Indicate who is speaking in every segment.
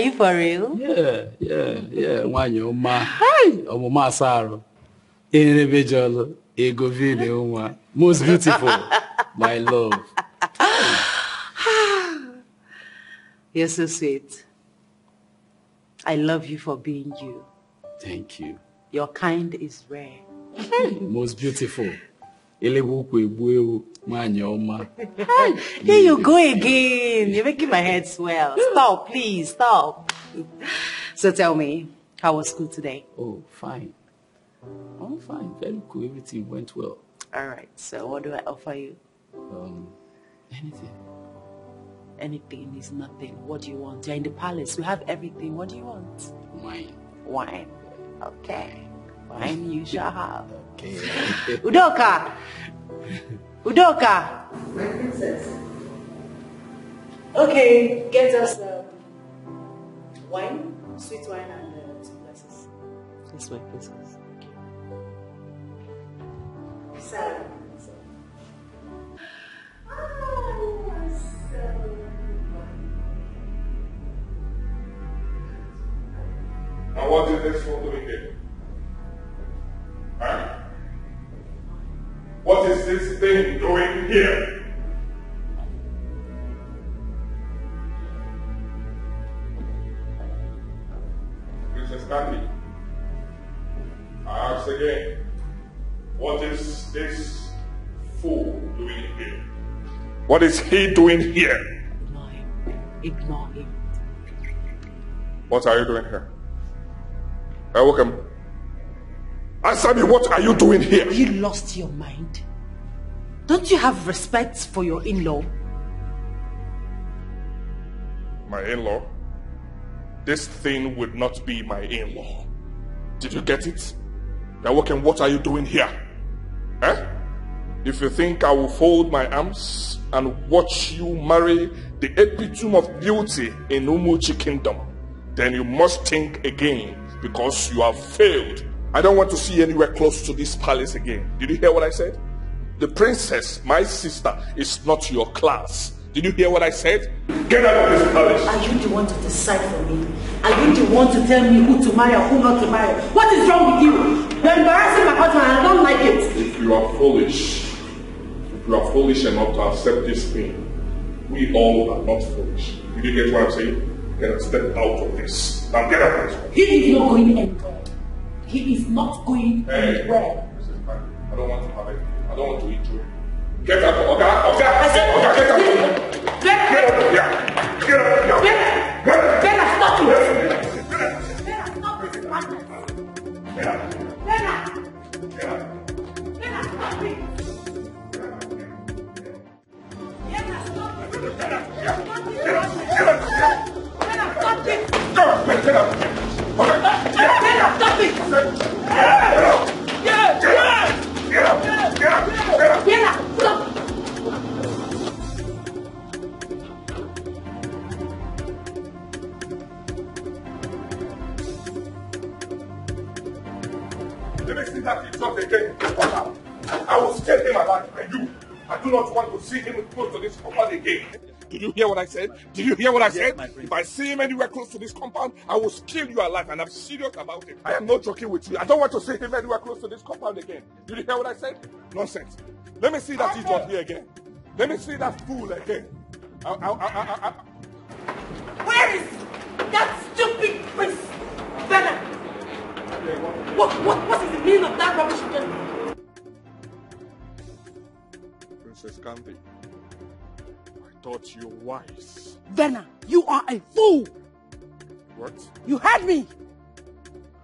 Speaker 1: Are you for real?
Speaker 2: Yeah, yeah, yeah. Nwanyị ọma. Ọmụma asa arụ. Enebejọlụ. Ego vile nwa. Most beautiful. My love.
Speaker 1: You're so sweet. I love you for being you.
Speaker 2: Thank you.
Speaker 1: Your kind is rare.
Speaker 2: Most beautiful. Elegbu ukwu egbu ewu. Nwanyị ọma.
Speaker 1: Here you go again. You're making my head swell. Stop, please, stop. So tell me, how was school today?
Speaker 2: Oh, fine. Oh, fine. Very cool. Everything went well.
Speaker 1: All right, so what do I offer you?
Speaker 2: Um, anything.
Speaker 1: Anything is nothing. What do you want? You're in the palace. We have everything. What do you want?
Speaker 2: Wine.
Speaker 1: Wine. Okay. Wine you shall have.
Speaker 2: Okay.
Speaker 1: Udoka! Udoka! My princess. Okay, get us um, wine, sweet wine, and uh, two glasses. This my princess. Sarah.
Speaker 3: And what is this fool doing here? Huh? What is this thing doing here? Princess Candy, I ask again, what is this fool doing here? What is he doing here?
Speaker 1: Ignore him. Ignore him.
Speaker 3: What are you doing here? Welcome. Answer me, what are you doing here?
Speaker 1: You lost your mind? Don't you have respect for your in-law?
Speaker 3: My in-law? This thing would not be my in-law. Did you get it? Now, welcome, what are you doing here? Eh? If you think I will fold my arms and watch you marry the epitome of beauty in Umuchi kingdom, then you must think again because you have failed. I don't want to see you anywhere close to this palace again. Did you hear what I said? The princess, my sister, is not your class. Did you hear what I said? Get out of this palace.
Speaker 1: Are you the one to decide for me? Are you the one to tell me who to marry or who not to marry? What is wrong with you? You're embarrassing my husband and I don't like it.
Speaker 3: If you are foolish, if you are foolish enough to accept this thing, we all are not foolish. Did you get what I'm saying? Get a step out of this. Now get out of this.
Speaker 1: He is not going anywhere. He is not going
Speaker 3: Hey,
Speaker 1: anywhere.
Speaker 3: Mrs. Pan, I don't want to have it. I don't want to eat you. Get out of okay, okay, okay, get out of here. Get out of here. Get out of here. Get out of here.
Speaker 1: Bella, stop it!
Speaker 3: Get out.
Speaker 1: Bella, stop this madness!
Speaker 3: Get out.
Speaker 1: Bella!
Speaker 3: Get out.
Speaker 1: Bella, stop it! Bella, stop it! Bella, stop it!
Speaker 3: Go, get out. Okay.
Speaker 1: Bella, stop it!
Speaker 3: Get out.
Speaker 1: Yeah, yeah!
Speaker 3: Get out. Get out. Get out.
Speaker 1: Bella, stop it!
Speaker 3: The next thing that he does again, I will scare him and you. I do not want to see him close to this compound again. Did you hear what I said? Did you hear what I said? If I see him anywhere close to this compound, I will kill you alive and I'm serious about it. I am not joking with you. I don't want to see him anywhere close to this compound again. Did you hear what I said? Nonsense. Let me see that he's not here again. Let me see that fool again. I, I, I, I, I,
Speaker 1: Where is that stupid prince? Bella! What, what, what is the meaning of that rubbish again?
Speaker 3: Princess Candy, I thought you wise.
Speaker 4: Venna, you are a fool.
Speaker 3: What?
Speaker 4: You heard me.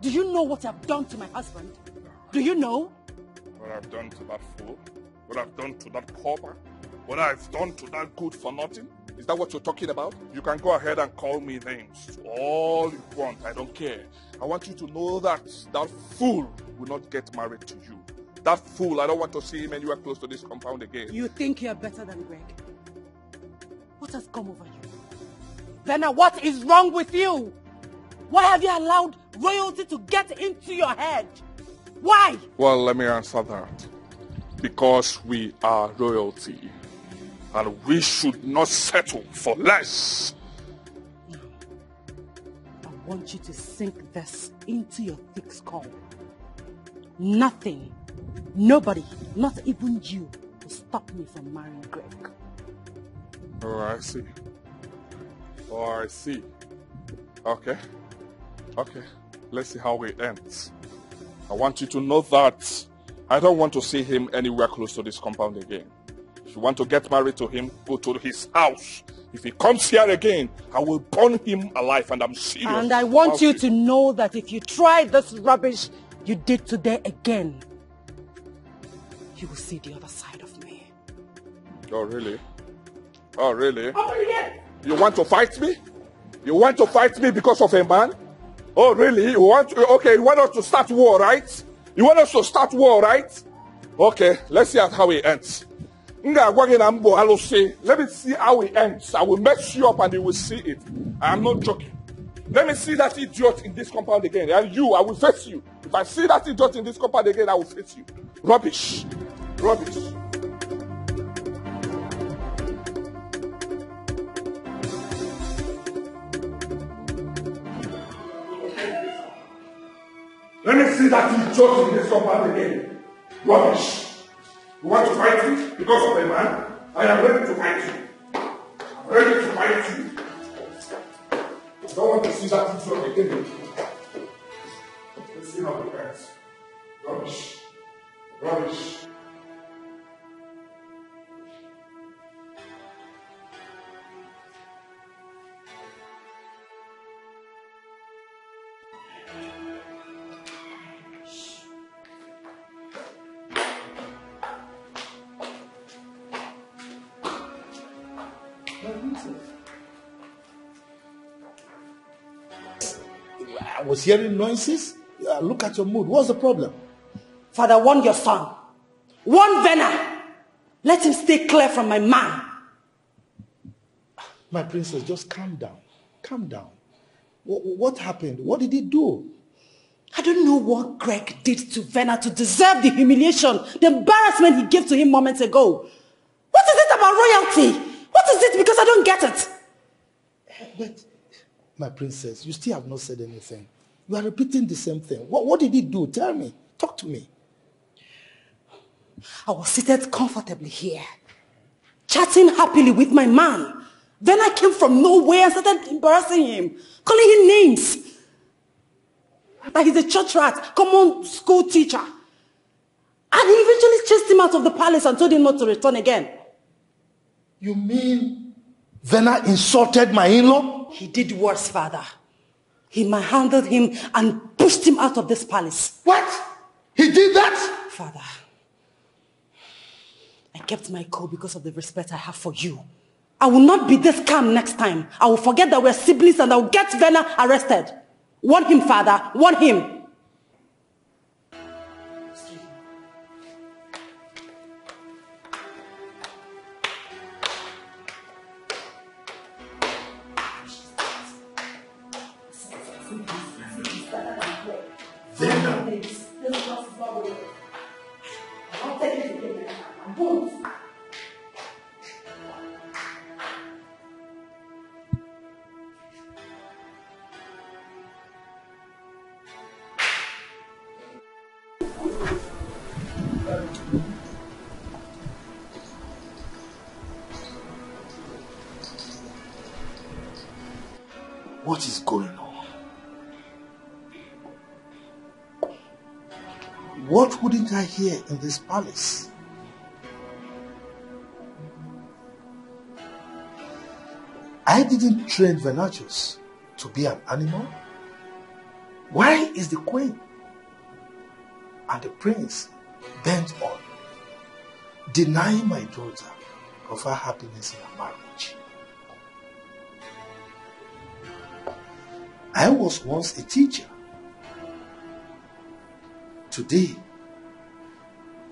Speaker 4: Do you know what I've done to my husband? Do you know?
Speaker 3: What I've done to that fool? What I've done to that pauper? What I've done to that good for nothing? Is that what you're talking about? You can go ahead and call me names. All you want. I don't care. I want you to know that that fool will not get married to you. That fool, I don't want to see him anywhere close to this compound again.
Speaker 4: You think you're better than Greg. What has come over you? Venna, what is wrong with you? Why have you allowed royalty to get into your head? Why?
Speaker 3: Well, let me answer that. Because we are royalty. And we should not settle for less.
Speaker 1: I want you to sink this into your thick skull. Nothing, nobody, not even you, will stop me from marrying Greg.
Speaker 3: Oh, I see. Oh, I see. Okay. Okay. Let's see how it ends. I want you to know that I don't want to see him anywhere close to this compound again. If you want to get married to him, go to his house. If he comes here again, I will burn him alive and I'm serious.
Speaker 1: And I want you it. to know that if you try this rubbish you did today again, you will see the other side of me.
Speaker 3: Oh, really? Oh, really? You want to fight me? You want to fight me because of a man? Oh, really? You want to, okay, you want us to start war, right? You want us to start war, right? Okay, let's see how it ends. Let me see how it ends. I will mess you up and you will see it. I am not joking. Let me see that idiot in this compound again. And you, I will face you. If I see that idiot in this compound again, I will face you. Rubbish. Rubbish. See that you joke in this compound again. Rubbish. You want to fight me because of a man? I am ready to fight you. I'm ready to fight you. I don't want to see that you joke again. Let's see how it ends. Rubbish. Rubbish.
Speaker 5: Was hearing noises. Uh, look at your mood. What's the problem?
Speaker 1: Father, warn your son. Warn Venner. Let him stay clear from my man.
Speaker 5: My princess, just calm down. Calm down. What, what happened? What did he do?
Speaker 1: I don't know what Greg did to Venner to deserve the humiliation, the embarrassment he gave to him moments ago. What is it about royalty? What is it? Because I don't get it.
Speaker 5: But, my princess, you still have not said anything. You are repeating the same thing. What, what did he do? Tell me. Talk to me.
Speaker 1: I was seated comfortably here, chatting happily with my man. Then I came from nowhere and started embarrassing him, calling him names. That he's a church rat, common school teacher. And he eventually chased him out of the palace and told him not to return again.
Speaker 5: You mean Venner insulted my in-law?
Speaker 1: He did worse, father. He manhandled him and pushed him out of this palace.
Speaker 5: What? He did that?
Speaker 1: Father, I kept my cool because of the respect I have for you. I will not be this calm next time. I will forget that we're siblings and I will get Venner arrested. Warn him, father. Warn him.
Speaker 5: What wouldn't I in this palace? I didn't train Venatius to be an animal. Why is the queen and the prince bent on denying my daughter of her happiness in her marriage? I was once a teacher. Today,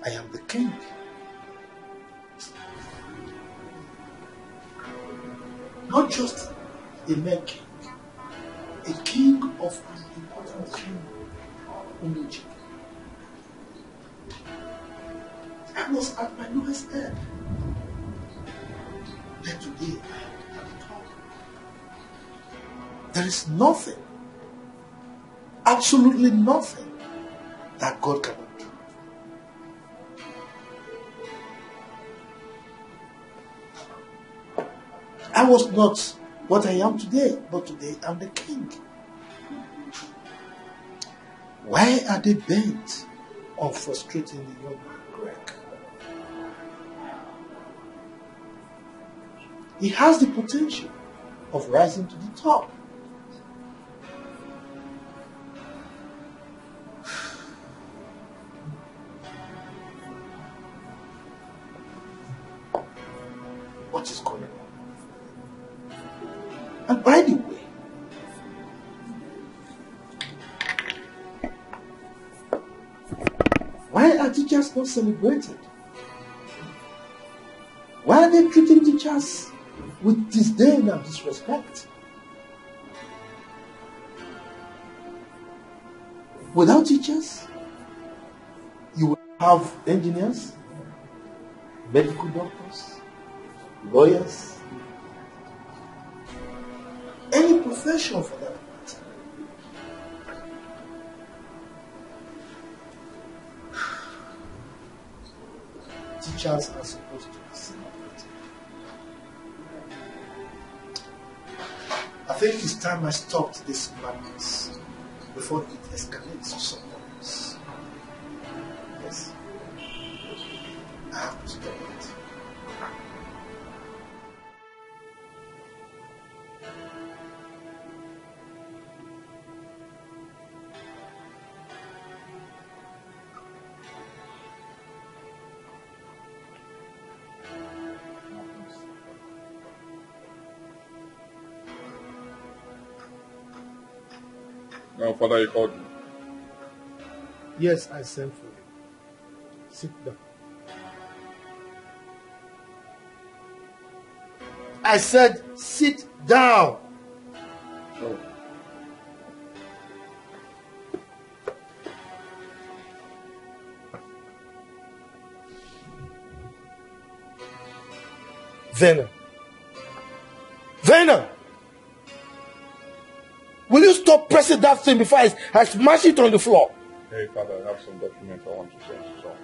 Speaker 5: I am the king. Not just a mere king, a king of an important in Egypt. I was at my lowest ebb. But today I am at the top. There is nothing absolutely nothing that God cannot I was not what I am today, but today I'm the king. Why are they bent on frustrating the young man, Greg? He has the potential of rising to the top. Not celebrated? Why are they treating teachers with disdain and disrespect? Without teachers, you will have engineers, medical doctors, lawyers, any profession for that Are supposed to be. I think it's time I stopped this madness before it escalates to something
Speaker 3: Father, you called me.
Speaker 5: Yes, I sent for you. Sit down. I said, sit down.
Speaker 3: Oh.
Speaker 5: Venom. Venom! Stop pressing that thing before I, I smash it on the floor?
Speaker 3: Hey, Father, I have some documents I want to send to someone.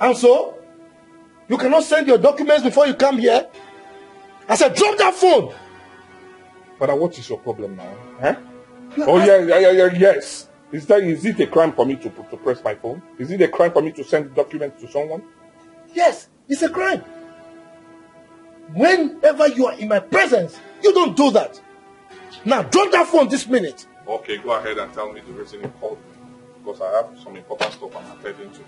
Speaker 5: And so? You cannot send your documents before you come here? I said, drop that phone!
Speaker 3: Father, what is your problem now?
Speaker 5: Huh?
Speaker 3: Oh, yeah, yeah, yeah, yeah, yes. Is, that, is it a crime for me to, to press my phone? Is it a crime for me to send documents to someone?
Speaker 5: Yes, it's a crime. Whenever you are in my presence, you don't do that. Now, drop that phone this minute.
Speaker 3: Okay, go ahead and tell me the reason you called me. Because I have some important stuff I'm attending to.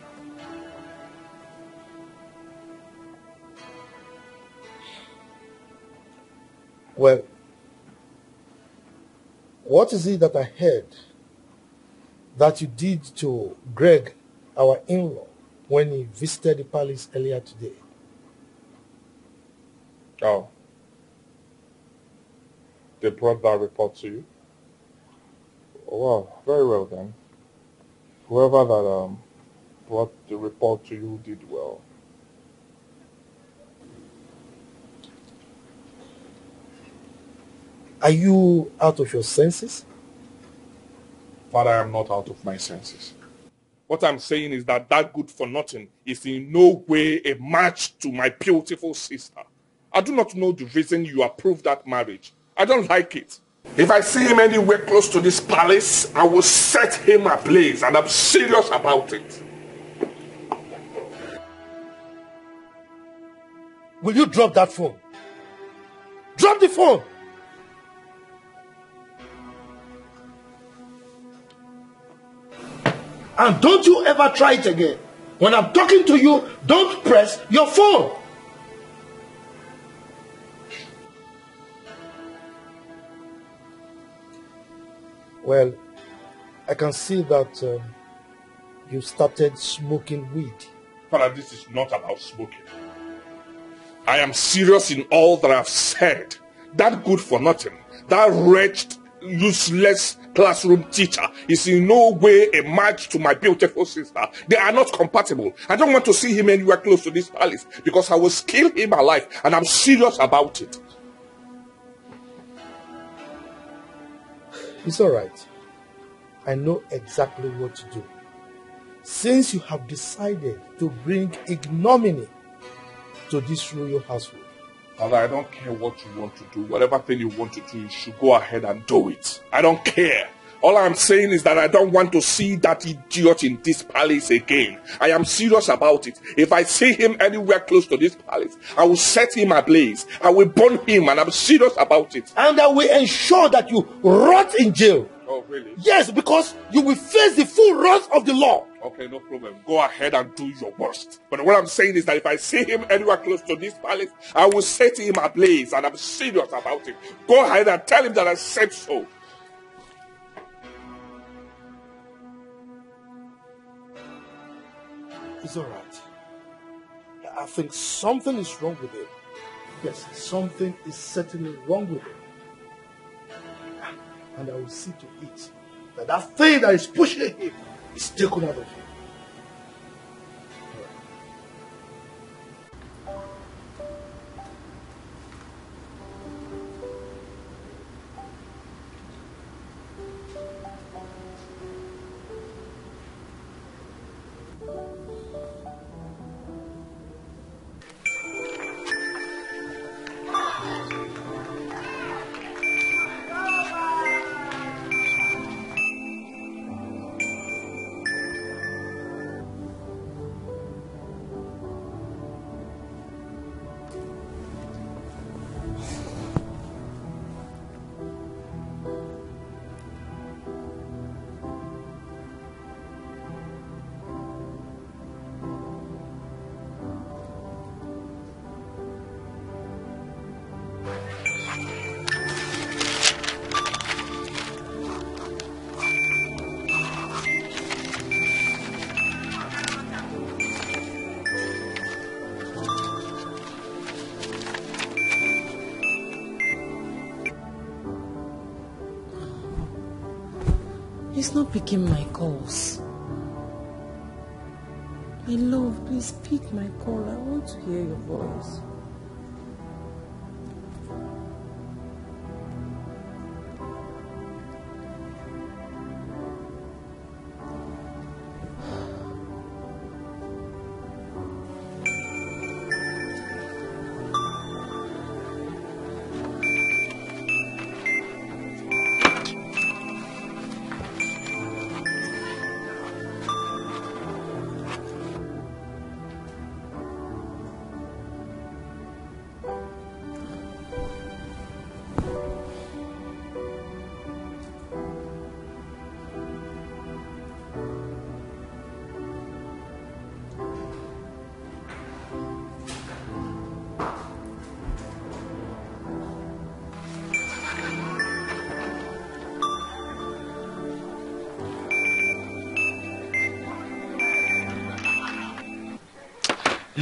Speaker 5: Well, what is it that I heard that you did to Greg, our in law, when he visited the palace earlier today?
Speaker 3: Oh. They brought that report to you? Oh, wow, very well then. Whoever that um brought the report to you did well.
Speaker 5: Are you out of your senses?
Speaker 3: Father, I am not out of my senses. What I'm saying is that that good for nothing is in no way a match to my beautiful sister. I do not know the reason you approve that marriage. I don't like it. If I see him anywhere close to this palace, I will set him ablaze, and I'm serious about it.
Speaker 5: Will you drop that phone? Drop the phone! And don't you ever try it again. When I'm talking to you, don't press your phone. Well, I can see that um, you started smoking weed.
Speaker 3: Father, this is not about smoking. I am serious in all that I've said. That good for nothing, that wretched, useless classroom teacher is in no way a match to my beautiful sister. They are not compatible. I don't want to see him anywhere close to this palace because I will kill him alive and I'm serious about it.
Speaker 5: It's all right. I know exactly what to do. Since you have decided to bring ignominy to this royal household,
Speaker 3: Father, I don't care what you want to do. Whatever thing you want to do, you should go ahead and do it. I don't care. All I'm saying is that I don't want to see that idiot in this palace again. I am serious about it. If I see him anywhere close to this palace, I will set him ablaze. I will burn him, and I'm serious about it.
Speaker 5: and I will ensure that you rot in jail.
Speaker 3: Oh, really?
Speaker 5: Yes, because you will face the full wrath of the law.
Speaker 3: Okay, no problem. Go ahead and do your worst. But what I'm saying is that if I see him anywhere close to this palace, I will set him ablaze, and I'm serious about it. Go ahead and tell him that I said so.
Speaker 5: It's all right. I think something is wrong with him. Yes, something is certainly wrong with him. Ah, and I will see to it that that thing that is pushing him is taken out of him.
Speaker 4: He's not picking my calls. My love, please pick my call. I want to hear your voice.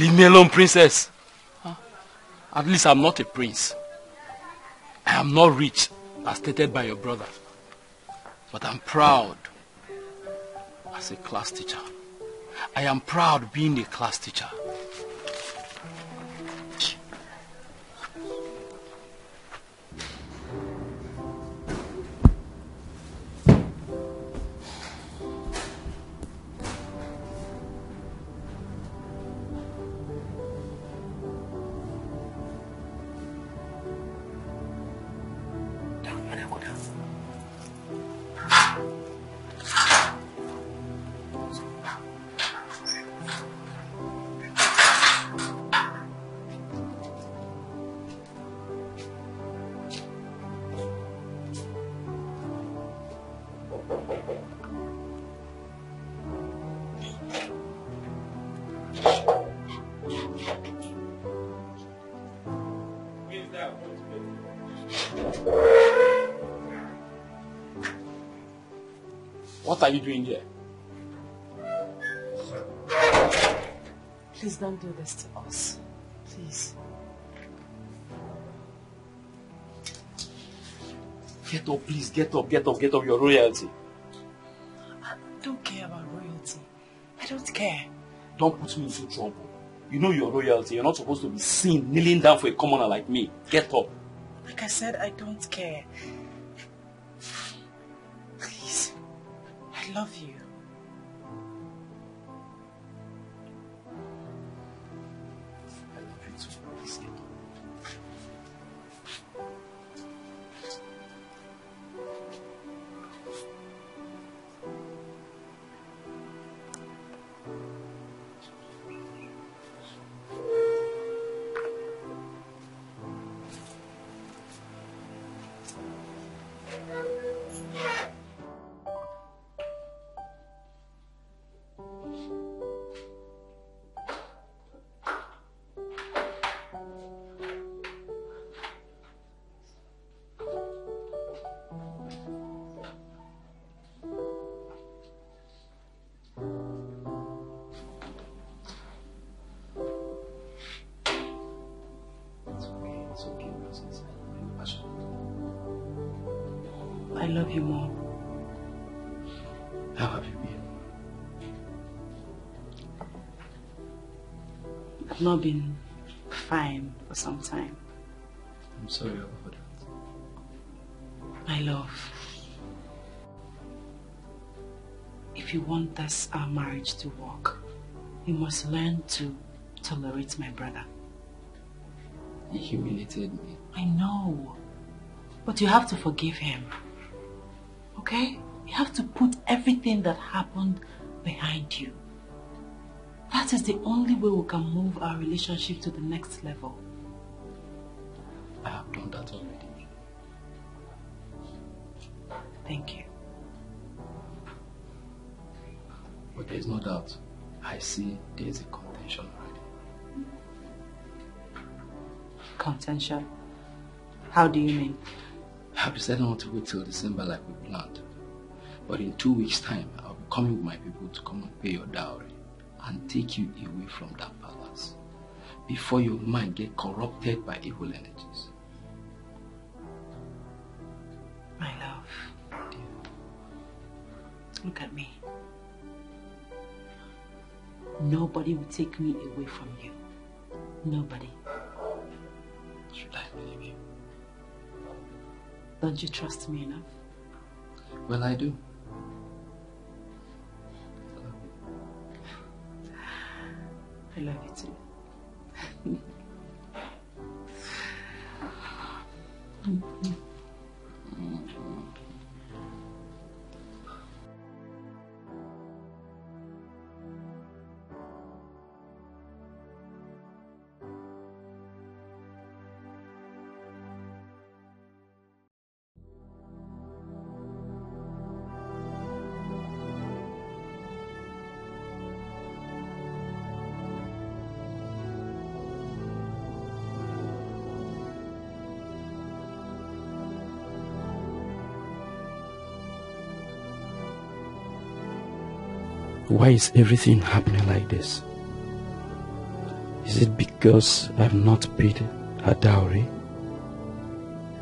Speaker 2: Leave me alone, princess. Huh? At least I'm not a prince. I am not rich, as stated by your brother. But I'm proud as a class teacher. I am proud being a class teacher. What are you doing here?
Speaker 4: Please don't do this to us. Please.
Speaker 2: Get up, please. Get up, get up, get up. Your royalty.
Speaker 4: I don't care about royalty. I don't care.
Speaker 2: Don't put me into trouble. You know your royalty. You're not supposed to be seen kneeling down for a commoner like me. Get up.
Speaker 4: Like I said, I don't care.
Speaker 1: Love you. Not been fine for some time.
Speaker 6: I'm sorry about that.
Speaker 1: My love. If you want this our marriage to work, you must learn to tolerate my brother.
Speaker 6: He humiliated me.
Speaker 1: I know. But you have to forgive him. Okay? You have to put everything that happened behind you. That is the only way we can move our relationship to the next level.
Speaker 6: I have done that already.
Speaker 1: Thank you.
Speaker 6: But there's no doubt. I see there's a contention already.
Speaker 1: Contention? How do you mean?
Speaker 6: I've decided not to wait till December like we planned. But in two weeks' time, I'll be coming with my people to come and pay your dowry and take you away from that palace before your mind get corrupted by evil energies.
Speaker 1: My love. Look at me. Nobody will take me away from you. Nobody.
Speaker 6: Should I believe you?
Speaker 1: Don't you trust me enough?
Speaker 6: Well, I do.
Speaker 1: I love you too.
Speaker 6: Why is everything happening like this? Is it because I've not paid her dowry?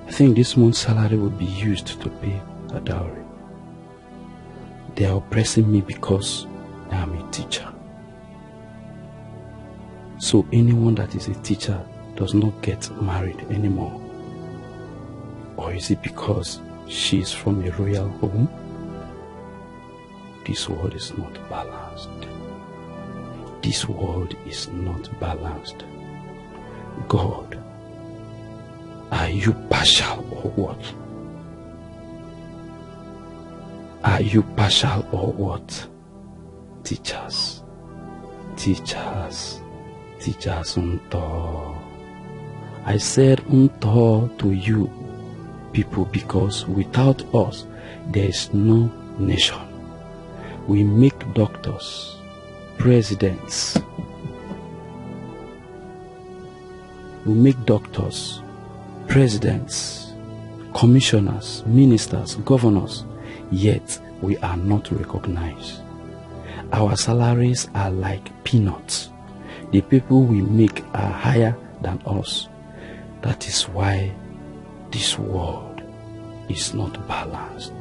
Speaker 6: I think this month's salary will be used to pay her dowry. They are oppressing me because I am a teacher. So anyone that is a teacher does not get married anymore. Or is it because she is from a royal home? This world is not balanced. This world is not balanced. God, are you partial or what? Are you partial or what? Teachers, teachers, teachers unto. I said unto to you people because without us there is no nation. We make doctors, presidents. We make doctors, presidents, commissioners, ministers, governors, yet we are not recognized. Our salaries are like peanuts. The people we make are higher than us. That is why this world is not balanced.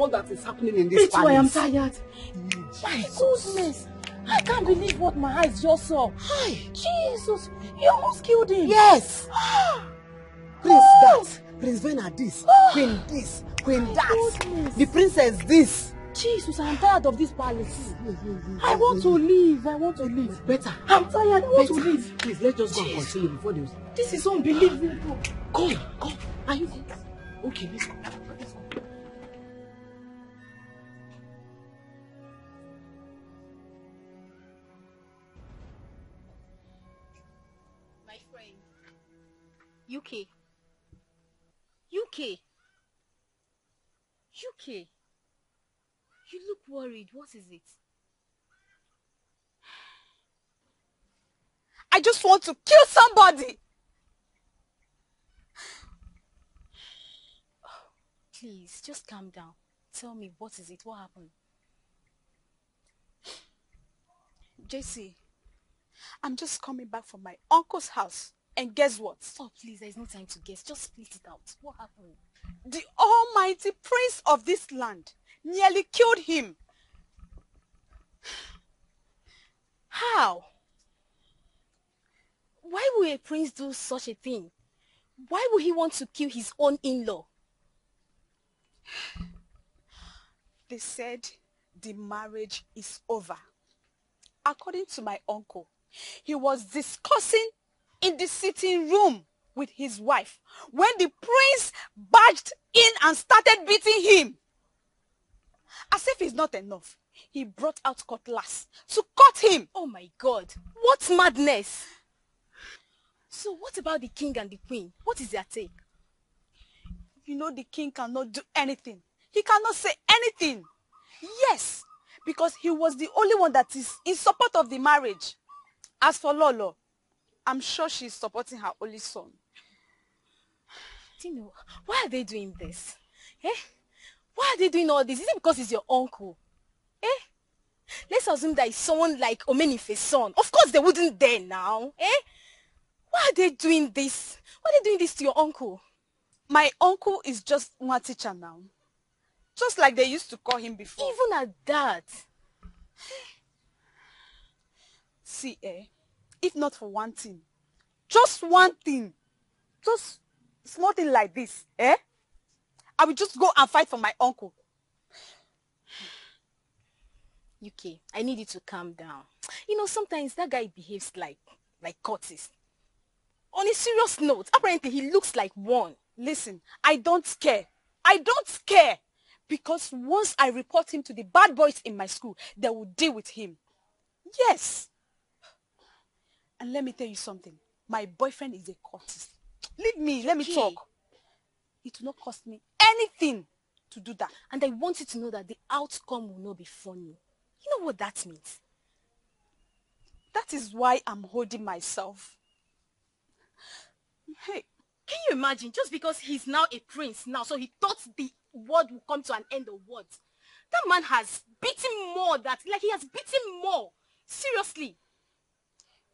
Speaker 7: All that is happening in this
Speaker 8: Me too, I am
Speaker 7: palace.
Speaker 8: tired. My goodness. I can't believe what my eyes just saw. Hi. Jesus. You almost killed him.
Speaker 7: Yes. Prince
Speaker 8: Oh.
Speaker 7: that. Prince Vena this.
Speaker 8: Oh.
Speaker 7: Queen this. Queen
Speaker 8: My
Speaker 7: that.
Speaker 8: goodness.
Speaker 7: The princess this.
Speaker 8: Jesus, I'm tired of this palace. I want to leave. I want to leave.
Speaker 7: Better.
Speaker 8: I'm tired. I want to
Speaker 7: Better.
Speaker 8: leave.
Speaker 7: Please, let's just go and
Speaker 8: Jeez.
Speaker 7: continue before they...
Speaker 8: This is unbelievable.
Speaker 7: Come, come. Are you... Okay, let's go.
Speaker 9: UK. UK. UK. You look worried. What is it?
Speaker 8: I just want to kill somebody.
Speaker 9: Please, just calm down. Tell me, what is it? What happened?
Speaker 8: JC, I'm just coming back from my uncle's house. And guess what?
Speaker 9: Oh, please, there's no time to guess. Just split it out. What happened?
Speaker 8: The almighty prince of this land nearly killed him.
Speaker 9: How? Why would a prince do such a thing? Why would he want to kill his own in-law?
Speaker 8: They said the marriage is over. According to my uncle, he was discussing in the sitting room with his wife when the prince barged in and started beating him. As if it's not enough, he brought out cutlass to cut him.
Speaker 9: Oh my god, what madness! So what about the king and the queen? What is their take?
Speaker 8: You know the king cannot do anything. He cannot say anything. Yes, because he was the only one that is in support of the marriage. As for Lolo, I'm sure she's supporting her only son.
Speaker 9: Know, why are they doing this? Eh? Why are they doing all this? Is it because it's your uncle? Eh? Let's assume that it's someone like Omenife's son. Of course they wouldn't dare now. Eh? Why are they doing this? Why are they doing this to your uncle?
Speaker 8: My uncle is just one teacher now. Just like they used to call him before.
Speaker 9: Even at that.
Speaker 8: See, eh, if not for one thing, just one thing, just small thing like this, eh, I will just go and fight for my uncle.
Speaker 9: UK, I need you to calm down. You know, sometimes that guy behaves like, like Curtis. On a serious note, apparently he looks like one.
Speaker 8: Listen, I don't care. I don't care. Because once I report him to the bad boys in my school, they will deal with him. Yes. And let me tell you something. My boyfriend is a Curtis. Leave me. Let me talk. It will not cost me anything to do that.
Speaker 9: And I want you to know that the outcome will not be funny. You know what that means?
Speaker 8: That is why I'm holding myself. Hey,
Speaker 9: Can you imagine? Just because he's now a prince now, so he thought the world would come to an end of what? That man has beaten more that, like he has beaten more. Seriously.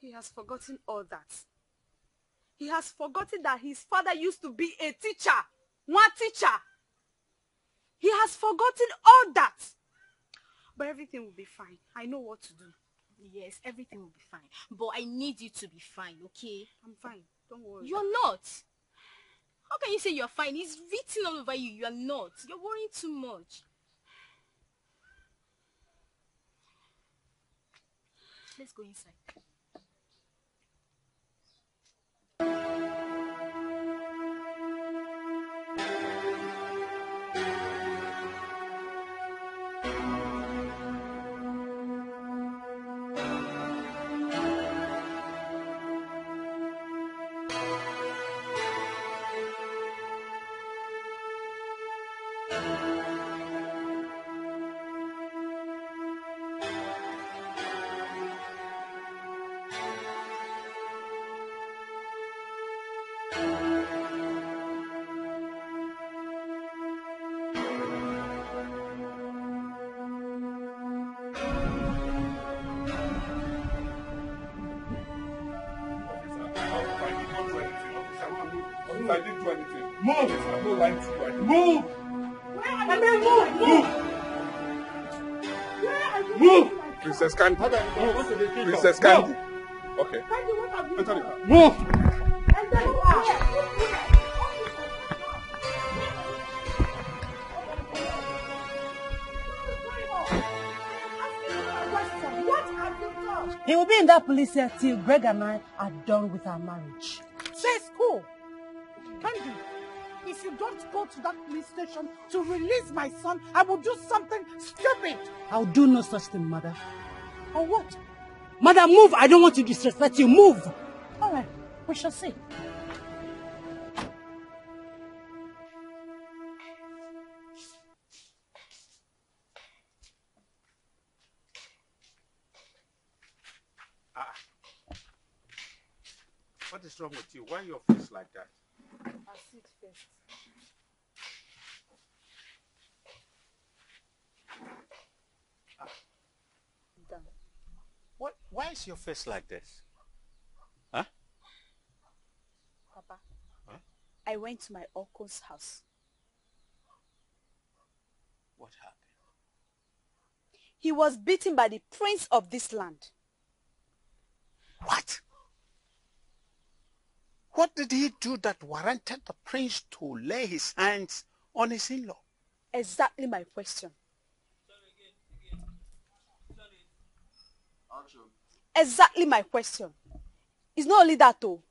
Speaker 8: He has forgotten all that. He has forgotten that his father used to be a teacher. One teacher. He has forgotten all that. But everything will be fine. I know what to do.
Speaker 9: Yes, everything will be fine. But I need you to be fine, okay?
Speaker 8: I'm fine. Don't worry.
Speaker 9: You're not. How can you say you're fine? It's written all over you. You're not. You're worrying too much. Let's go inside.
Speaker 3: Thank you. Candy. Move. Princess Candy. Okay. Enter the car.
Speaker 1: Move! He will be in that police cell till Greg and I are done with our marriage. Say it's cool. Candy, if you don't go to that police station to release my son, I will do something stupid. I'll do no such thing, mother. Or what? Mother, move. I don't want to disrespect you. Move. All right, we shall see.
Speaker 10: What is wrong with you? Why your face like that?
Speaker 8: I'll sit first.
Speaker 10: Why is your face like this? Huh?
Speaker 8: Papa, huh? I went to my uncle's house.
Speaker 10: What happened?
Speaker 8: He was beaten by the prince of this land.
Speaker 10: What? What did he do that warranted the prince to lay his hands on his in-law?
Speaker 8: Exactly my question. Exactly my question. It's not only that though.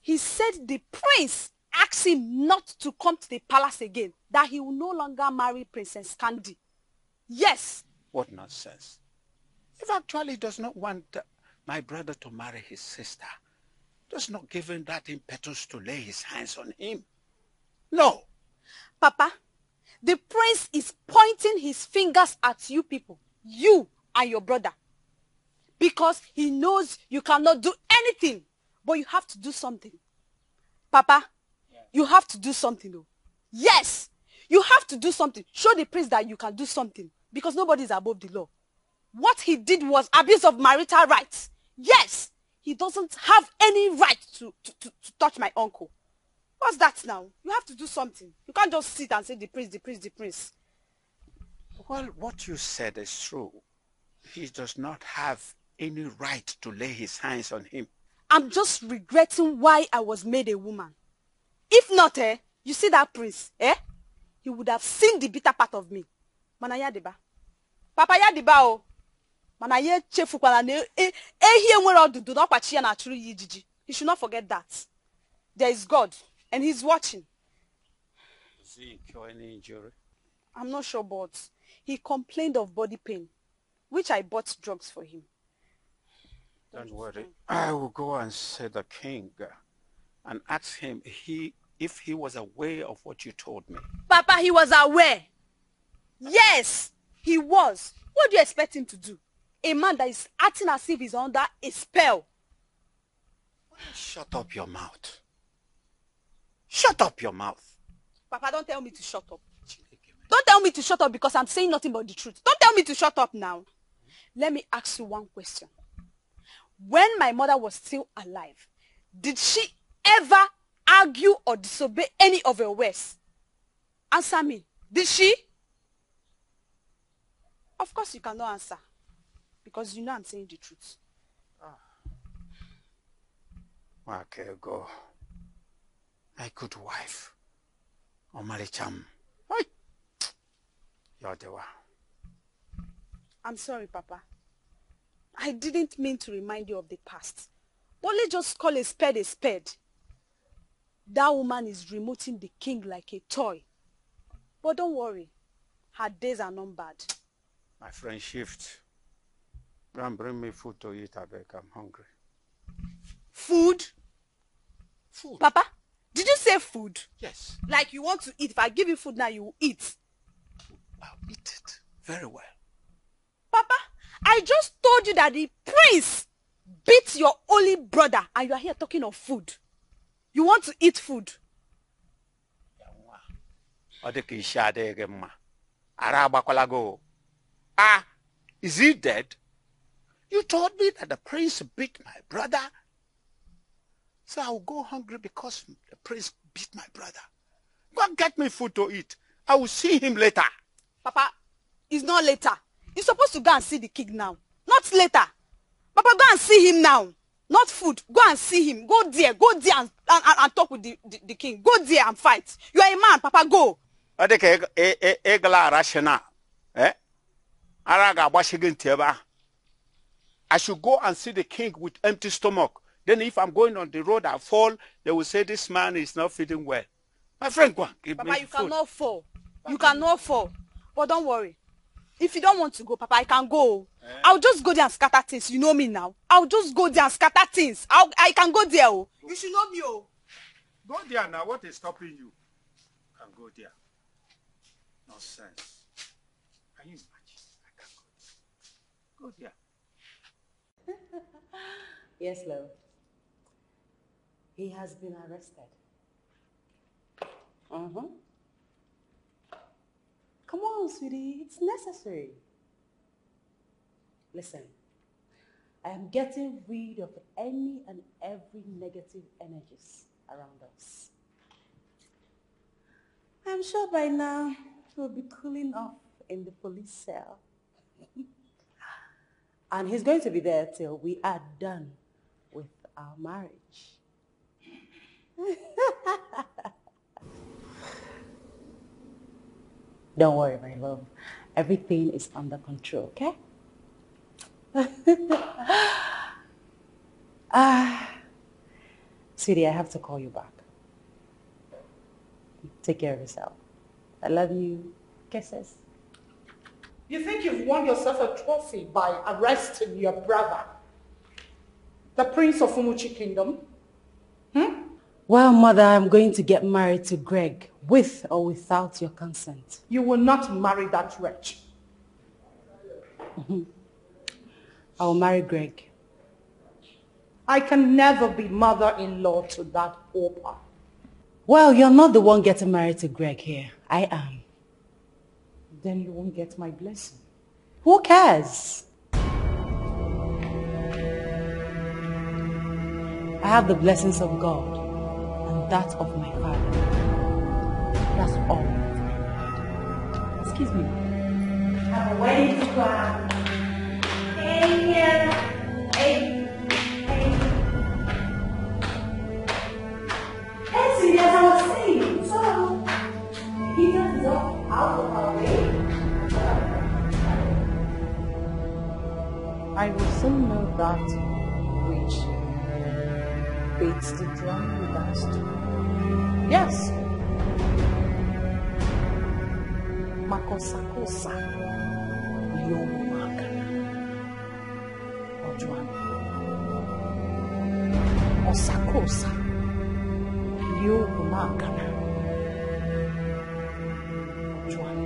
Speaker 8: He said the prince asked him not to come to the palace again, that he will no longer marry Princess Candy. Yes,
Speaker 10: What nonsense. If actually he does not want my brother to marry his sister, does not give him that impetus to lay his hands on him. No.
Speaker 8: Papa, the prince is pointing his fingers at you people, you and your brother, because he knows you cannot do anything, but you have to do something. Papa, you have to do something though. Yes, you have to do something. Show the prince that you can do something, because nobody is above the law. What he did was abuse of marital rights. Yes, he doesn't have any right to, to, to, to touch my uncle. What's that now? You have to do something. You can't just sit and say the prince, the prince, the prince.
Speaker 10: Well, what you said is true. He does not have any right to lay his hands on him.
Speaker 8: I'm just regretting why I was made a woman. If not, eh, you see that prince, eh? He would have seen the bitter part of me. Mana ya dịba. Papa ya dịba o. Mana ya echefukwala na ehi enwere ọdụdụ na ọkpachi ya na-achụrụ ya ijiji. He should not forget that. There is God and he's watching.
Speaker 10: Does he incur any injury?
Speaker 8: I'm not sure, but he complained of body pain, which I bought drugs for him.
Speaker 10: Don't worry. I will go and see the king and ask him he, if he was aware of what you told me.
Speaker 8: Papa, he was aware. Yes, he was. What do you expect him to do? a man that is acting as if he's under a spell.
Speaker 10: Shut up your mouth. Shut up your mouth.
Speaker 8: Papa, don't tell me to shut up. Don't tell me to shut up because I'm saying nothing but the truth. Don't tell me to shut up now. Let me ask you one question. When my mother was still alive, did she ever argue or disobey any of your words? Answer me. Did she? Of course you cannot answer. Because you know I'm saying the truth. Ah.
Speaker 10: Okay, go. My good wife. Omalicham. One.
Speaker 8: I'm sorry, Papa. I didn't mean to remind you of the past. But let's just call a spade a spade. That woman is remoting the king like a toy. But don't worry. Her days are numbered.
Speaker 10: My friend Shift. Go and bring me food to eat, I beg. I'm hungry.
Speaker 8: Food?
Speaker 10: Food?
Speaker 8: Papa, did you say food?
Speaker 10: Yes.
Speaker 8: Like you want to eat. If I give you food now, you will eat.
Speaker 10: I'll eat it. Very well.
Speaker 8: Papa, I just told you that the prince beat your only brother and you are here talking of food. You want to eat food.
Speaker 10: Ọ dị ka isi adịghị gị mma. Ara agbakwala gị. Ah, is he dead? You told me that the prince beat my brother. So I will go hungry because the prince beat my brother. Go and get me food to eat. I will see him later.
Speaker 8: Papa, it's not later. You're supposed to go and see the king now. Not later. Papa, go and see him now. Not food. Go and see him. Go there. Go there and, and, and, and talk with the, the, the king. Go there and fight. You are a man, Papa. Go.
Speaker 10: Ọ dị ka ịgala ara shina. Eh? Ara ga-agbashi gị ntị ebe ahụ. I should go and see the king with empty stomach. Then if I'm going on the road, I fall, they will say this man is not feeling well. My friend, go and give
Speaker 8: Papa,
Speaker 10: me
Speaker 8: you
Speaker 10: food.
Speaker 8: cannot fall. You cannot fall. But don't worry. If you don't want to go, Papa, I can go. I'll just go there and scatter things. You know me now. I'll just go there and scatter things. I'll, I can go there. Oh. You should know me. Oh.
Speaker 10: Go there now. What is stopping you? Can go there. Nonsense. Can you imagine? I can go there. Go there.
Speaker 1: Yes, love. He has been arrested. Uh-huh. Come on, sweetie. It's necessary. Listen, I am getting rid of any and every negative energies around us. I'm sure by now he'll be cooling off in the police cell. and he's going to be there till we are done with our marriage. Don't worry, my love. Everything is under control, okay? ah, sweetie, I have to call you back. Take care of yourself. I love you. Kisses.
Speaker 4: You think you've won yourself a trophy by arresting your brother, the prince of Umuchi Kingdom? Hmm?
Speaker 1: Well, mother, I'm going to get married to Greg, with or without your consent.
Speaker 4: You will not marry that wretch. Mm-hmm.
Speaker 1: I will marry Greg.
Speaker 4: I can never be mother-in-law to that pauper.
Speaker 1: Well, you're not the one getting married to Greg here. I am.
Speaker 4: Then you won't get my blessing.
Speaker 1: Who cares? I have the blessings of God and that of my father. That's all. Excuse me. Have a wedding to plan. Hey, yeah. Hey. Hey. Hey, see, as I was saying, so Peter is off out of our way.
Speaker 4: I will soon know that which beats the drum with us. Yes. Makosakosa. Yomakana. Ojuan. Osakosa. Yomakana. Ojuan.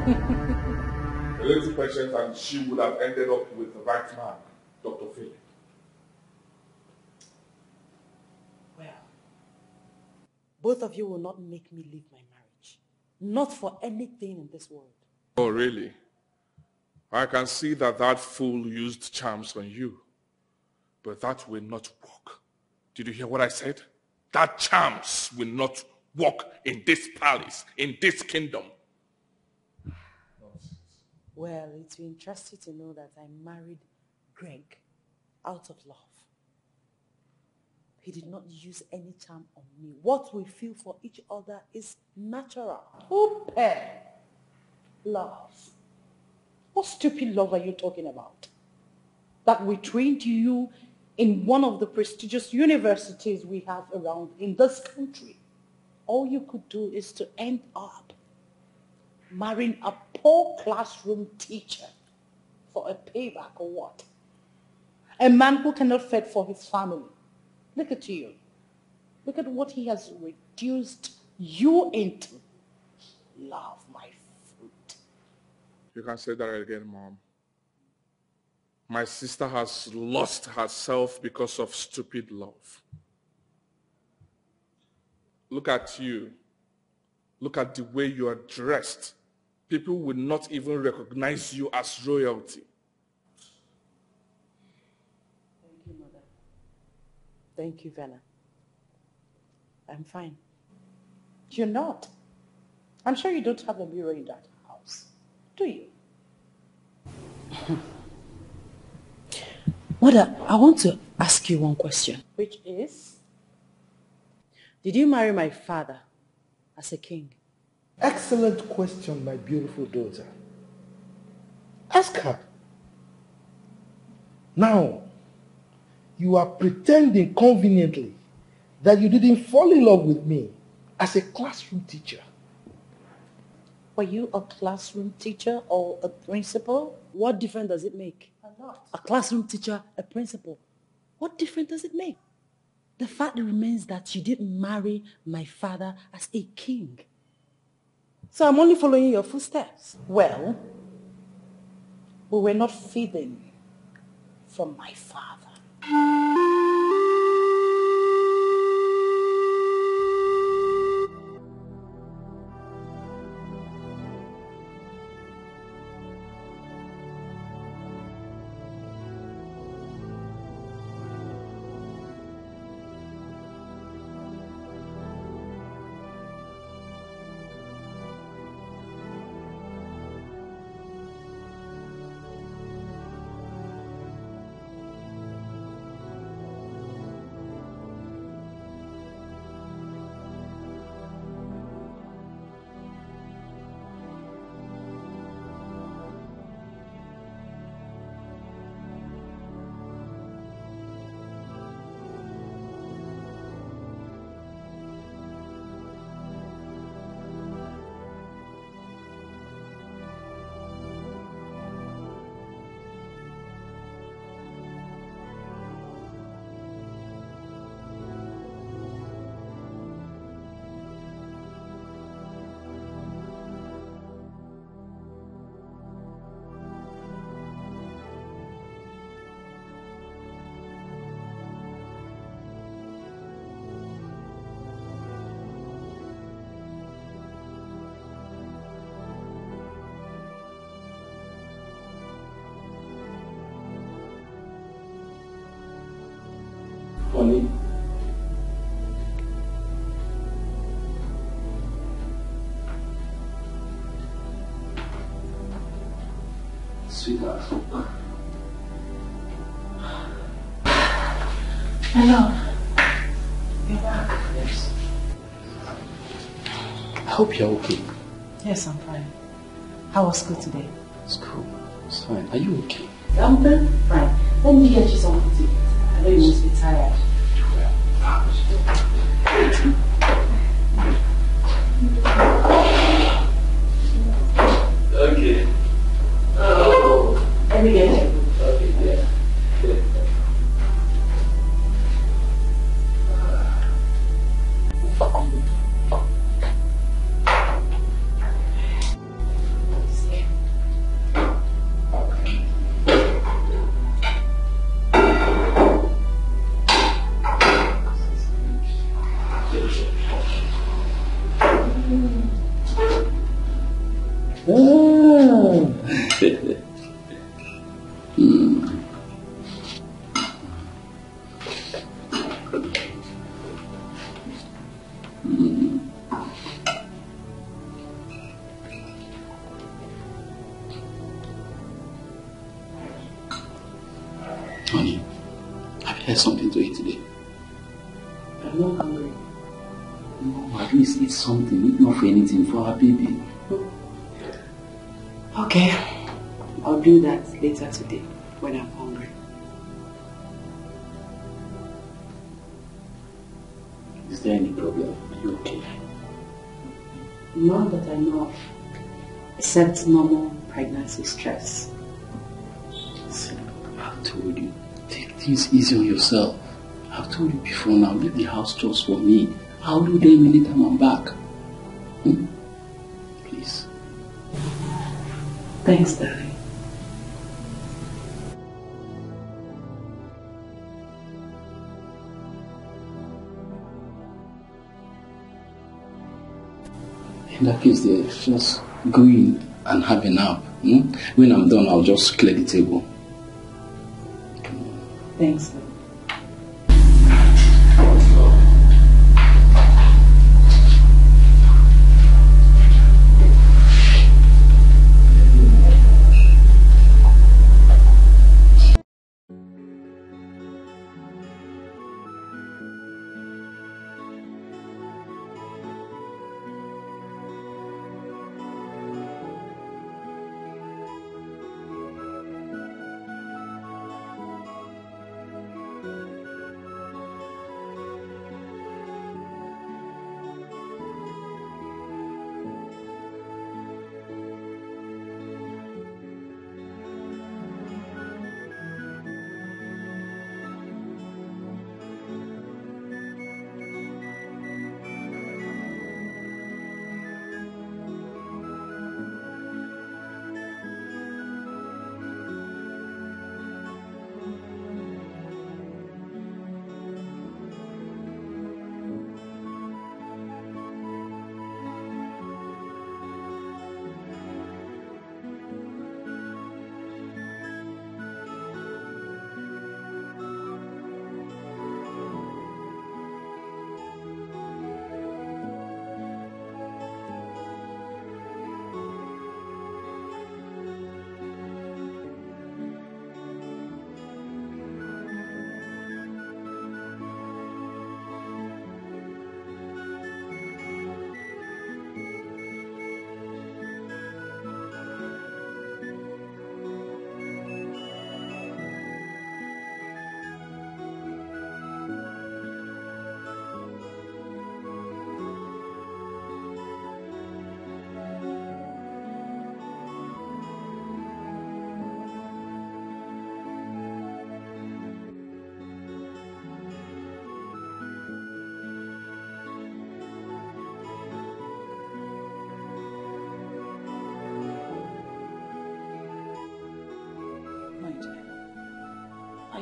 Speaker 3: A little patience and she would have ended up with the right man, Dr. Philip.
Speaker 1: Both of you will not make me leave my marriage. Not for anything in this world.
Speaker 3: Oh, really? I can see that that fool used charms on you. But that will not work. Did you hear what I said? That charms will not work in this palace, in this kingdom.
Speaker 1: Well, it's interesting to know that I married Greg out of love. He did not use any charm on me. What we feel for each other is natural. Pair? Love. What stupid love are you talking about? That we trained you in one of the prestigious universities we have around in this country. All you could do is to end up marrying a poor classroom teacher for a payback or what? A man who cannot fend for his family. Look at you. Look at what he has reduced you into. Love, my fruit.
Speaker 3: You can say that again, Mom. My sister has lost herself because of stupid love. Look at you. Look at the way you are dressed. People will not even recognize you as royalty.
Speaker 1: Thank you, Mother. Thank you, Venna. I'm fine. You're not. I'm sure you don't have a mirror in that house, do you? Mother, I want to ask you one question. Which is, did you marry my father as a king?
Speaker 5: Excellent question, my beautiful daughter. Ask her. Now, you are pretending conveniently that you didn't fall in love with me as a classroom teacher.
Speaker 1: Were you a classroom teacher or a principal? What difference does it make? A lot. A classroom teacher, a principal. What difference does it make? The fact remains that you didn't marry my father as a king. So I'm only following your footsteps. Well, we were not feeding from my father.
Speaker 2: Honey. Hope you're okay.
Speaker 1: Yes, I'm fine. How was school today?
Speaker 2: School? It's fine. Are you okay?
Speaker 1: I'm very fine. Let me get you something except normal pregnancy stress.
Speaker 6: See, I've told you, take things easy on yourself. I've told you before now, leave the house chores for me. I'll do them anytime I'm back. Hmm? Please.
Speaker 1: Thanks, darling.
Speaker 6: In that case, there, just go in and have a nap. Hmm? When I'm done, I'll just clear the table.
Speaker 1: Thanks,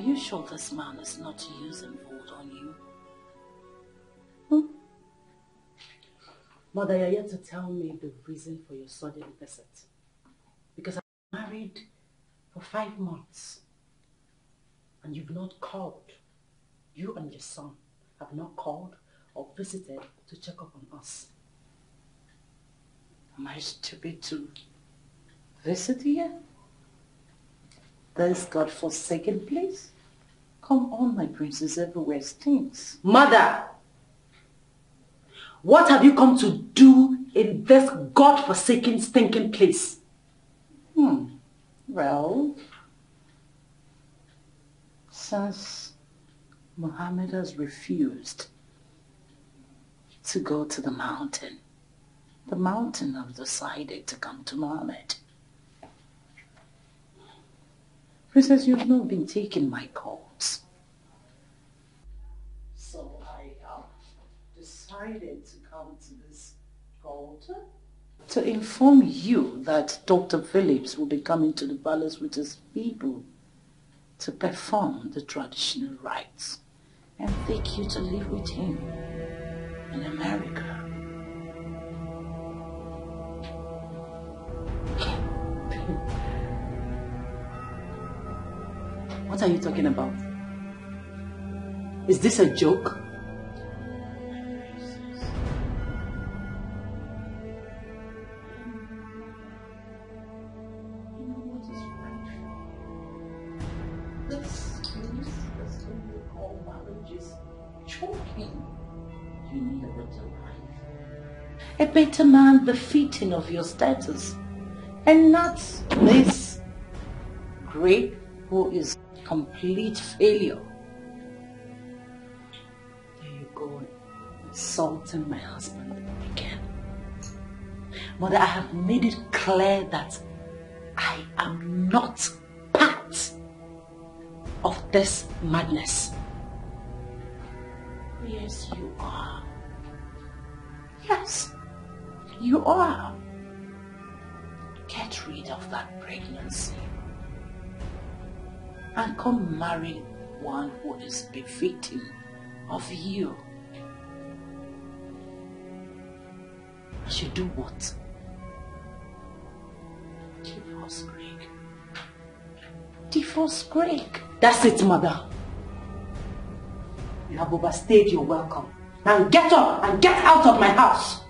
Speaker 11: you sure this man is not using vote on you? Hmm?
Speaker 1: Mother, you're yet to tell me the reason for your sudden visit. Because I'm married for five months and you've not called. You and your son have not called or visited to check up on us.
Speaker 11: Am I stupid to visit here? This God-forsaken place? Come on, my princess, everywhere stinks.
Speaker 1: Mother! What have you come to do in this God-forsaken stinking place?
Speaker 11: Hmm. Well, since Muhammad has refused to go to the mountain, the mountain have decided to come to Muhammad. Princess, you've not been taking my calls. So I have decided to come to this altar to inform you that Dr. Phillips will be coming to the palace with his people to perform the traditional rites and take you to live with him in America.
Speaker 1: What are you talking about?
Speaker 11: Is this a joke? Better man befitting of your status, and not this Greg who is complete failure. There you go, insulting my husband again. Mother, I have made it clear that I am not part of this madness. Yes, you are. Yes. You are. Get rid of that pregnancy. And come marry one who is befitting of you. I should do what? Divorce Greg. Divorce Greg. That's it, mother. You have overstayed your welcome. Now get up and get out of my house.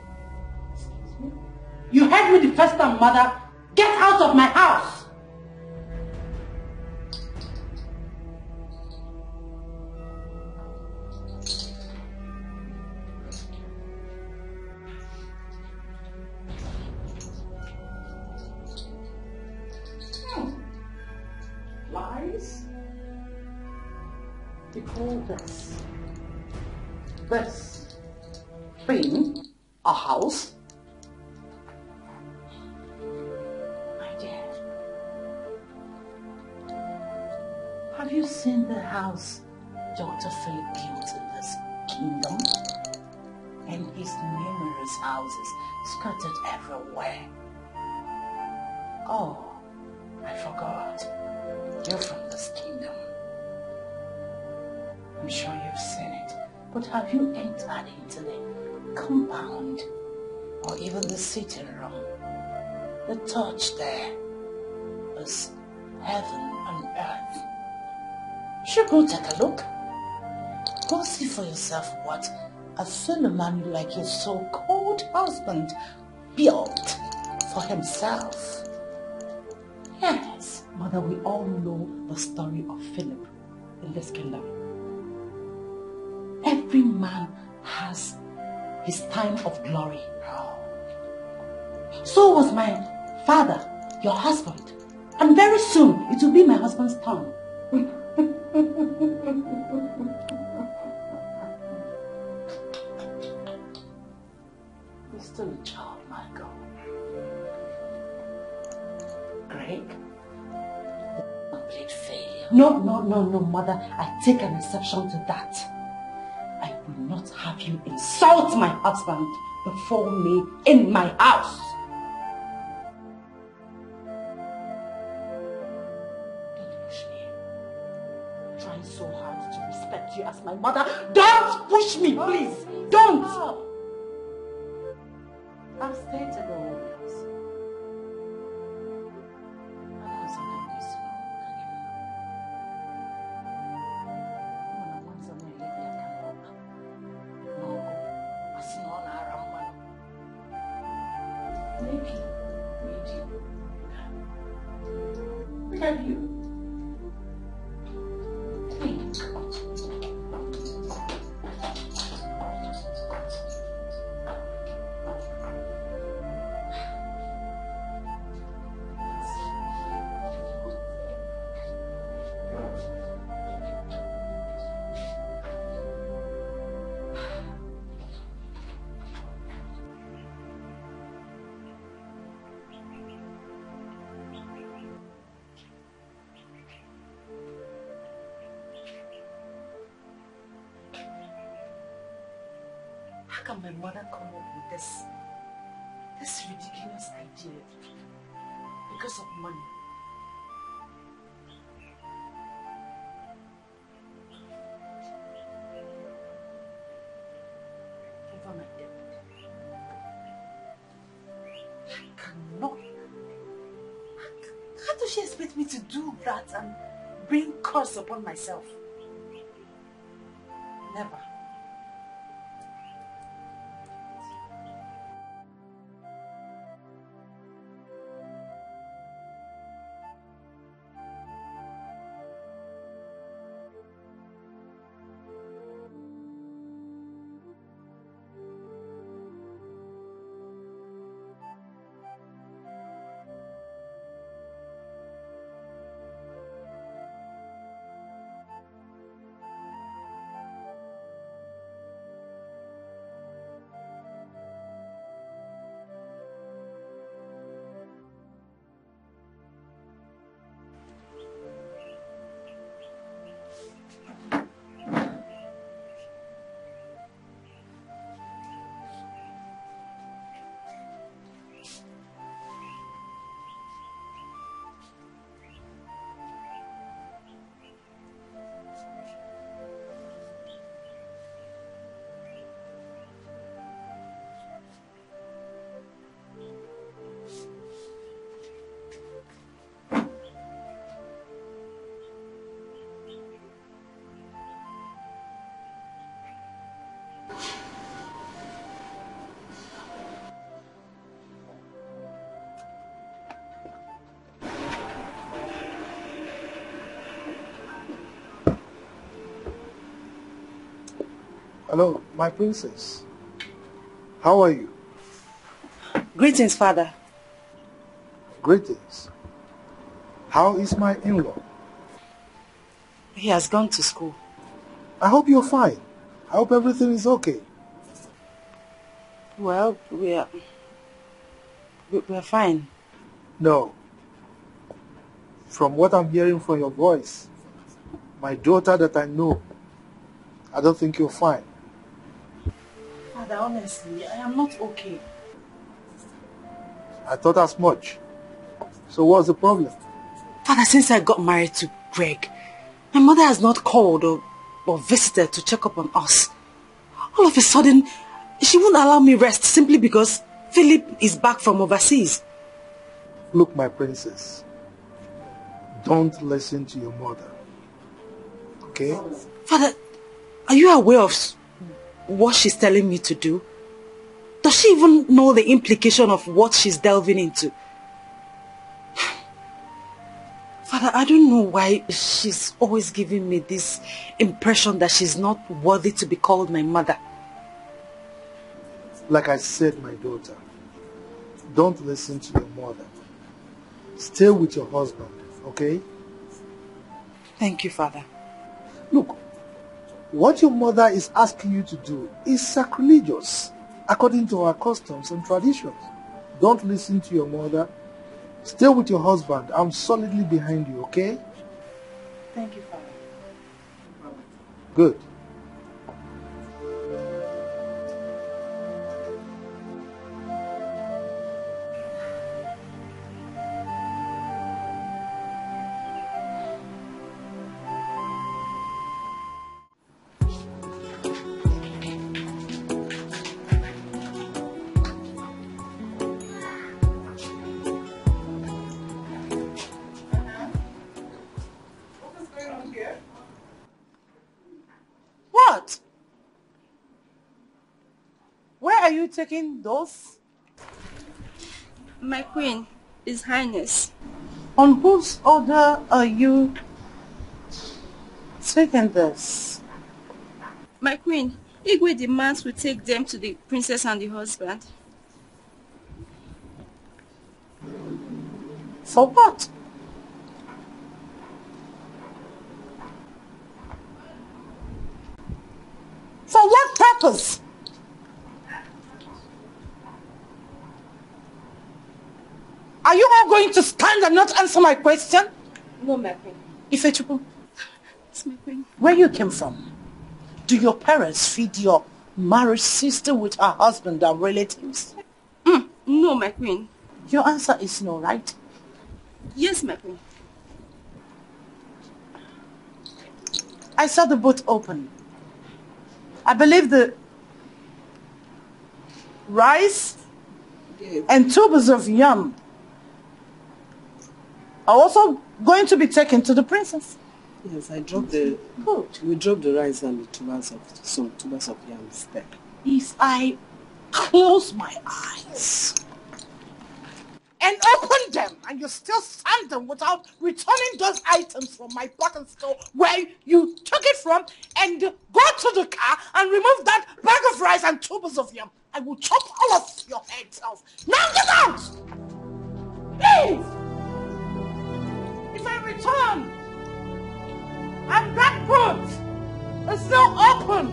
Speaker 11: You heard me the first time, mother. Get out of my house. Go take a look. Go see for yourself what a man like your so-called husband built for himself. Yes, mother, we all know the story of Philip in this kingdom. Every man has his time of glory. So was my father, your husband. And very soon, it will be my husband's turn. You're still a child, Michael. Greg, complete failure. No, no, no, no, mother. I take an exception to that. I will not have you insult my husband before me in my house. My mother. Don't push me, please. Don't. I'll stay to and bring curse upon myself?
Speaker 5: Hello, my princess. How are you?
Speaker 1: Greetings, father.
Speaker 5: Greetings. How is my in-law?
Speaker 1: He has gone to school.
Speaker 5: I hope you're fine. I hope everything is okay.
Speaker 1: Well, we are... we- We're fine.
Speaker 5: No. From what I'm hearing from your voice, my daughter that I know, I don't think you're fine.
Speaker 1: Father, honestly, I am not okay.
Speaker 5: I thought as much. So what's the problem?
Speaker 1: Father, since I got married to Greg, my mother has not called or, or visited to check up on us. All of a sudden, she won't allow me rest simply because Philip is back from overseas.
Speaker 5: Look, my princess, don't listen to your mother. Okay?
Speaker 1: Father, are you aware of what she's telling me to do? Does she even know the implication of what she's delving into? Father, I don't know why she's always giving me this impression that she's not worthy to be called my mother.
Speaker 5: Like I said, my daughter, don't listen to your mother. Stay with your husband, okay?
Speaker 1: Thank you, Father.
Speaker 5: Look, what your mother is asking you to do is sacrilegious according to our customs and traditions. Don't listen to your mother. Stay with your husband. I'm solidly behind you, okay?
Speaker 1: Thank you, Father.
Speaker 5: Good.
Speaker 4: Taking those?
Speaker 12: My queen, His Highness.
Speaker 4: On whose order are you taking this?
Speaker 12: My queen, Igwe demands we take them to the princess and the husband.
Speaker 4: For what? For what purpose? Are you all going to stand and not answer my question?
Speaker 12: No, my queen.
Speaker 4: Ifechuku,
Speaker 12: It's my queen.
Speaker 4: where you came from? Do your parents feed your married sister with her husband and relatives?
Speaker 12: Mm, no, my queen.
Speaker 4: Your answer is no, right?
Speaker 12: Yes, my queen.
Speaker 4: I saw the boat open. I believe the rice and tubers of yam are also going to be taken to the princess.
Speaker 7: Yes, I dropped the.
Speaker 4: Good.
Speaker 7: We dropped the rice and the tubers of some tubers of yams there.
Speaker 4: If I close my eyes and open them and you still send them without returning those items from my bottom store where you took it from and go to the car and remove that bag of rice and tubers of yam, I will chop all of your heads off. Now get out! Please! Return and that boot is still open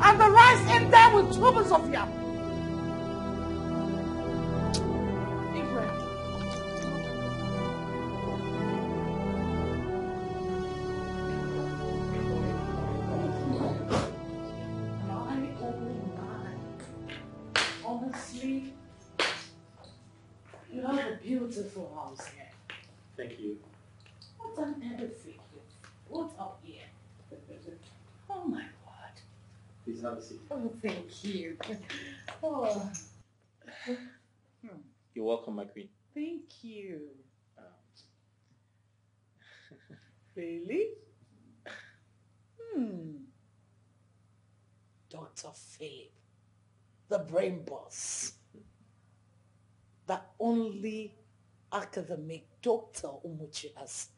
Speaker 4: and the rice in there with tubers of yam, beautiful house here.
Speaker 13: Thank you.
Speaker 4: What an everything you put up here. Oh my God.
Speaker 13: Please have a seat.
Speaker 4: Oh, thank you. Oh,
Speaker 13: You're welcome, my queen.
Speaker 4: thank you. Really? Hmm. Dr. Philip, the brain boss. The only academic doctor Umuchi has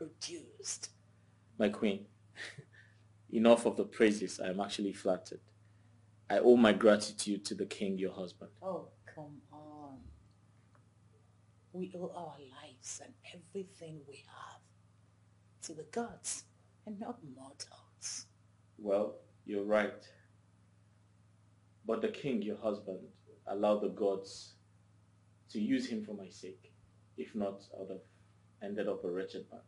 Speaker 4: produced.
Speaker 13: My queen, Enough of the praises. I am actually flattered. I owe my gratitude to the king, your husband.
Speaker 11: Oh, come on. We owe our lives and everything we have to the gods and not mortals.
Speaker 13: Well, you're right. But the king, your husband, allowed the gods to use him for my sake. If not, I would have ended up a wretched man.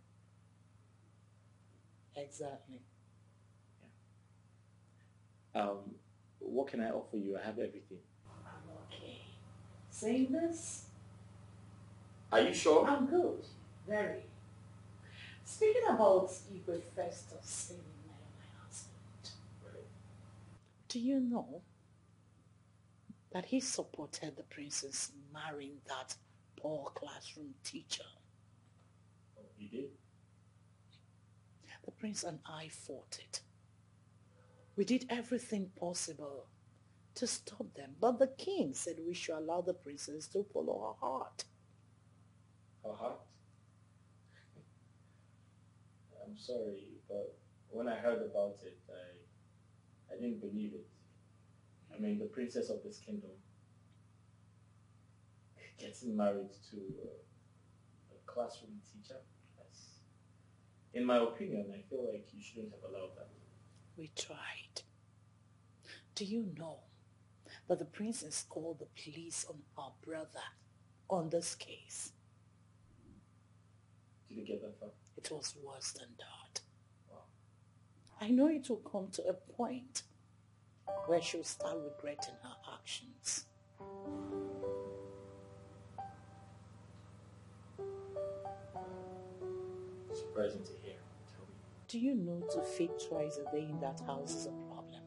Speaker 11: Exactly. Yeah.
Speaker 13: Um, what can I offer you? I have everything.
Speaker 11: I'm Okay. Saying this?
Speaker 13: Are you sure?
Speaker 11: I'm good. Very. Speaking about Igwe Festus saving my, my husband, do you know that he supported the princess marrying that poor classroom teacher?
Speaker 13: Oh, he did?
Speaker 11: The prince and I fought it. We did everything possible to stop them, but the king said we should allow the princess to follow her heart.
Speaker 13: Her heart? I'm sorry, but when I heard about it, I, I didn't believe it. I mean, the princess of this kingdom getting married to a, a classroom teacher. In my opinion, I feel like you shouldn't have allowed that.
Speaker 11: We tried. Do you know that the princess called the police on her brother on this case?
Speaker 13: Did you get that far?
Speaker 11: It was worse than that.
Speaker 13: Wow.
Speaker 11: I know it will come to a point where she'll start regretting her actions.
Speaker 13: Surprising to hear. Tell me.
Speaker 11: Do you know to feed twice a day in that house is a problem?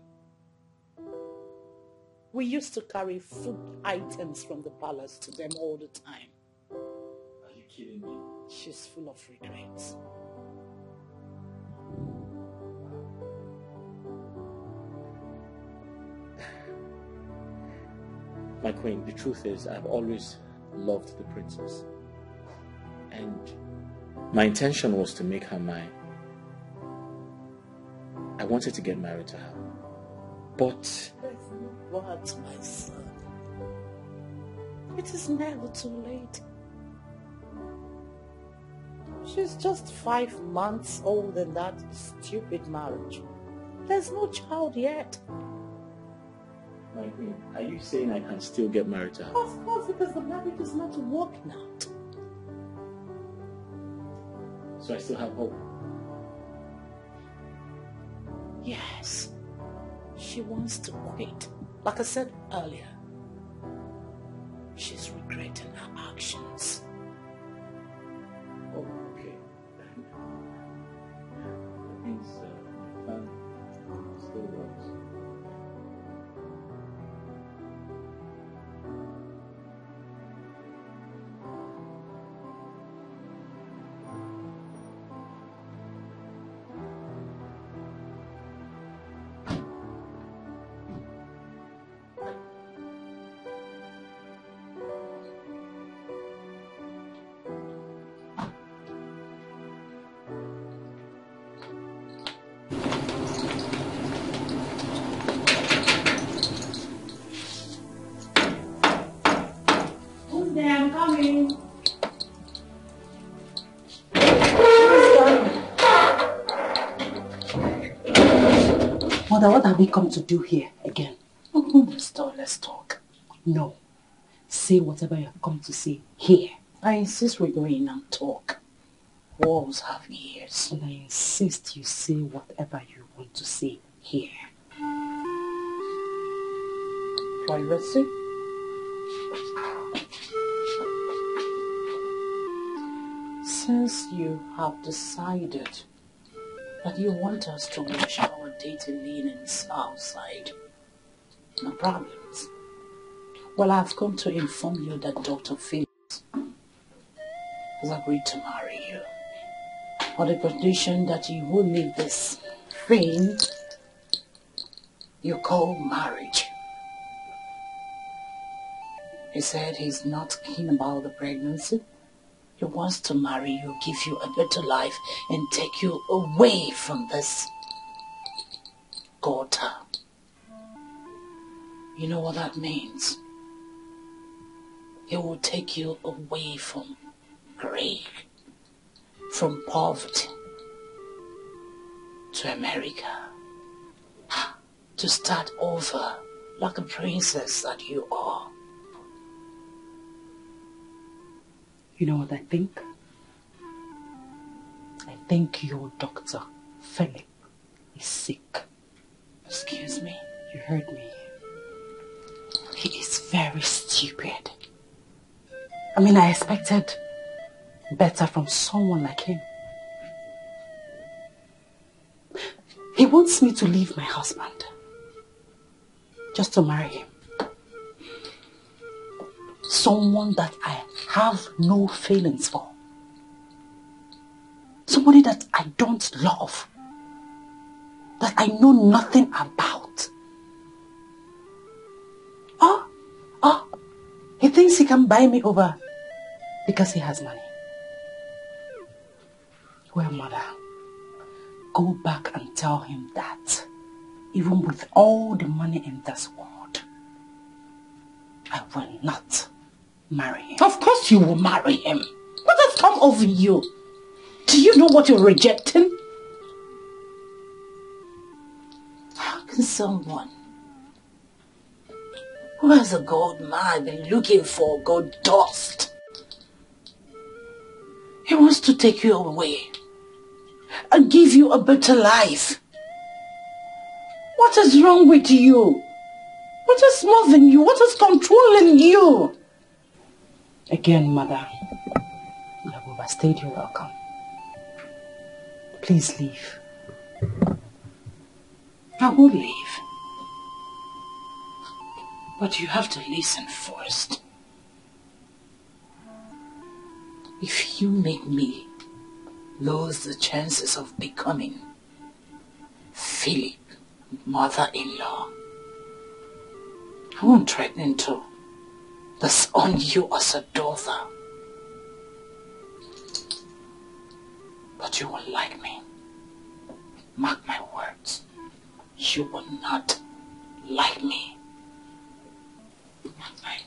Speaker 11: We used to carry food items from the palace to them all the time.
Speaker 13: Are you kidding me?
Speaker 11: She's full of regrets.
Speaker 13: My queen, the truth is I've always loved the princess. And my intention was to make her mine. I wanted to get married to her. But
Speaker 11: What, my son? It is never too late. She's just five months old in that stupid marriage. There's no child yet.
Speaker 13: my queen, are you saying I can still get married to her?
Speaker 11: Of course, because the marriage is not working out.
Speaker 13: So I still have hope.
Speaker 11: Yes. She wants to quit. Like I said earlier, she's regretting her actions. Have we come to do here again? Oh, Mister, let's talk. No. Say whatever you have come to say here. I insist we go in and talk. Walls have ears. And I insist you say whatever you want to say here. Privacy? Since you have decided that you want us to wash our dirty linens outside, no problems. Well, I've come to inform you that Dr. Phillips has agreed to marry you on the condition that you will leave this thing you call marriage. He said he's not keen about the pregnancy. He wants to marry you, give you a better life, and take you away from this gutter. You know what that means? It will take you away from greed, from poverty, to America, to start over like a princess that you are.
Speaker 1: You know what I think? I think your doctor, Philip, is sick.
Speaker 11: Excuse me?
Speaker 1: You heard me. He is very stupid. I mean, I expected better from someone like him. He wants me to leave my husband. Just to marry him. Someone that I have no feelings for. Somebody that I don't love. That I know nothing about. Oh, oh, he thinks he can buy me over because he has money. Well, mother, go back and tell him that even with all the money in this world, I will not marry him.
Speaker 11: Of course you will marry him. What has come over you? Do you know what you're rejecting? How can someone who has a gold mine be looking for gold dust? He wants to take you away and give you a better life. What is wrong with you? What is more than you? What is controlling you?
Speaker 1: Again, mother, you have overstayed your welcome. Please leave.
Speaker 11: I will leave. But you have to listen first. If you make me lose the chances of becoming Philip mother-in-law, I won't threaten to disown you as a daughter. But you won't like me. Mark my words. You will not like me. Mark my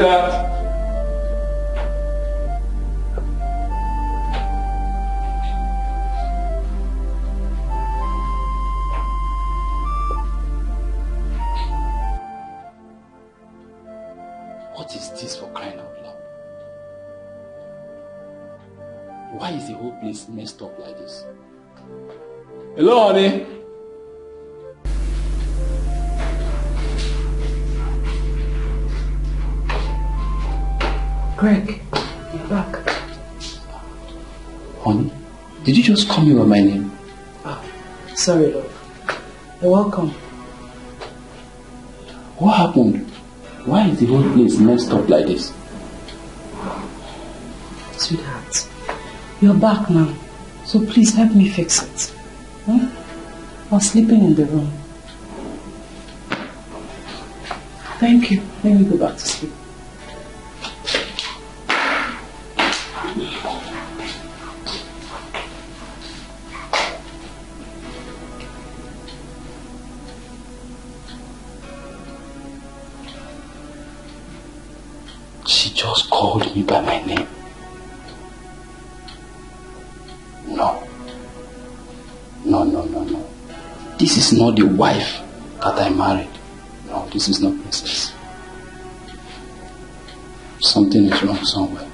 Speaker 14: Sweetheart.
Speaker 6: What is this for crying out loud? Why is the whole place messed up you just call me by my name?
Speaker 11: Ah, sorry, love. You're welcome.
Speaker 6: What happened? Why is the whole place messed up like this?
Speaker 11: Sweetheart, you're back now. So please help me fix it. Huh? I was sleeping in the room. Thank you. Let me go back to sleep.
Speaker 6: Not the wife that I married. No, this is not Princess. Something is wrong somewhere.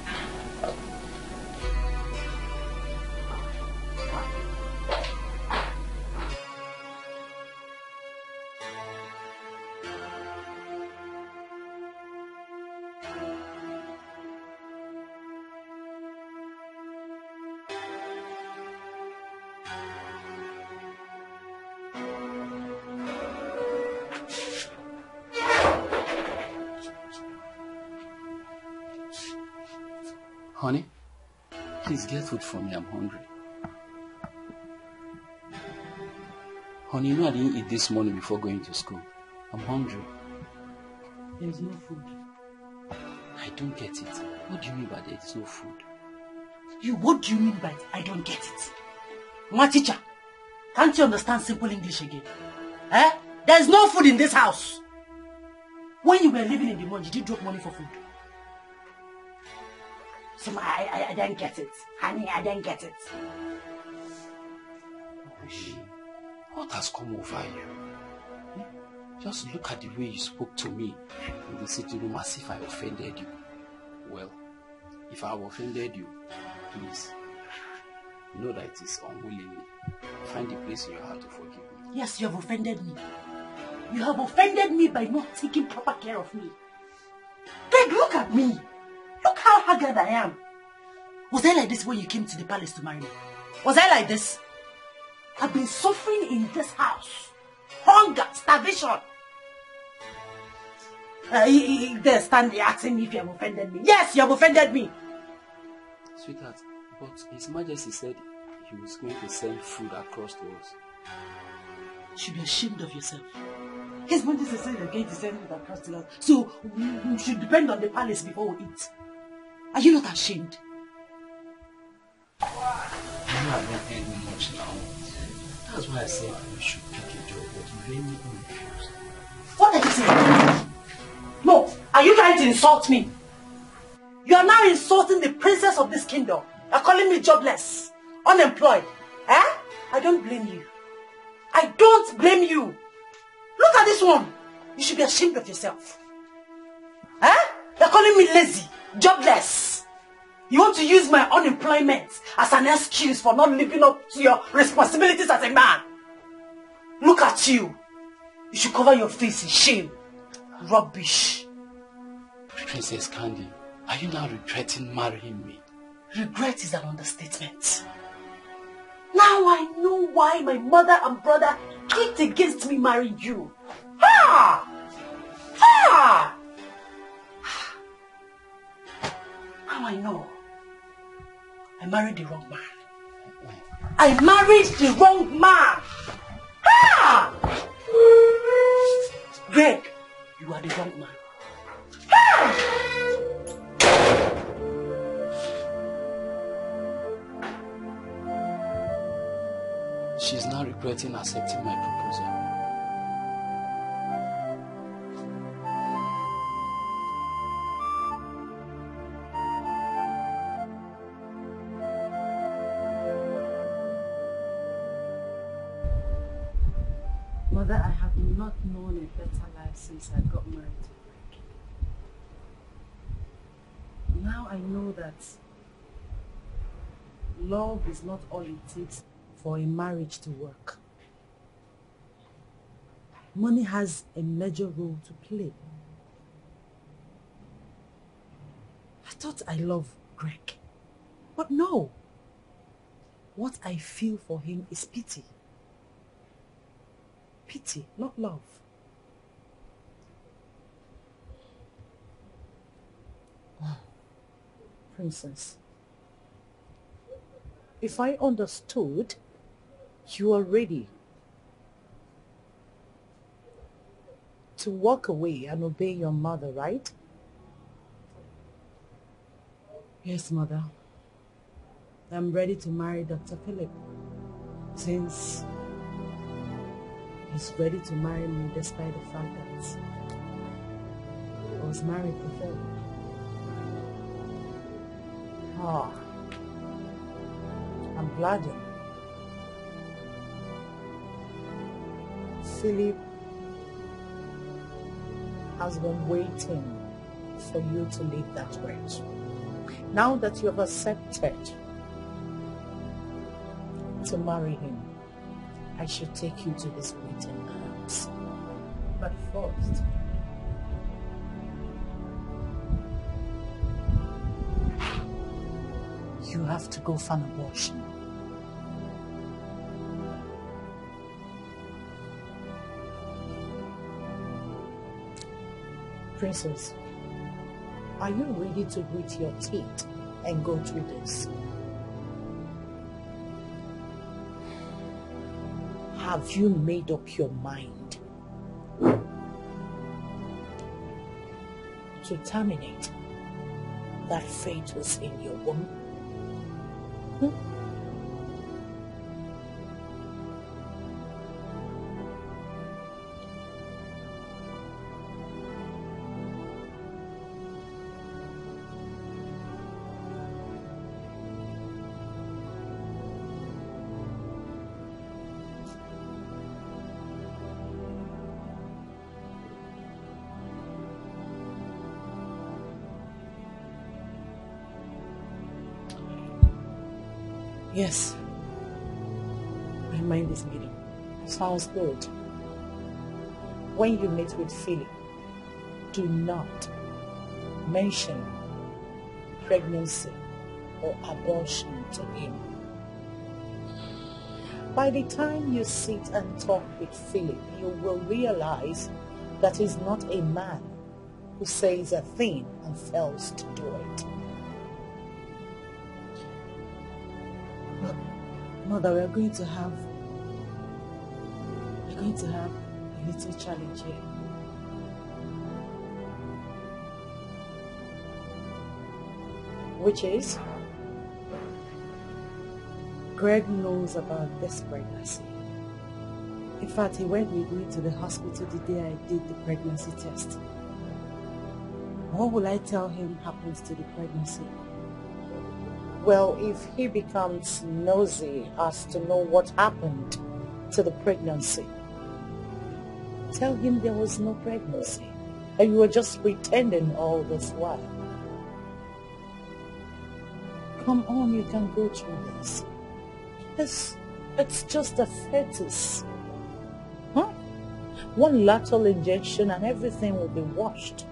Speaker 6: Get food for me. I'm hungry. Honey, you know I didn't eat this morning before going to school. I'm hungry.
Speaker 11: There's no food.
Speaker 6: I don't get it. What do you mean by there's no food?
Speaker 1: You, what do you mean by I don't get it? My teacher, can't you understand simple English again? Eh? There's no food in this house. When you were living in the month, did you drop money for food? So I, I, I didn't get it. Honey, I didn't get it.
Speaker 6: What has come over you? Just look at the way you spoke to me in the sitting room as if I offended you. Well, if I have offended you, please know that it is unwillingly. Find a place in your heart to forgive me.
Speaker 1: Yes, you have offended me. You have offended me by not taking proper care of me. Greg, look at me. Look how haggard I am. Was I like this when you came to the palace to marry me? Was I like this? I've been suffering in this house. Hunger, starvation. Uh, he, he, he there stand there asking me if you have offended me. Yes, you have offended me.
Speaker 6: Sweetheart, but His Majesty said he was going to send food across to us.
Speaker 1: You should be ashamed of yourself. His Majesty said you're going to send food across to us. So we should depend on the palace before we eat. Are you not ashamed?
Speaker 6: I know I don't earn much now. That's why I said you should pick a job, you really refused.
Speaker 1: What are you saying? No, are you trying to insult me? You are now insulting the princess of this kingdom. You're calling me jobless, unemployed. Eh? I don't blame you. I don't blame you. Look at this one. You should be ashamed of yourself. Eh? You're calling me lazy, jobless. You want to use my unemployment as an excuse for not living up to your responsibilities as a man. Look at you. You should cover your face in shame. Rubbish.
Speaker 6: Princess Candy, are you now regretting marrying me?
Speaker 1: Regret is an understatement. Now I know why my mother and brother kicked against me marrying you. Ha! Ha! Now I know. I married the wrong man. I married the wrong man. Ha! Greg, you are the wrong man.
Speaker 6: She's now regretting accepting my proposal.
Speaker 11: Since I got married to Greg. Now I know that love is not all it takes for
Speaker 4: a marriage to work. Money has a major role to play. I thought I loved Greg, but no. What I feel for him is pity. Pity, not love. Princess, if I understood, you are ready to walk away and obey your mother, right? Yes, mother. I'm ready to marry Dr. Philip since he's ready to marry me despite the fact that I was married before. Ah, I'm glad. Philip has been waiting for you to leave that bridge. Now that you have accepted to marry him, I should take you to his waiting arms. But first, you have to go for an abortion. Princess, are you ready to grit your teeth and go through this? Have you made up your mind to terminate that fetus in your womb? Hmm? Sounds good. When you meet with Philip, do not mention pregnancy or abortion to him. By the time you sit and talk with Philip, you will realize that he's not a man who says a thing and fails to do it. Mother, we are going to have to have a little challenge here. Which is Greg knows about this pregnancy. In fact, he went with me to the hospital the day I did the pregnancy test. What will I tell him happens to the pregnancy? Well, if he becomes nosy as to know what happened to the pregnancy, tell him there was no pregnancy and you were just pretending all this while. Come on, you can go through this. It's, it's just a fetus. Huh? One lateral injection and everything will be washed.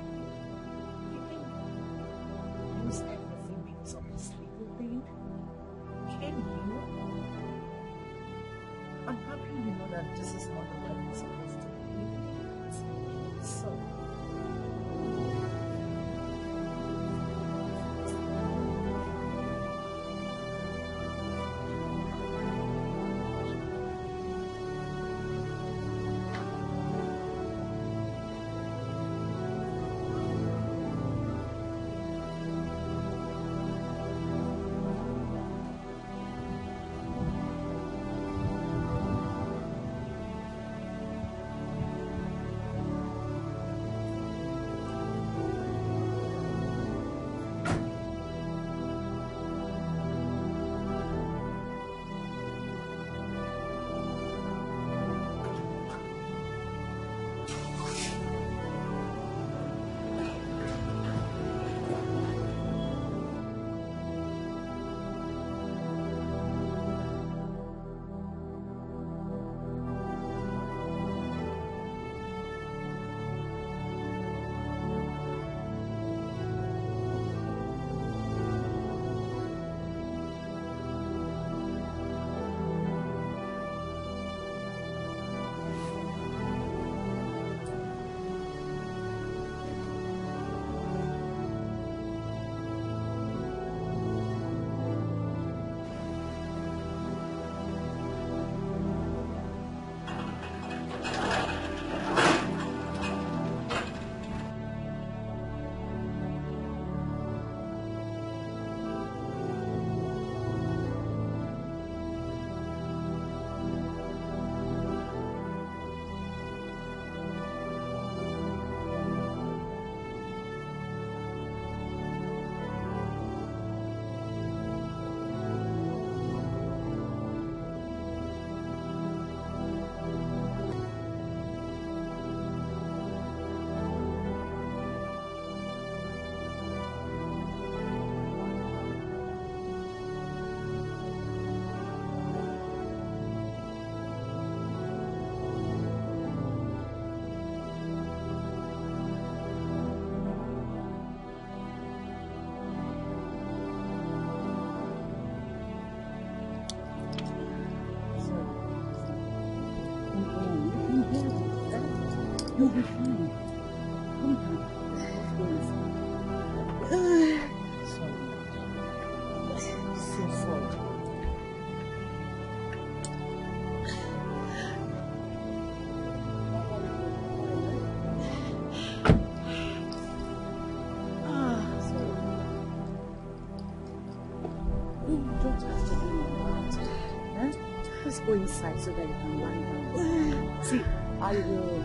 Speaker 4: Go inside so that you can lie down. See, I will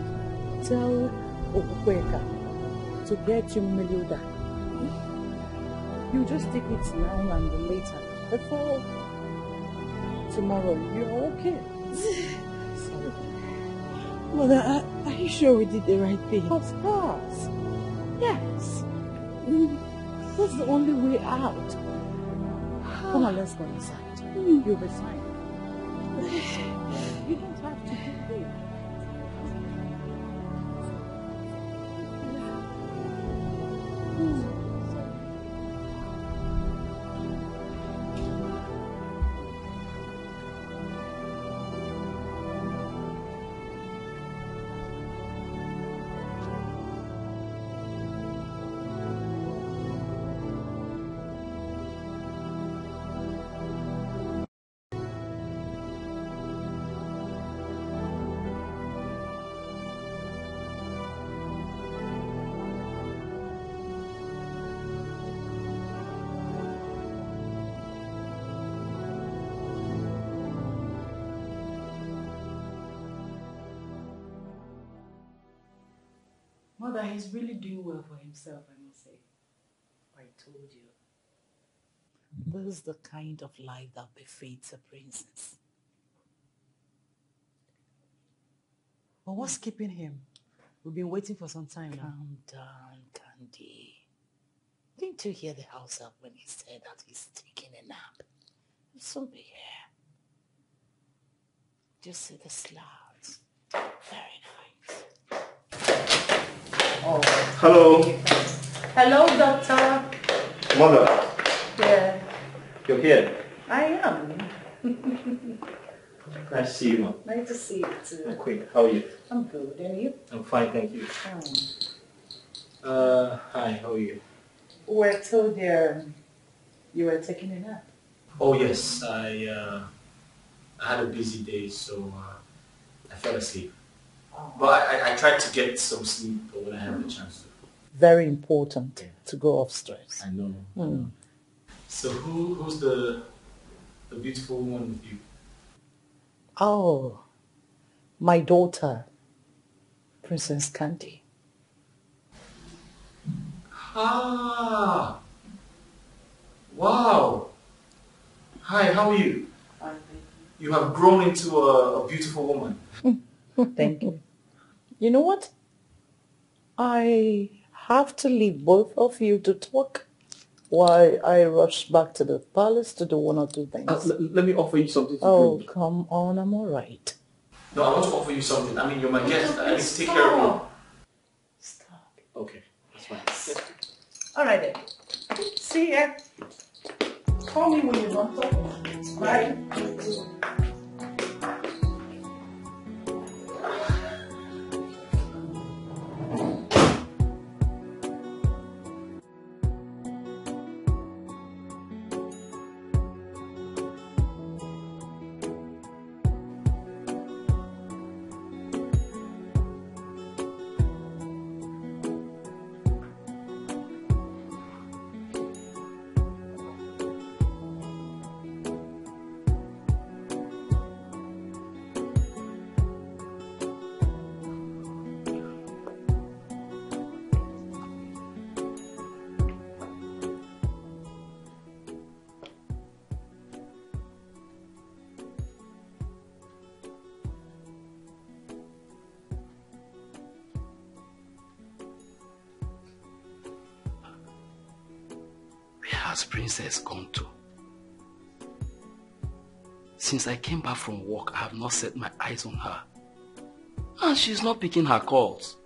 Speaker 4: tell Okukweka to get you Meluda. You just take it now and later. Before tomorrow, you're okay. Sorry.
Speaker 1: Mother, are, are you sure we did the right thing?
Speaker 4: Of course. Yes. That's the only way out. Come on, let's go inside. You'll be fine. You don't have to do it.
Speaker 1: Mother, he's really doing well for himself, I must say.
Speaker 4: I told you. This is the kind of life that befits a princess.
Speaker 1: But what's keeping him? We've been waiting for some time now.
Speaker 4: Calm down, Candy. Didn't you hear the house up when he said that he's taking a nap? He'll soon be here. Just see the slabs. Very nice.
Speaker 13: Oh. Hello.
Speaker 4: Hello, doctor.
Speaker 13: Mother,
Speaker 4: Yeah,
Speaker 13: you're here.
Speaker 4: I am.
Speaker 13: Nice to see you, Mom.
Speaker 4: nice to see you too.
Speaker 13: Queen, how are you?
Speaker 4: I'm good, and you?
Speaker 13: I'm fine, thank you.
Speaker 4: Um,
Speaker 13: Uh, hi, how are you?
Speaker 4: we're told um, you were taking a nap.
Speaker 13: Oh yes, I uh, I had a busy day, so uh, I fell asleep. But I, I, I tried to get some sleep when I had the chance to.
Speaker 4: Very important to go off stress.
Speaker 13: I know.
Speaker 4: Mm.
Speaker 13: So who who's the the beautiful woman with you?
Speaker 4: Oh, my daughter, Princess Candy.
Speaker 13: Ah! Wow! Hi, how are you? You have grown into a, a beautiful woman.
Speaker 4: Thank you. You know what? I have to leave both of you to talk while I rush back to the palace to do one or two things.
Speaker 13: Uh, let me offer you something to
Speaker 4: oh,
Speaker 13: drink.
Speaker 4: come on, I'm all right.
Speaker 13: No, I want to offer you something. I mean, you're my guest. I need to take care of you. Stop. Okay, that's fine.
Speaker 4: All right then. See ya. Call me when you're talking. Bye.
Speaker 6: Since I came back from work, I have not set my eyes on her. And she's not picking her calls.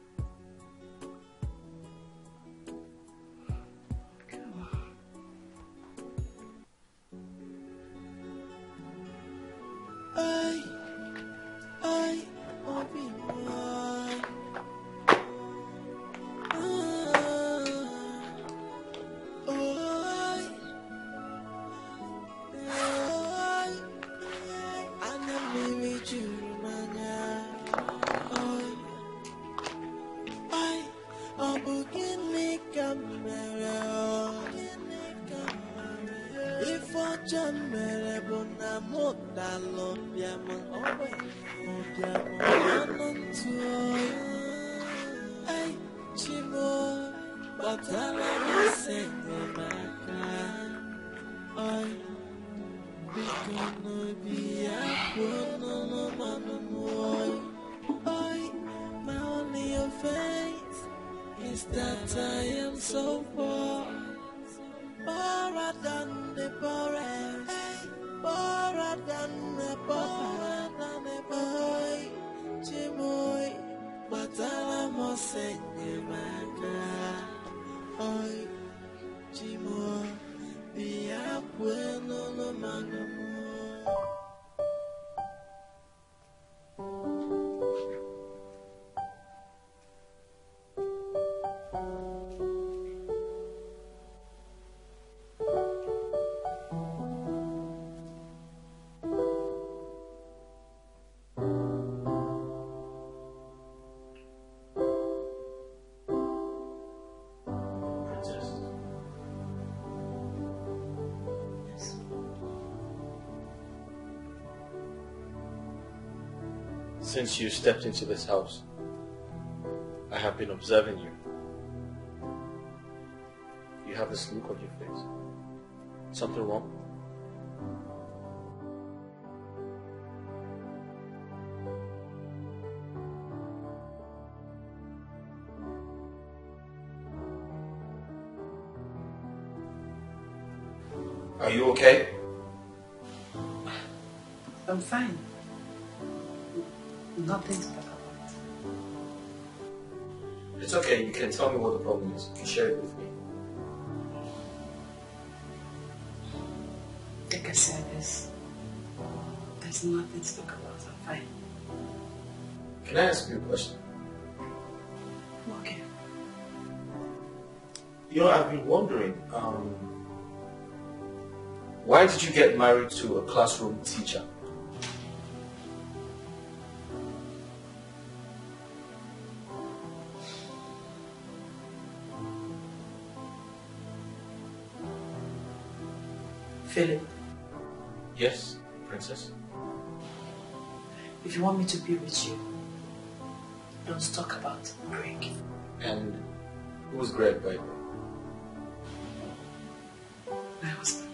Speaker 13: Since you stepped into this house, I have been observing you. You have this look on your face. Something wrong? Are you okay?
Speaker 11: I'm fine.
Speaker 13: Tell me what the problem is. You share it with me.
Speaker 11: Like I said, there's, there's nothing to talk about. I'm fine.
Speaker 13: Can I ask you a question?
Speaker 11: Okay.
Speaker 13: You know, I've been wondering, um, why did you get married to a classroom teacher?
Speaker 11: Me to be with you, don't talk about Greg.
Speaker 13: And who's Greg, by?
Speaker 11: My husband.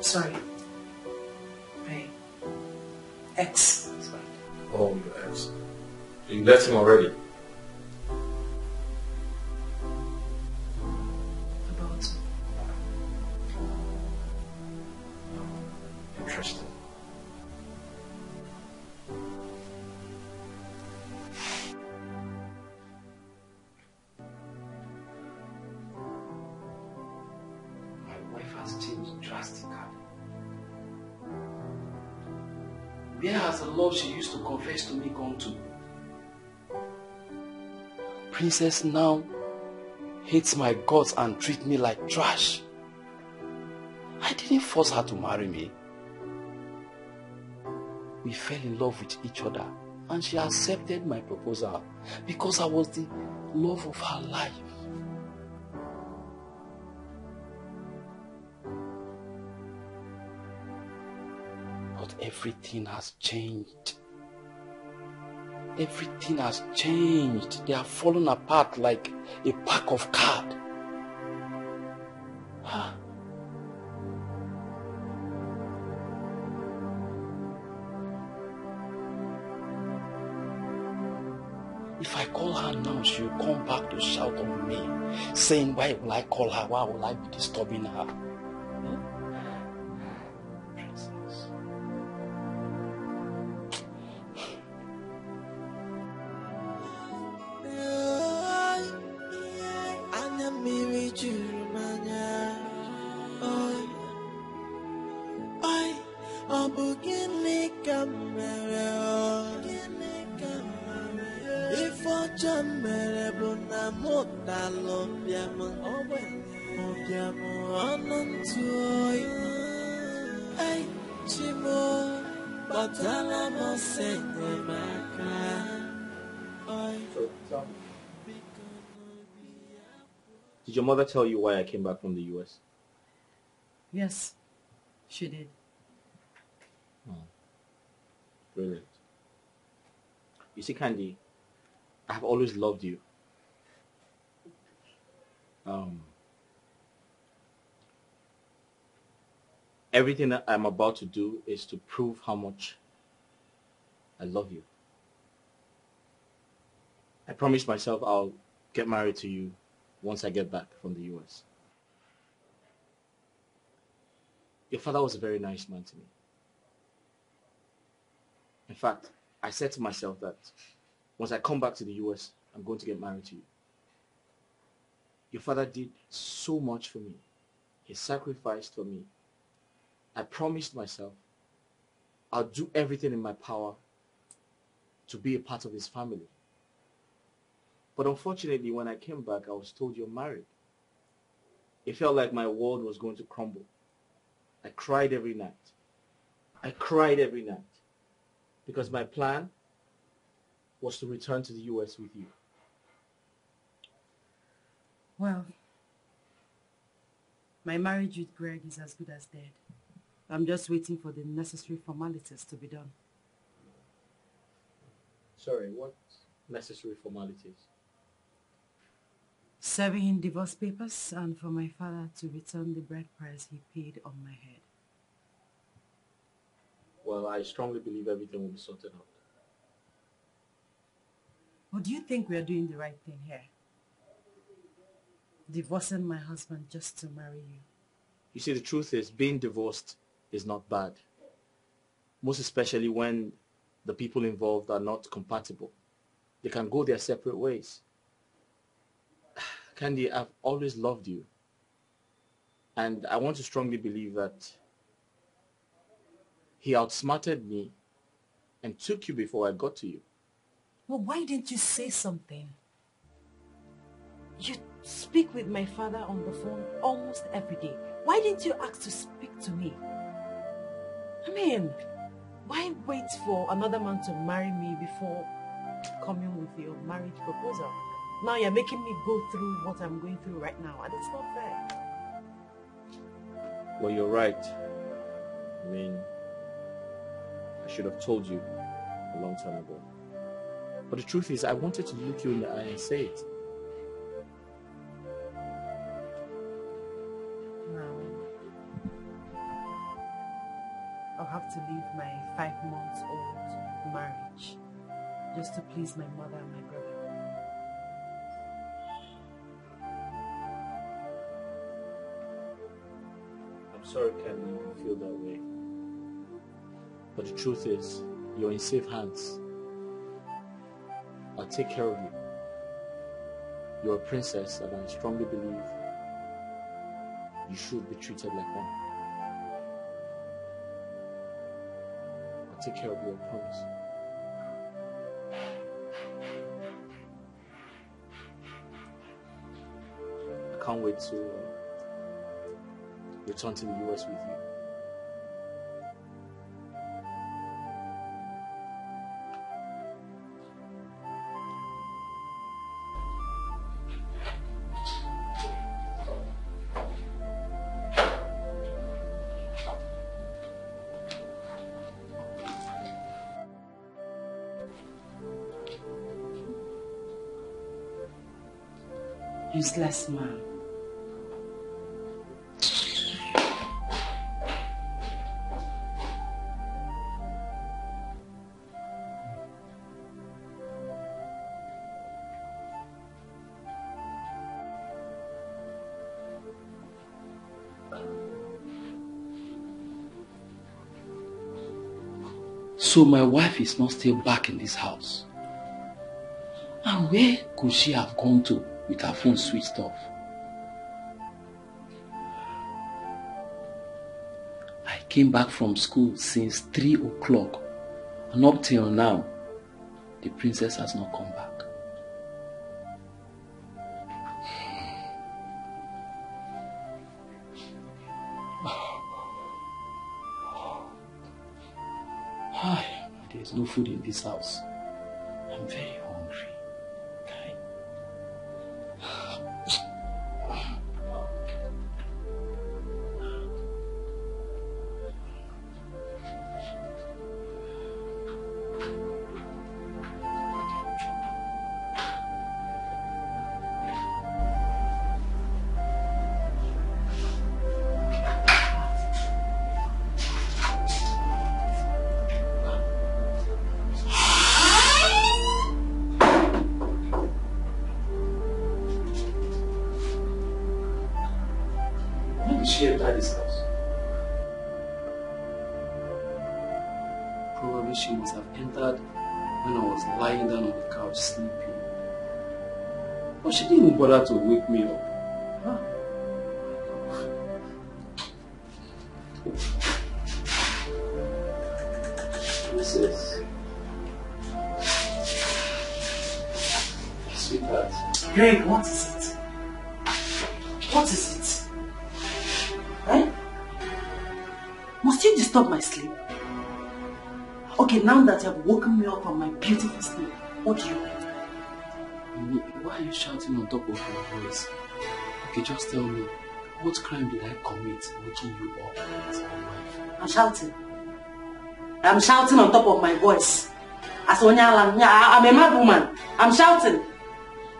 Speaker 11: Sorry. My ex-husband.
Speaker 13: Oh, your ex. You left him already.
Speaker 6: Now hates my guts and treats me like trash. I didn't force her to marry me. We fell in love with each other and she accepted my proposal because I was the love of her life. But everything has changed. Everything has changed. They have fallen apart like a pack of cards. Ah. If I call her now, she'll come back to shout on me, saying, Why will I call her? Why will I be disturbing her?
Speaker 13: Mother tell you why I came back from the US?
Speaker 1: Yes, she did.
Speaker 13: Oh, brilliant. You see, Candy, I have always loved you. Um, everything that I'm about to do is to prove how much I love you. I promised myself I'll get married to you once I get back from the US. Your father was a very nice man to me. In fact, I said to myself that once I come back to the US, I'm going to get married to you. Your father did so much for me. He sacrificed for me. I promised myself I'll do everything in my power to be a part of his family. But unfortunately, when I came back, I was told you're married. It felt like my world was going to crumble. I cried every night. I cried every night because my plan was to return to the US with you.
Speaker 1: Well, my marriage with Greg is as good as dead. I'm just waiting for the necessary formalities to be done.
Speaker 13: Sorry, what necessary formalities?
Speaker 1: Serving in divorce papers and for my father to return the bride price he paid on my head.
Speaker 13: Well, I strongly believe everything will be sorted out.
Speaker 1: But do you think we are doing the right thing here? Divorcing my husband just to marry you.
Speaker 13: You see, the truth is, being divorced is not bad. Most especially when the people involved are not compatible. They can go their separate ways. Candy, I've always loved you. And I want to strongly believe that he outsmarted me and took you before I got to you.
Speaker 1: Well, why didn't you say something? You speak with my father on the phone almost every day. Why didn't you ask to speak to me? I mean, why wait for another man to marry me before coming with your marriage proposal? Now you're making me go through what I'm going through right now, and it's not fair.
Speaker 13: Well, you're right. I mean, I should have told you a long time ago. But the truth is, I wanted to look you in the eye and say it.
Speaker 1: Now, I'll have to leave my five months old marriage just to please my mother and my brother.
Speaker 13: Sorry, Candy, you feel that way. But the truth is, you're in safe hands. I'll take care of you. You're a princess, and I strongly believe you should be treated like one. I'll take care of you, I promise. I can't wait to uh, return to the US with you.
Speaker 1: Useless man.
Speaker 6: So my wife is not still back in this house. And where could she have gone to with her phone switched off? I came back from school since 3 o'clock and up till now, the princess has not come food in this house. On top of your voice? Okay, just tell me, what crime did I commit waking you up as my wife?
Speaker 1: I'm shouting. I'm shouting on top of my voice. As Onyala, I'm a mad woman. I'm shouting.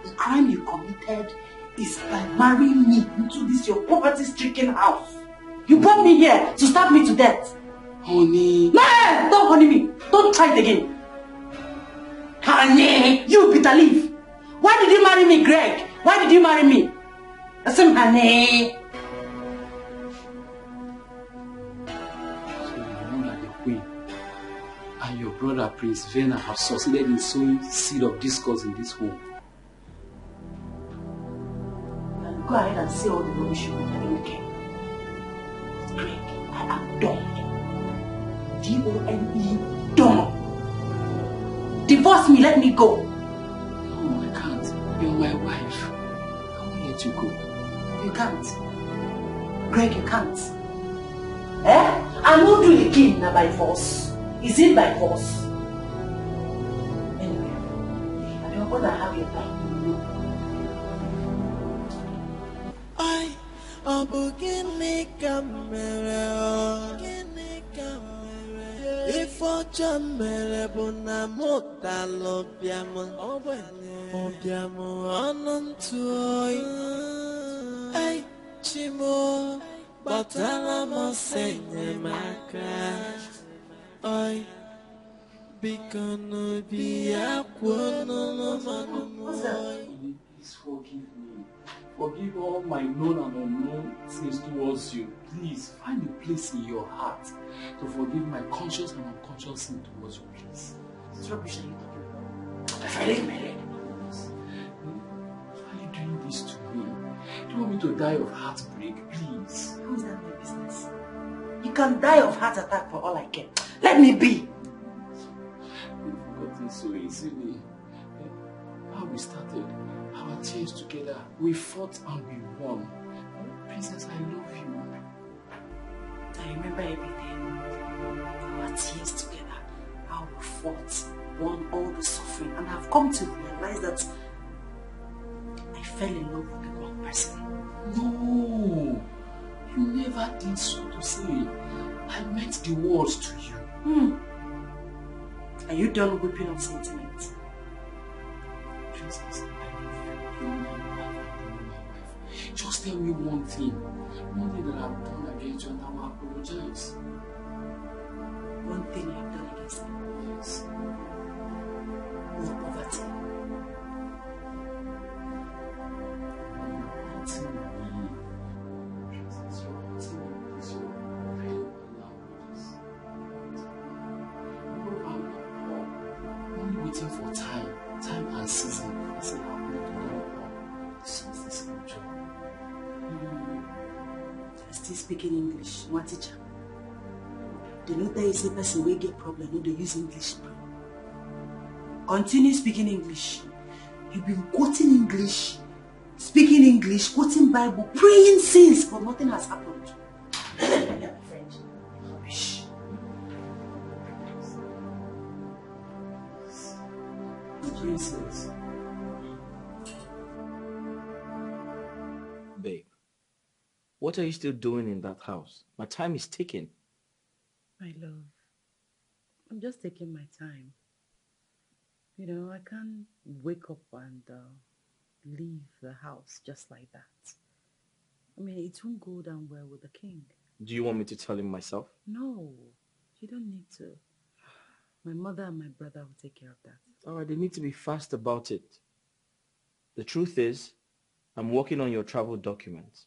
Speaker 1: The crime you committed is by marrying me into this your poverty-stricken house. You brought me here to stab me to death.
Speaker 6: Honey.
Speaker 1: No, don't honey me. Don't try it again. Honey, you bitter leaf. Why did you marry me, Greg? Why did you marry me? Listen, honey.
Speaker 6: So you know that the queen and your brother Prince Vena have succeeded in sowing seed of discourse in this home.
Speaker 1: And go ahead and say all the rubbish you want. I don't care. Greg, I am done. D-O-N-E, done. Divorce me, let me go.
Speaker 6: No, I can't. You're my wife. I won't let you go.
Speaker 1: You can't. Greg, you can't. Eh? I won't do it again now by force. Is it by force? Anyway, I don't want have your back.
Speaker 15: Ai, ọ bụ gịnị ka mere? Ife ọjọọ m mere bụ na mụ dara ụbịam. Ụbịam ọnụ ntụ oyi. Ai, Chimo, gbatara m ọsọ enyemaka. Oi, biko n'obi ya kwuo n'ụlọ mmanụ m oyi.
Speaker 6: Forgive me. Forgive all my known and unknown sins towards you. Please find a place in your heart to forgive my conscious and unconscious sin towards you, please.
Speaker 1: It's rubbish that you're talking about. If I lick my leg.
Speaker 6: Why are you doing this to me? Do you want me to die of heartbreak, please?
Speaker 1: How is that my business? You can die of heart attack for all I care. Let me be.
Speaker 6: You've gotten so easily. Eh, How we started, our tears together, we fought and we won. Princess, I love you.
Speaker 1: I remember everything. Our tears together, how we fought, won all the suffering, and I've come to realize that I fell in love with the wrong person.
Speaker 6: No, you never did so to say. I meant the words to you.
Speaker 1: Hmm. Are you done whipping up sentiment?
Speaker 6: Princess, I love you. Just tell me one thing. One thing that I've done and I will apologize.
Speaker 1: One thing you have done against me. Speaking English. What teacher? They know there is a person will get problem. No, they use English. Continue speaking English. You've been quoting English, speaking English, quoting Bible, praying since, but nothing has happened. French. Rubbish.
Speaker 6: Princess.
Speaker 13: Babe, what are you still doing in that house? My time is ticking.
Speaker 16: My love, I'm just taking my time. You know, I can't wake up and uh, leave the house just like that. I mean, it won't go down well with the king.
Speaker 13: Do you want me to tell him myself?
Speaker 16: No, you don't need to. My mother and my brother will take care of that.
Speaker 13: All right, they need to be fast about it. The truth is, I'm working on your travel documents.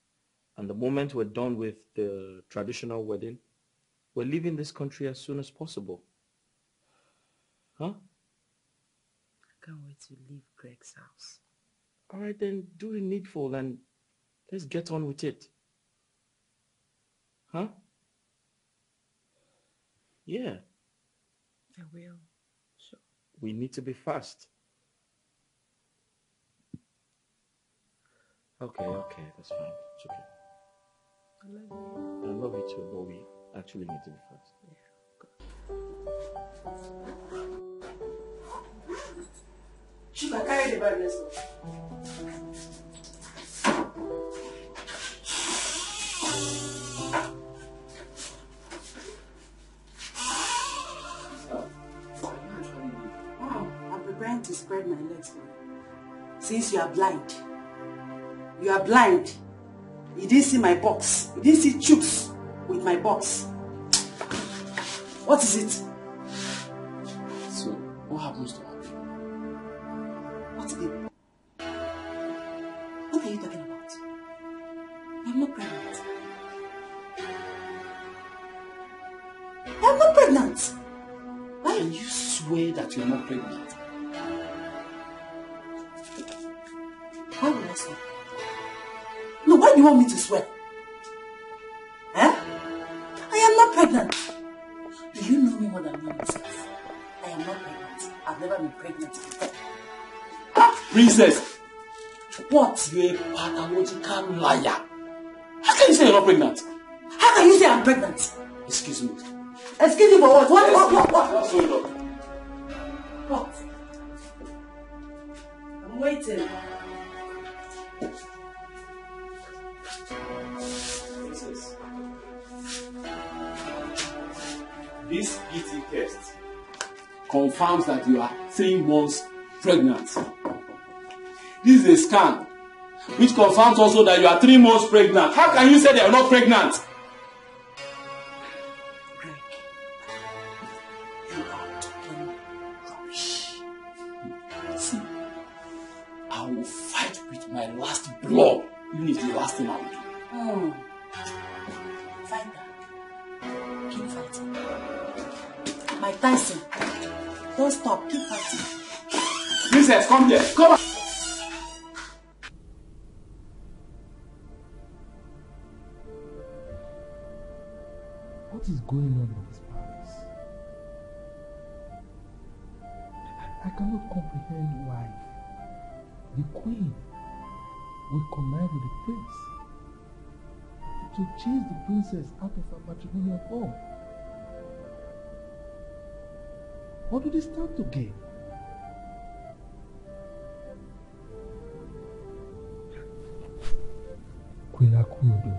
Speaker 13: And the moment we're done with the traditional wedding, we're leaving this country as soon as possible.
Speaker 6: Huh?
Speaker 13: I can't wait to leave Greg's house.
Speaker 6: All right, then do the needful and let's get on with it. Huh? Yeah,
Speaker 13: I will. Sure.
Speaker 6: we need to be fast. Okay, okay, that's fine. It's okay.
Speaker 13: I love you.
Speaker 6: I love you too, but we actually need to be fast.
Speaker 1: Sugar, carry the bag, let's I'm preparing to spread my legs. Since you are blind. You are blind. You didn't see my box. You didn't see chooks with my box. What is it?
Speaker 6: So, what happens to her?
Speaker 1: What baby? What are you talking about? I'm not pregnant. I'm not pregnant.
Speaker 6: Can you swear that you're not pregnant?
Speaker 1: Want me to swear? Eh? I am not pregnant. Do you know me more than me myself? I am not pregnant. I've never been pregnant before.
Speaker 6: Princess!
Speaker 1: What?
Speaker 6: You're a pathological liar. How can you say you're not pregnant?
Speaker 1: How can you say I'm pregnant?
Speaker 6: Excuse me.
Speaker 1: Excuse me for what? What? What? What? What? What? I'm waiting.
Speaker 6: Confirms that you are three months pregnant. This is a scan which confirms also that you are three months pregnant. How can you say they are not pregnant?
Speaker 17: Stand to gain? Queen Akunodo,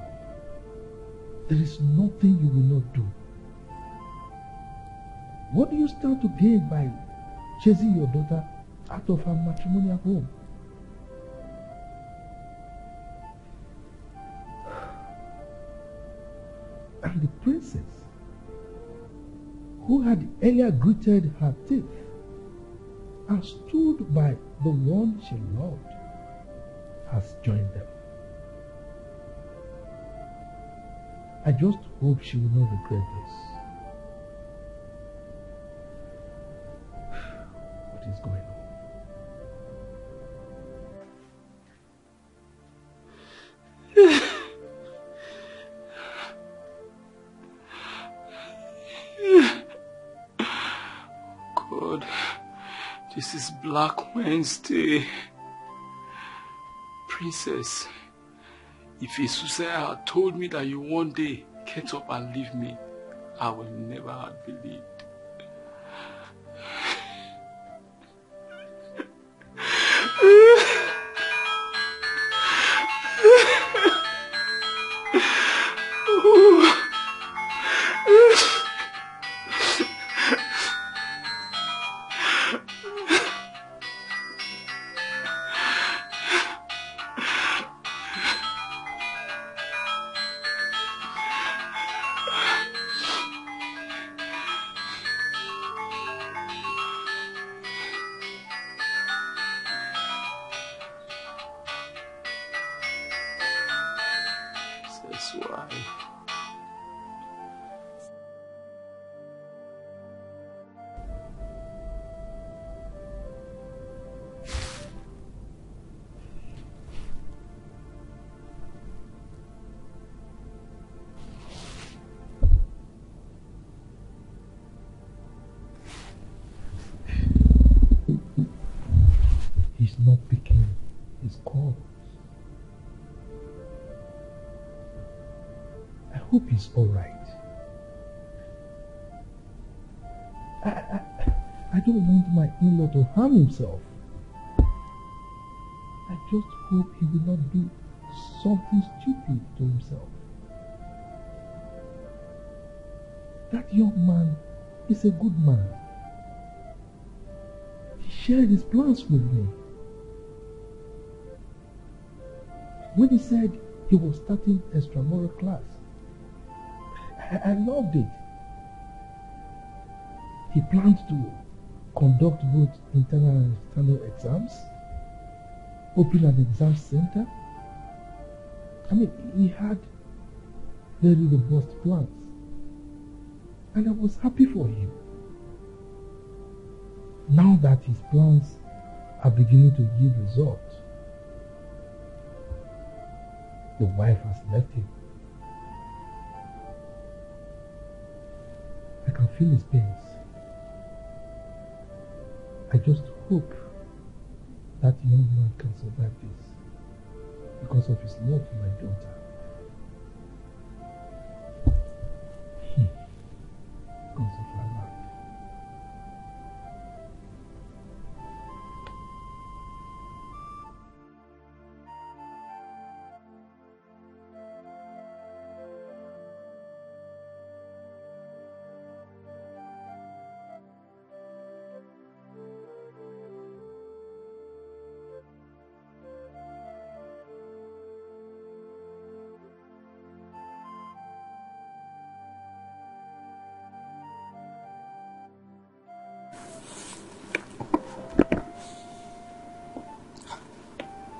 Speaker 17: there is nothing you will not do. What do you stand to gain by chasing your daughter out of her matrimonial home? And the princess, who had earlier greeted her thief and stood by the one she loved, has joined them. I just hope she will not regret this. What is going on?
Speaker 6: Black Wednesday. Princess, if Isusaya had told me that you one day get up and leave me, I would never have believed.
Speaker 17: Himself. I just hope he will not do something stupid to himself. That young man is a good man. He shared his plans with me. When he said he was starting extramural class, I, I loved it. He planned to conduct both internal and external exams, open an exam center. I mean, he had very robust plans. And I was happy for him. Now that his plans are beginning to yield results, the wife has left him. I can feel his pains. I just hope that young man can survive this because of his love for my daughter.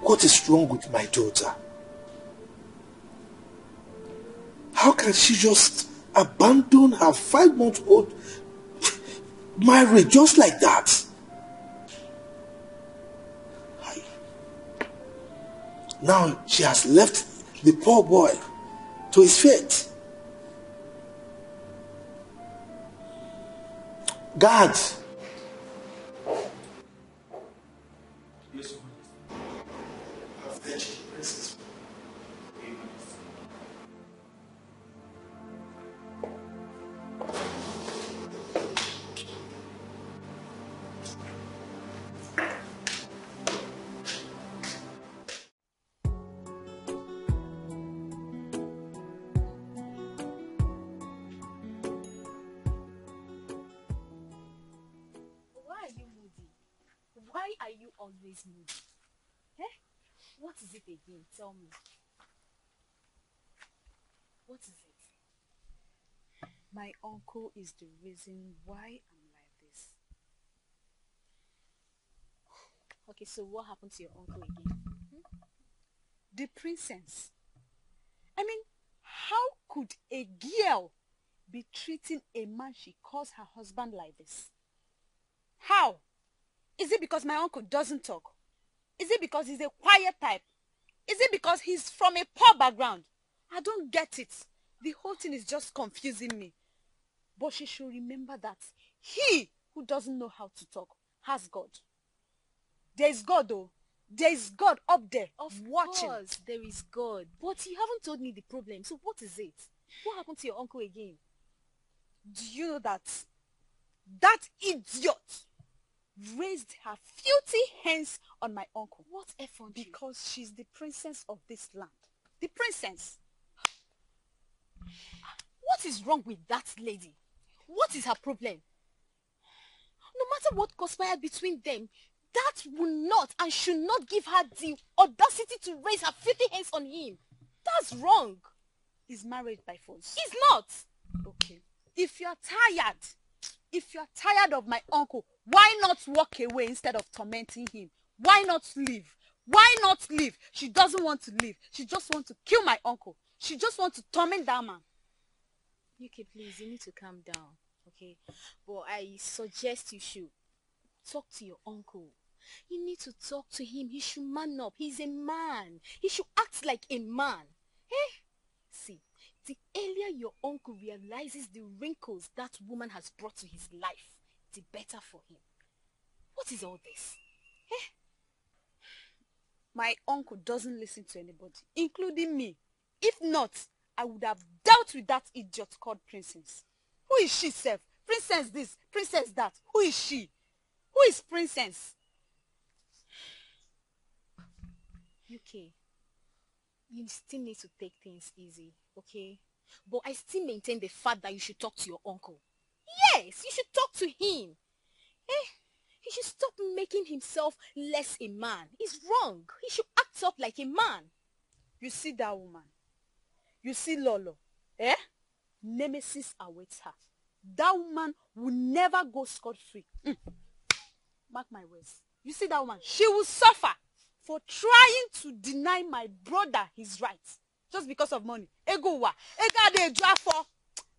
Speaker 17: What is wrong with my daughter? How can she just abandon her five-month-old marriage just like that? Now she has left the poor boy to his fate. Guards,
Speaker 8: Uncle is the reason why I'm like this.
Speaker 9: Okay, so what happened to your uncle again? Hmm?
Speaker 8: The princess. I mean, how could a girl be treating a man she calls her husband like this? How? Is it because my uncle doesn't talk? Is it because he's a quiet type? Is it because he's from a poor background? I don't get it. The whole thing is just confusing me. But she should remember that he who doesn't know how to talk has God. There is God though. There is God up there
Speaker 9: Of
Speaker 8: watching.
Speaker 9: course, there is God. But you haven't told me the problem. So what is it? What happened to your uncle again?
Speaker 8: Do you know that that idiot raised her filthy hands on my uncle?
Speaker 9: What effort?
Speaker 8: Because she's the princess of this land. The princess.
Speaker 9: What is wrong with that lady? What is her problem? No matter what conspired between them, that will not and should not give her the audacity to raise her filthy hands on him. That's wrong.
Speaker 8: Is marriage by force?
Speaker 9: He's not.
Speaker 8: Okay. If you're tired, if you're tired of my uncle, why not walk away instead of tormenting him? Why not leave? Why not leave? She doesn't want to leave. She just wants to kill my uncle. She just wants to torment that man.
Speaker 9: UK, please, you need to calm down, okay? But I suggest you should talk to your uncle. You need to talk to him. He should man up. He's a man. He should act like a man. Eh? See, the earlier your uncle realizes the wrinkles that woman has brought to his life, the better for him. What is all this? Eh?
Speaker 8: my uncle doesn't listen to anybody, including me. If not, I would have dealt with that idiot called Princess. Who is she, self? Princess this, Princess that. Who is she? Who is Princess?
Speaker 9: UK, you still need to take things easy, okay? But I still maintain the fact that you should talk to your uncle. Yes, you should talk to him. Eh, he should stop making himself less a man. He's wrong. He should act up like a man.
Speaker 8: You see that woman? You see Lolo? Eh? Nemesis awaits her. That woman will never go scot-free. Mm. Mark my words. You see that woman? She will suffer for trying to deny my brother his rights just because of money. Ego wa. Ega de for.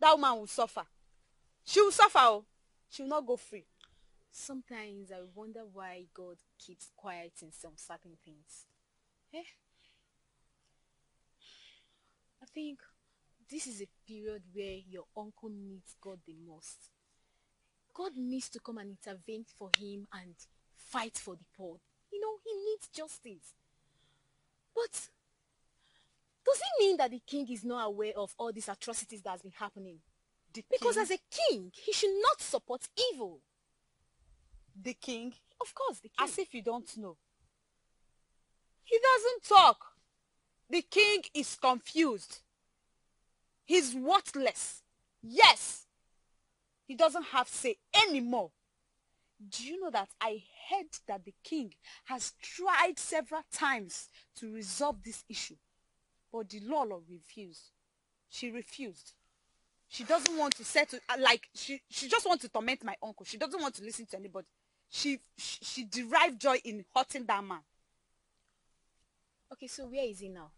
Speaker 8: That woman will suffer. She will suffer. Oh. She will not go free.
Speaker 9: Sometimes I wonder why God keeps quiet in some certain things. Eh? I think this is a period where your uncle needs God the most. God needs to come and intervene for him and fight for the poor. You know, he needs justice. But does it mean that the king is not aware of all these atrocities that has been happening? The because king? as a king, he should not support evil.
Speaker 8: The king?
Speaker 9: Of course, the king.
Speaker 8: As if you don't know. He doesn't talk. The king is confused. He's worthless. Yes. He doesn't have say anymore. Do you know that I heard that the king has tried several times to resolve this issue, but the Lolo refused. She refused. She doesn't want to settle, uh, like, she, she just wants to torment my uncle. She doesn't want to listen to anybody. She, she, she derived joy in hurting that man.
Speaker 9: Okay, so where is he now?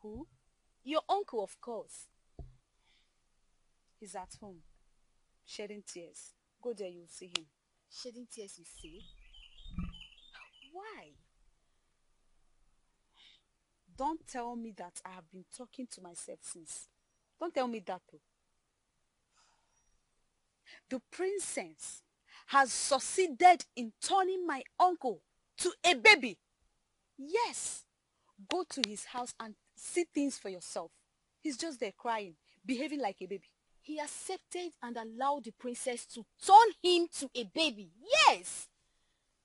Speaker 8: Who?
Speaker 9: Your uncle, of course.
Speaker 8: He's at home, shedding tears. Go there, you'll see him.
Speaker 9: Shedding tears, you see? Why?
Speaker 8: Don't tell me that I have been talking to myself since. Don't tell me that too. The princess has succeeded in turning my uncle to a baby. Yes. Go to his house and see things for yourself. He's just there crying, behaving like a baby.
Speaker 9: He accepted and allowed the princess to turn him to a baby. Yes!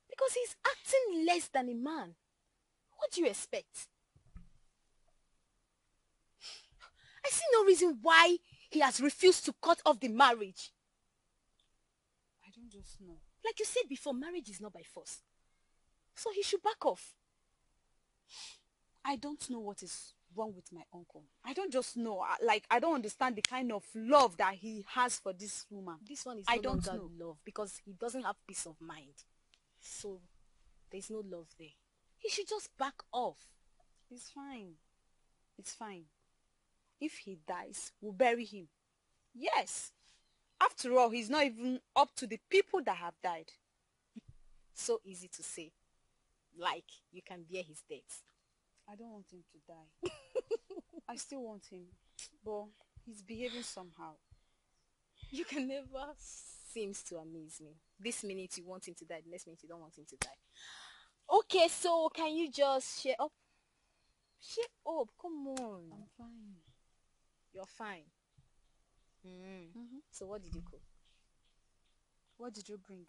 Speaker 9: Because he's acting less than a man. What do you expect? I see no reason why he has refused to cut off the marriage.
Speaker 8: I don't just know.
Speaker 9: Like you said before, marriage is not by force. So he should back off.
Speaker 8: I don't know what is wrong with my uncle. I don't just know. Like, I don't understand the kind of love that he has for this woman.
Speaker 9: This one is I don't know. love because he doesn't have peace of mind. So, there's no love there. He should just back off.
Speaker 8: It's fine. It's fine. If he dies, we'll bury him. Yes. After all, he's not even up to the people that have died.
Speaker 9: so easy to say. Like, you can bear his death.
Speaker 8: I don't want him to die. I still want him, but he's behaving somehow.
Speaker 9: You can never seems to amaze me. This minute you want him to die, the next minute you don't want him to die. Okay, so can you just share up? Share up, come on.
Speaker 8: I'm fine.
Speaker 9: You're fine. Mm.
Speaker 8: Mm-hmm.
Speaker 9: So what did you cook?
Speaker 8: What did you bring?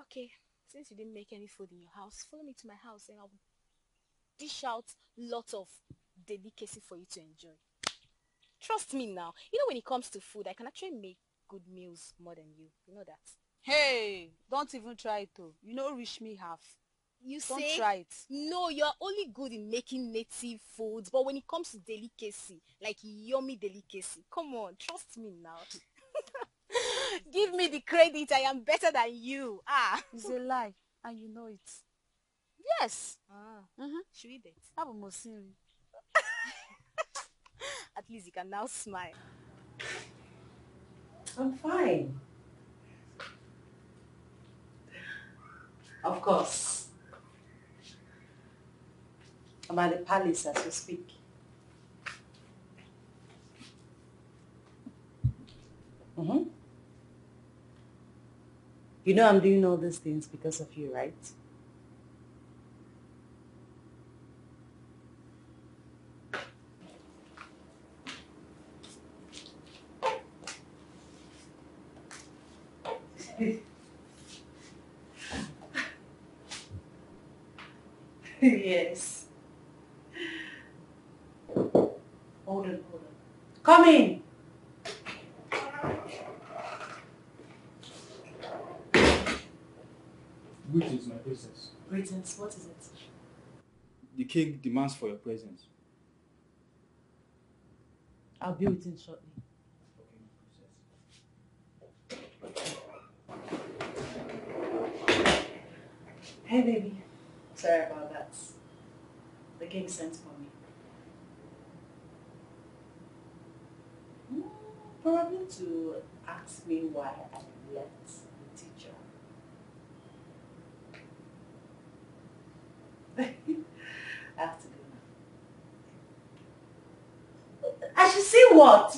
Speaker 9: Okay, since you didn't make any food in your house, follow me to my house and I'll dish out lots of delicacy for you to enjoy. Trust me now. You know when it comes to food, I can actually make good meals more than you. You know that.
Speaker 8: Hey, don't even try it though. You know reach me half.
Speaker 9: You
Speaker 8: don't
Speaker 9: say
Speaker 8: try it.
Speaker 9: no, you're only good in making native foods, but when it comes to delicacy, like yummy delicacy, come on, trust me now. Give me the credit. I am better than you. Ah,
Speaker 8: it's a lie, and you know it. Yes.
Speaker 9: Ah.
Speaker 8: Mm-hmm.
Speaker 9: Should we date?
Speaker 8: Have a mosiri.
Speaker 9: At least you can now smile.
Speaker 11: I'm fine. Of course. I'm at the palace as we speak. Mm-hmm. You know I'm doing all these things because of you, right?
Speaker 1: yes. Hold on, hold on. Come in.
Speaker 18: Greetings, my princess.
Speaker 1: Greetings, what is it?
Speaker 18: The king demands for your presence.
Speaker 1: I'll be with him shortly. Hey, baby. Sorry about that. The king sent for me. Hmm, Probably to ask me why I left the teacher. I have to go now. I should see what?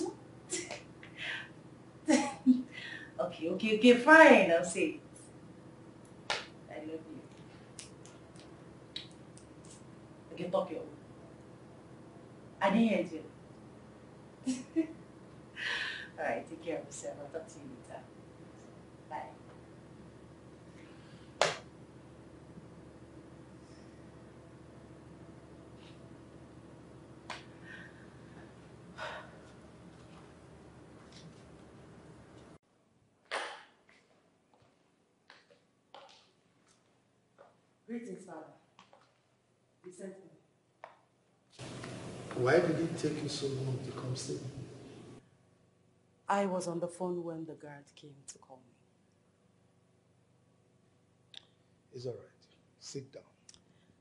Speaker 1: okay, okay, okay, fine. I'll see it. I love you. Talk your. I didn't hear you. Alright, take care of yourself. I'll talk to you later. Bye. Greetings, Father. You sent me.
Speaker 5: Why did it take you so long to come see me?
Speaker 1: I was on the phone when the guard came to call me.
Speaker 5: It's all right. Sit down.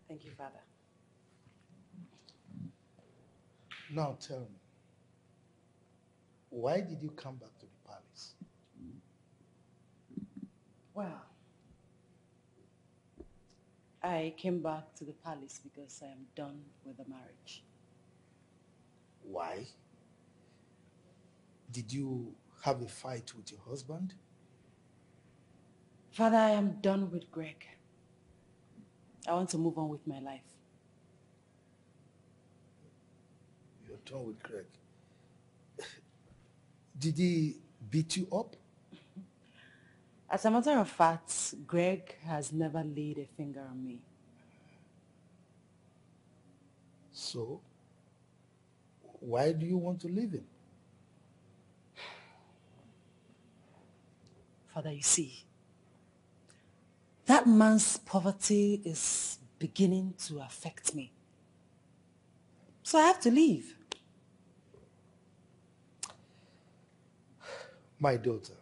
Speaker 1: Thank you, Father.
Speaker 5: Now tell me, why did you come back to the palace?
Speaker 1: Well, I came back to the palace because I am done with the marriage.
Speaker 5: Why? Did you have a fight with your husband?
Speaker 1: Father, I am done with Greg. I want to move on with my life.
Speaker 5: You're done with Greg. Did he beat you up?
Speaker 1: As a matter of fact, Greg has never laid a finger on me.
Speaker 5: So, why do you want to leave him?
Speaker 1: Father, you see, that man's poverty is beginning to affect me. So I have to leave.
Speaker 5: My daughter,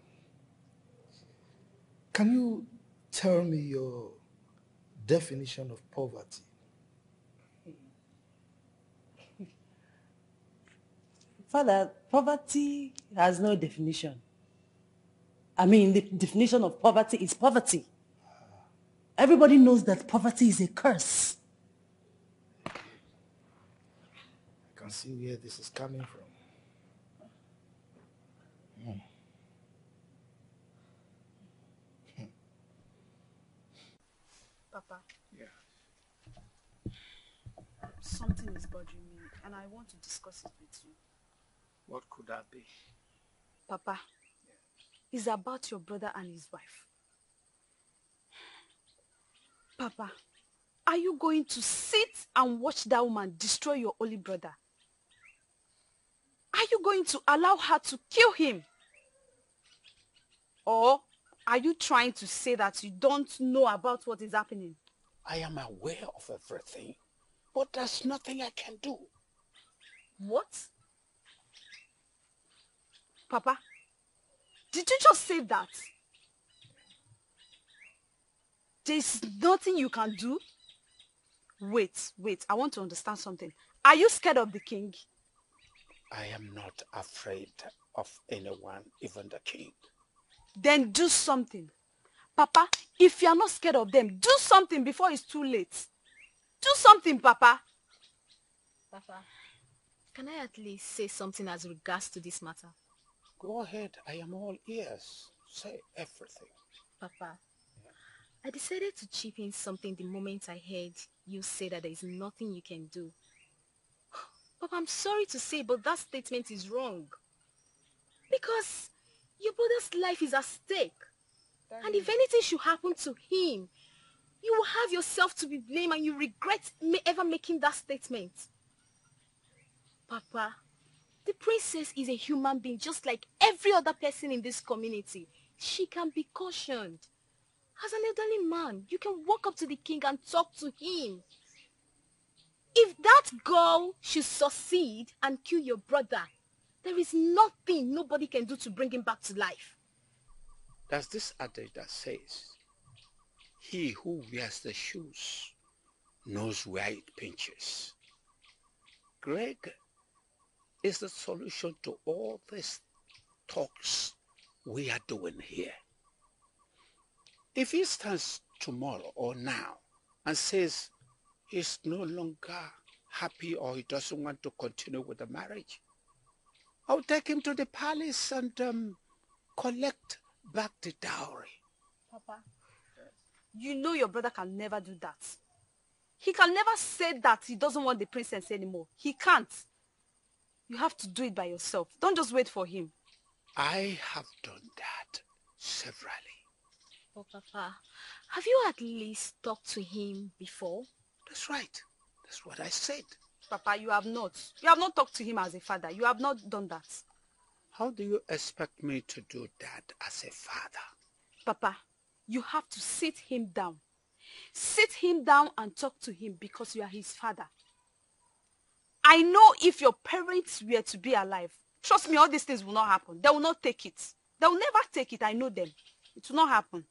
Speaker 5: can you tell me your definition of poverty?
Speaker 1: Father, poverty has no definition. I mean, the definition of poverty is poverty. Everybody knows that poverty is a curse.
Speaker 5: I can see where this is coming from. Hmm.
Speaker 8: Papa.
Speaker 5: Yeah.
Speaker 8: Something is bothering me and I want to discuss it with you.
Speaker 10: What could that be?
Speaker 8: Papa, it's about your brother and his wife. Papa, are you going to sit and watch that woman destroy your only brother? Are you going to allow her to kill him? Or are you trying to say that you don't know about what is happening?
Speaker 10: I am aware of everything, but there's nothing I can do.
Speaker 8: What? Papa, did you just say that? There's nothing you can do? Wait, wait, I want to understand something. Are you scared of the king?
Speaker 10: I am not afraid of anyone, even the king.
Speaker 8: Then do something. Papa, if you are not scared of them, do something before it's too late. Do something, Papa.
Speaker 9: Papa, can I at least say something as regards to this matter?
Speaker 10: Go ahead, I am all ears. Say everything.
Speaker 9: Papa, I decided to chip in something the moment I heard you say that there is nothing you can do. Papa, I'm sorry to say, but that statement is wrong. Because your brother's life is at stake. And if anything should happen to him, you will have yourself to be blamed and you regret ever making that statement. Papa, the princess is a human being just like every other person in this community. She can be cautioned. As an elderly man, you can walk up to the king and talk to him. If that girl should succeed and kill your brother, there is nothing nobody can do to bring him back to life.
Speaker 10: There's this adage that says, he who wears the shoes knows where it pinches. Greg is the solution to all these talks we are doing here. If he stands tomorrow or now and says he's no longer happy or he doesn't want to continue with the marriage, I'll take him to the palace and um, collect back the dowry.
Speaker 8: Papa, you know your brother can never do that. He can never say that he doesn't want the princess anymore. He can't. You have to do it by yourself. Don't just wait for him.
Speaker 10: I have done that severally.
Speaker 9: Oh, Papa, have you at least talked to him before?
Speaker 10: That's right. That's what I said.
Speaker 8: Papa, you have not. You have not talked to him as a father. You have not done that.
Speaker 10: How do you expect me to do that as a father?
Speaker 8: Papa, you have to sit him down. Sit him down and talk to him because you are his father. I know if your parents were to be alive, trust me, all these things will not happen. They will not take it. They will never take it. I know them. It will not happen.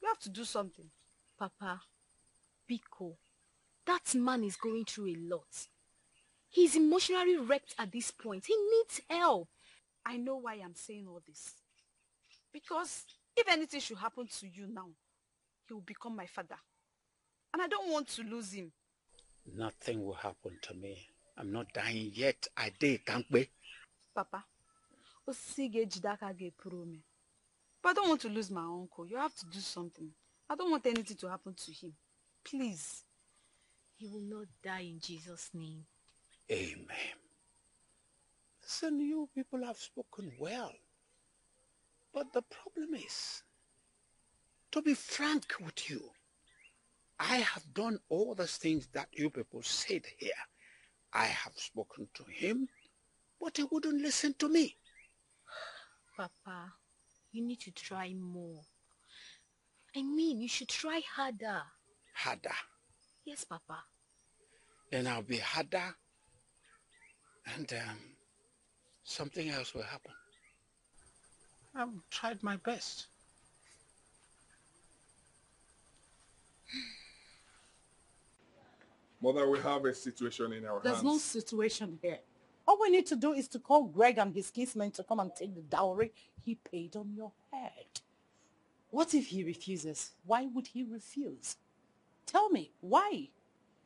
Speaker 8: You have to do something.
Speaker 9: Papa, Biko, that man is going through a lot. He's emotionally wrecked at this point. He needs help.
Speaker 8: I know why I'm saying all this. Because if anything should happen to you now, he will become my father. And I don't want to lose him.
Speaker 10: Nothing will happen to me. I'm not dying yet. I did, can't we?
Speaker 8: Papa, me. But I don't want to lose my uncle. You have to do something. I don't want anything to happen to him. Please.
Speaker 9: He will not die in Jesus' name.
Speaker 10: Amen. Listen, you people have spoken well. But the problem is, to be frank with you, I have done all the things that you people said here. I have spoken to him, but he wouldn't listen to me.
Speaker 9: Papa, you need to try more. I mean, you should try harder.
Speaker 10: Harder?
Speaker 9: Yes, Papa.
Speaker 10: Then I'll be harder and um, something else will happen. I've tried my best.
Speaker 3: Mother, we have a situation in our
Speaker 1: There's
Speaker 3: hands.
Speaker 1: no situation here. All we need to do is to call Greg and his kinsmen to come and take the dowry he paid on your head. What if he refuses? Why would he refuse? Tell me, why?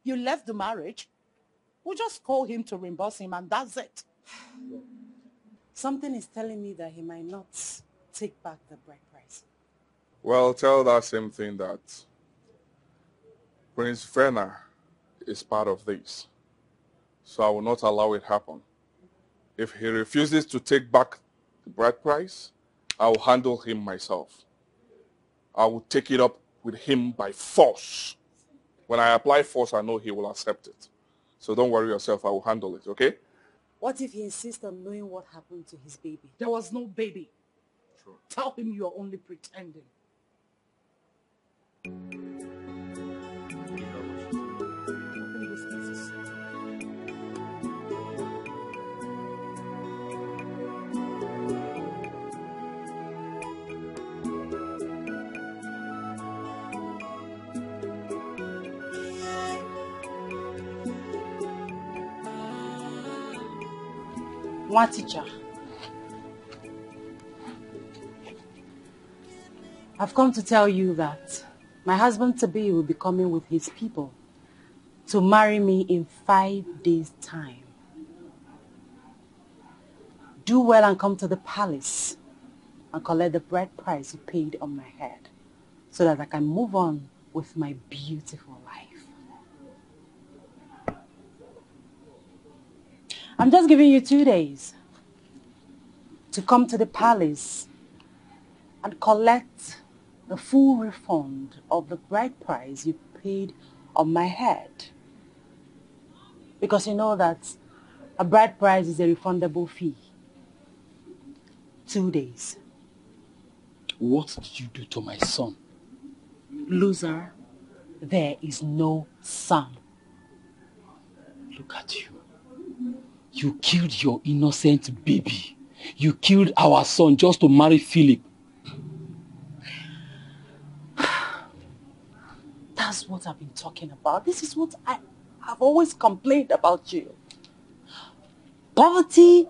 Speaker 1: You left the marriage. We'll just call him to reimburse him and that's it. Something is telling me that he might not take back the bride price.
Speaker 3: Well, tell that same thing that Prince Verna is part of this. So I will not allow it happen. If he refuses to take back the bride price, I will handle him myself. I will take it up with him by force. When I apply force, I know he will accept it. So don't worry yourself, I will handle it, okay?
Speaker 1: What if he insists on knowing what happened to his baby? There was no baby.
Speaker 3: True.
Speaker 1: Tell him you're only pretending. One teacher. I've come to tell you that my husband to-be will be coming with his people to marry me in five days' time. Do well and come to the palace and collect the bride price you paid on my head so that I can move on with my beautiful life. I'm just giving you two days to come to the palace and collect the full refund of the bride price you paid on my head. Because you know that a bride price is a refundable fee. Two days.
Speaker 2: What did you do to my son?
Speaker 1: Loser, there is no son.
Speaker 2: Look at you. You killed your innocent baby. You killed our son just to marry Philip.
Speaker 1: That's what I've been talking about. This is what I have always complained about you. Poverty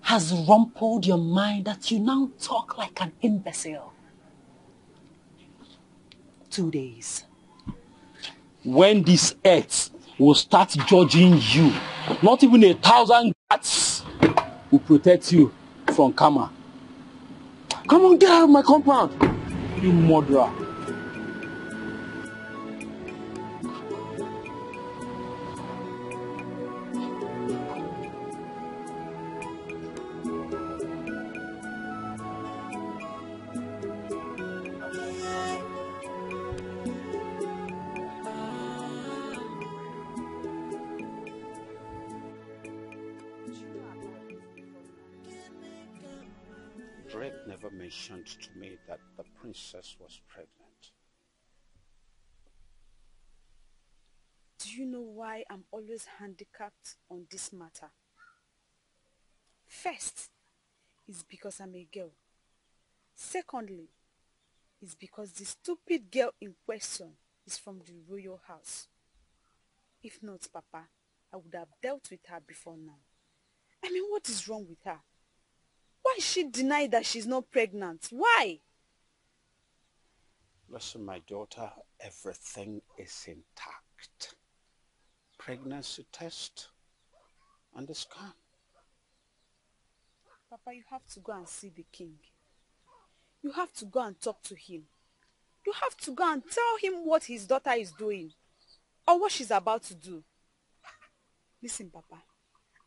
Speaker 1: has rumpled your mind that you now talk like an imbecile. Two days.
Speaker 2: When this earth will start judging you, not even a thousand guards will protect you from karma. Come on, get out of my compound, you murderer.
Speaker 8: Why I'm always handicapped on this matter? First, is because I'm a girl. Secondly, is because the stupid girl in question is from the royal house. If not, Papa, I would have dealt with her before now. I mean, what is wrong with her? Why is she deny that she's not pregnant? Why?
Speaker 10: Listen, my daughter, everything is intact. Pregnancy test and the scan.
Speaker 8: Papa, you have to go and see the king. You have to go and talk to him. You have to go and tell him what his daughter is doing or what she's about to do. Listen, Papa,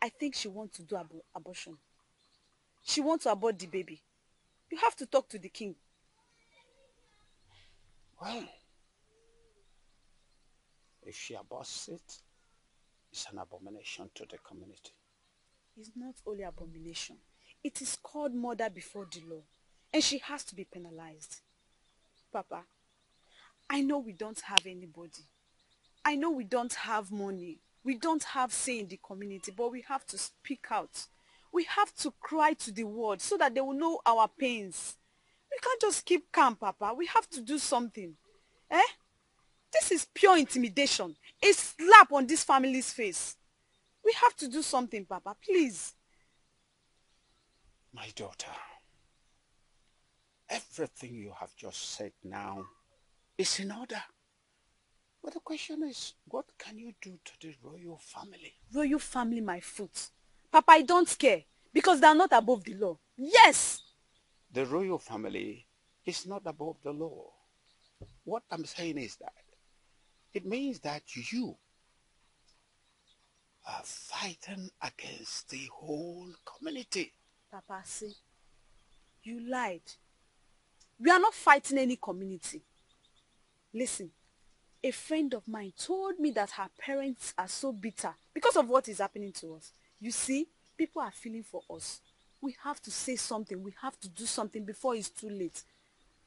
Speaker 8: I think she wants to do ab abortion. She wants to abort the baby. You have to talk to the king.
Speaker 10: Well, if she aborts it, it's an abomination to the community.
Speaker 8: It's not only abomination. It is called murder before the law. And she has to be penalized. Papa, I know we don't have anybody. I know we don't have money. We don't have say in the community, but we have to speak out. We have to cry to the world so that they will know our pains. We can't just keep calm, Papa. We have to do something. Eh? This is pure intimidation. A slap on this family's face. We have to do something, Papa. Please.
Speaker 10: My daughter, everything you have just said now is in order. But the question is, what can you do to the royal family?
Speaker 8: Royal family, my foot. Papa, I don't care because they are not above the law. Yes!
Speaker 10: The royal family is not above the law. What I'm saying is that it means that you are fighting against the whole community.
Speaker 8: Papa, see, you lied. We are not fighting any community. Listen, a friend of mine told me that her parents are so bitter because of what is happening to us. You see, people are feeling for us. We have to say something. We have to do something before it's too late.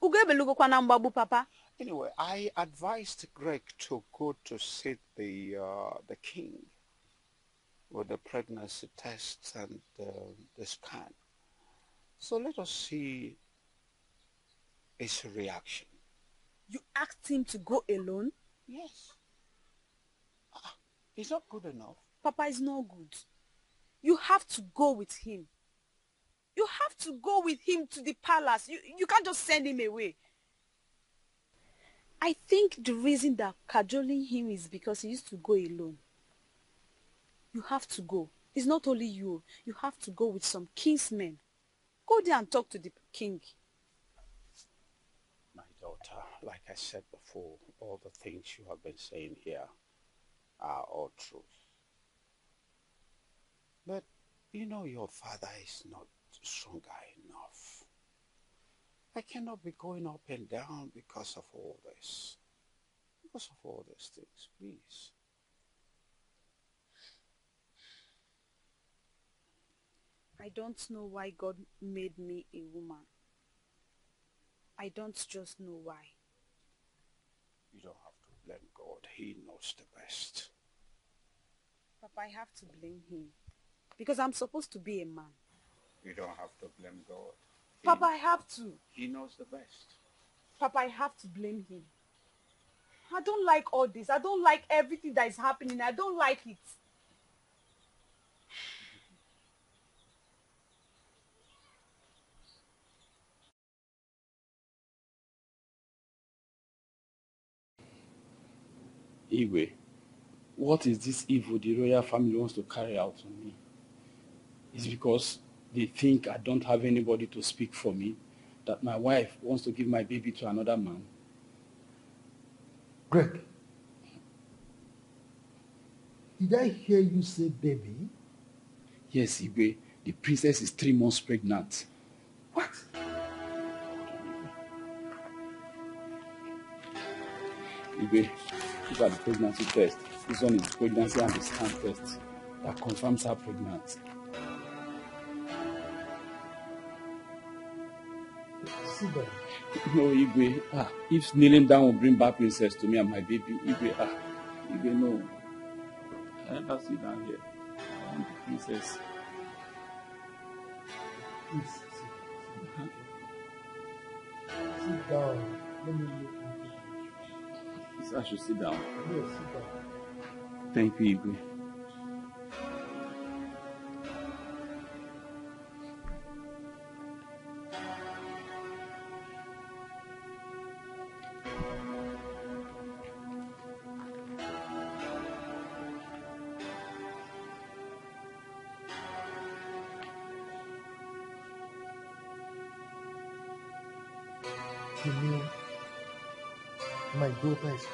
Speaker 8: Papa.
Speaker 10: Anyway, I advised Greg to go to see the uh, the king with the pregnancy tests and uh, the scan. So let us see his reaction.
Speaker 8: You asked him to go alone?
Speaker 10: Yes. Ah, he's not good enough.
Speaker 8: Papa is not good. You have to go with him. You have to go with him to the palace. You, you can't just send him away. I think the reason that cajoling him is because he used to go alone. You have to go. It's not only you. You have to go with some kingsmen. Go there and talk to the king.
Speaker 10: My daughter, like I said before, all the things you have been saying here are all truth. But you know your father is not a strong enough. I cannot be going up and down because of all this. Because of all these things, please.
Speaker 8: I don't know why God made me a woman. I don't just know why.
Speaker 10: You don't have to blame God. He knows the best.
Speaker 8: Papa, I have to blame him. Because I'm supposed to be a man.
Speaker 10: You don't have to blame God.
Speaker 8: Papa, I have to.
Speaker 10: He knows the best.
Speaker 8: Papa, I have to blame him. I don't like all this. I don't like everything that is happening. I don't like it.
Speaker 6: Igwe, what is this evil the royal family wants to carry out on me? It's because they think I don't have anybody to speak for me, that my wife wants to give my baby to another man.
Speaker 5: Greg, did I hear you say baby?
Speaker 6: Yes, Igwe, the princess is three months pregnant.
Speaker 5: What?
Speaker 6: Igwe, look at the pregnancy test. This one is pregnancy and the scan test that confirms her pregnant.
Speaker 5: Sit down.
Speaker 6: No, Igwe, ah, if kneeling down will bring back princess to me and my baby, Igwe, ah, Igwe, no. I never sit down here. I want the princess.
Speaker 5: Please, sit, sit down. Let me look
Speaker 6: So I should sit down.
Speaker 5: Yes, sit down.
Speaker 6: Thank you, Igwe.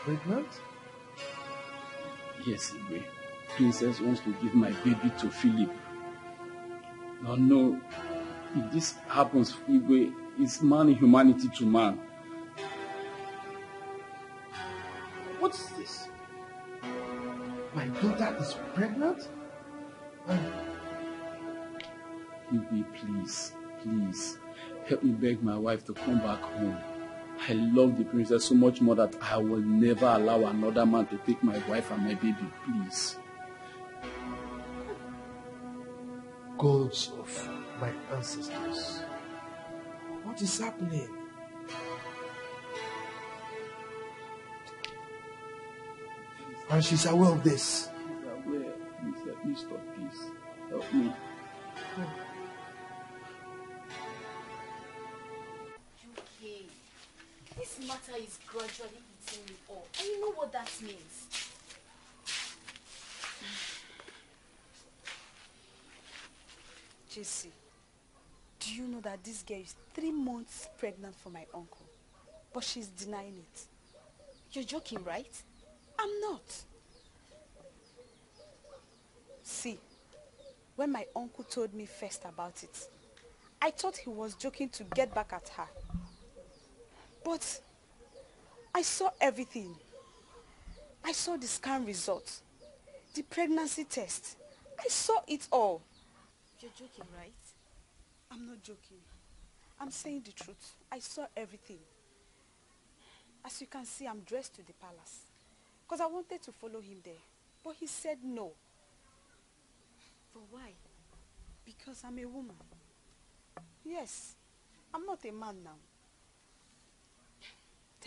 Speaker 5: Pregnant?
Speaker 6: Yes, Igwe. Princess wants to give my baby to Philip. No, no. If this happens, Igwe, it's man humanity to man.
Speaker 5: What is this? My daughter is pregnant? And
Speaker 6: Igwe, please, please, help me beg my wife to come back home. I love the princess so much more that I will never allow another man to take my wife and my baby, please.
Speaker 5: gods of my ancestors. What is happening? And she's aware of this.
Speaker 6: She's aware. Please help me stop this. Help me.
Speaker 9: Okay. Matter is gradually eating me up. And you know what that means?
Speaker 8: JC, do you know that this girl is three months pregnant for my uncle? But she's denying it.
Speaker 9: You're joking, right?
Speaker 8: I'm not. See, when my uncle told me first about it, I thought he was joking to get back at her. But I saw everything. I saw the scan results, the pregnancy test. I saw it all.
Speaker 9: You're joking, right?
Speaker 8: I'm not joking. I'm saying the truth. I saw everything. As you can see, I'm dressed to the palace. Because I wanted to follow him there. But he said no.
Speaker 9: But why?
Speaker 8: Because I'm a woman. Yes. I'm not a man now.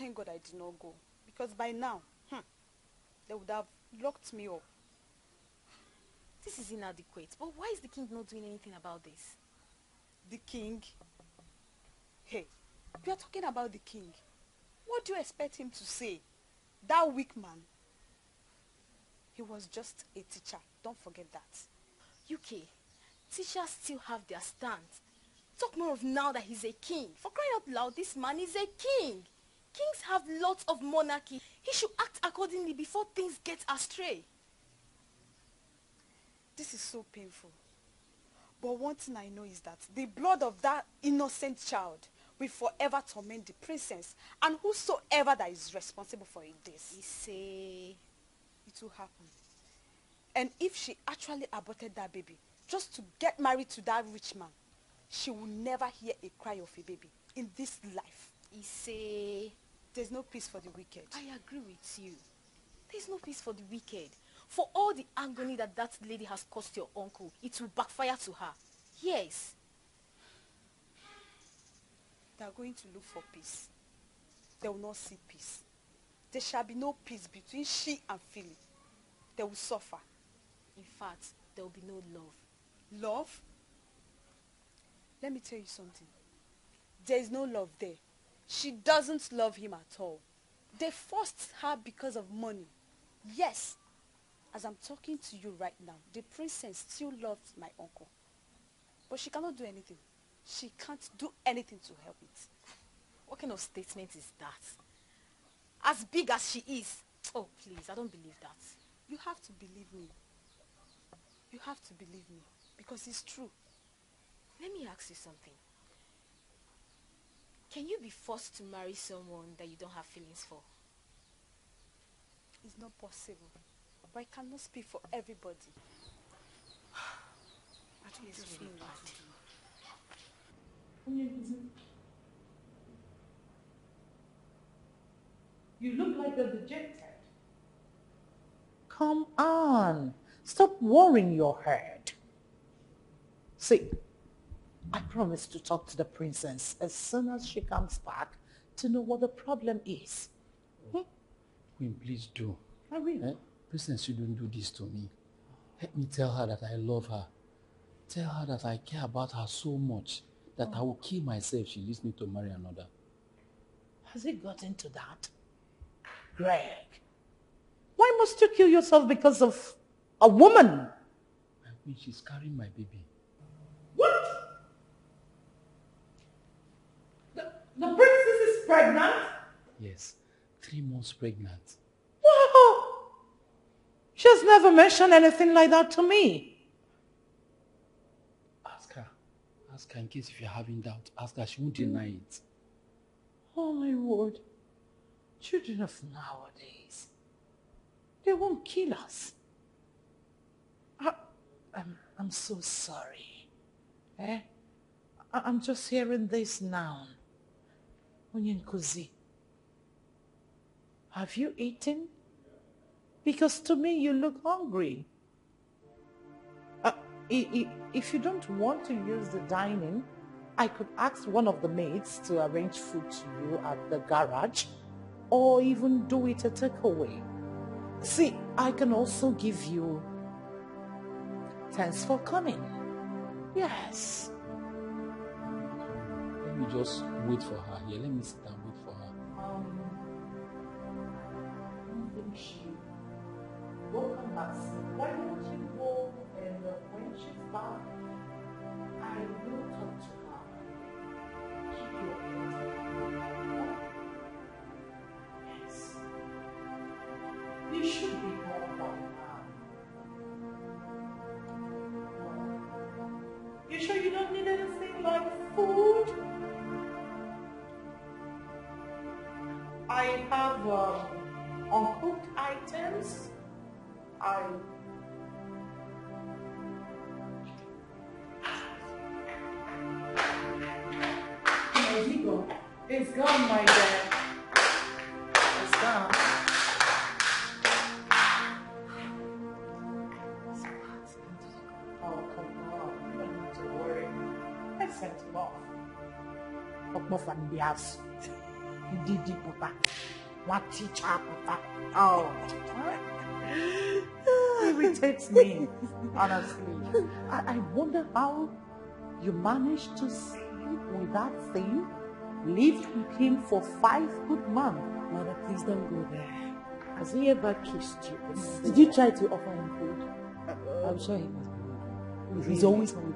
Speaker 8: Thank God I did not go. Because by now, hmm, they would have locked me up.
Speaker 9: This is inadequate. But why is the king not doing anything about this?
Speaker 8: The king? Hey, we are talking about the king. What do you expect him to say? That weak man. He was just a teacher. Don't forget that.
Speaker 9: UK, teachers still have their stand. Talk more of now that he's a king. For crying out loud, this man is a king. Kings have lots of monarchy. He should act accordingly before things get astray.
Speaker 8: This is so painful. But one thing I know is that the blood of that innocent child will forever torment the princess and whosoever that is responsible for it this.
Speaker 9: Say
Speaker 8: it will happen. And if she actually aborted that baby just to get married to that rich man, she will never hear a cry of a baby in this life.
Speaker 9: Say
Speaker 8: there's no peace for the wicked.
Speaker 9: I agree with you. There's no peace for the wicked. For all the agony that that lady has caused your uncle, it will backfire to her. Yes.
Speaker 8: They are going to look for peace. They will not see peace. There shall be no peace between she and Philip. They will suffer.
Speaker 9: In fact, there will be no love.
Speaker 8: Love? Let me tell you something. There is no love there. She doesn't love him at all. They forced her because of money. Yes, as I'm talking to you right now, the princess still loves my uncle. But she cannot do anything. She can't do anything to help it.
Speaker 9: What kind of statement is that? As big as she is. Oh, please, I don't believe that.
Speaker 8: You have to believe me. You have to believe me. Because it's true.
Speaker 9: Let me ask you something. Can you be forced to marry someone that you don't have feelings for?
Speaker 8: It's not possible. But I cannot speak for everybody. I don't
Speaker 9: It's
Speaker 8: just
Speaker 9: really
Speaker 8: know what.
Speaker 4: You look like you're dejected. Come on. Stop worrying your head. See, I promise to talk to the princess as soon as she comes back to know what the problem is.
Speaker 6: Queen, please do.
Speaker 4: I will.
Speaker 6: Eh? Princess, you don't do this to me. Let me tell her that I love her. Tell her that I care about her so much that I will kill myself if she leaves me to marry another.
Speaker 4: Has it gotten to that? Greg, why must you kill yourself because of a woman?
Speaker 6: I mean, she's carrying my baby.
Speaker 4: What? The, princess is pregnant?
Speaker 6: Yes, three months pregnant.
Speaker 4: Wow! She has never mentioned anything like that to me.
Speaker 6: Ask her. Ask her in case if you're having doubt. Ask her. She won't deny it.
Speaker 4: Oh my word. Children of nowadays, they won't kill us. I, I'm, I'm so sorry. Eh? I, I'm just hearing this now. Onyenkuzi, have you eaten? Because to me you look hungry. Uh, if you don't want to use the dining, I could ask one of the maids to arrange food to you at the garage or even do it a takeaway. See, I can also give you thanks for coming. Yes.
Speaker 6: Me just wait for her here. Let me sit and wait for her.
Speaker 4: Um, I don't think she will come back. Why Ọ̀pọ̀fà níbi àṣù. Dídí pupa. Wọ́n tíjà pupa. Oh. irritates me, honestly. I, I wonder how you managed to sleep with that thing, lived with him for five good months.
Speaker 1: Mother, please don't go there.
Speaker 4: Has he ever kissed you? Did you try to offer him food?
Speaker 1: I'm sure he must be hungry. He's always hungry.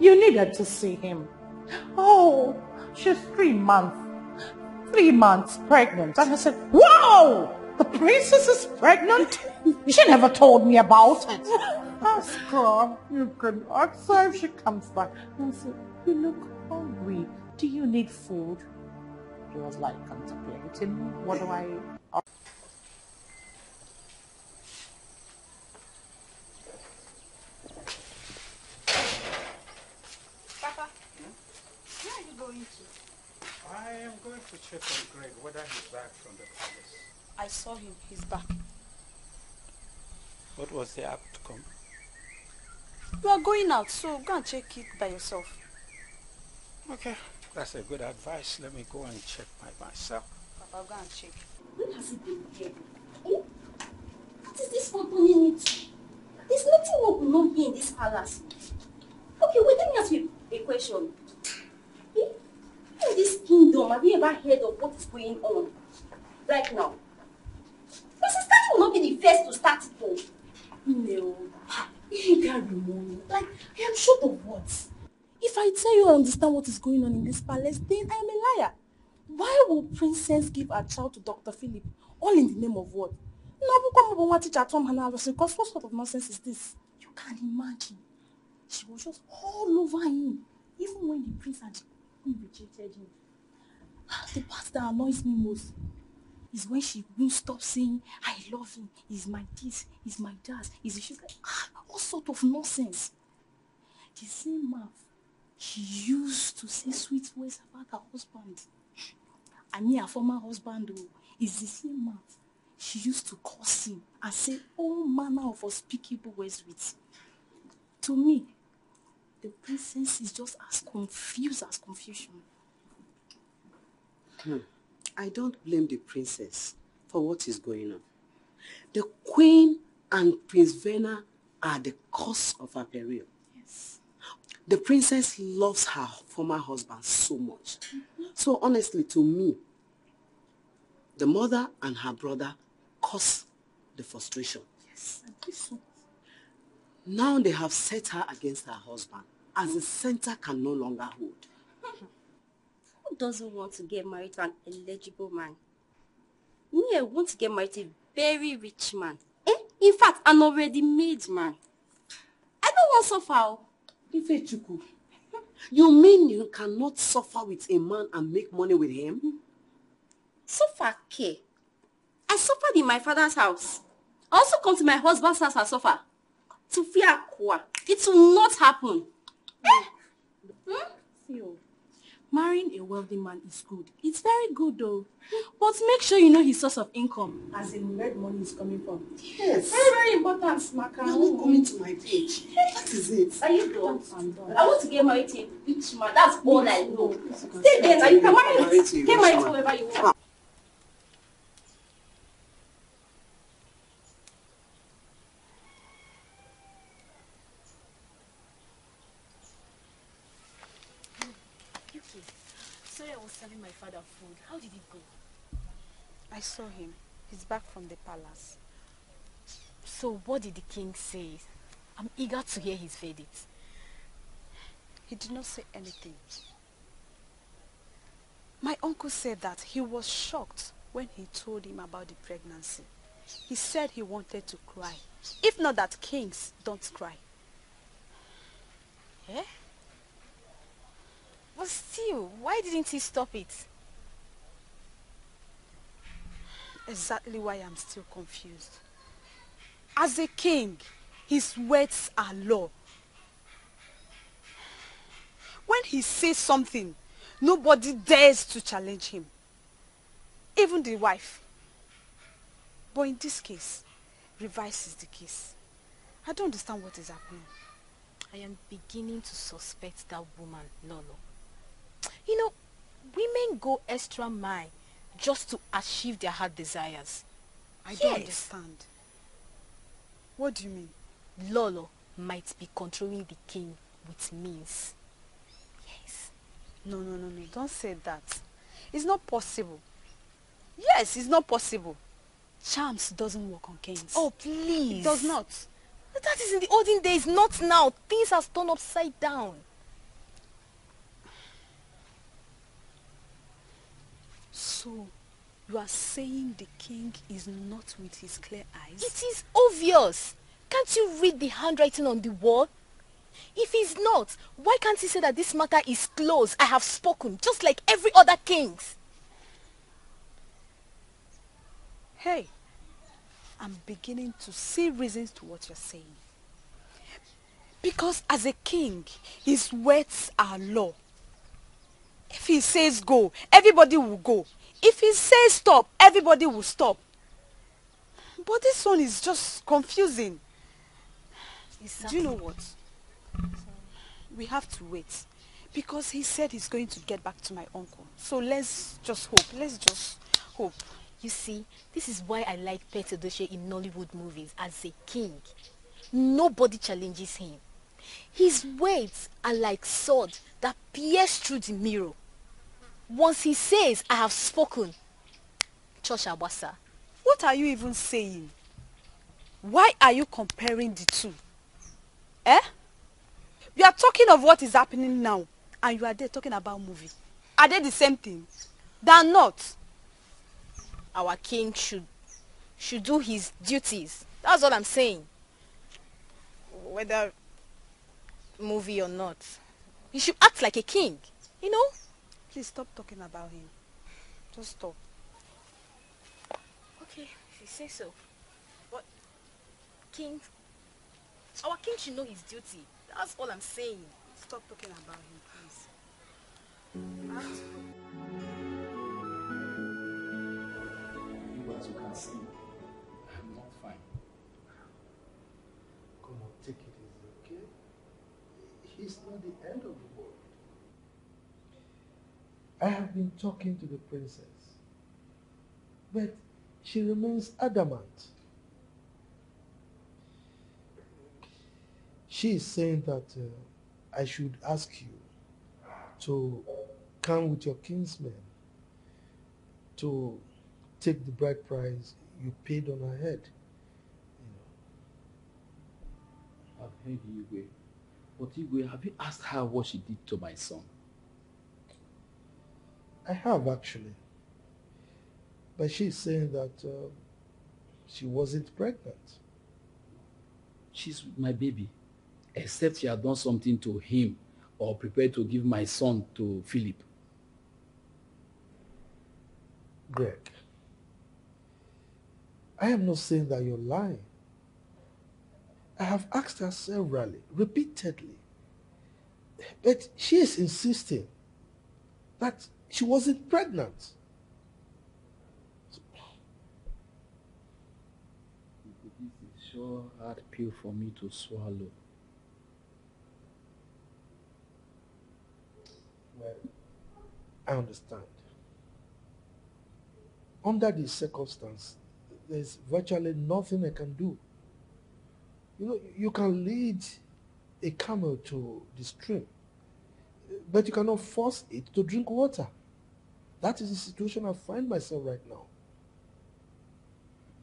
Speaker 4: You needed to see him. Oh, she's three months, three months pregnant. And I said, wow, the princess is pregnant? She never told me about it. Ask her. You can ask her if she comes back. And say, you look hungry. Do
Speaker 11: do you need food? He was like contemplating, what do I...
Speaker 8: Papa, where are you going to?
Speaker 10: I am going to check on Greg whether he's back from the palace.
Speaker 8: I saw him. He's back.
Speaker 10: What was the outcome?
Speaker 8: You are going out, so go and check it by yourself.
Speaker 10: Okay, that's a good advice. Let me go and check by myself.
Speaker 8: Papa, go and check.
Speaker 12: When has he been here? Eh? What is this one turning into? There's nothing one will not be in this palace. Okay, wait, let me ask you a question. In this kingdom, have you ever heard of what is going on right now? Mrs. Tani will not be the first to start it though.
Speaker 19: No. You can't remove Like, I am short of words. If I tell you I understand what is going on in this palace, then I am a liar. Why will princess give her child to Dr. Philip? All in the name of what? No, teacher Tom because what sort of nonsense is this? You can imagine. She was just all over him, even when the prince and queen rejected him. The part that annoys me most is when she won't stop saying, I love him, he's my this, he's my that, he's she's like, ah, all sort of nonsense. The same mouth she used to say sweet words about her husband. I mean her former husband though, is the same mouth she used to curse him and say all manner of unspeakable words with. To me, the princess is just as confused as confusion.
Speaker 20: Hmm. I don't blame the princess for what is going on. The queen and Prince Verna are the cause of her peril.
Speaker 19: Yes.
Speaker 20: The princess loves her former husband so much. Mm -hmm. So honestly, to me, the mother and her brother cause the frustration.
Speaker 19: Yes, I believe so.
Speaker 20: Now they have set her against her husband, as the center can no longer hold.
Speaker 12: Who doesn't want to get married to an eligible man? Me, I want to get married to a very rich man. Eh? In fact, an already made man. I don't want to suffer.
Speaker 20: Ifechuku, you mean you cannot suffer with a man and make money with him?
Speaker 12: Suffer, K. I suffered in my father's house. I also come to my husband's house and suffer. To fear. It will not happen. Eh?
Speaker 19: Hmm? Theo, marrying a wealthy man is good. It's very good though. But make sure you know his source of income. As in where the money is coming from.
Speaker 20: Yes.
Speaker 19: Very, very important, Maka.
Speaker 20: You're not coming to my page. That is it.
Speaker 12: Are you done? I'm done. I want to get married to a rich man. That's all I know. Stay there now. You can marry. Get married to whoever you want.
Speaker 9: Father food. How did it go?
Speaker 8: I saw him. He's back from the palace.
Speaker 9: So what did the king say? I'm eager to hear his verdict.
Speaker 8: He did not say anything. My uncle said that he was shocked when he told him about the pregnancy. He said he wanted to cry. If not that kings don't cry.
Speaker 9: Eh? But still, why didn't he stop it?
Speaker 8: Exactly why I'm still confused. As a king, his words are law. When he says something, nobody dares to challenge him. Even the wife. But in this case, revice is the case. I don't understand what is happening.
Speaker 9: I am beginning to suspect that woman, Lolo. You know, women go extra mile just to achieve their heart desires.
Speaker 8: I
Speaker 9: yes.
Speaker 8: don't understand. What do you mean?
Speaker 9: Lolo might be controlling the king with means. Yes.
Speaker 8: No, no, no, no. Don't say that. It's not possible. Yes, it's not possible. Charms doesn't work on kings.
Speaker 9: Oh, please.
Speaker 8: It does not.
Speaker 9: That is in the olden days, not now. Things have turned upside down.
Speaker 8: So, you are saying the king is not with his clear eyes?
Speaker 9: It is obvious. Can't you read the handwriting on the wall? If he's not, why can't he say that this matter is closed? I have spoken, just like every other kings.
Speaker 8: Hey, I'm beginning to see reasons to what you're saying. Because as a king, his words are law. If he says go, everybody will go. If he says stop, everybody will stop. But this one is just confusing. Do you know what? We have to wait. Because he said he's going to get back to my uncle. So let's just hope. Let's just hope.
Speaker 9: You see, this is why I like Peter Edochie in Nollywood movies as a king. Nobody challenges him. His words are like sword that pierce through the mirror. Once he says, I have spoken, Church Abasa.
Speaker 8: What are you even saying? Why are you comparing the two? Eh? We are talking of what is happening now, and you are there talking about movie. Are they the same thing? They are not.
Speaker 9: Our king should should do his duties. That's all I'm saying. Whether movie or not. He should act like a king, you know?
Speaker 8: Please stop talking about him. Just stop.
Speaker 9: Okay, if you say so. But king, our king should know his duty. That's all I'm saying.
Speaker 8: Stop talking about him, please.
Speaker 6: You as you can see, I'm not fine.
Speaker 5: Come on, take it easy, okay? It's not the end of the world. I have been talking to the princess, but she remains adamant. She is saying that uh, I should ask you to come with your kinsmen to take the bride price you paid on her head.
Speaker 6: I've heard Igwe. But Igwe, have you asked her what she did to my son?
Speaker 5: I have actually. But she's saying that uh, she wasn't pregnant.
Speaker 6: She's my baby. Except she had done something to him or prepared to give my son to Philip.
Speaker 5: Greg, I am not saying that you're lying. I have asked her severally, repeatedly. But she is insisting that she wasn't pregnant.
Speaker 6: This is sure hard pill for me to swallow.
Speaker 5: Well, I understand. Under these circumstances, there's virtually nothing I can do. You know, you can lead a camel to the stream, but you cannot force it to drink water. That is the situation I find myself right now.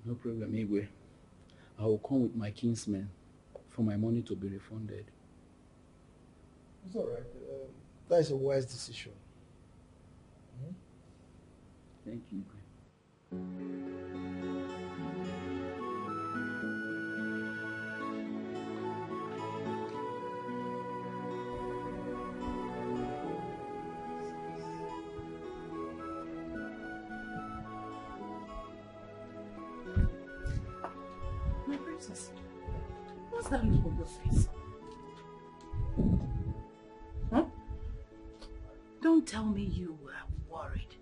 Speaker 6: No problem, Igwe. I will come with my kinsmen for my money to be refunded.
Speaker 5: It's all right. Um, that is a wise decision. Hmm?
Speaker 6: Thank you, Igwe.
Speaker 11: That on your face? Huh? Don't tell me you were worried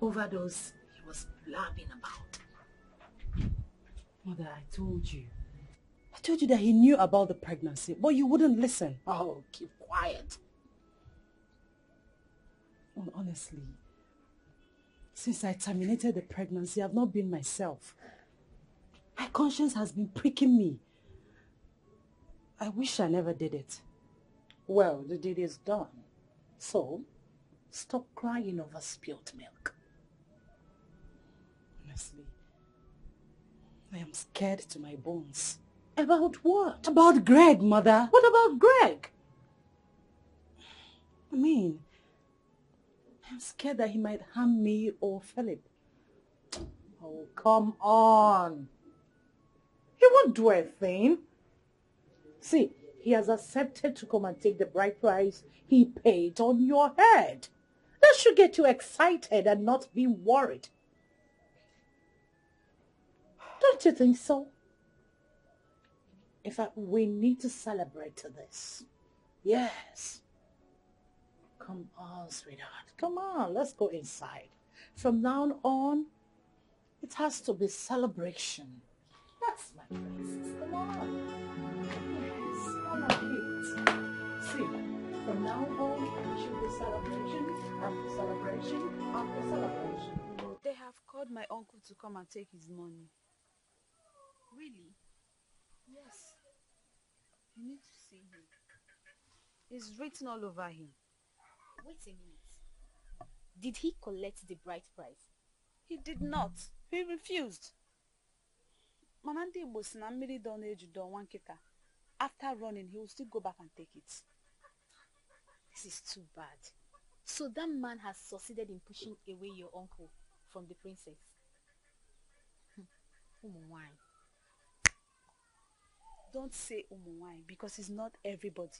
Speaker 11: over those he was blabbing about.
Speaker 1: Mother, I told you. I told you that he knew about the pregnancy, but you wouldn't listen.
Speaker 11: Oh, keep quiet.
Speaker 1: Well, honestly, since I terminated the pregnancy, I've not been myself. My conscience has been pricking me. I wish I never did it.
Speaker 11: Well, the deed is done. So, stop crying over spilt milk.
Speaker 1: Honestly, I am scared to my bones.
Speaker 11: About what?
Speaker 1: About Greg, mother.
Speaker 11: What about Greg?
Speaker 1: I mean, I'm scared that he might harm me or Philip.
Speaker 11: Oh, come on. He won't do a thing. See,
Speaker 1: he has accepted to come and take the bride price he paid on your head. That should get you excited and not be worried. Don't you think so? In fact, we need to celebrate this. Yes. Come on, sweetheart. Come on, let's go inside. From now on, it has to be celebration. That's my princess. Come on. Yes, come on, See, from now on, it should be celebration after celebration after celebration.
Speaker 8: They have called my uncle to come and take his money.
Speaker 9: Really?
Speaker 8: Yes. You need to see him. It's written all over him.
Speaker 9: Wait a minute. Did he collect the bride price?
Speaker 8: He did not. He refused. Mana ndị Igbo si na mmiri dọ na-ejudo nwa nkịta. After running, he will still go back and take it.
Speaker 9: This is too bad. So that man has succeeded in pushing away your uncle from the princess. Hmm. Ụmụ nwanyị.
Speaker 8: Don't say Umwai because he's not everybody.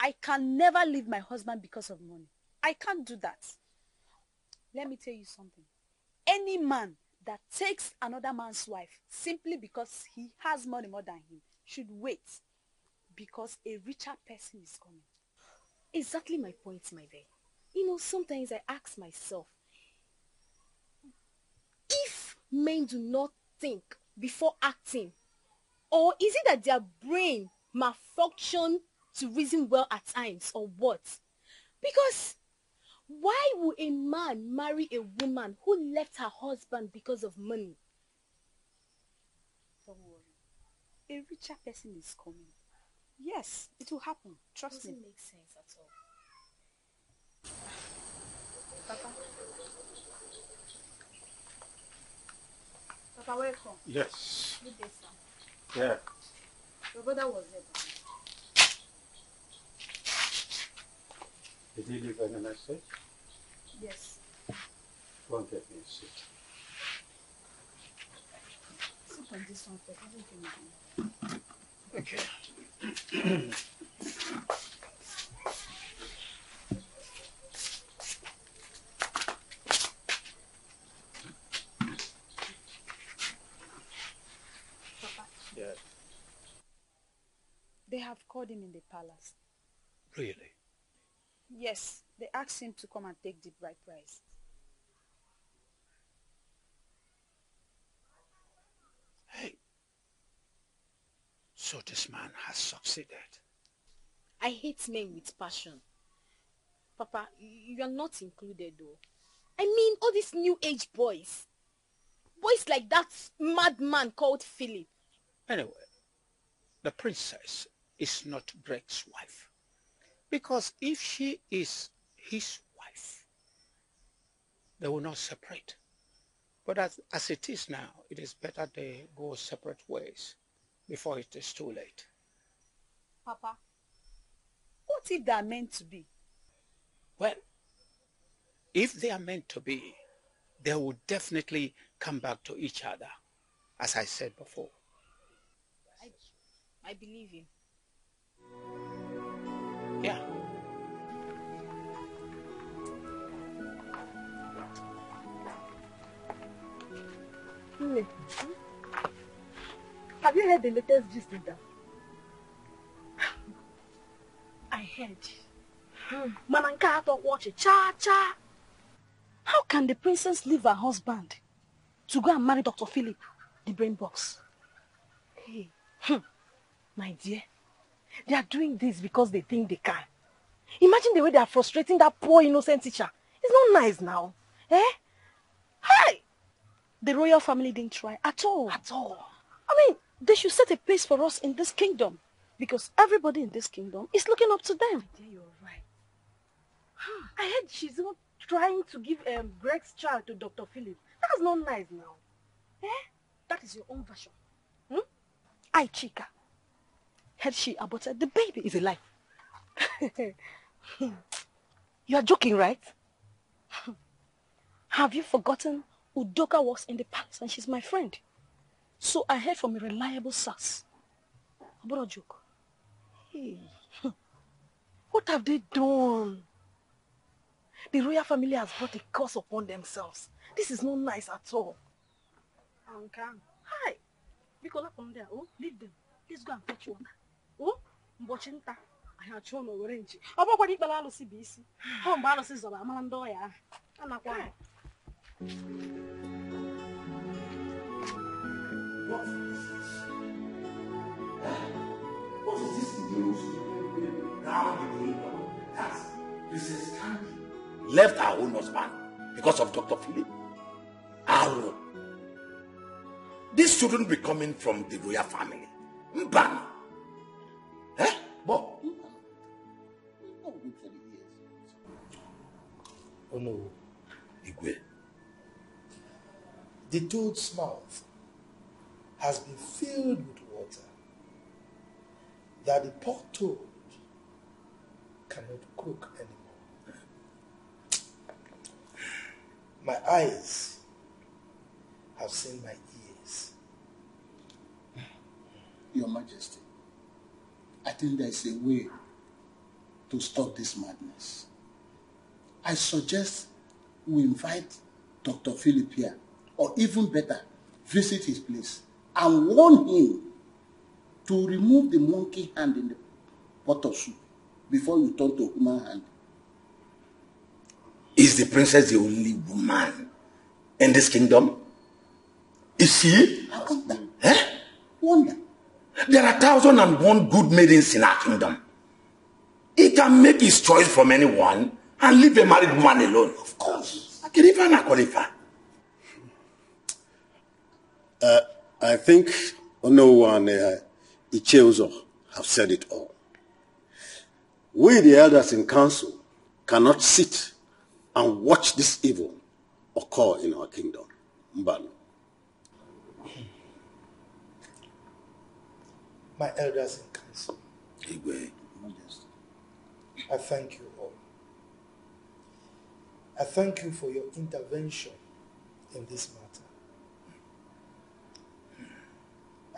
Speaker 8: I can never leave my husband because of money. I can't do that. Let me tell you something. Any man that takes another man's wife simply because he has money more than him should wait because a richer person is coming.
Speaker 9: Exactly my point, my dear. You know, sometimes I ask myself, if men do not think before acting, or is it that their brain malfunction to reason well at times, or what? Because why would a man marry a woman who left her husband because of money?
Speaker 8: Don't worry. A richer person is coming. Yes, it will happen. Trust
Speaker 9: Doesn't
Speaker 8: me.
Speaker 9: make sense at all.
Speaker 8: Papa. Papa, welcome.
Speaker 10: Yes.
Speaker 8: Good day, sir.
Speaker 10: Yeah.
Speaker 8: Your brother was there.
Speaker 10: Did he leave any message?
Speaker 8: Yes.
Speaker 10: Go and get me a seat.
Speaker 8: On this one first. Everything
Speaker 10: Okay.
Speaker 8: Papa,
Speaker 10: Yeah.
Speaker 8: they have called him in the palace.
Speaker 10: Really?
Speaker 8: Yes, they asked him to come and take the bride price.
Speaker 10: Hey. So this man has succeeded.
Speaker 9: I hate men with passion. Papa, you are not included though. I mean, all these new age boys. Boys like that madman called Philip.
Speaker 10: Anyway, the princess is not Greg's wife. Because if she is his wife, they will not separate. But as, as it is now, it is better they go separate ways before it is too late.
Speaker 8: Papa, what if they are meant to be?
Speaker 10: Well, if they are meant to be, they will definitely come back to each other, as I said before.
Speaker 9: I, I believe you.
Speaker 10: Yeah.
Speaker 21: Nne, have you heard the latest gist in that?
Speaker 8: I heard. Mana nke a atọkwa ọchị chaa chaa. How can the princess leave her husband to go and marry Dr. Philip, the brain box?
Speaker 21: Hey, hmm, my dear, they are doing this because they think they can. Imagine the way they are frustrating that poor innocent teacher. It's not nice now. Eh?
Speaker 8: Hi! The royal family didn't try at all.
Speaker 21: At all.
Speaker 8: I mean, they should set a pace for us in this kingdom because everybody in this kingdom is looking up to them.
Speaker 21: Yeah, you're right. I heard she's even trying to give um, Greg's child to Dr. Philip. That's not nice now.
Speaker 8: Eh? That is your own version. Hmm? I, Chika, heard she aborted the baby.
Speaker 21: Is alive. you are joking, right?
Speaker 8: Have you forgotten Udoka works in the palace and she's my friend? So I heard from a reliable source. About a joke.
Speaker 22: Hey, what have they done? The royal family has brought a curse upon themselves. This is not nice at all.
Speaker 21: Uncle.
Speaker 22: Hi.
Speaker 21: Biko lapụ ndị a, oh, leave them. Let's go and fetch water. Oh, ụbọchị nta, anyị achụọ na owere nchi. Ọ bụkwa ikpere alụsị bụ isi. Ọ mgbe alụsị zọrọ amara ndị ọya ahụ. Anakwa ha.
Speaker 23: What is this news in the kingdom? That Princess Candy left her own husband because of Dr. Philip. Aro. This shouldn't be coming from the royal family. Mbana. Eh? Bob.
Speaker 5: Oh no.
Speaker 23: Igwe.
Speaker 5: The toad's mouth has been filled with water that the poor toad cannot cook anymore. My eyes have seen my ears.
Speaker 24: Your Majesty, I think there is a way to stop this madness. I suggest we invite Dr. Philip here, or even better, visit his place and warn him to remove the monkey hand in the pot of soup before you turn to human hand.
Speaker 23: Is the princess the only woman in this kingdom? Is she?
Speaker 24: Wonder.
Speaker 23: Eh?
Speaker 24: Wonder.
Speaker 23: There are thousand and one good maidens in our kingdom. He can make his choice from anyone and leave a married woman alone. Of course. Akirifa na Akorifa.
Speaker 24: Uh, I think Ono and uh, Icheuzo have said it all. We, the elders in council, cannot sit and watch this evil occur in our kingdom. Mbano.
Speaker 5: My elders in council,
Speaker 23: Igwe.
Speaker 5: I thank you all. I thank you for your intervention in this matter.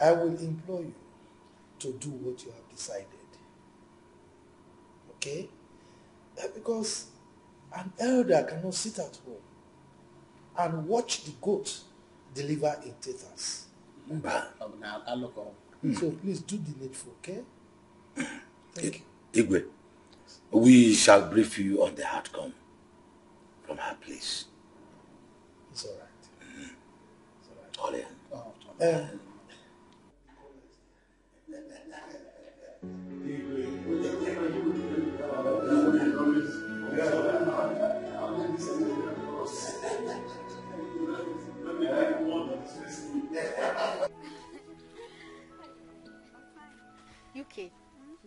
Speaker 5: I will implore you to do what you have decided. Okay? Eh, Because an elder cannot sit at home and watch the goat deliver in teethers. So please do the needful, okay? Thank you.
Speaker 23: Igwe, we shall brief you on the outcome from her place.
Speaker 5: It's all right.
Speaker 23: All right.
Speaker 5: Um,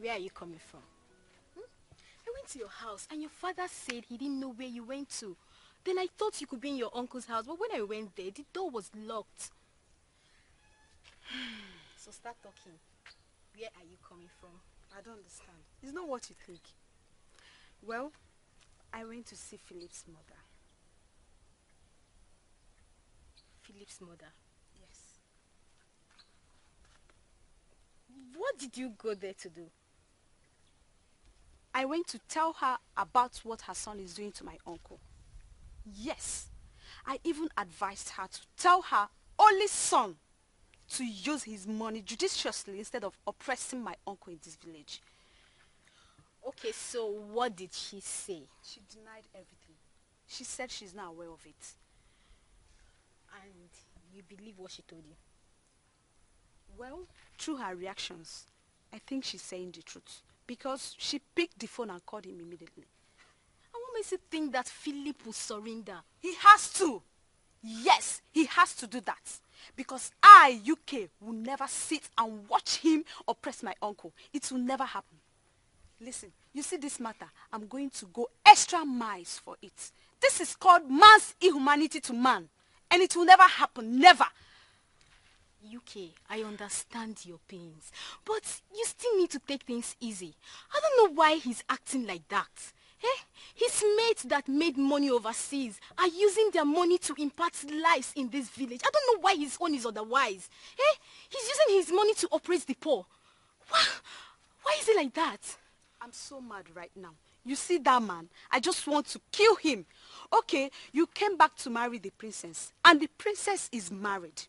Speaker 9: where are you coming from? Hmm? I went to your house and your father said he didn't know where you went to. Then I thought you could be in your uncle's house, but when I went there, the door was locked. so start talking. Where are you coming from?
Speaker 8: I don't understand. It's not what you think. Well, I went to see Philip's mother.
Speaker 9: Philip's mother.
Speaker 8: Yes.
Speaker 9: What did you go there to do?
Speaker 8: I went to tell her about what her son is doing to my uncle. Yes. I even advised her to tell her only son to use his money judiciously instead of oppressing my uncle in this village.
Speaker 9: Okay, so what did she say?
Speaker 8: She denied everything. She said she's not aware of it.
Speaker 9: And you believe what she told you?
Speaker 8: Well, through her reactions, I think she's saying the truth. Because she picked the phone and called him immediately.
Speaker 9: And what makes you think that Philip will surrender?
Speaker 8: He has to. Yes, he has to do that. Because I, UK, will never sit and watch him oppress my uncle. It will never happen. Listen, you see this matter, I'm going to go extra miles for it. This is called man's inhumanity to man. And it will never happen, never.
Speaker 9: UK, I understand your pains. But you still need to take things easy. I don't know why he's acting like that. Eh? His mates that made money overseas are using their money to impart lives in this village. I don't know why his own is otherwise. Eh? He's using his money to oppress the poor. Why, why is it like that?
Speaker 8: I'm so mad right now. You see that man? I just want to kill him. Okay, you came back to marry the princess, and the princess is married.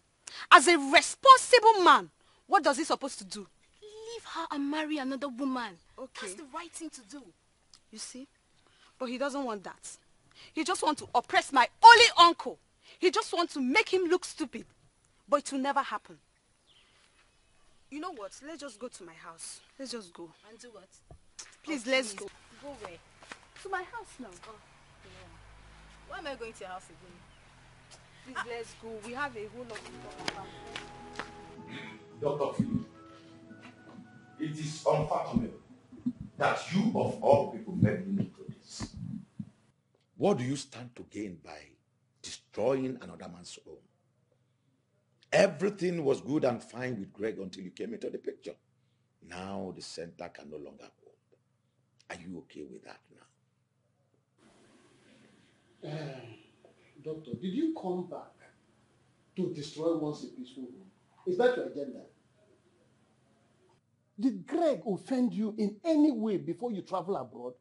Speaker 8: As a responsible man, what does he supposed to do?
Speaker 9: Leave her and marry another woman.
Speaker 8: Okay.
Speaker 9: That's the right thing to do.
Speaker 8: You see? But he doesn't want that. He just wants to oppress my only uncle. He just wants to make him look stupid. But it will never happen. You know what? Let's just go to my house. Let's just go.
Speaker 9: And do what?
Speaker 8: Please,
Speaker 9: Oh,
Speaker 8: let's
Speaker 9: please.
Speaker 8: go.
Speaker 9: Go where?
Speaker 8: To my house now.
Speaker 9: Oh, yeah. Why am I going to your house again?
Speaker 8: Please, let's go. We have a whole lot to talk about.
Speaker 23: Dr. Philip, it is unfathomable that you of all people made me into this. What do you stand to gain by destroying another man's home? Everything was good and fine with Greg until you came into the picture. Now the center can no longer hold. Are you okay with that now?
Speaker 24: Uh, doctor, did you come back to destroy once a peaceful home? Is that your agenda? Did Greg offend you in any way before you travel abroad?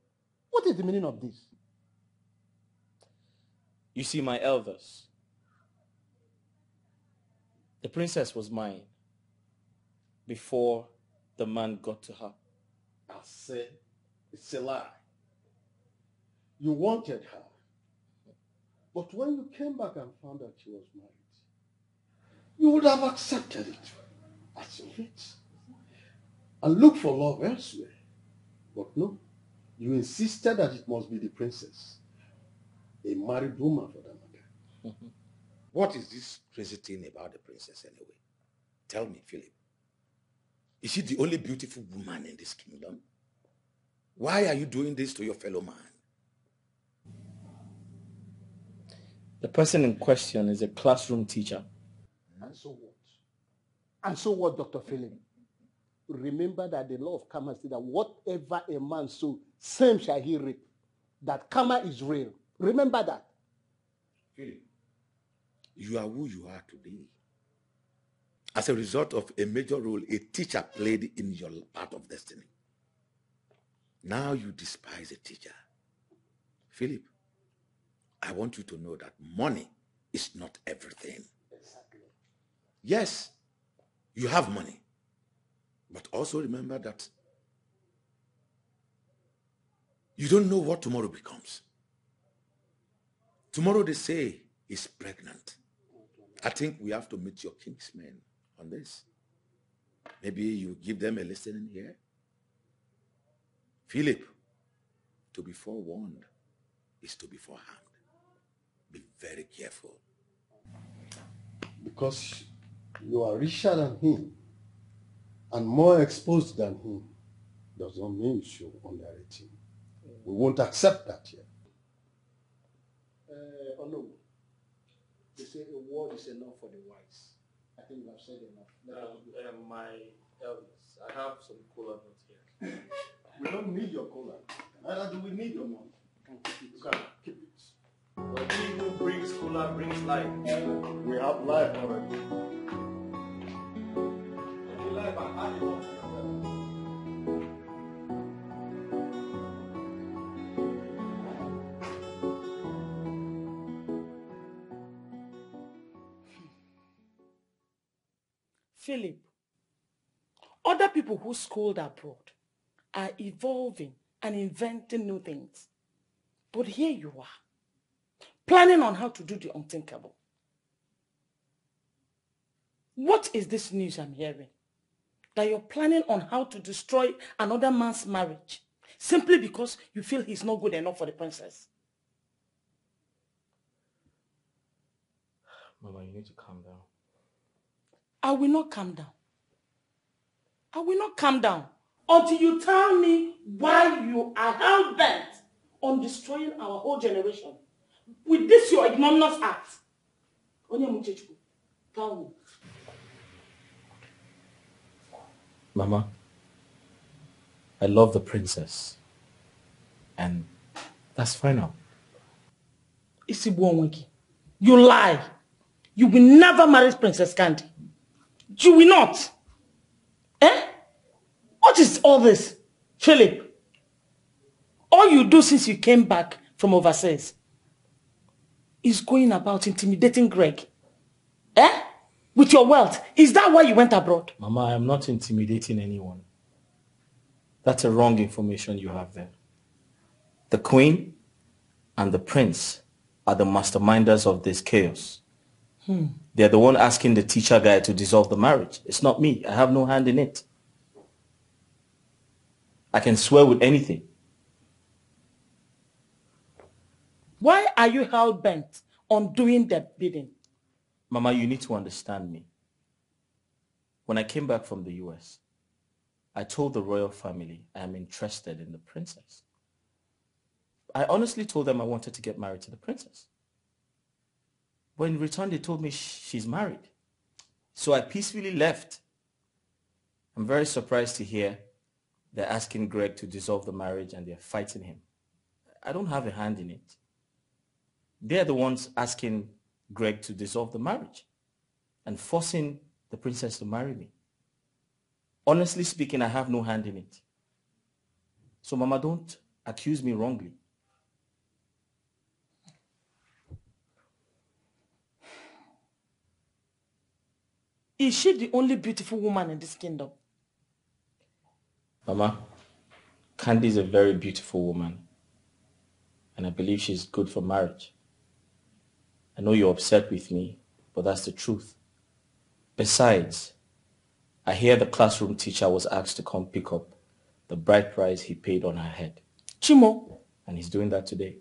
Speaker 24: What is the meaning of this?
Speaker 13: You see, my Elvis, the princess was mine before the man got to her.
Speaker 24: I said, it's a lie. You wanted her. But when you came back and found out she was married, you would have accepted it as fate and looked for love elsewhere. But no, you insisted that it must be the princess, a married woman for that matter.
Speaker 23: What is this crazy thing about the princess anyway? Tell me, Philip. Is she the only beautiful woman in this kingdom? Why are you doing this to your fellow man?
Speaker 13: The person in question is a classroom teacher.
Speaker 24: And so what? And so what, Dr. Philip? Remember that the law of karma says that whatever a man sow, same shall he reap. That karma is real. Remember that.
Speaker 23: Philip, you are who you are today. As a result of a major role a teacher played in your path of destiny. Now you despise a teacher. Philip, I want you to know that money is not everything.
Speaker 24: Exactly.
Speaker 23: Yes, you have money. But also remember that you don't know what tomorrow becomes. Tomorrow they say is pregnant. I think we have to meet your kingsmen on this. Maybe you give them a listening here. Philip, to be forewarned is to be forearmed. Be very careful.
Speaker 24: Because you are richer than him and more exposed than him does not mean you should underrate him. We won't accept that here. Uh, oh no. They say a word is enough for the wise. I think I've said enough. Let us.
Speaker 13: Um, my Elvis, I have some cola notes here.
Speaker 24: We don't need your cola. Neither do we need your money. You can keep it.
Speaker 13: But he who brings cola brings life.
Speaker 24: We have life already.
Speaker 13: Any life and have it all. Hmm.
Speaker 20: Philip, other people who schooled abroad are evolving and inventing new things. But here you are, planning on how to do the unthinkable. What is this news I'm hearing? That you're planning on how to destroy another man's marriage simply because you feel he's not good enough for the princess.
Speaker 13: Mama, you need to calm down.
Speaker 20: I will not calm down. I will not calm down until you tell me why you are hell bent on destroying our whole generation with this your ignominious act. Onye Muchechukwu, tell me.
Speaker 13: Mama, I love the princess. And that's final.
Speaker 20: Isigbu onwe gị. You lie. You will never marry Princess Candy. You will not. Eh? What is all this?
Speaker 11: Philip, all you do since you came back from overseas is going about intimidating Greg. Eh? With your wealth. Is that why you went abroad?
Speaker 13: Mama, I am not intimidating anyone. That's a wrong information you have there. The queen and the prince are the masterminders of this chaos.
Speaker 11: Hmm.
Speaker 13: They're the one asking the teacher guy to dissolve the marriage. It's not me. I have no hand in it. I can swear with anything.
Speaker 11: Why are you hell-bent on doing the bidding?
Speaker 13: Mama, you need to understand me. When I came back from the US, I told the royal family I am interested in the princess. I honestly told them I wanted to get married to the princess. But in return, they told me she's married. So I peacefully left. I'm very surprised to hear they're asking Greg to dissolve the marriage and they're fighting him. I don't have a hand in it. They're the ones asking Greg to dissolve the marriage and forcing the princess to marry me. Honestly speaking, I have no hand in it. So Mama, don't accuse me wrongly.
Speaker 11: Is she the only beautiful woman in this kingdom?
Speaker 13: Mama, Candy is a very beautiful woman. And I believe she's good for marriage. I know you're upset with me, but that's the truth. Besides, I hear the classroom teacher was asked to come pick up the bride price he paid on her head.
Speaker 11: Chimo.
Speaker 13: And he's doing that today.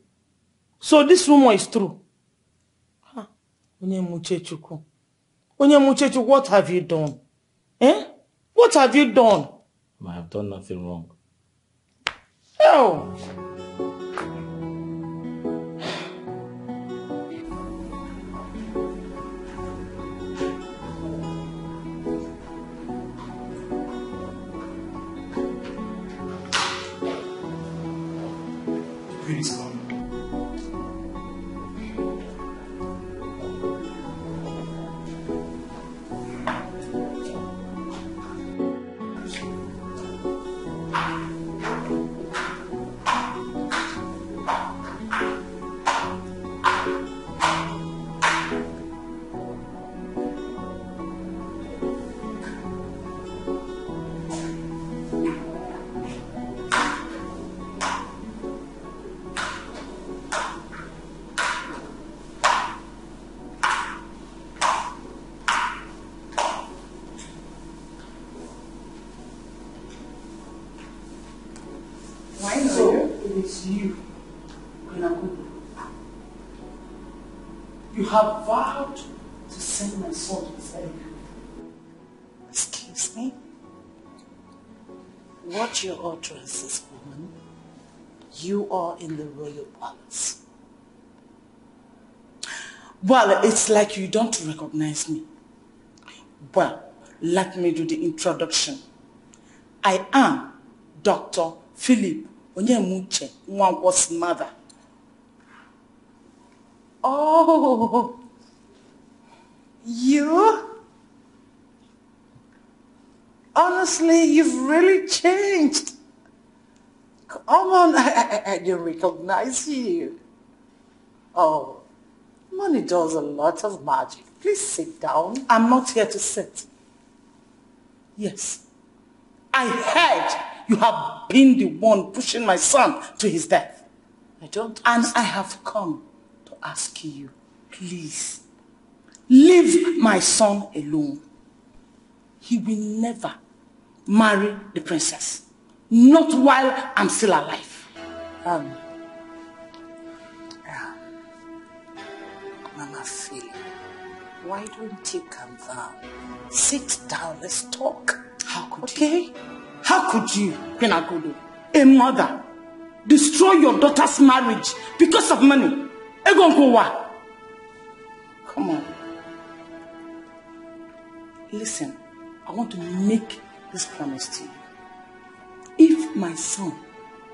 Speaker 11: So this rumor is true. Huh. Onye Muchechukwu. Onye Muchechukwu, what have you done? Eh? What have you done?
Speaker 13: I have done nothing wrong.
Speaker 11: Oh.
Speaker 20: Your utterances, woman. You are in the royal palace. Well, it's like you don't recognize me. Well, let me do the introduction. I am Dr. Philip Onyemuche Nwankwo's mother. Oh, you? Honestly, you've really changed. Come on, I, I, I didn't recognize you. Oh, money does a lot of magic. Please sit down. I'm not here to sit. Yes, I heard you have been the one pushing my son to his death. I don't. And I have come to ask you, please, leave my son alone. He will never marry the princess. Not while I'm still alive. Um, yeah. Mama Philip, why don't you calm down? Sit down, let's talk. How could okay? you? How could you, Queen Agodo, a mother, destroy your daughter's marriage because of money? Egonkowa. Come on. Listen, I want to make this promise to you. If my son,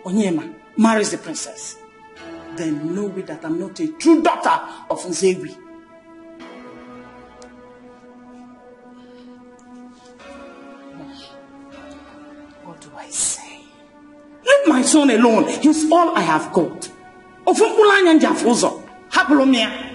Speaker 20: Onyema, marries the princess, then know that I'm not a true daughter of Nzewi. What do I say?
Speaker 4: Leave my son alone. He's all I have got. Ofu mkpụrụ anya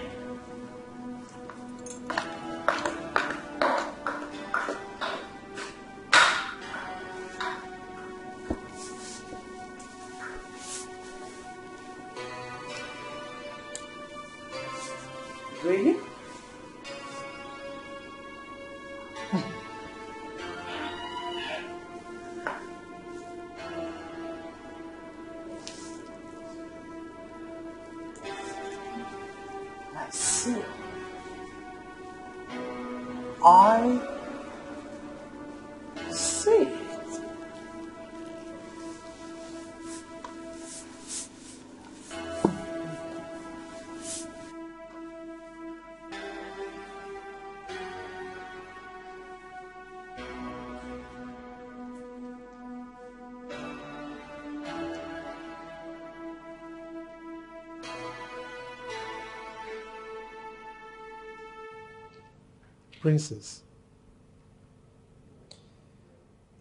Speaker 5: Princess,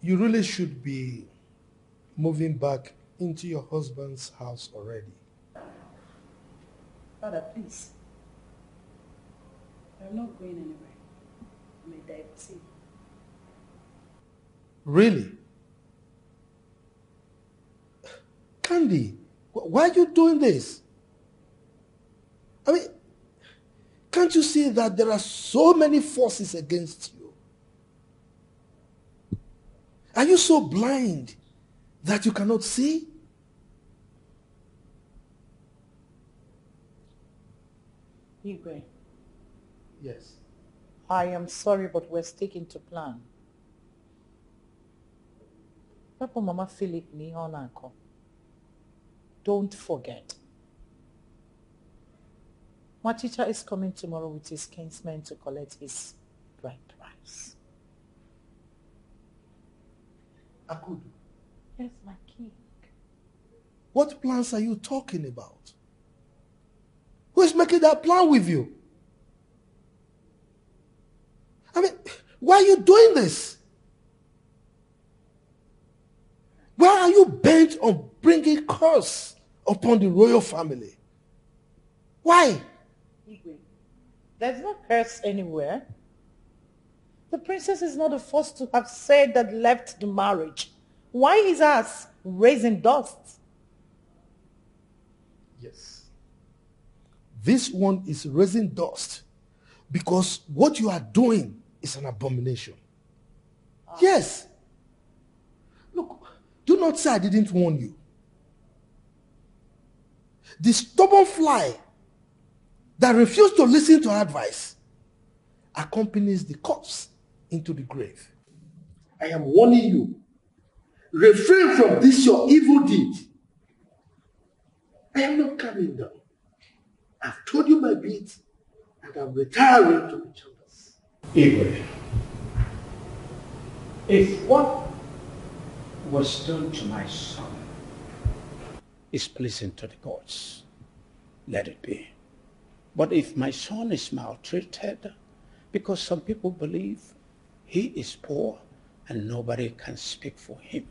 Speaker 5: you really should be moving back into your husband's house already.
Speaker 4: Father, please. I'm not going anywhere. I'm a divorcee.
Speaker 5: Really? Candy, why are you doing this? I mean, can't you see that there are so many forces against you? Are you so blind that you cannot see?
Speaker 4: Igwe,
Speaker 5: Yes.
Speaker 4: I am sorry, but we're sticking to plan. Papa Mama Philip ni ọ. Don't forget. Machicha is coming tomorrow with his kinsmen to collect his bride price.
Speaker 5: Akudu,
Speaker 4: Yes, my king.
Speaker 5: what plans are you talking about? Who is making that plan with you? I mean, why are you doing this? Why are you bent on bringing curse upon the royal family? Why?
Speaker 4: There's no curse anywhere. The princess is not the first to have said that left the marriage. Why is us raising dust?
Speaker 5: Yes. This one is raising dust because what you are doing is an abomination. Ah. Yes. Look, do not say I didn't warn you. The stubborn fly that refuse to listen to advice accompanies the corpse into the grave. I am warning you. Refrain from this your evil deed. I am not coming down. I've told you my bit and I'm retiring to the chambers.
Speaker 10: Igwe, if what was done to my son is pleasing to the gods, let it be. But if my son is maltreated, because some people believe he is poor and nobody can speak for him,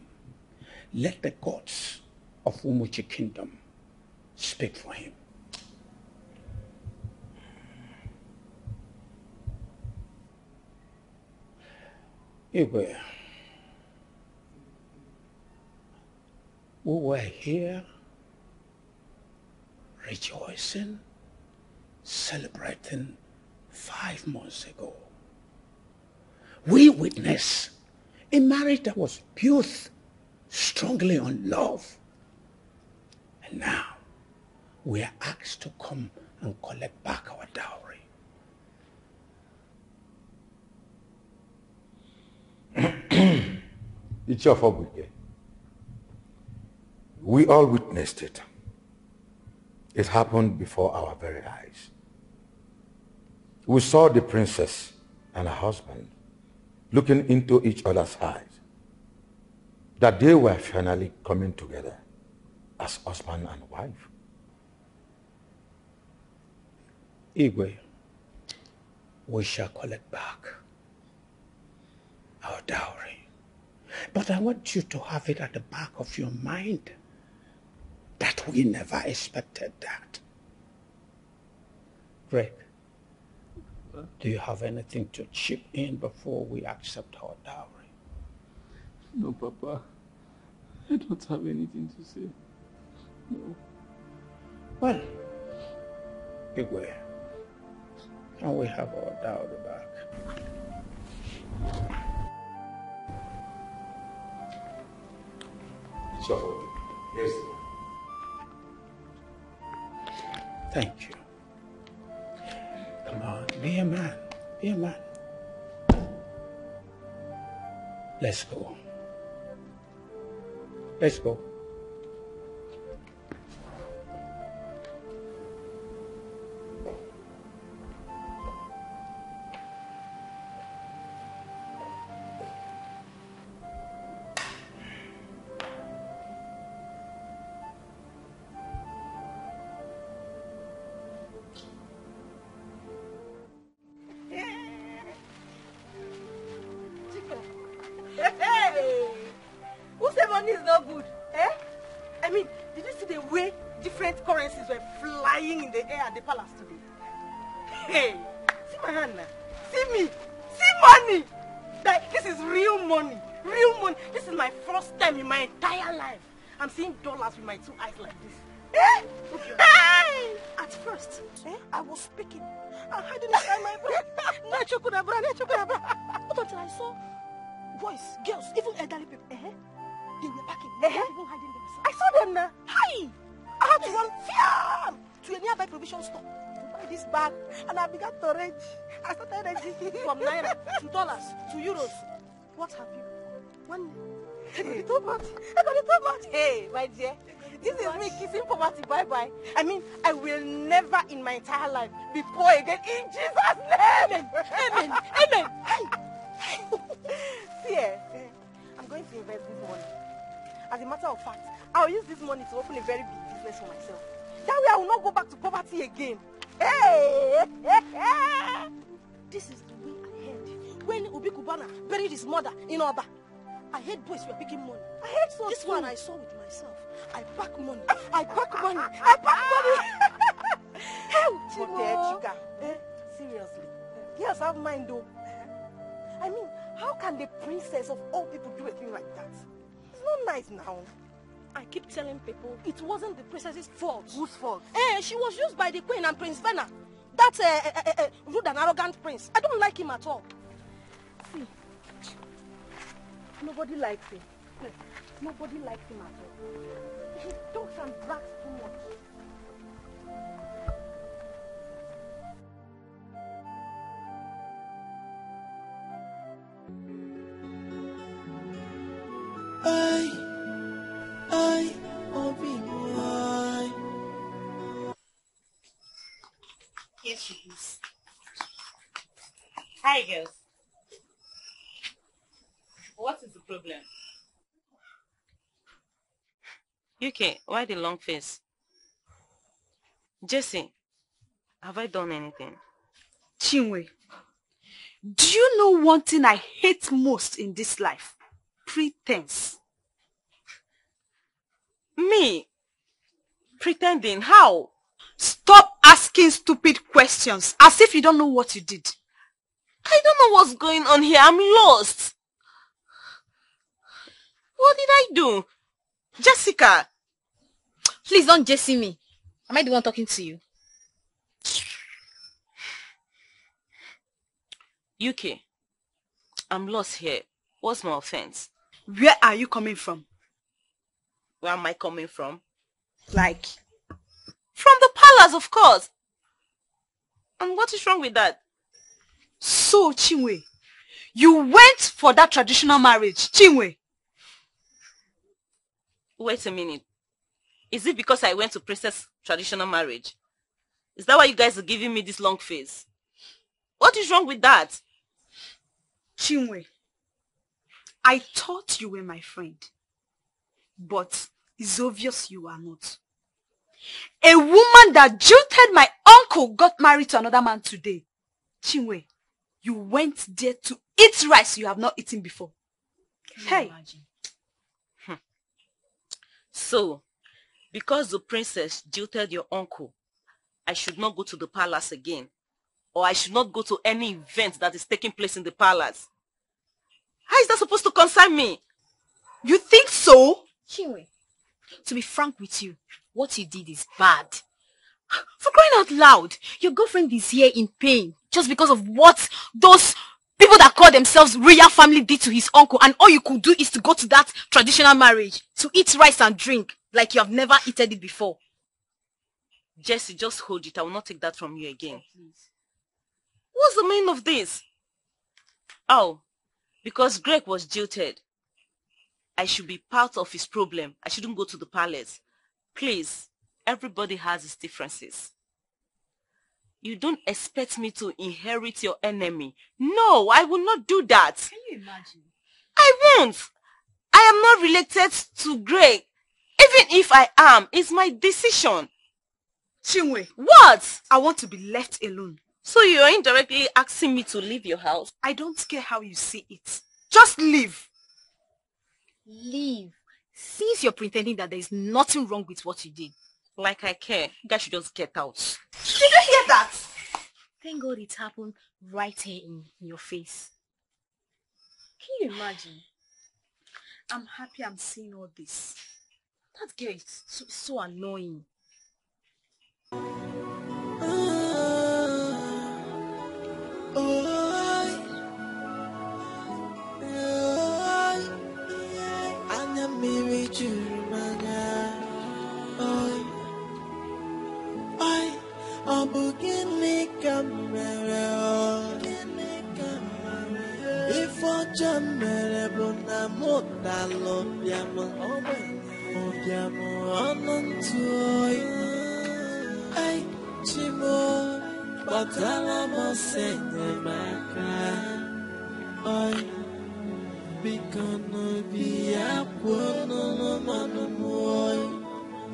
Speaker 10: let the gods of Umuchi kingdom speak for him. Igwe, we were here rejoicing, celebrating five months ago. We witnessed a marriage that was built strongly on love. And now we are asked to come and collect back our dowry.
Speaker 23: It's your fault, We all witnessed it. It happened before our very eyes. We saw the princess and her husband looking into each other's eyes. That they were finally coming together as husband and wife.
Speaker 10: Igwe, we shall collect back our dowry. But I want you to have it at the back of your mind that
Speaker 21: We never expected that. Greg, do you have anything to chip in before we accept our dowry?
Speaker 25: No, Papa. I don't have anything to say. No.
Speaker 21: Well, Igwe, can we have our dowry back?
Speaker 23: So, here's the
Speaker 21: Thank you. Be a man. Be a man. Let's go. Let's go.
Speaker 26: Matter of fact, I'll use this money to open a very big business for myself. That way I will not go back to poverty again. Hey! this is the way I heard when Ubi Kubana buried his mother in Oba. I heard boys were picking money. I heard so This one I saw with myself. I pack money. I pack money. I pack money. Hell, Chimo. Chica. Eh? Seriously. Yes, have mind though. I mean, how can the princess of all people do a thing like that? Not nice now. I keep telling people it wasn't the princess's fault. Whose fault? Eh, she was used by the queen and Prince Venna. That uh, uh, uh, rude and arrogant prince. I don't like him at all. See, nobody likes him. Nobody likes him at all. He talks and brags
Speaker 15: I, I, Obi, why?
Speaker 27: Yes, she. Hi, girls. What is the problem?
Speaker 28: UK, why the long face? Jesse, have I done anything?
Speaker 8: Chinwe, do you know one thing I hate most in this life? Pretense.
Speaker 28: Me? Pretending? How?
Speaker 8: Stop asking stupid questions as if you don't know what you did.
Speaker 28: I don't know what's going on here. I'm lost. What did I do? Jessica!
Speaker 9: Please don't Jesse me. Am I the one talking to you?
Speaker 28: UK, I'm lost here. What's my offense?
Speaker 8: Where are you coming from?
Speaker 28: Where am I coming from?
Speaker 8: Like?
Speaker 28: From the palace, of course. And what is wrong with that?
Speaker 8: So, Chinwe, you went for that traditional marriage, Chinwe.
Speaker 28: Wait a minute. Is it because I went to princess traditional marriage? Is that why you guys are giving me this long face? What is wrong with that?
Speaker 8: Chinwe, I thought you were my friend, but it's obvious you are not. A woman that jilted my uncle got married to another man today. Chinwe, you went there to eat rice you have not eaten before. hey, hmm.
Speaker 28: So, Because the princess jilted your uncle, I should not go to the palace again. Or I should not go to any event that is taking place in the palace. How is that supposed to concern me?
Speaker 9: You think so? Chinwe, to be frank with you, what you did is bad. For crying out loud, your girlfriend is here in pain just because of what those people that call themselves royal family did to his uncle and all you could do is to go to that traditional marriage to eat rice and drink like you have never eaten it before.
Speaker 28: Jesse, just hold it. I will not take that from you again. What's the meaning of this? Oh, because Greg was jilted. I should be part of his problem. I shouldn't go to the palace. Please, everybody has his differences. You don't expect me to inherit your enemy. No, I will not do that.
Speaker 9: Can you imagine?
Speaker 28: I won't. I am not related to Greg. Even if I am, it's my decision.
Speaker 9: Chinwe.
Speaker 28: What?
Speaker 9: I want to be left alone.
Speaker 28: So you are indirectly asking me to leave your house?
Speaker 9: I don't care how you see it. Just leave. Leave. Since you're pretending that there is nothing wrong with what you did.
Speaker 28: Like I care. You guys should just get out.
Speaker 9: Did you hear that? Thank God it happened right here in your face. Can you imagine? I'm happy I'm seeing all this. That girl is so, so annoying.
Speaker 15: Mere bụ na mụ dalụ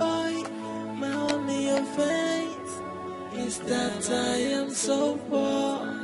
Speaker 15: Ai, my only is that I am so poor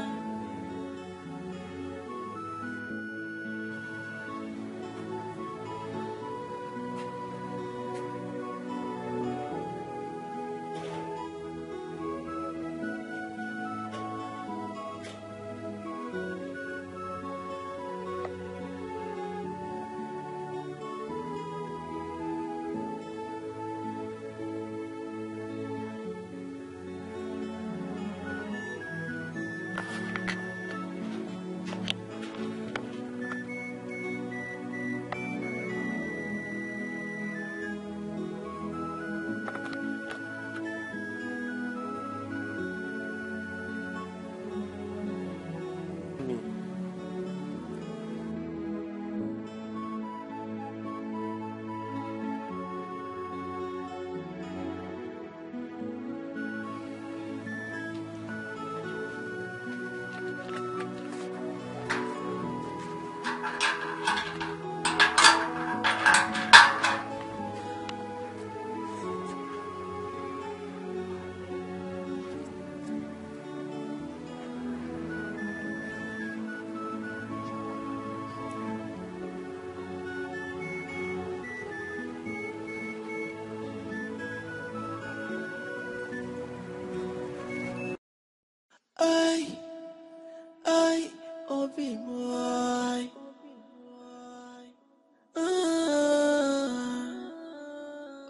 Speaker 15: obi m ai.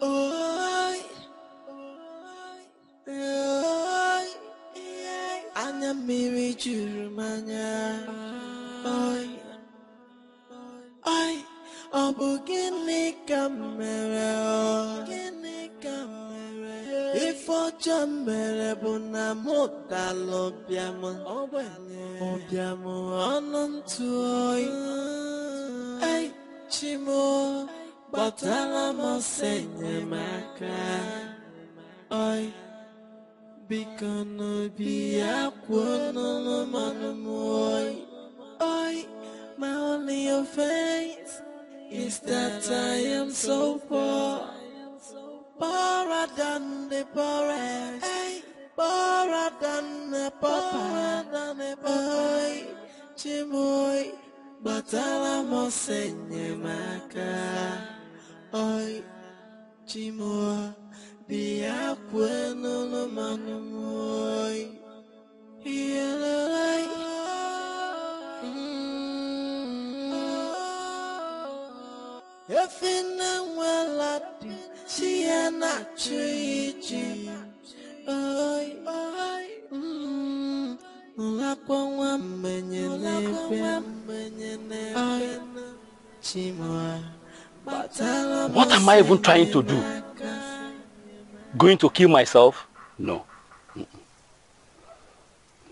Speaker 15: Oi, oi, anya mmiri juru m anya. Ọ bụ gịnị ka m mere ọ m mere bụ na mụ. Dala ụbịam ụbịam ọnụ chimo gbatara m ọsọ enyemaka oyi biko n'obi ya kwuo n'ụlọ oyi. My only offense is that I am so poor poorer than the poorest poorer than the pauper oyi chimoy gbatara m ọsọ enyemaka oyi chimoy bịa kwue n'ụlọ mmanụ m oyi iyelele efi na-enwela dị si ya na-achụ iji oyi nlakwa nwa mmenye n'ebe oyi chimoy gbatara m
Speaker 2: What am I even trying to do? Going to kill myself? No. Mm-mm.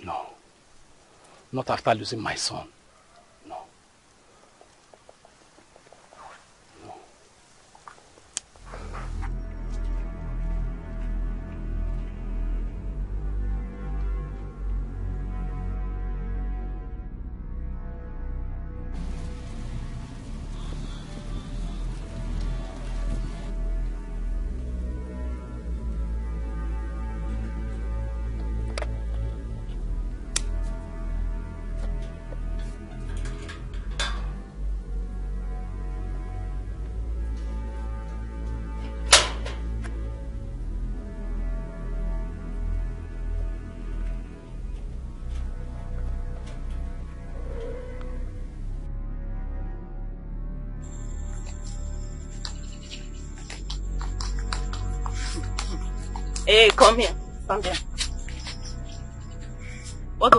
Speaker 2: No. Not after losing my son.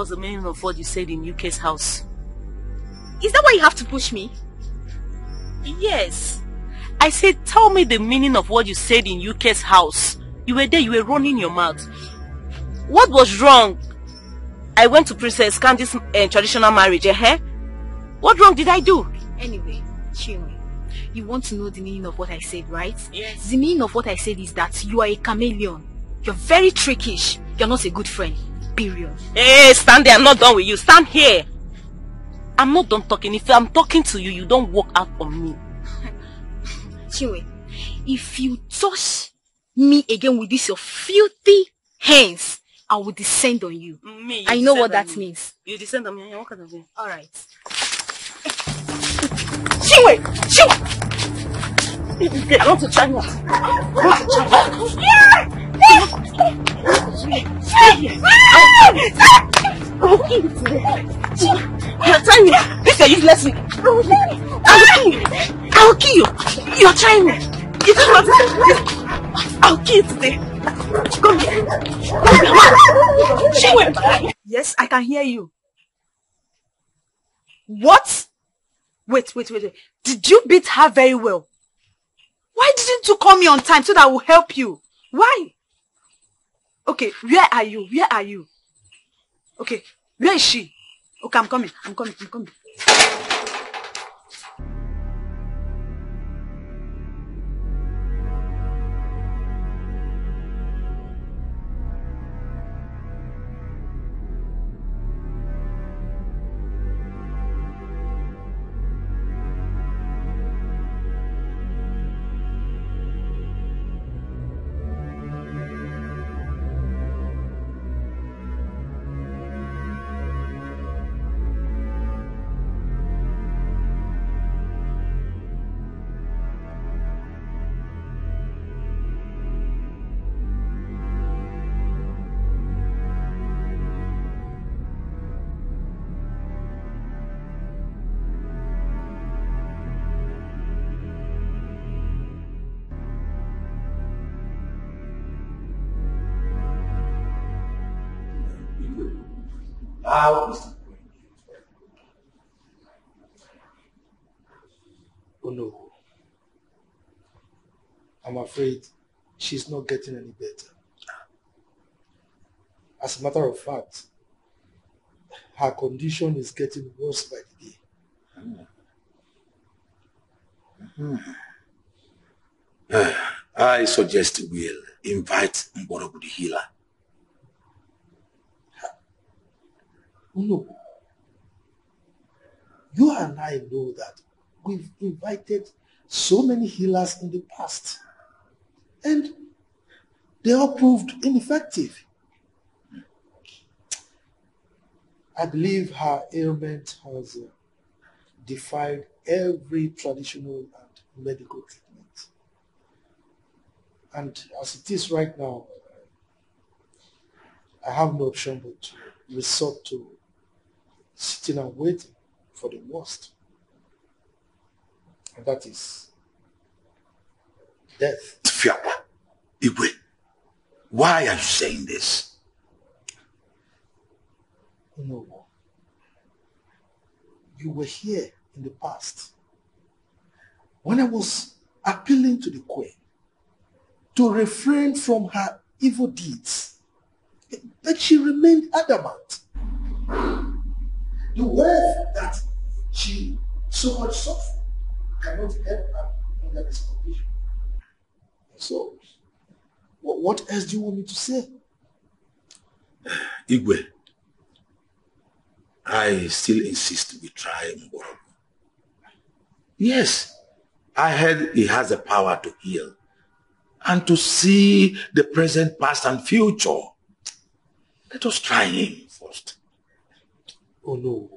Speaker 28: Was the meaning of what you said in UK's house?
Speaker 9: Is that why you have to push me?
Speaker 28: Yes. I said, tell me the meaning of what you said in UK's house. You were there, you were running your mouth. What was wrong? I went to Princess Candy's uh, traditional marriage, eh? What wrong did I do?
Speaker 9: Anyway, Chinwe, you want to know the meaning of what I said, right?
Speaker 28: Yes.
Speaker 9: The meaning of what I said is that you are a chameleon. You're very trickish. You're not a good friend. Period.
Speaker 28: Hey, stand there. I'm not done with you. Stand here. I'm not done talking. If I'm talking to you, you don't walk out on me.
Speaker 9: Chinwe, if you touch me again with this your filthy hands, I will descend on you.
Speaker 28: Me, you
Speaker 9: I know what that
Speaker 28: me.
Speaker 9: means.
Speaker 28: You descend on me. What kind of thing?
Speaker 9: Alright.
Speaker 28: Chinwe! Chinwe! I want to try you. I want to try you. Today. You're trying me. This is a useless thing. I'll kill you. I'll kill you. You're trying me. You don't want to. I'll kill you today. Come here. Come here. Chinwe.
Speaker 8: Yes, I can hear you. What? Wait, wait, wait, wait. Did you beat her very well? Why didn't you call me on time so that I will help you? Why? Okay, where are you? Where are you? Okay, where is she? Okay, I'm coming. I'm coming. I'm coming.
Speaker 23: What is the point?
Speaker 5: Oh no. I'm afraid she's not getting any better. As a matter of fact, her condition is getting worse by the day.
Speaker 23: Hmm. Uh, I suggest we'll invite Mborogu the healer.
Speaker 5: Oh no. You and I know that we've invited so many healers in the past. And they all proved ineffective. I believe her ailment has uh, defied every traditional and medical treatment. And as it is right now, I have no option but to resort to sitting and waiting for the worst. And that is death.
Speaker 23: Fiapa, Igwe, why are you saying this?
Speaker 5: No. You were here in the past when I was appealing to the queen to refrain from her evil deeds. But she remained adamant. The wealth that she so much suffered cannot help her under this condition. So, what else do you want me to say?
Speaker 23: Igwe, I still insist we try Mborogu. Yes, I heard he has the power to heal and to see the present, past, and future. Let us try him first.
Speaker 5: No.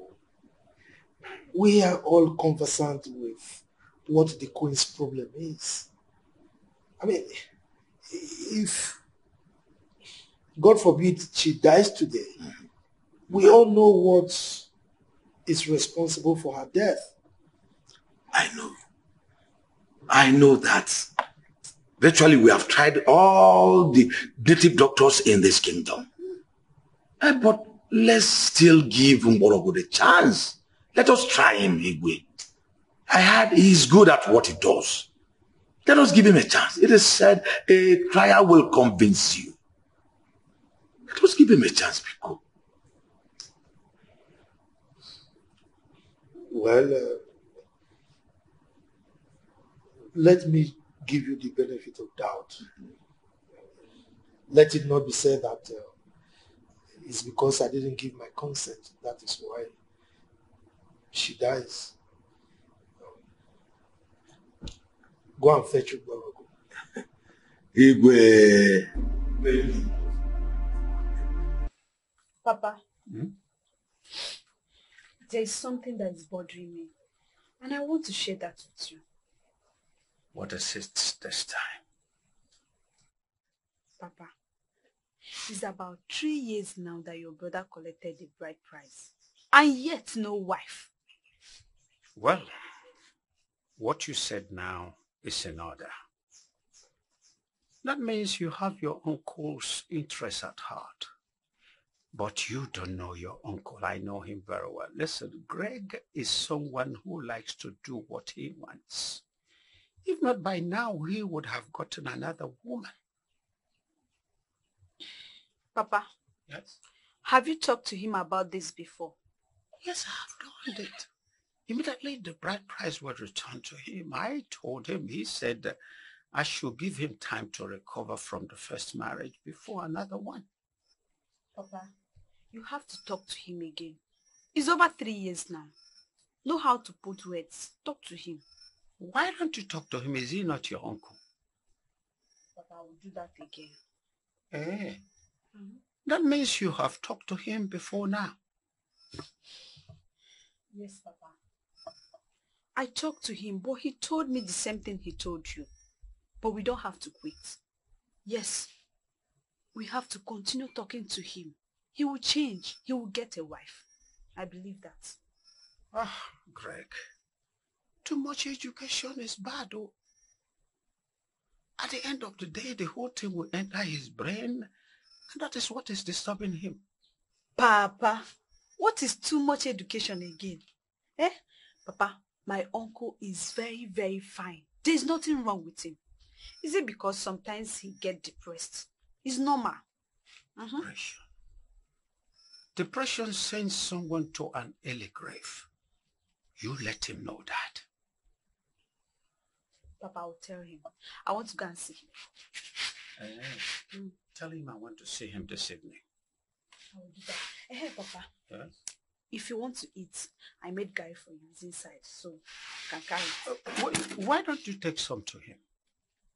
Speaker 5: We are all conversant with what the queen's problem is. I mean, if God forbid she dies today, we all know what is responsible for her death.
Speaker 23: I know. I know that. Virtually, we have tried all the native doctors in this kingdom. Eh, but let's still give Mborogo the chance. Let us try him, Igwe. I heard he's good at what he does. Let us give him a chance. It is said a trial will convince you. Let us give him a chance, Biko.
Speaker 5: Well, uh, let me give you the benefit of doubt. Let it not be said that uh, it's because I didn't give my consent. That is why she dies. Go and fetch Ugborogo.
Speaker 23: Igwe.
Speaker 8: Papa, there is something that is bothering me, and I want to share that with you.
Speaker 10: What is it this time?
Speaker 8: Papa, it's about three years now that your brother collected the bride price, and yet no wife.
Speaker 10: Well, what you said now is in order. That means you have your uncle's interests at heart. But you don't know your uncle. I know him very well. Listen, Greg is someone who likes to do what he wants. If not by now, he would have gotten another woman.
Speaker 8: Papa,
Speaker 10: Yes?
Speaker 8: have you talked to him about this before?
Speaker 10: Yes, I have done it. Immediately the bride price was returned to him. I told him, he said that I should give him time to recover from the first marriage before another one.
Speaker 8: Papa, you have to talk to him again. It's over three years now. Know how to put words. Talk to him.
Speaker 10: Why don't you talk to him? Is he not your uncle?
Speaker 8: Papa, I will do that again.
Speaker 10: Eh? That means you have talked to him before now.
Speaker 8: Yes, Papa. I talked to him, but he told me the same thing he told you. But we don't have to quit. Yes, we have to continue talking to him. He will change. He will get a wife. I believe that.
Speaker 10: Ah, Greg, too much education is bad. Oh. At the end of the day, the whole thing will enter his brain, and that is what is disturbing him.
Speaker 8: Papa, what is too much education again? Eh? Papa, my uncle is very, very fine. There's nothing wrong with him. Is it because sometimes he get depressed? It's normal. Uh-huh.
Speaker 10: Depression. Depression sends someone to an early grave. You let him know that.
Speaker 8: Papa, I'll tell him. I want to go and see him.
Speaker 10: Eh, Tell him I want to see him this evening.
Speaker 8: I will do that. Hey, Papa,
Speaker 10: Yes?
Speaker 8: if you want to eat, I made guy for you. It's inside, so you can carry it.
Speaker 10: Why, why don't you take some to him?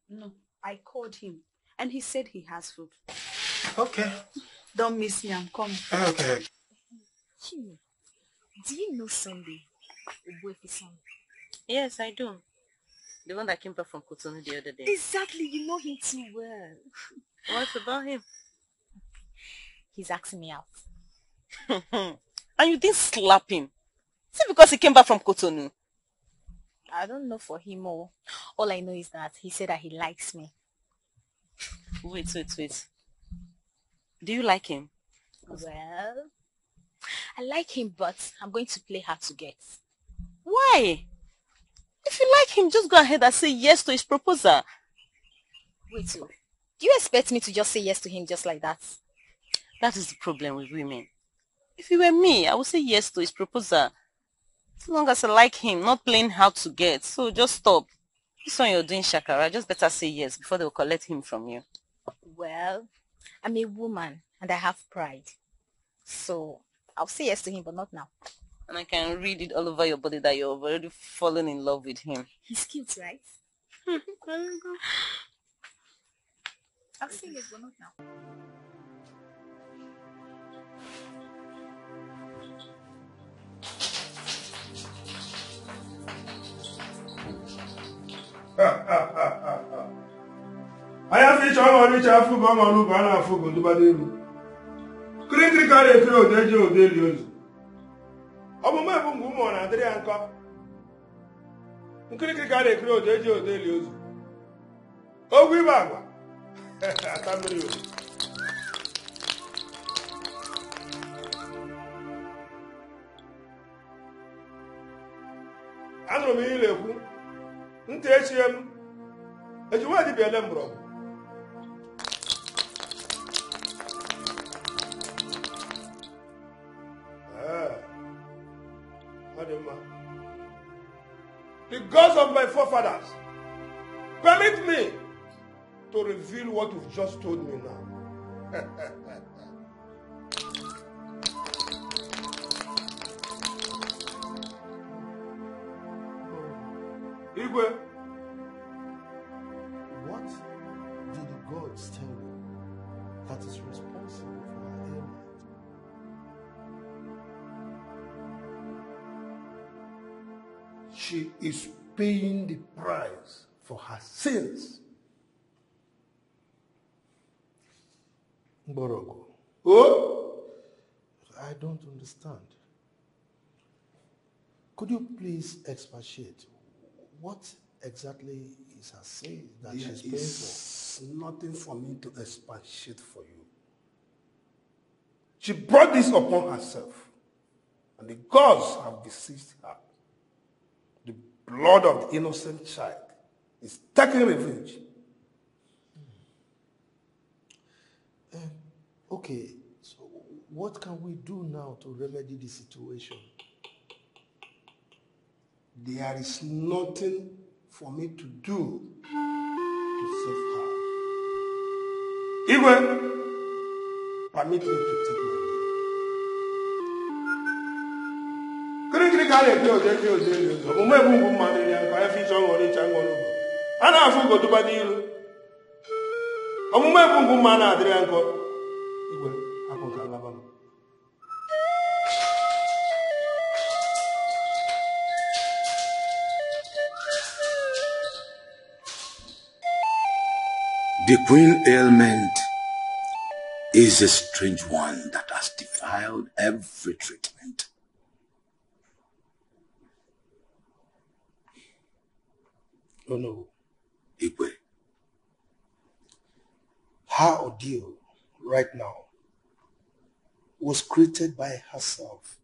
Speaker 8: No, I called him, and he said he has food.
Speaker 10: Okay.
Speaker 8: Don't miss me, I'm coming.
Speaker 10: Okay.
Speaker 9: Chino, do you know Sunday? Obuefi's son.
Speaker 28: Yes, I do. The one that came back from Cotonou the other day.
Speaker 9: Exactly, you know him too well.
Speaker 28: What about him?
Speaker 9: He's asking me out.
Speaker 28: and you didn't slap him. Is it because he came back from Cotonou?
Speaker 9: I don't know for him all. All I know is that he said that he likes me.
Speaker 28: Wait, wait, wait. Do you like him?
Speaker 9: Well, I like him, but I'm going to play hard to get.
Speaker 28: Why? If you like him, just go ahead and say yes to his proposal.
Speaker 9: Wait, do you expect me to just say yes to him just like that?
Speaker 28: That is the problem with women. If you were me, I would say yes to his proposal. As long as I like him, not playing how to get. So just stop. This one you're doing shakara, just better say yes before they will collect him from you.
Speaker 9: Well, I'm a woman and I have pride. So I'll say yes to him, but not now.
Speaker 28: And I can read it all over your body that you're already fallen in love with him.
Speaker 9: He's cute, right? I'll say yes, but not now.
Speaker 29: anya sị ịchọ ọma ọrịcha afụgo ọma ọrụ a na-afụgo ndụbada elu kirikiri karịa ekiri ode eji ode eli ozu ọmụmụ ebu mgbe ụmụ na-adịrị ya nkọ. Nkirikiri karịa ekiri ode eji ode eli ozu. Ogwu ibe agwa. Ata mmiri anụrụ m ihe na-ekwu ntị echie m. Eji nwa dibịa ele mgbọrọgwụ. The gods of my forefathers. Permit me to reveal what you've just told me now. Igwe,
Speaker 5: for her sins. Mborogo.
Speaker 29: Oh?
Speaker 5: I don't understand. Could you please expatiate? What exactly is her sin that
Speaker 24: There
Speaker 5: she's paying for?
Speaker 24: is nothing for me to expatiate for you.
Speaker 29: She brought this upon herself, and the gods have beseeched her. The blood of the innocent child is taking revenge.
Speaker 5: Okay, so what can we do now to remedy the situation?
Speaker 24: There is nothing for me to do to save her.
Speaker 29: Igwe, permit me to take my leave. Kirikiri ka a na-ekpe oje ndị oje eli ụzọ. Omume bụ ngwu mmadụ ya nkwa ya ficha ọṅụ ọnụgụ. A na-afụ ugoduba n'ilu. Omume bụ ngwu mma na-adịrị ya nkọ. Igwe, hapụ ka.
Speaker 23: The queen ailment is a strange one that has defiled every treatment.
Speaker 5: Oh no.
Speaker 23: Igwe,
Speaker 5: Her ordeal right now was created by herself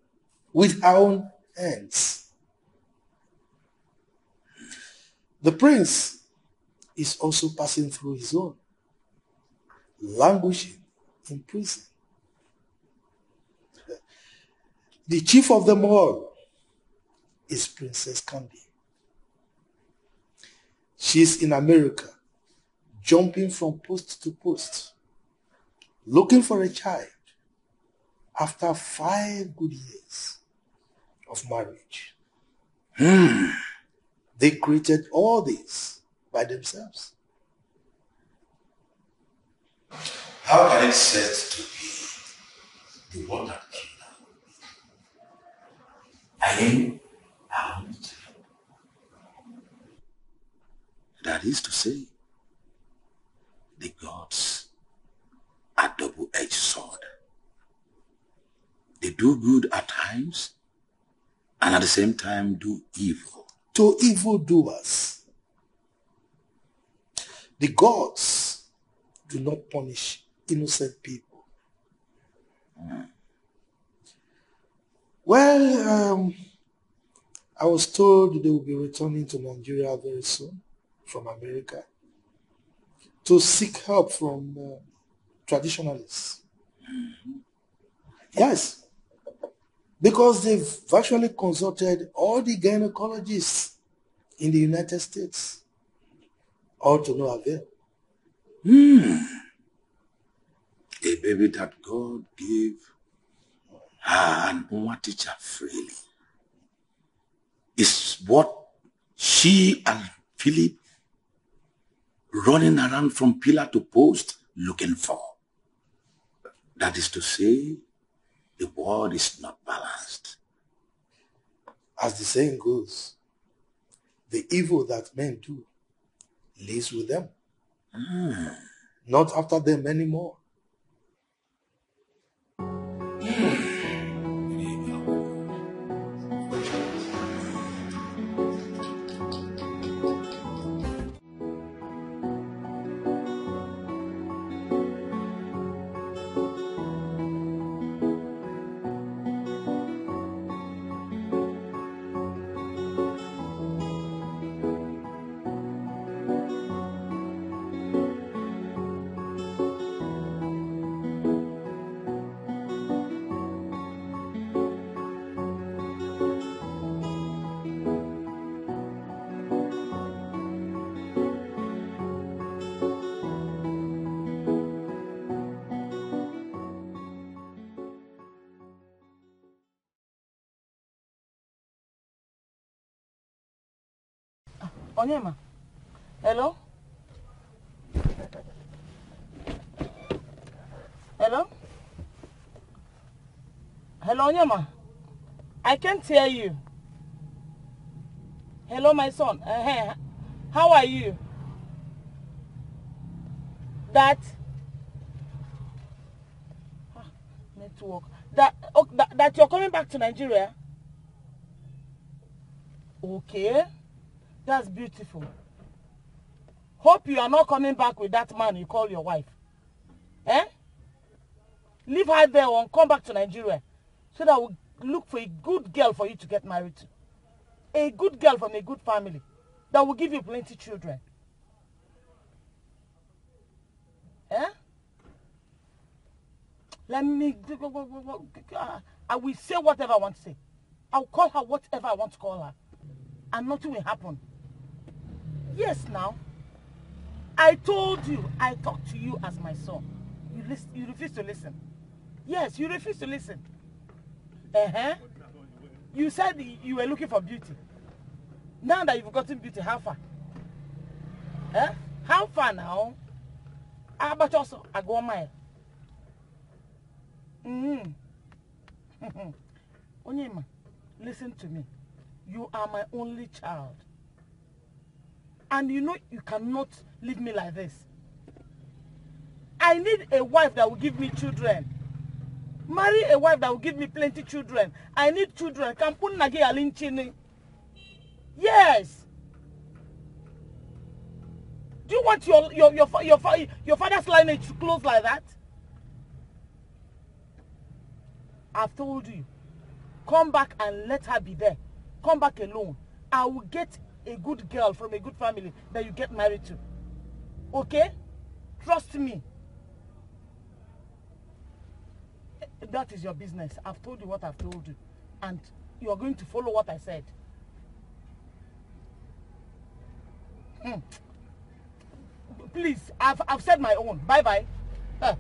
Speaker 5: with her own hands. The prince is also passing through his own, languishing in prison. The chief of them all is Princess Candy. She's in America, jumping from post to post, looking for a child after five good years of marriage.
Speaker 23: Hmm.
Speaker 5: They created all this by themselves.
Speaker 23: How can it said to be the one that killed her? I am out. That is to say, the gods are double-edged sword. They do good at times and at the same time do evil.
Speaker 5: To evildoers, the gods do not punish innocent people. Well, um, I was told they will be returning to Nigeria very soon from America to seek help from uh, traditionalists. Yes, because they've virtually consulted all the gynecologists in the United States, all to no avail.
Speaker 23: Hmm. A baby that God gave her and one teacher freely is what she and Philip running around from pillar to post looking for. That is to say, the world is not balanced.
Speaker 5: As the saying goes, the evil that men do lives with them,
Speaker 23: Hmm.
Speaker 5: not after them anymore.
Speaker 20: Onyema. Hello? Hello? Hello, Onyema. I can't hear you. Hello, my son. Uh-huh. How are you? That Ah, network. That, oh, that that you're coming back to Nigeria? Okay. That's beautiful. Hope you are not coming back with that man you call your wife. Eh? Leave her there and come back to Nigeria so that we'll look for a good girl for you to get married to. A good girl from a good family that will give you plenty children. Eh? Let me... I will say whatever I want to say. I'll call her whatever I want to call her. And nothing will happen. Yes, now. I told you I talk to you as my son. You listen, you refuse to listen. Yes, you refuse to listen. Uh-huh. You said you were looking for beauty. Now that you've gotten beauty, how far? Eh? How far now? How about also I go mile? Mm. Onyema, listen to me. You are my only child. And you know you cannot leave me like this. I need a wife that will give me children. Marry a wife that will give me plenty children. I need children. Kampun nage alinchini. Yes. Do you want your your your your your father's lineage to close like that? I've told you. Come back and let her be there. Come back alone. I will get a good girl from a good family that you get married to. Okay? Trust me. That is your business. I've told you what I've told you. And you are going to follow what I said. Hmm. Please, I've, I've said my own. Bye-bye. Uh.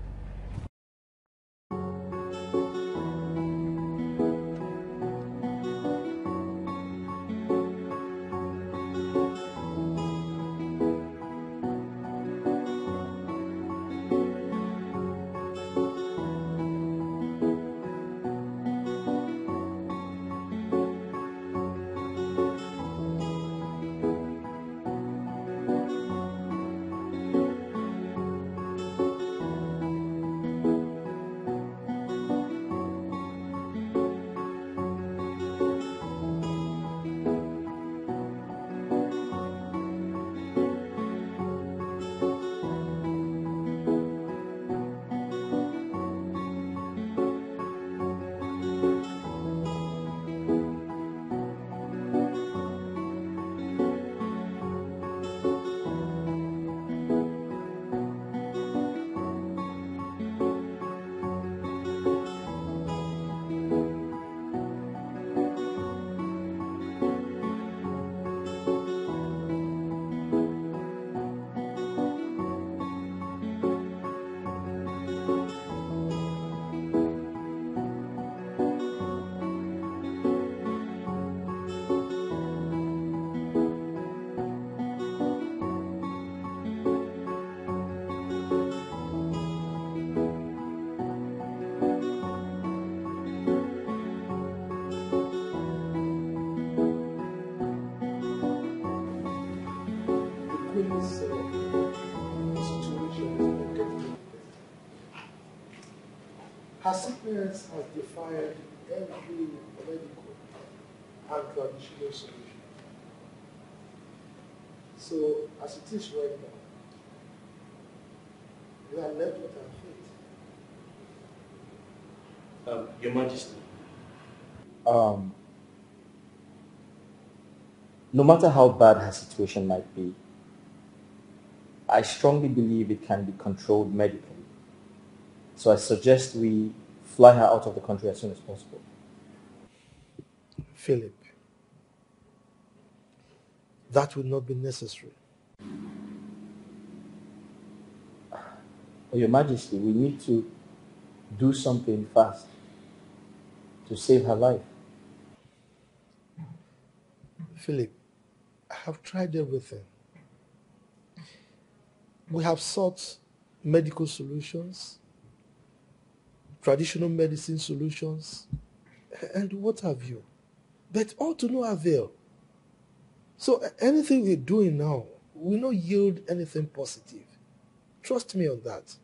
Speaker 5: Fate.
Speaker 13: Um, Your Majesty. Um, no matter how bad her situation might be, I strongly believe it can be controlled medically. So I suggest we fly her out of the country as soon as possible.
Speaker 5: Philip, that would not be necessary.
Speaker 13: Oh, Your Majesty, we need to do something fast to save her life.
Speaker 5: Philip, I have tried everything. We have sought medical solutions, traditional medicine solutions, and what have you. But all to no avail. So anything we're doing now will not yield anything positive. Trust me on that.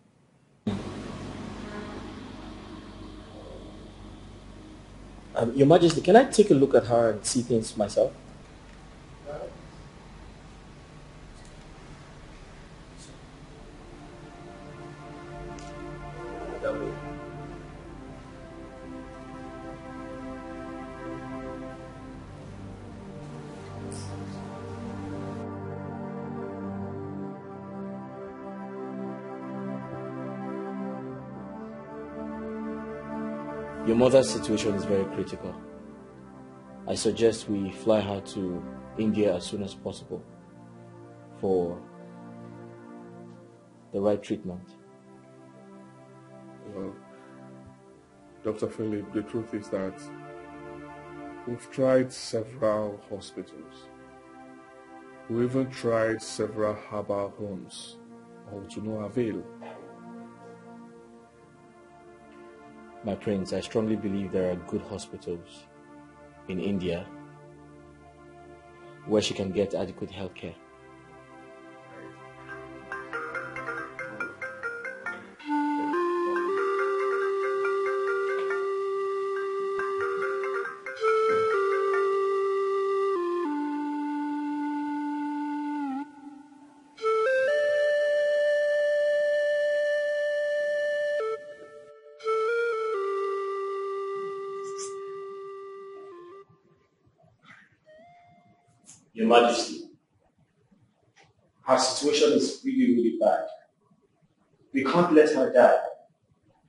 Speaker 13: Um, Your Majesty, can I take a look at her and see things myself? Mother's situation is very critical. I suggest we fly her to India as soon as possible for the right treatment.
Speaker 3: Well, Dr. Philip, the truth is that we've tried several hospitals. We even tried several herbal homes, all to no avail.
Speaker 13: My prince, I strongly believe there are good hospitals in India where she can get adequate health care. Bad. We can't let her die.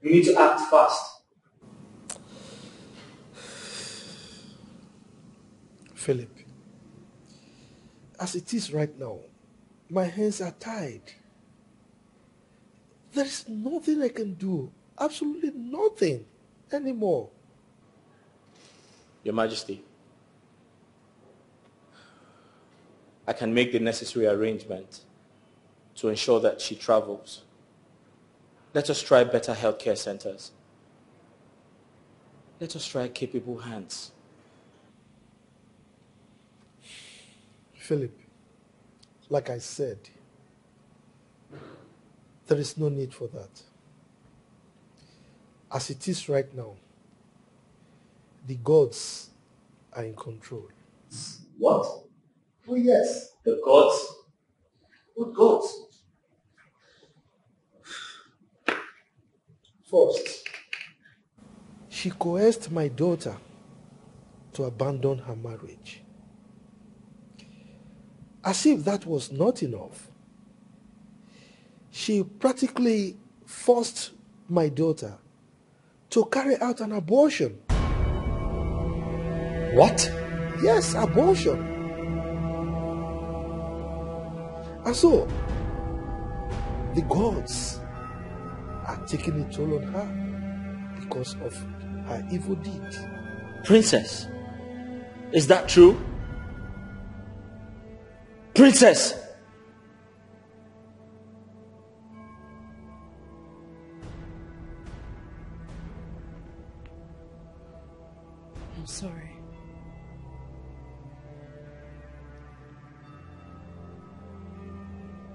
Speaker 13: We need to act fast.
Speaker 5: Philip, as it is right now, my hands are tied. There is nothing I can do. Absolutely nothing anymore.
Speaker 13: Your Majesty, I can make the necessary arrangement to ensure that she travels. Let us try better healthcare centers. Let us try capable hands.
Speaker 5: Philip, like I said, there is no need for that. As it is right now, the gods are in control.
Speaker 13: What?
Speaker 5: Oh yes.
Speaker 13: The gods?
Speaker 5: What gods? First, she coerced my daughter to abandon her marriage. As if that was not enough, she practically forced my daughter to carry out an abortion.
Speaker 13: What?
Speaker 5: Yes, abortion. And so, the gods are taking a toll on her because of her evil deeds.
Speaker 13: Princess, is that true? Princess!
Speaker 30: I'm sorry.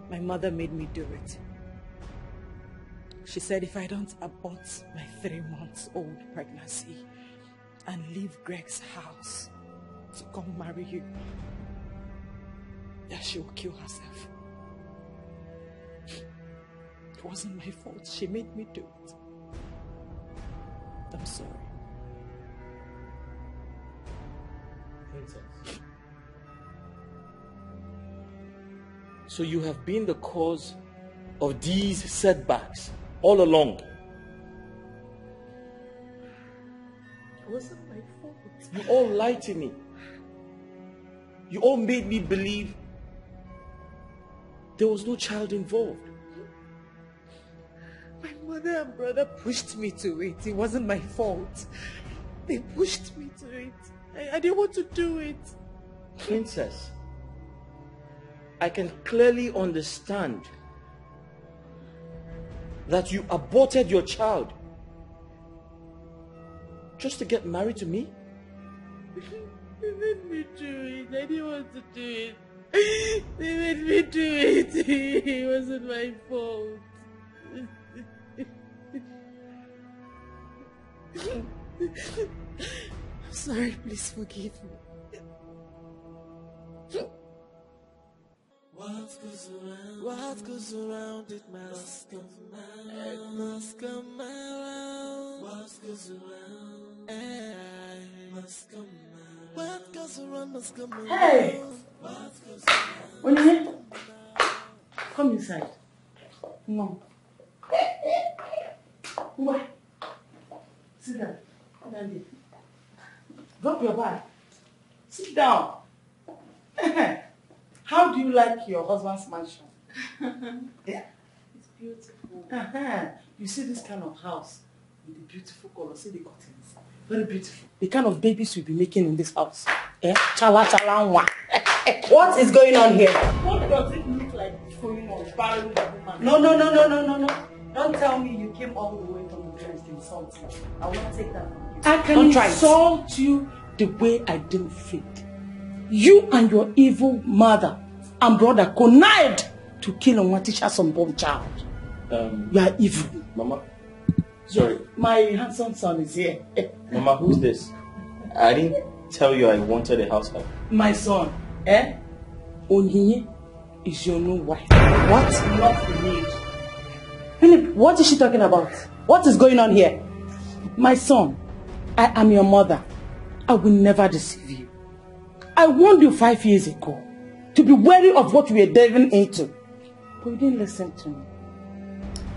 Speaker 30: My mother made me do it. She said if I don't abort my three months old pregnancy and leave Greg's house to come marry you, that she will kill herself. It wasn't my fault. She made me do it. I'm sorry.
Speaker 13: So you have been the cause of these setbacks all along.
Speaker 30: It wasn't my fault.
Speaker 13: You all lied to me. You all made me believe there was no child involved.
Speaker 30: My mother and brother pushed me to it. It wasn't my fault. They pushed me to it. I, I didn't want to do it.
Speaker 13: Princess, I can clearly understand that you aborted your child just to get married to me?
Speaker 30: They made me do it. I didn't want to do it. They made me do it. It wasn't my fault. I'm sorry. Please forgive me.
Speaker 15: What goes around, what goes around, it must come around. It must come around. What goes around, it must come around. What goes around must come around.
Speaker 20: Hey!
Speaker 15: What goes around.
Speaker 20: Onyinye, come inside. No. Why? Sit down. Sit down there. Drop your bag. Sit down. How do you like your husband's mansion? yeah.
Speaker 1: It's beautiful.
Speaker 20: Uh-huh. You see this kind of house with the beautiful color. See the curtains. Very beautiful. The kind of babies we'll be making in this house. Eh? Chala chala nwa.
Speaker 1: What is going on here?
Speaker 20: What does it look like going on? Barrel woman?
Speaker 1: No, no, no, no, no, no, no. Don't tell me you came all the way from the place to insult me. I won't take that from you.
Speaker 20: I can
Speaker 1: Don't try it.
Speaker 20: insult you the way I didn't fit. You and your evil mother and brother connived to kill Onwatisha's unborn child.
Speaker 13: Um,
Speaker 20: You are evil.
Speaker 13: Mama, sorry.
Speaker 20: My handsome son is here.
Speaker 13: Mama, who's this? I didn't tell you I wanted a house help.
Speaker 20: My son, eh? Onyinye is your new wife. What? Not the need.
Speaker 1: Philip, what is she talking about? What is going on here?
Speaker 20: My son, I am your mother. I will never deceive you. I warned you five years ago to be wary of what we were delving into. But you didn't listen to me.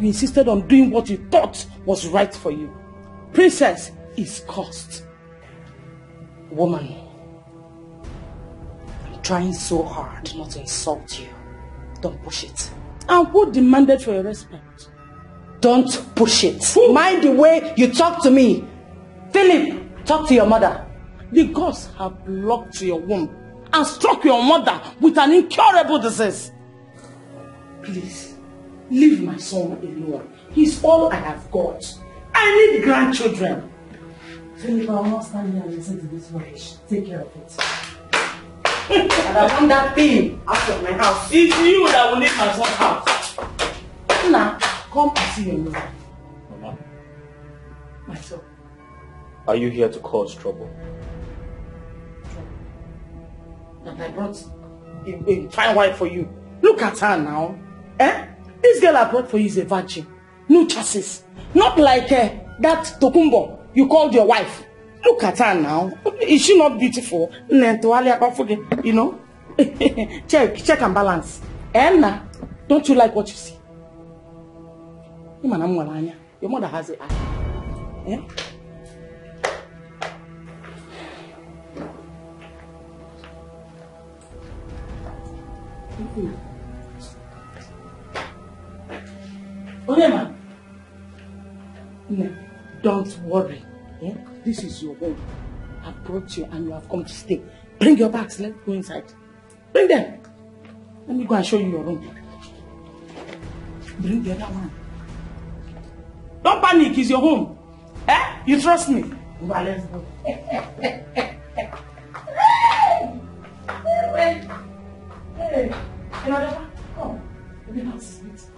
Speaker 20: You insisted on doing what you thought was right for you. Princess is cost. Woman, I'm trying so hard not to insult you. Don't push it. And who demanded for your respect? Don't push it. Mind the way you talk to me. Philip, talk to your mother. The gods have blocked your womb and struck your mother with an incurable disease. Please, leave my son alone. He's all I have got. I need grandchildren. Philip, I will not stand here and listen to this rubbish. Take care of it. and I want that thing out of my house. It's you that will leave my son's house. Now, come and see your mother.
Speaker 13: Mama,
Speaker 20: My son.
Speaker 13: are you here to cause trouble?
Speaker 20: That I brought a, a fine wife for you. Look at her now. Eh? This girl I brought for you is a virgin. No chassis. Not like uh, that Tokumbo you called your wife. Look at her now. Is she not beautiful? You know? check, check and balance. Enna, don't you like what you see? Your mother has it. Eh? Onyema. No, don't worry. Eh? This is your home. I brought you and you have come to stay. Bring your bags. Let's go inside. Bring them. Let me go and show you your room. Bring the other one. Don't panic. It's your home. Eh? You trust me? Well, let's go. Hey! Hey! Another one? Come. Let me not sleep.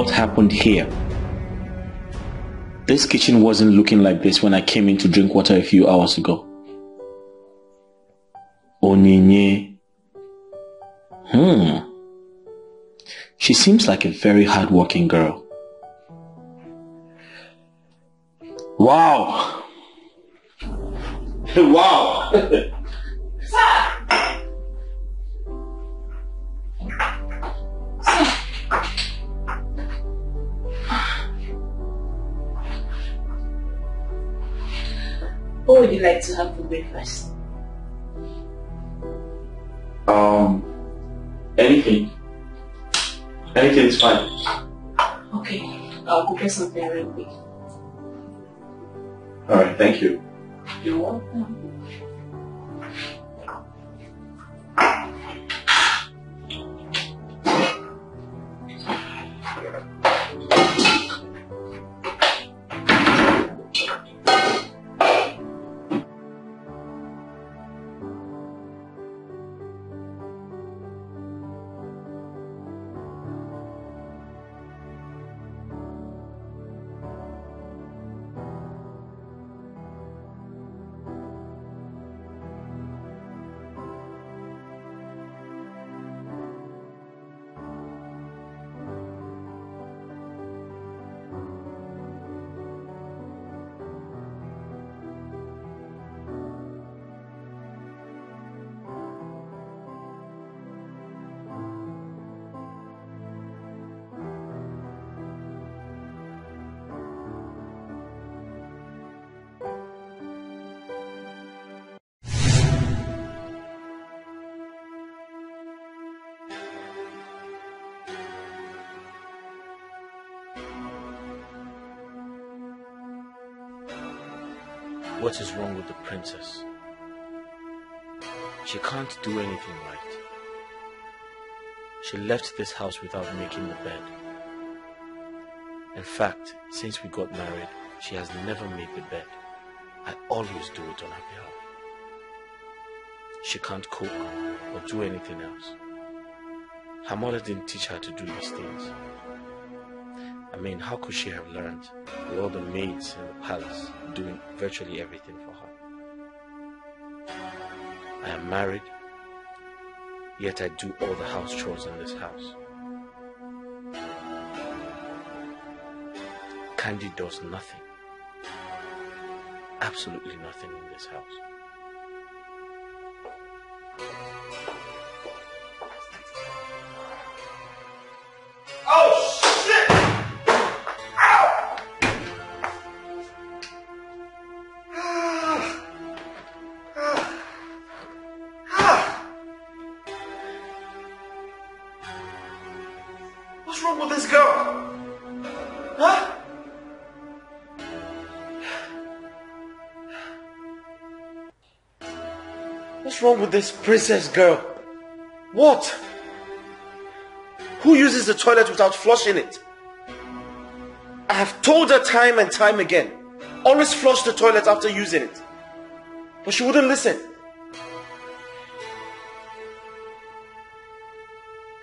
Speaker 13: What happened here? This kitchen wasn't looking like this when I came in to drink water a few hours ago. Onyinye. Hmm. She seems like a very hardworking girl. Wow. wow.
Speaker 31: What would you like to have for breakfast?
Speaker 13: Um, anything. Anything is fine.
Speaker 31: Okay, I'll prepare something real quick.
Speaker 13: Alright, thank you.
Speaker 31: You're welcome.
Speaker 32: What is wrong with the princess? She can't do anything right. She left this house without making the bed. In fact, since we got married, she has never made the bed. I always do it on her behalf. She can't cook or do anything else. Her mother didn't teach her to do these things. I mean, how could she have learned with all the maids in the palace doing virtually everything for her? I am married, yet I do all the house chores in this house. Candy does nothing. Absolutely nothing in this house.
Speaker 33: This
Speaker 32: princess girl? What? Who uses the toilet without flushing it? I have told her time and time again. Always flush the toilet after using it. But she wouldn't listen.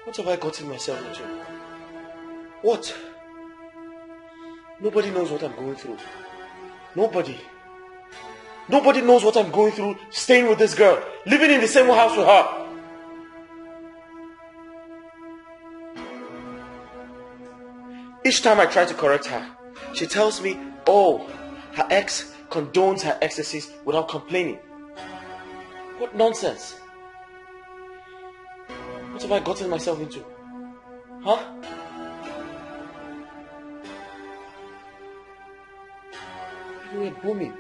Speaker 32: What have I gotten myself into? What? Nobody knows what I'm going through. Nobody. Nobody knows what I'm going through staying with this girl, living in the same house with her. Each time I try to correct her, she tells me, oh, her ex condones her excesses without complaining. What nonsense. What have I gotten myself into? Huh? Everywhere booming.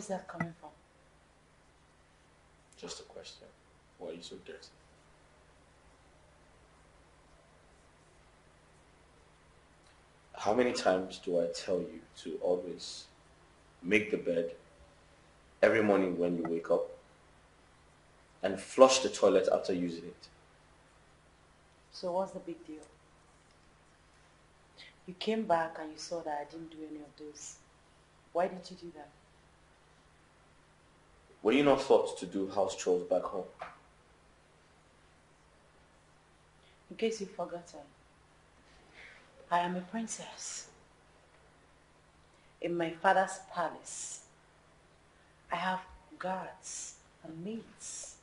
Speaker 1: Is that coming from?
Speaker 13: Just a question. Why are you so dirty?
Speaker 32: How many times do I tell you to always make the bed every morning when you wake up and flush the toilet after using it?
Speaker 1: So what's the big deal? You came back and you saw that I didn't do any of those. Why did you do that?
Speaker 32: Were you not taught to do house chores back home?
Speaker 1: In case you've forgotten, I am a princess. In my father's palace, I have guards and maids.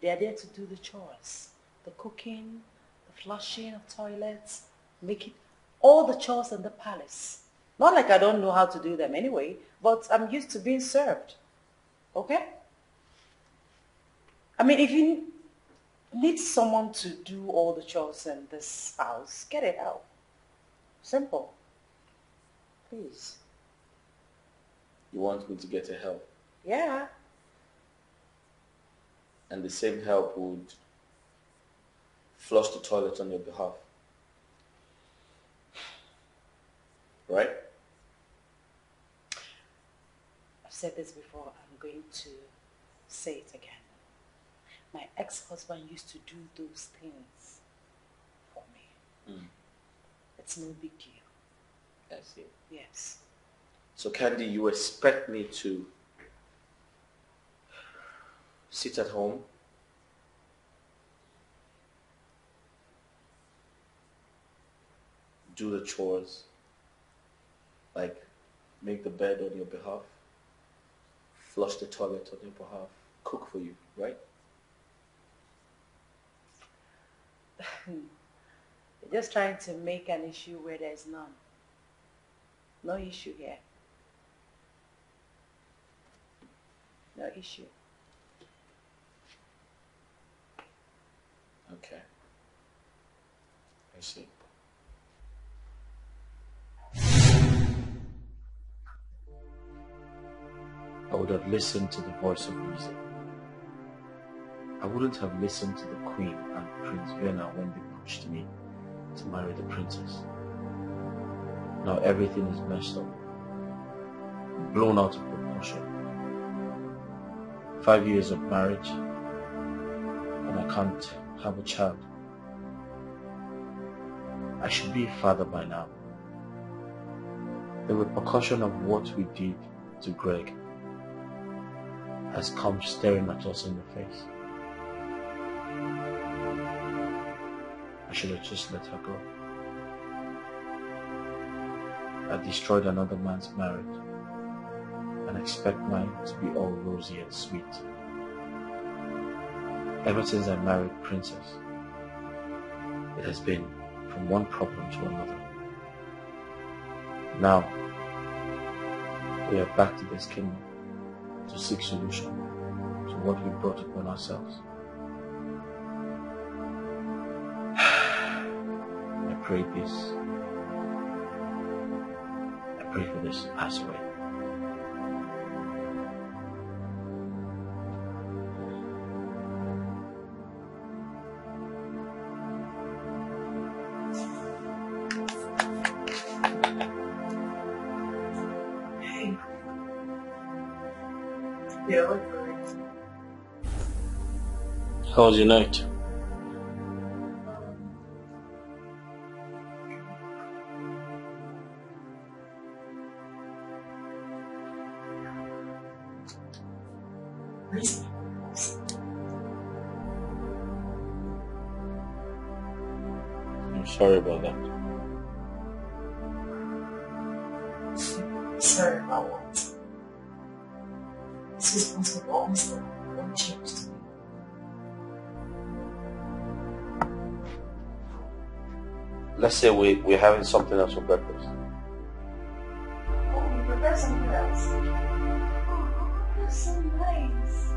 Speaker 1: They are there to do the chores, the cooking, the flushing of toilets, making all the chores in the palace. Not like I don't know how to do them anyway, but I'm used to being served. Okay? I mean, if you need someone to do all the chores in this house, get it out. Simple. Please.
Speaker 32: You want me to get a help,
Speaker 1: Yeah.
Speaker 32: and the same help would flush the toilet on your behalf. Right?
Speaker 1: I've said this before. Going to say it again. My ex-husband used to do those things for me.
Speaker 32: Mm.
Speaker 1: It's no big deal.
Speaker 32: I see.
Speaker 1: Yes.
Speaker 32: So Candy, you expect me to sit at home do the chores, like make the bed on your behalf, flush the toilet or they'll have cook for you, right?
Speaker 1: You're just trying to make an issue where there's none. No issue here. No issue.
Speaker 13: Okay. I see. I would have listened to the voice of reason. I wouldn't have listened to the queen and Prince Vena when they pushed me to marry the princess. Now everything is messed up, blown out of proportion. Five years of marriage, and I can't have a child. I should be a father by now. The repercussion of what we did to Greg has come staring at us in the face. I should have just let her go. I destroyed another man's marriage and expect mine to be all rosy and sweet. Ever since I married Princess, it has been from one problem to another. Now, we are back to this kingdom to seek solution to what we brought upon ourselves. I pray this. I pray for this to pass How was your night? Something else for breakfast.
Speaker 1: Oh, you prepare something else. Oh, that's so nice.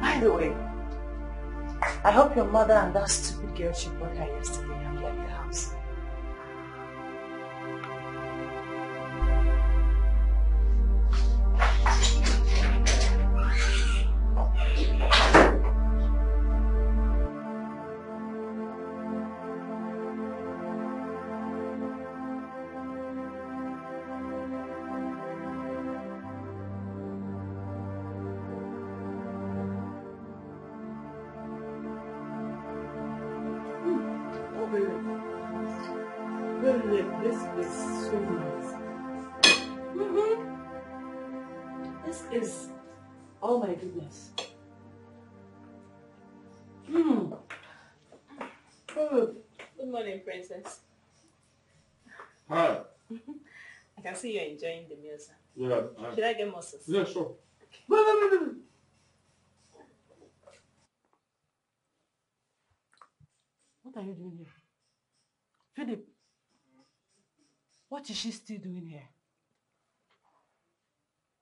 Speaker 1: By the way, I hope your mother and that stupid girl she brought her yesterday
Speaker 34: enjoying the meal, sir.
Speaker 35: Yeah. I-
Speaker 34: Should I get more sauce?
Speaker 35: Yeah, sure.
Speaker 1: wait, wait, wait, wait. What are you doing here? Philip, what is she still doing here?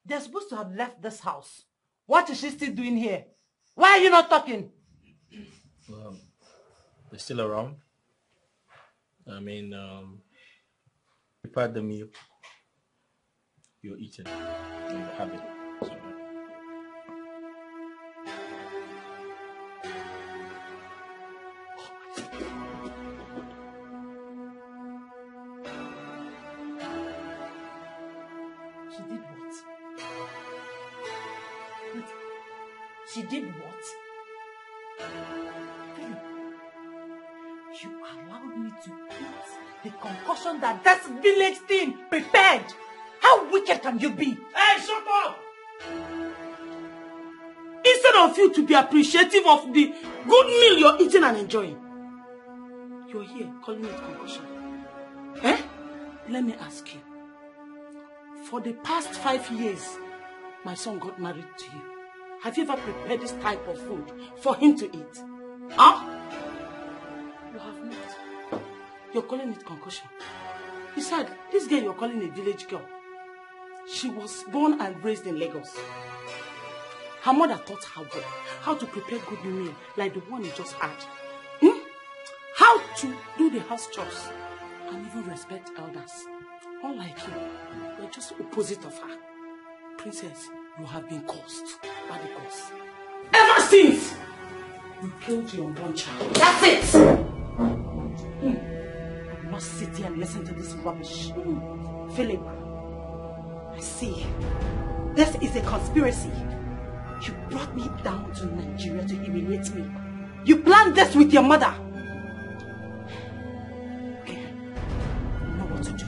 Speaker 1: They're supposed to have left this house. What is she still doing here? Why are you not talking?
Speaker 13: Um, they're still around. I mean, um, prepared the meal. You're eating. And you have it. It's all right.
Speaker 1: She did what? Wait. She did what? You allowed me to eat the concussion that that village thing prepared. Can you be? Hey, shut up! Instead of you to be appreciative of the good meal you're eating and enjoying, you're here calling it concussion. Eh? Let me ask you. For the past five years, my son got married to you. Have you ever prepared this type of food for him to eat? Huh? You have not. You're calling it concussion.
Speaker 20: Besides, this girl you're calling a village girl, she was born and raised in Lagos. Her mother taught her well how to prepare good meal like the one you just had. Hmm? How to do the house chores and even respect elders. Unlike you, you're just opposite of her. Princess, you have been cursed by the gods. Ever since you killed your unborn child. That's it! Hmm. You must sit here and listen to this rubbish. Hmm. Philip, see. This is a conspiracy. You brought me down to Nigeria to humiliate me. You planned this with your mother. Okay. You know what to do.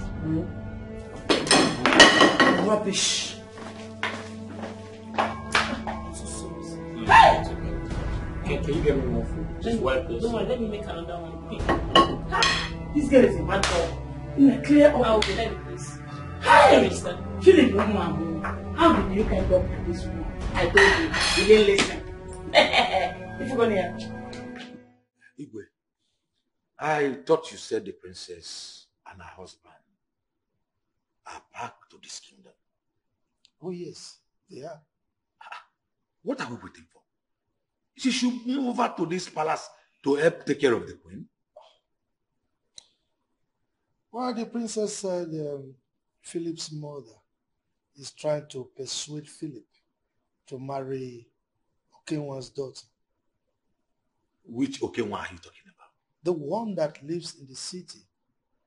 Speaker 20: Rubbish. Hey!
Speaker 6: Can, can you get me more food? Just wipe this.
Speaker 20: Don't worry, let me make another one quick. This girl is a bad girl. In a clear up.
Speaker 19: Ah, okay, let me please.
Speaker 20: Hey! Philip, woman, how did you end up with this woman? I told you, you didn't listen. if you're gonna
Speaker 23: Igwe, I thought you said the princess and her husband are back to this kingdom.
Speaker 5: Oh, yes, they are.
Speaker 23: What are we waiting for? She should move over to this palace to help take care of the queen.
Speaker 5: Well, the princess said um, Philip's mother is trying to persuade Philip to marry Okenwa's daughter.
Speaker 23: Which Okenwa are you talking about?
Speaker 5: The one that lives in the city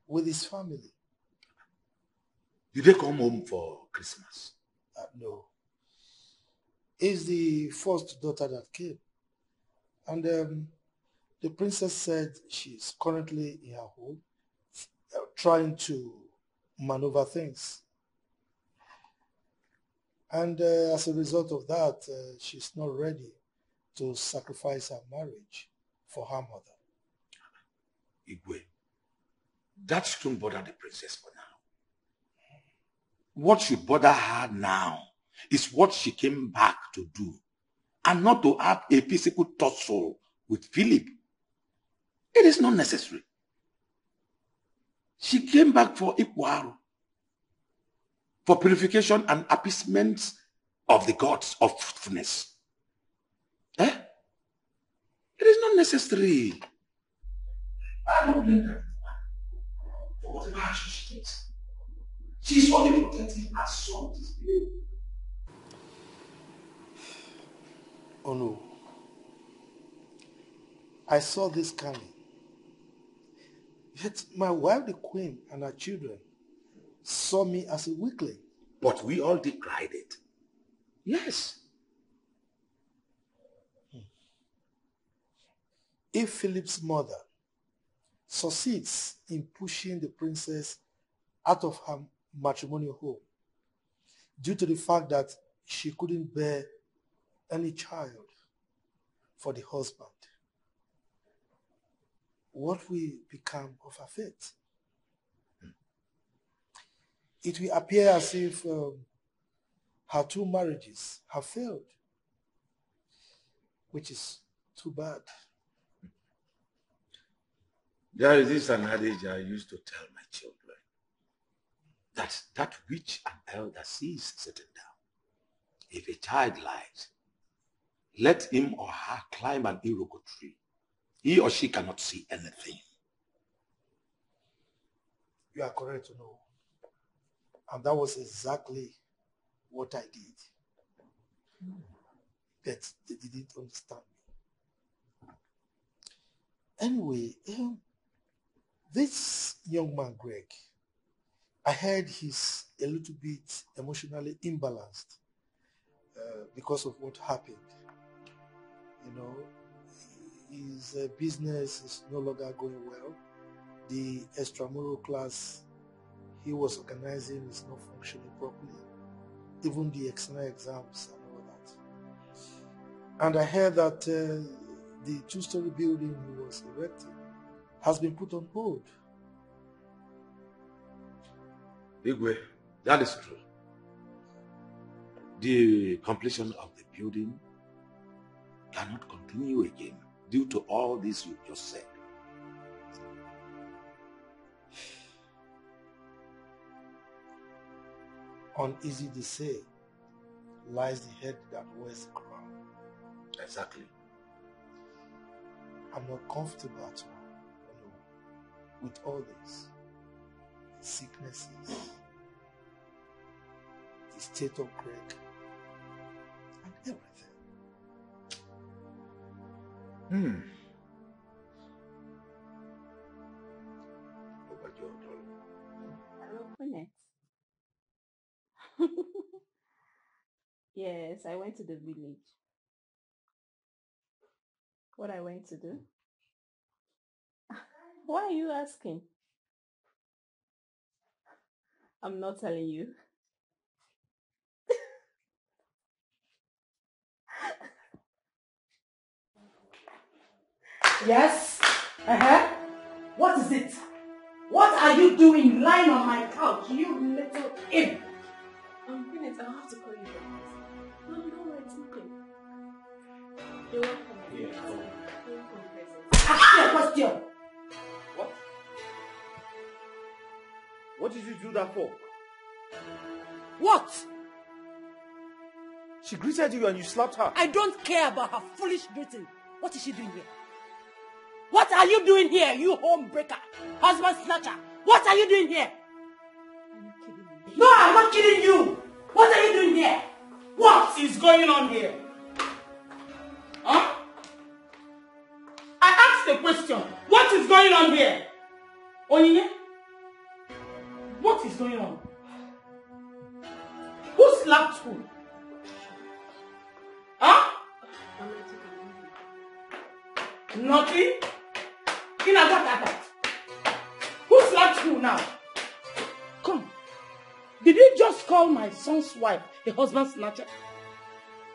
Speaker 5: with his family.
Speaker 23: Did they come home for Christmas?
Speaker 5: Uh, no. Is the first daughter that came. And um, the princess said she's currently in her home uh, trying to maneuver things. And uh, as a result of that, uh, she's not ready to sacrifice her marriage for her mother.
Speaker 23: Igwe, that shouldn't bother the princess for now. What should bother her now is what she came back to do and not to have a physical tussle with Philip. It is not necessary. She came back for Ikwaru, for purification and appeasement of the gods of fruitfulness. Eh? It is not necessary. I don't blame her for whatever action she takes. She is only protecting her son.
Speaker 5: Oh no. I saw this coming. Yet my wife, the queen, and her children saw me as a weakling.
Speaker 23: But we all decried it. Yes. Hmm.
Speaker 5: If Philip's mother succeeds in pushing the princess out of her matrimonial home due to the fact that she couldn't bear any child for the husband, what will become of her fate? It will appear as if um, her two marriages have failed, which is too bad.
Speaker 23: There is this an adage I used to tell my children that that which an elder sees sitting down, if a child lies, let him or her climb an iroko tree. He or she cannot see anything.
Speaker 5: You are correct to know. And that was exactly what I did. But they didn't understand me. Anyway, um, this young man, Greg, I heard he's a little bit emotionally imbalanced uh, because of what happened. You know, his uh, business is no longer going well. The extramural class he was organizing is not functioning properly. Even the external exams and all that. And I heard that uh, the two-story building he was erecting has been put on hold.
Speaker 23: Igwe, that is true. The completion of the building cannot continue again due to all this you just said.
Speaker 5: Uneasy to say lies the head that wears the crown.
Speaker 23: Exactly.
Speaker 5: I'm not comfortable at all you know, with all this. The sicknesses, the state of Greg, and everything.
Speaker 23: Hmm.
Speaker 11: Yes, I went to the village. What I went to do? Why are you asking? I'm not telling you.
Speaker 20: Yes? Uh-huh. What is it? What are you doing lying on my couch, you little imp?
Speaker 11: Um, Quinette, I'll have to You're welcome.
Speaker 23: Yeah.
Speaker 11: You're welcome.
Speaker 20: Ask me a question.
Speaker 13: What? What did you do that for?
Speaker 20: What?
Speaker 13: She greeted you and you slapped her.
Speaker 20: I don't care about her foolish greeting. What is she doing here? What are you doing here, you homebreaker, husband snatcher? What are you doing here? No, I'm not kidding you. What are you doing here? What is going on here? Question. What is going on here? Onyinye? What is going on? Who slapped who? Huh? Nothing? Inagatata. Who slapped who now? Come. Did you just call my son's wife a husband snatcher?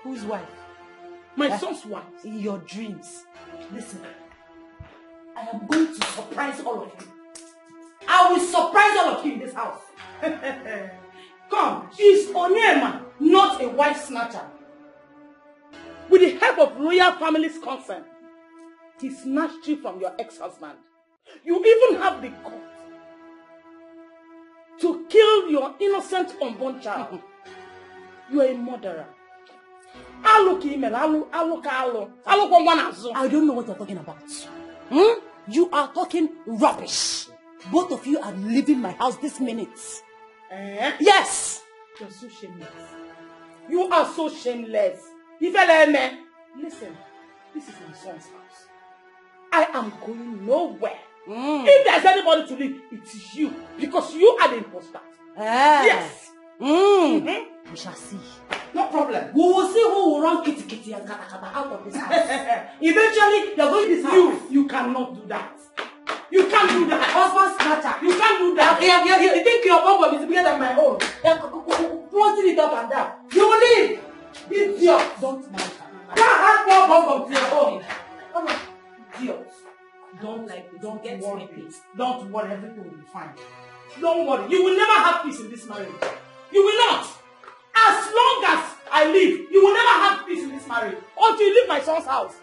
Speaker 20: Whose wife? My
Speaker 1: Eh?
Speaker 20: son's wife.
Speaker 1: In your dreams. Listen, I am going to surprise all of you. I will surprise all of you in this house.
Speaker 20: Come, is Onyema not a wife snatcher? With the help of royal family's consent, he snatched you from your ex-husband. You even have the guts to kill your innocent unborn child. you are a murderer. N'azụ.
Speaker 1: I don't know what you're talking about. Hmm? You are talking rubbish. Both of you are leaving my house this minute.
Speaker 20: Eh?
Speaker 1: Yes.
Speaker 20: You're so shameless. You are so shameless. Ifele eme. Listen, this is my son's house. I am going nowhere. If there's anybody to leave, it is you. Because you are the imposter.
Speaker 1: Eh.
Speaker 20: Yes.
Speaker 1: Mm. We shall see.
Speaker 20: No problem.
Speaker 1: We will see who will run kitty kitty and kata kata out of this house.
Speaker 20: Eventually,
Speaker 1: you're going to this house.
Speaker 20: You, you cannot do that. You can't do that.
Speaker 1: Husband snatcher.
Speaker 20: You can't do that.
Speaker 1: You, you, you, you think your bum is bigger than my own? Flaunting it up and down. You will leave. Idiot. Don't mind her. Can't have more bum to your own. Come on. Idiot.
Speaker 20: Don't like Don't get worry. Don't worry. Everything will be fine. Don't worry. You will never have peace in this marriage. You will not. As long as I live, you will never have peace in this marriage until you leave my son's house.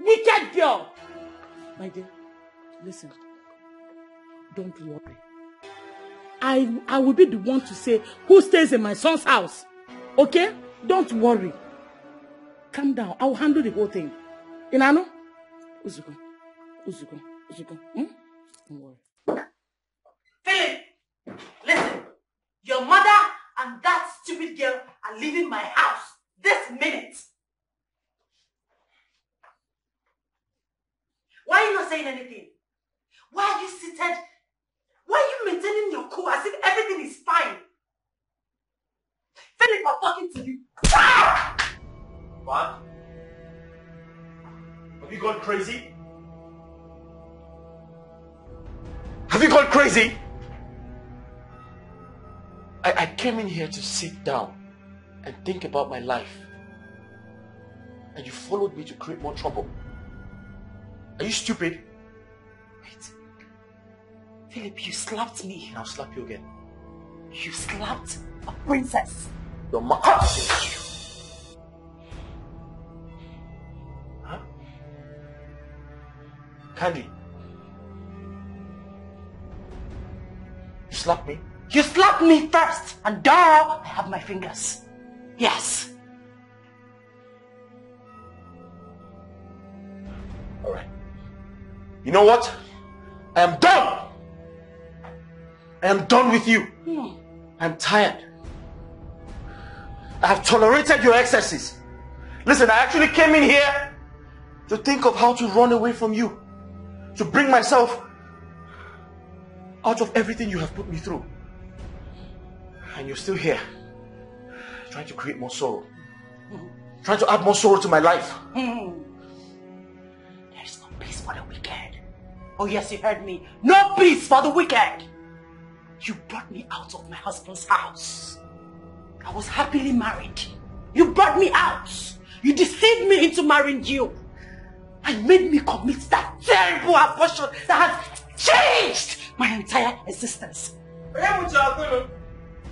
Speaker 20: Wicked girl. My dear, listen. Don't worry. I I will be the one to say who stays in my son's house. Okay? Don't worry. Calm down. I will handle the whole thing. Inano? Uzuko. Uzuko. Uzuko. Hmm? Don't worry.
Speaker 1: Philip, girl are leaving my house this minute. Why are you not saying anything? Why are you seated? Why are you maintaining your cool as if everything is fine? Philip, I'm talking to you.
Speaker 13: What? Have you gone crazy? Have you gone crazy? I, I came in here to sit down and think about my life. And you followed me to create more trouble. Are you stupid? Wait.
Speaker 1: Philip, you slapped me.
Speaker 13: And I'll slap you again.
Speaker 1: You slapped a princess.
Speaker 13: Your mother you. Huh? Candy. You slapped me?
Speaker 1: You slapped me first, and now I have my fingers. Yes.
Speaker 32: All right. You know what? I am done. I am done with you.
Speaker 1: Hmm.
Speaker 32: I'm tired. I have tolerated your excesses. Listen, I actually came in here to think of how to run away from you. To bring myself out of everything you have put me through. And you're still here. Trying to create more sorrow. Trying to add more sorrow to my life.
Speaker 1: There is no peace for the wicked. Oh yes, you heard me. No peace for the wicked. You brought me out of my husband's house. I was happily married. You brought me out. You deceived me into marrying you. And made me commit that terrible abortion that has changed my entire existence.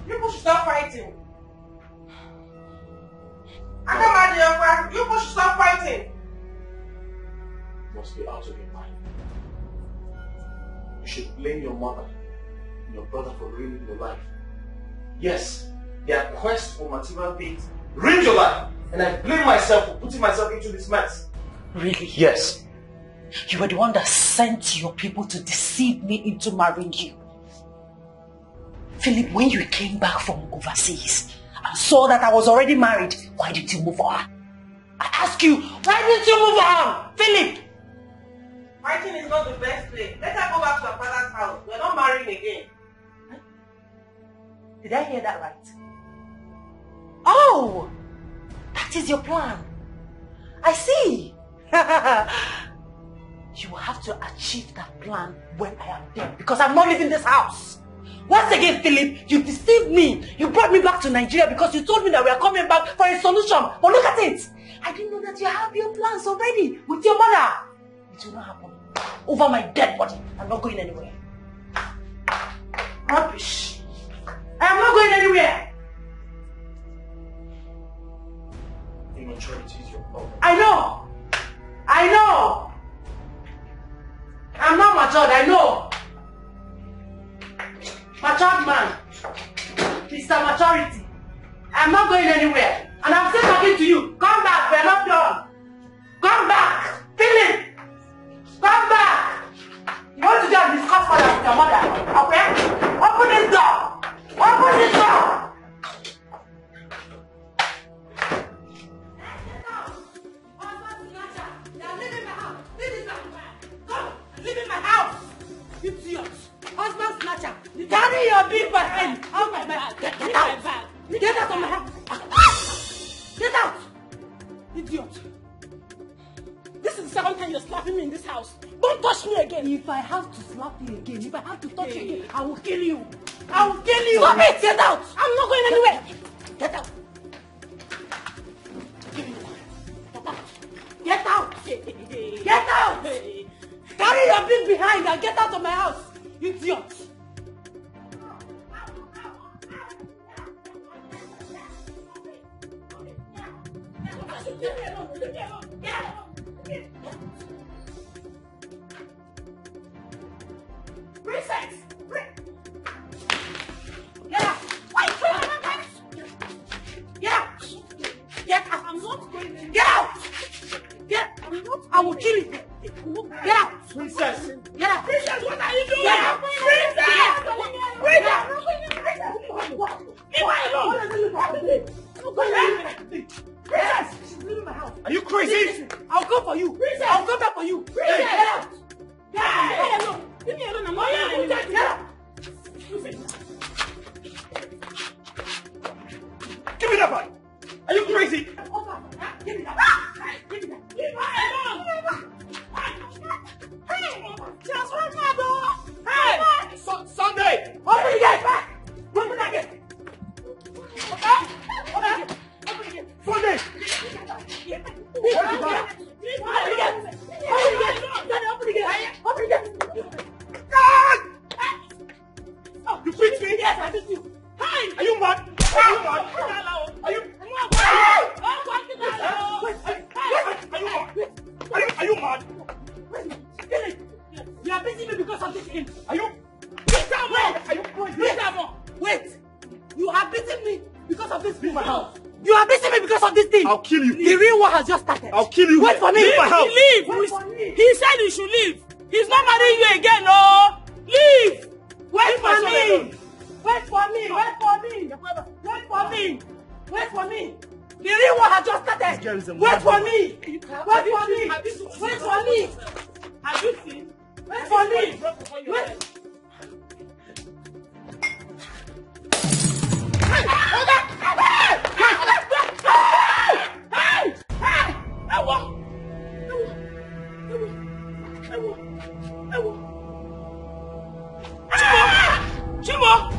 Speaker 36: People should stop fighting. Akamadi, you people should stop fighting.
Speaker 32: You must be out of your mind. You should blame your mother and your brother for ruining your life. Yes, their quest for material things ruined your life. And I blame myself for putting myself into this mess.
Speaker 1: Really?
Speaker 32: Yes.
Speaker 1: You were the one that sent your people to deceive me into marrying you. Philip, when you came back from overseas and saw that I was already married, why did you move on? I ask you, why did you move on? Philip!
Speaker 36: Fighting is not the best play. Let her go back to her father's house. We're not marrying again.
Speaker 1: Did I hear that right? Oh! That is your plan. I see. you will have to achieve that plan when I am dead because I'm not leaving this house. Once again, Philip, you deceived me. You brought me back to Nigeria because you told me that we are coming back for a solution. But look at it. I didn't know that you have your plans already with your mother. It will not happen. Over my dead body. I'm not going anywhere. Rubbish. I am not going anywhere.
Speaker 32: Immaturity is your problem.
Speaker 1: I know. I know. I'm not matured. I know. Matured man. Mr. Maturity. I'm not going anywhere. And I'm still talking to you. Come back. We're not done. Come back. Philip. Come back. You want to go and discuss further with your mother. Okay? Open this door. Open this Get, get out! Get out of my house! Get out! Idiot! This is the second time you're slapping me in this house. Don't touch me again! If I have to slap you again, if I have to touch you again, I will kill you! I will kill you! Stop it! Get out! I'm not going anywhere! Get out! Get out! Get out! Carry your big behind and get out of my house! Idiot! Out!
Speaker 32: Princess!
Speaker 1: Get out!
Speaker 36: Princess, what are you doing?
Speaker 1: Get out!
Speaker 36: Princess!
Speaker 1: Princess!
Speaker 36: Leave her alone!
Speaker 1: Princess! She's leaving my house.
Speaker 32: Are you crazy?
Speaker 1: I'll go for you.
Speaker 36: Princess!
Speaker 1: I'll go back for you.
Speaker 36: Princess!
Speaker 1: Get out! Get out!
Speaker 36: Hey!
Speaker 1: Alone. Leave me alone. I'm not
Speaker 36: Oh, yeah,
Speaker 1: Get out!
Speaker 32: Give me that bag! Are you crazy?
Speaker 1: Give me that. Ah! Give me that.
Speaker 36: Leave her alone! Hey! Transform my door! Hey!
Speaker 32: Su- Sunday!
Speaker 1: Open the gate! back! Open the gate! Okay? Open
Speaker 32: Sunday!
Speaker 1: Open the gate! Open the gate! Open the gate! Open the gate!
Speaker 32: God!
Speaker 1: Oh,
Speaker 32: You beat me?
Speaker 1: Yes, I beat you.
Speaker 36: Hey!
Speaker 32: Are you mad? Are you mad? Are you? Are you mad? Are you, are you mad?
Speaker 1: Philip, you are beating me because of this game.
Speaker 32: Are you?
Speaker 36: Beat her more!
Speaker 32: Are you crazy?
Speaker 36: Beat her more! Because of this woman. You are beating me because of this thing.
Speaker 37: I'll kill you.
Speaker 36: The real war has just started.
Speaker 37: I'll kill you.
Speaker 36: Wait for me.
Speaker 37: Leave my house.
Speaker 36: Leave.
Speaker 37: Wait
Speaker 36: for me. He said you should leave. He's not marrying you again, no. Leave. Wait for me. Wait for me. Wait for me. Wait for me. Wait for me. The real war has just started. Wait for me. Wait for me. Wait for me. Have you seen? Wait for me. Wait. Chimo!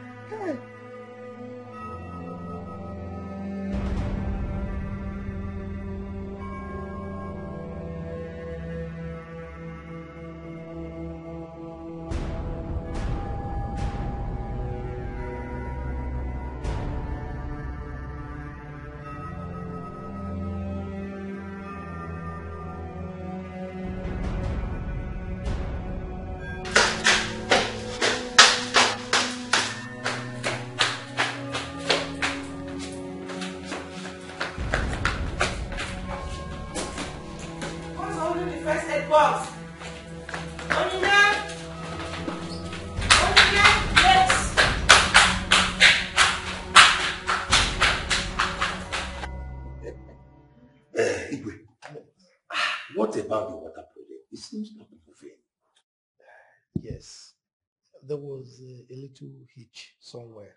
Speaker 5: There was a, a little hitch somewhere.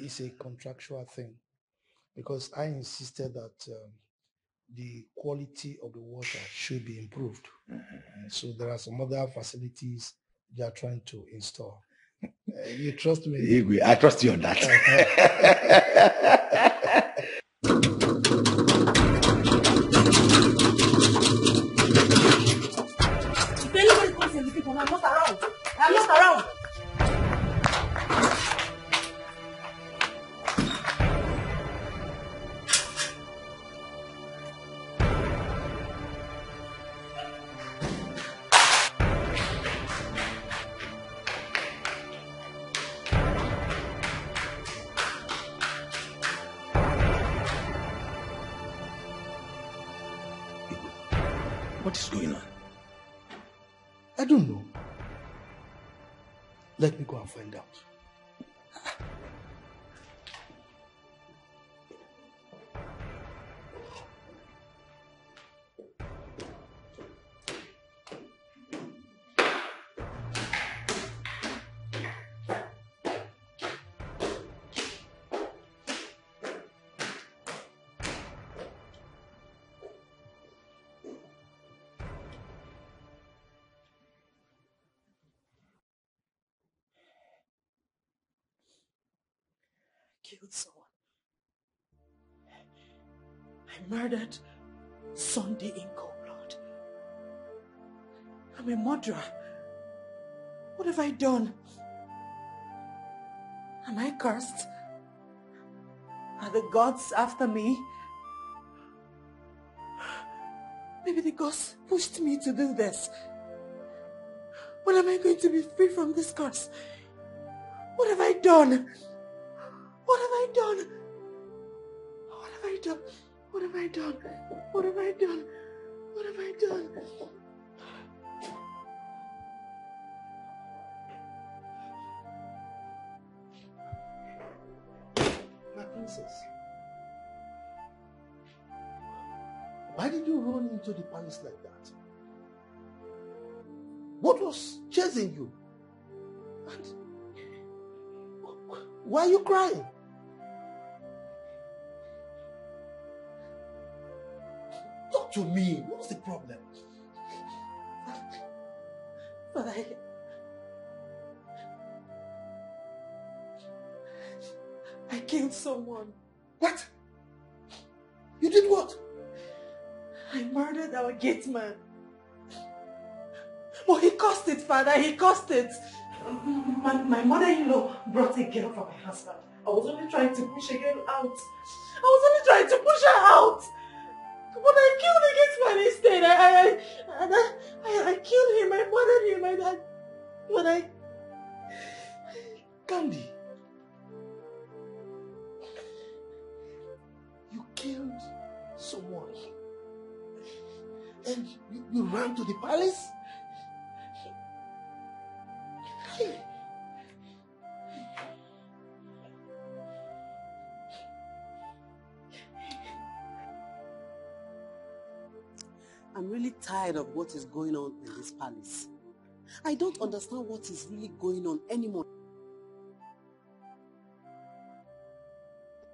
Speaker 5: It's a contractual thing because I insisted that um, the quality of the water should be improved. Uh, so there are some other facilities they are trying to install. Uh, you trust me?
Speaker 23: I trust you on that.
Speaker 36: murdered Sunday in cold blood. I'm a murderer. What have I done? Am I cursed? Are the gods after me? Maybe the gods pushed me to do this. When am I going to be free from this curse? What have I done? What have I done? What have I done? What have I done? What have I done? What have I done?
Speaker 5: My princess. Why did you run into the palace like that? What was chasing you? And why are you crying? to me. What's the problem?
Speaker 36: Father, I...
Speaker 38: Killed someone.
Speaker 5: What? You did what?
Speaker 38: I murdered our gate man. But he caused it, father. He caused it. My, my mother-in-law brought a girl for my husband. I was only trying to push a girl out. I was only trying to push her out. But I killed gate man instead. I, I, I, I, I killed him. I murdered him. I, I, but I...
Speaker 5: Candy. You killed someone. And you, you ran to the palace?
Speaker 7: Tired of what is going on in this palace. I don't understand what is really going on anymore.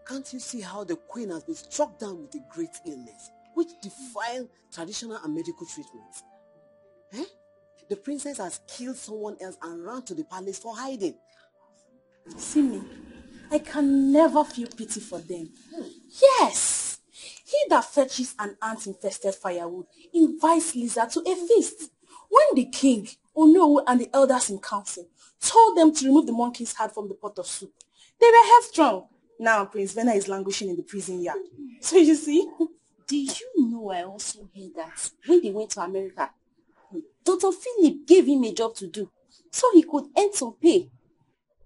Speaker 7: Can't you see how the queen has been struck down with a great illness, which defile traditional and medical treatments? Eh? The princess has killed someone else and ran to the palace for hiding.
Speaker 19: See me, I can never feel pity for them. Yes! He that fetches an ant-infested firewood invites lizard to a feast. When the king, Onowu, and the elders in council told them to remove the monkey's head from the pot of soup, they were headstrong. Now Prince Vena is languishing in the prison yard. So you see?
Speaker 12: Do you know I also heard that when they went to America, Dr. Philip gave him a job to do so he could earn some pay.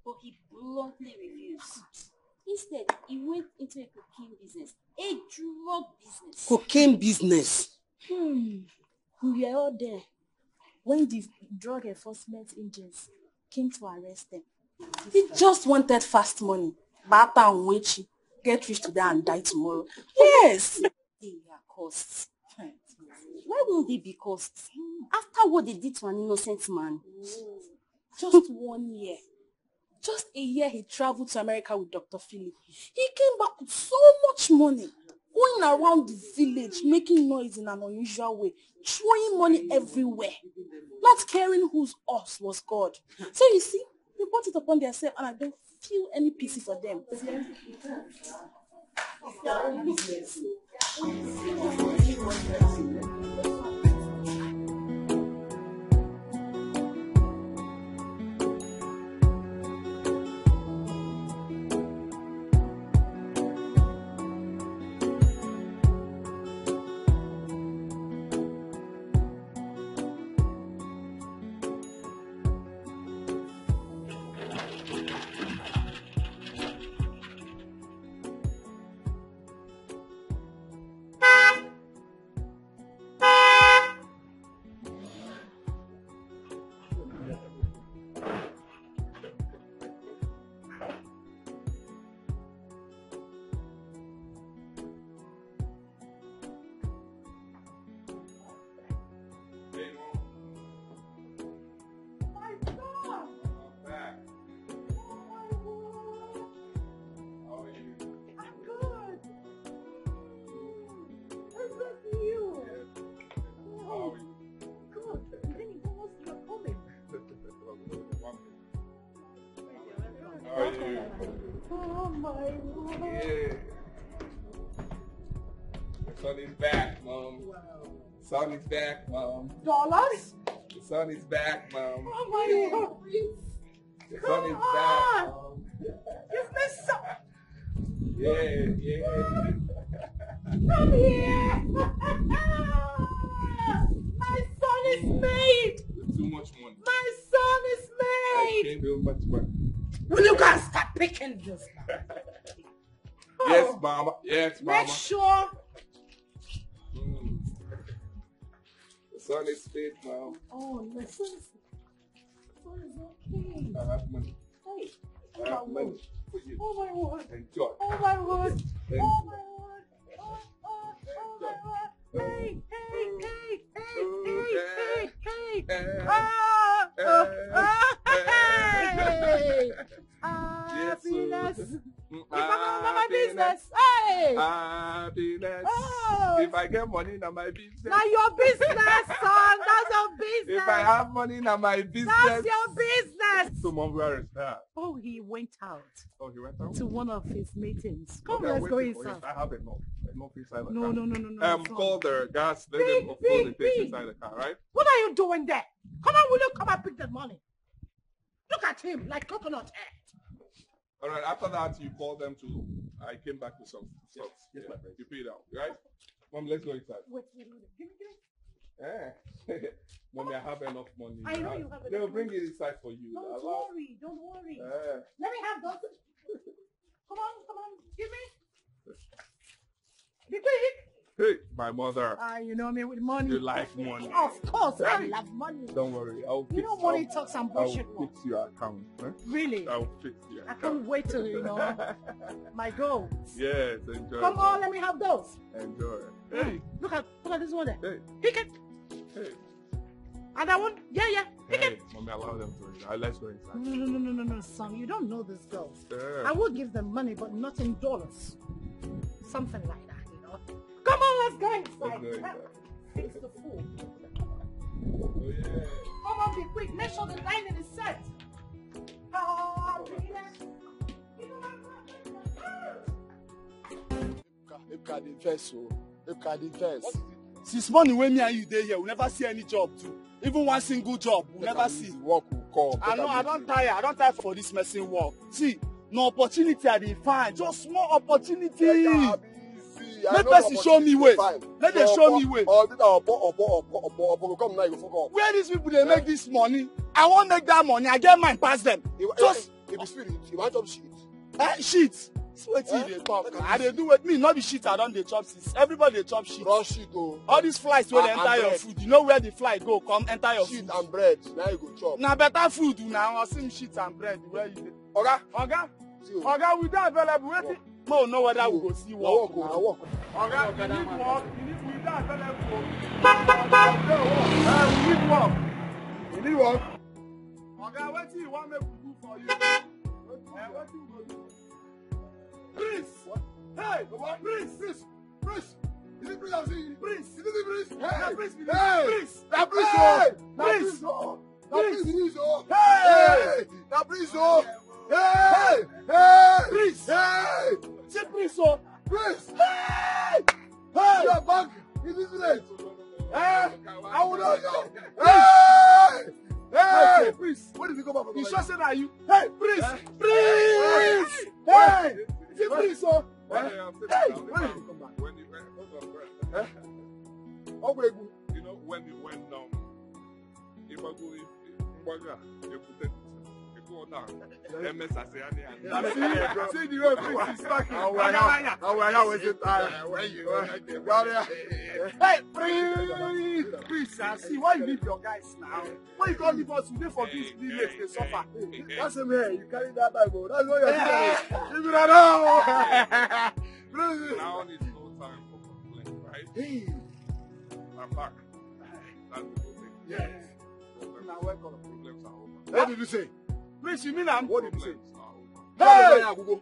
Speaker 12: But he bluntly refused. Instead, he went into a cocaine business, a drug business.
Speaker 7: Cocaine business.
Speaker 19: Hmm. We were all there when the drug enforcement agents came to arrest them. He just wanted fast money. Bata and Wechi. Get rich today and die tomorrow. Yes.
Speaker 12: They are costs. Why won't they be costs? After what they did to an innocent man.
Speaker 19: Just one year. Just a year he traveled to America with Dr. Philip. He came back with so much money. Going around the village, making noise in an unusual way, throwing money everywhere, not caring whose us was God. So you see, they brought it upon themselves and I don't feel any pity for them.
Speaker 20: Oh
Speaker 39: The sun is back, Mom.
Speaker 38: Oh my God.
Speaker 39: Now my business.
Speaker 38: That's your business.
Speaker 20: Yes.
Speaker 38: So mom, where is that?
Speaker 20: Oh, he went out
Speaker 38: Oh, he went out.
Speaker 20: to one of his meetings. Come,
Speaker 38: Okay,
Speaker 20: let's go
Speaker 38: waiting for
Speaker 20: inside.
Speaker 38: I have enough. Enough inside the
Speaker 20: No,
Speaker 38: car.
Speaker 20: no, no, no, no,
Speaker 38: Um,
Speaker 20: it's
Speaker 38: call the gas. Let
Speaker 20: Big,
Speaker 38: them upload the things inside the car, right?
Speaker 20: What are you doing there? Come on, will you come and pick that money? Look at him like coconut head.
Speaker 38: All right. After that, you call them to. I came back with some stuff. Yes, my friend. You pay it out, right? Mom, let's go inside.
Speaker 20: Wait, wait, wait. Give me, give me.
Speaker 38: Eh. Mommy, I have enough money.
Speaker 20: I know you have
Speaker 38: They'll bring it inside for you.
Speaker 20: Don't
Speaker 38: Allow-
Speaker 20: worry, don't worry.
Speaker 38: Eh.
Speaker 20: Let me have those. Come on, come on, give me. Be quick.
Speaker 38: Hey, my mother.
Speaker 20: Ah, you know me with money.
Speaker 38: You like money.
Speaker 20: Of course, I
Speaker 38: Hey.
Speaker 20: love money.
Speaker 38: Don't worry. I'll
Speaker 20: You
Speaker 38: fix.
Speaker 20: know money
Speaker 38: I'll-
Speaker 20: talks and
Speaker 38: I'll
Speaker 20: bullshit
Speaker 38: fix your account. eh?
Speaker 20: Really?
Speaker 38: I'll fix your
Speaker 20: I can't wait to, you know, my goals.
Speaker 38: Yes, enjoy.
Speaker 20: Come on, let me have those.
Speaker 38: Enjoy. Hey,
Speaker 20: Look at, look at this one there.
Speaker 38: hey,
Speaker 20: Pick it.
Speaker 38: Hey.
Speaker 20: And that one, yeah, yeah.
Speaker 38: Hey, mommy, allow them to. Let's go inside.
Speaker 20: No, no, no, no, no, no, son. You don't know these girls.
Speaker 38: Yeah.
Speaker 20: I will give them money, but not in dollars. Something like that, you know. Come on, let's go inside.
Speaker 38: Let's go inside.
Speaker 20: Fix the food.
Speaker 38: Oh, yeah.
Speaker 20: Come on, be quick. Make sure the lining is set. Ah, relax.
Speaker 37: Ebuka dey vex o. Ebuka dey vex. Since morning wey me and you dey here, we never see any job do. Even one single job, we never see. Work will come. I know, I don tire, I don tire for this messing work. See, no opportunity I dey find, just small opportunity. Make person show me way. Make dem show me way. Where these people dey make this money? I wan make that money, I get mine pass them. Just
Speaker 40: If you spirit, you want chop shit.
Speaker 37: eh, shit. Wetin you dey talk. I dey do with me, no be shit I don dey chop since. Everybody dey chop shit.
Speaker 40: Raw shit o.
Speaker 37: All these flies wey dey enter your
Speaker 40: bread.
Speaker 37: food, you know where the fly go come enter your
Speaker 40: Shit
Speaker 37: food.
Speaker 40: and bread, na you go chop.
Speaker 37: Na better food una see shit and bread where you dey.
Speaker 40: Oga,
Speaker 37: Oga,
Speaker 40: o.
Speaker 37: Oga, we dey available. Wetin? Mo know whether we go see
Speaker 40: Na
Speaker 37: work.
Speaker 40: o, na work.
Speaker 37: Oga, we need work. We need we dey available. Eh, we need work.
Speaker 40: You need work?
Speaker 37: Oga, wetin you wan make we do for you? Eh, wetin we go do? Prince! Hey! Prince!
Speaker 40: Prince, Prince. Is it Prince I'm seeing?
Speaker 37: Prince!
Speaker 40: Is it Prince?
Speaker 37: Na
Speaker 40: Hey,
Speaker 37: Prince be
Speaker 40: hey,
Speaker 37: this. Prince!
Speaker 40: na Prince
Speaker 37: Hey,
Speaker 40: o. Na
Speaker 37: Prince.
Speaker 40: Prince o. Na
Speaker 37: Prince.
Speaker 40: Prince be this o.
Speaker 37: Hey.
Speaker 40: Hey, na Prince o. Hey, hey,
Speaker 37: Prince.
Speaker 40: Hey,
Speaker 37: Say Prince o.
Speaker 40: Prince.
Speaker 37: Hey!
Speaker 40: Hey, your back in this village.
Speaker 37: Eh?
Speaker 40: I will not know. Hey,
Speaker 37: Hey,
Speaker 40: hey,
Speaker 37: Prince!
Speaker 40: Where did you come from?
Speaker 37: You sure say na you? Hey, Prince!
Speaker 40: Eh?
Speaker 37: Prince!
Speaker 40: Hey,
Speaker 37: Hey!
Speaker 40: Is it Prince o?
Speaker 38: When they have
Speaker 40: Hey, when you
Speaker 38: when you went, hold on, bro.
Speaker 40: Ọgwụ egwu.
Speaker 38: you know, when you went down, if I go, if, Mbaga, you put MS
Speaker 40: See, see the way is gbọ́dọ̀.
Speaker 37: Hey, Prince! Prince, I see why you leave your guys now. Why you come leave us today for this village suffer?
Speaker 40: That's him here. You carry that bag, bro. That's what you're doing. Leave it alone. Prince.
Speaker 38: Now is no time for complaint, right? I'm back. That's the thing.
Speaker 37: Yes.
Speaker 38: Problems,
Speaker 37: Na welcome.
Speaker 38: problems are over.
Speaker 40: What did you say?
Speaker 37: Prince, you mean am?
Speaker 40: What did you say?
Speaker 37: Hey!
Speaker 40: Hey! Agogo.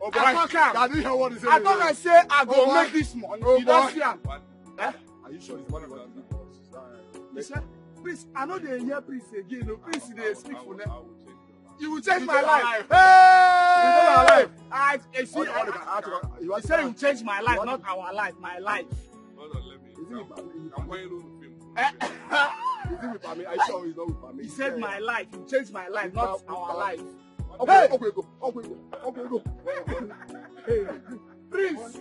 Speaker 40: Oh, boy.
Speaker 37: I talk am.
Speaker 40: I didn't hear what he said.
Speaker 37: I thought I say I go
Speaker 40: Oh, boy.
Speaker 37: make this money.
Speaker 40: Oh,
Speaker 37: you don
Speaker 40: boy.
Speaker 37: see am.
Speaker 40: Are you sure it's one of them?
Speaker 37: You say, Prince, I no dey hear Prince again. No, Prince dey speak for them.
Speaker 38: I will change your
Speaker 37: You will change
Speaker 40: You
Speaker 37: my
Speaker 40: change
Speaker 37: life.
Speaker 40: my life.
Speaker 37: Hey!
Speaker 40: You change my life.
Speaker 37: I, I see.
Speaker 40: Hold on, hold on,
Speaker 37: I-
Speaker 40: hold on. You
Speaker 37: You
Speaker 40: want
Speaker 37: say
Speaker 40: to-
Speaker 37: you change my life,
Speaker 40: you
Speaker 37: not
Speaker 40: want
Speaker 37: our life. My life.
Speaker 38: Hold on, let me.
Speaker 40: Is it with Pami?
Speaker 38: I'm going to the film.
Speaker 40: Is it with? Are you sure it's not with Pami?
Speaker 37: You saved my life. You changed my life, not our life.
Speaker 40: Okay, okay, go. Okay, go. Okay, go. Hey,
Speaker 37: Prince.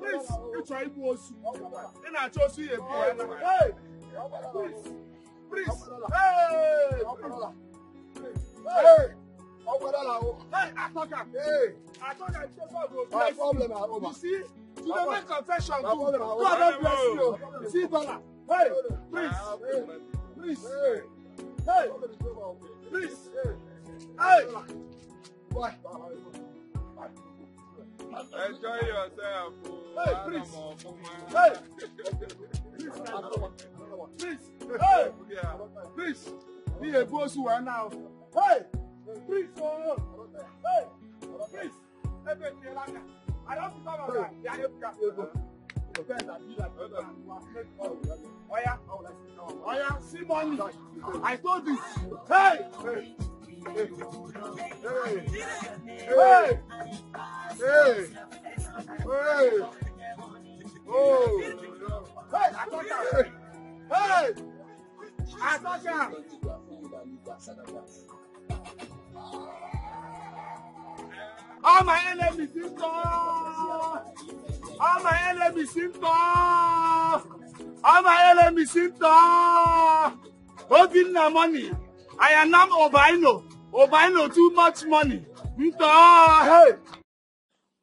Speaker 37: Prince, ịchọ igbu osu. Ị na-achọ osu ya ebu ya na. Hey! Prince. Prince. Hey!
Speaker 40: Hey!
Speaker 37: Hey, Ataka.
Speaker 40: Hey!
Speaker 37: Ataka, you say God go
Speaker 40: My
Speaker 37: bless
Speaker 40: problem
Speaker 37: you.
Speaker 40: are over.
Speaker 37: You see, to dey make confession
Speaker 40: My
Speaker 37: too.
Speaker 40: problem are over.
Speaker 37: God don bless you. You see dollar. Hey, Prince.
Speaker 40: Hey!
Speaker 37: Prince.
Speaker 40: Hey!
Speaker 37: Hey, Prince. Hey.
Speaker 40: Why?
Speaker 38: Enjoy yourself. oh.
Speaker 37: Hey.
Speaker 38: Ofuma.
Speaker 37: Hey. Prince. Hey.
Speaker 38: Okay,
Speaker 37: Please, be a boss who are now. Hey, please, oh, hey, please, I don't I'm going to Oya, Oya, see money. I told you. Hey! Hey! Hey! Hey! Hey! Hey! Oh! Hey! I thought that. Hey! I thought that. All my enemies in gone. All my enemies in gone. All my enemies in gone. Obinna money. I am not Obaino. Obaino too much money. Hey.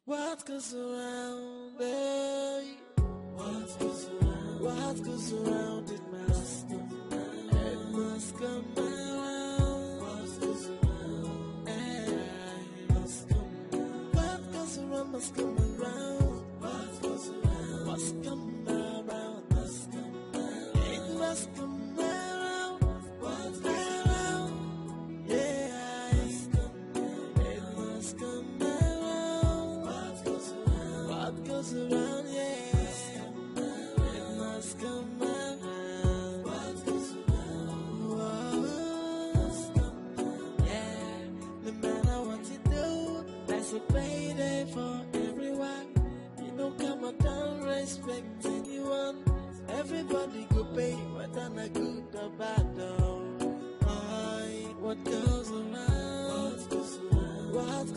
Speaker 15: What goes around, eh? What goes around? What goes around? It must come around. It must come around. What goes around? Eh, it must come around. What goes around must come around. What goes around? Must come around. Must come around. It must come Everybody go pay, whether not good or bad. though. Aye, what goes around? What goes around? What?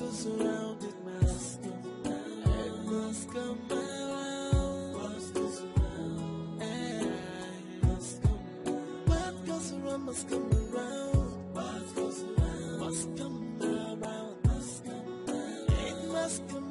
Speaker 15: It must come around. It must come around. What goes around? It must come around. What goes around must come around. What goes around must come around. Must come around. It must come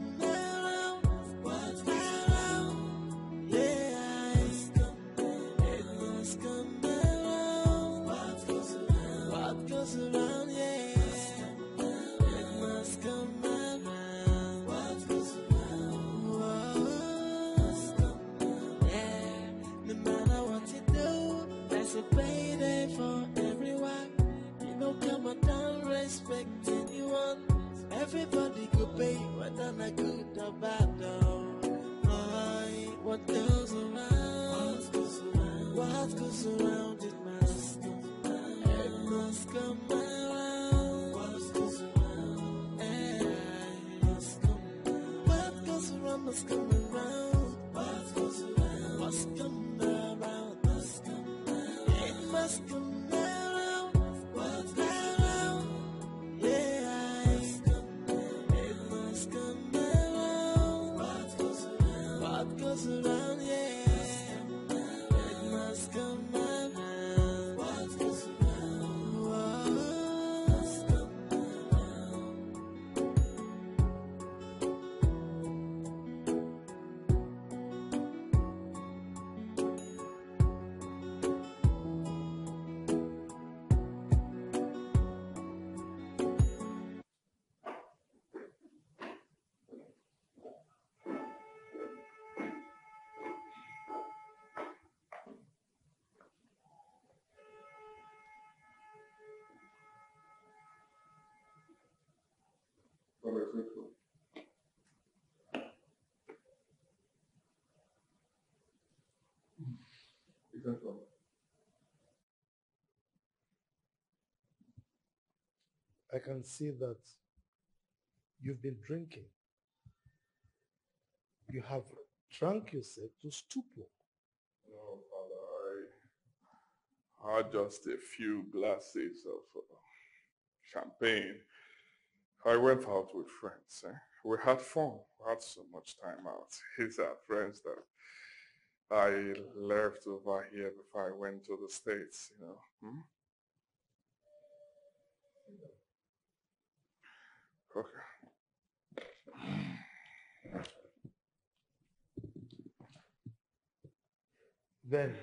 Speaker 15: Everybody go pay, whether not good or bad. though. What goes around? Goes around? What goes around? It must come around. It must come around. What goes around? It must come around. What goes around must. It must come
Speaker 3: Can come.
Speaker 5: I can see that you've been drinking. You have drunk yourself to stupor.
Speaker 3: No, Father, I had just a few glasses of uh, champagne. I went out with friends. eh. We had fun. We had so much time out. These are friends that I left over here before I went to the States, you know. Hmm? Okay.
Speaker 5: Then,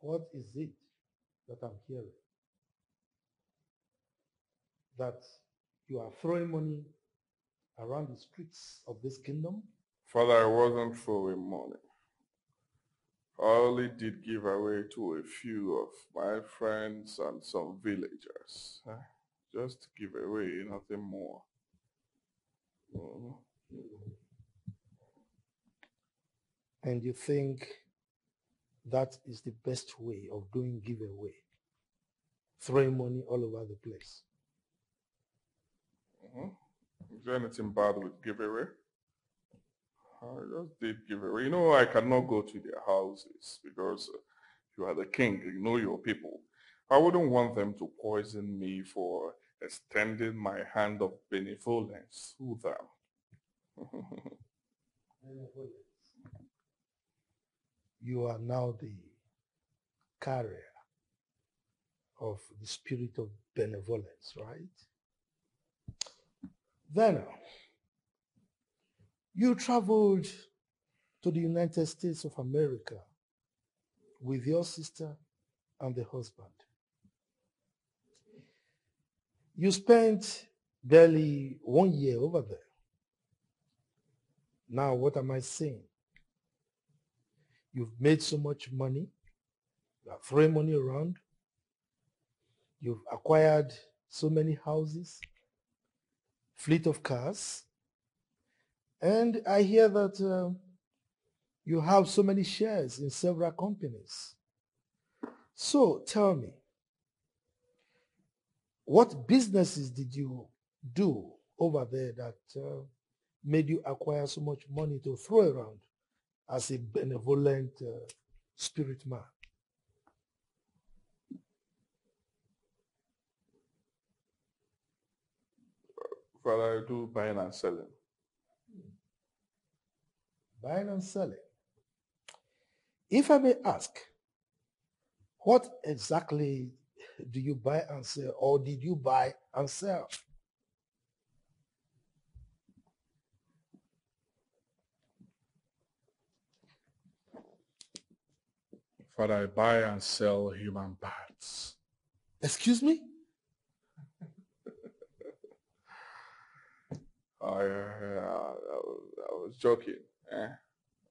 Speaker 5: what is it that I'm hearing? That you are throwing money around the streets of this kingdom?
Speaker 3: Father, I wasn't throwing money. I only did give away to a few of my friends and some villagers. Just give away, nothing more. Mhm.
Speaker 5: And you think that is the best way of doing giveaway? Throwing money all over the place.
Speaker 3: Mhm. Is there anything bad with giveaway? I just did giveaway. You know, I cannot go to their houses because uh, you are the king. You know your people. I wouldn't want them to poison me for extending my hand of benevolence to them.
Speaker 5: You are now the carrier of the spirit of benevolence, right? Then you traveled to the United States of America with your sister and the husband. You spent barely one year over there. Now, what am I saying? You've made so much money. You are throwing money around. You've acquired so many houses, fleet of cars. And I hear that uh, you have so many shares in several companies. So tell me, what businesses did you do over there that uh, made you acquire so much money to throw around as a benevolent uh, spirit man?
Speaker 3: Father, I do buying and selling.
Speaker 5: Buying and selling. If I may ask, what exactly do you buy and sell, or did you buy and sell?
Speaker 3: Father, I buy and sell human parts.
Speaker 5: Excuse me?
Speaker 3: I, uh, I was joking. Eh?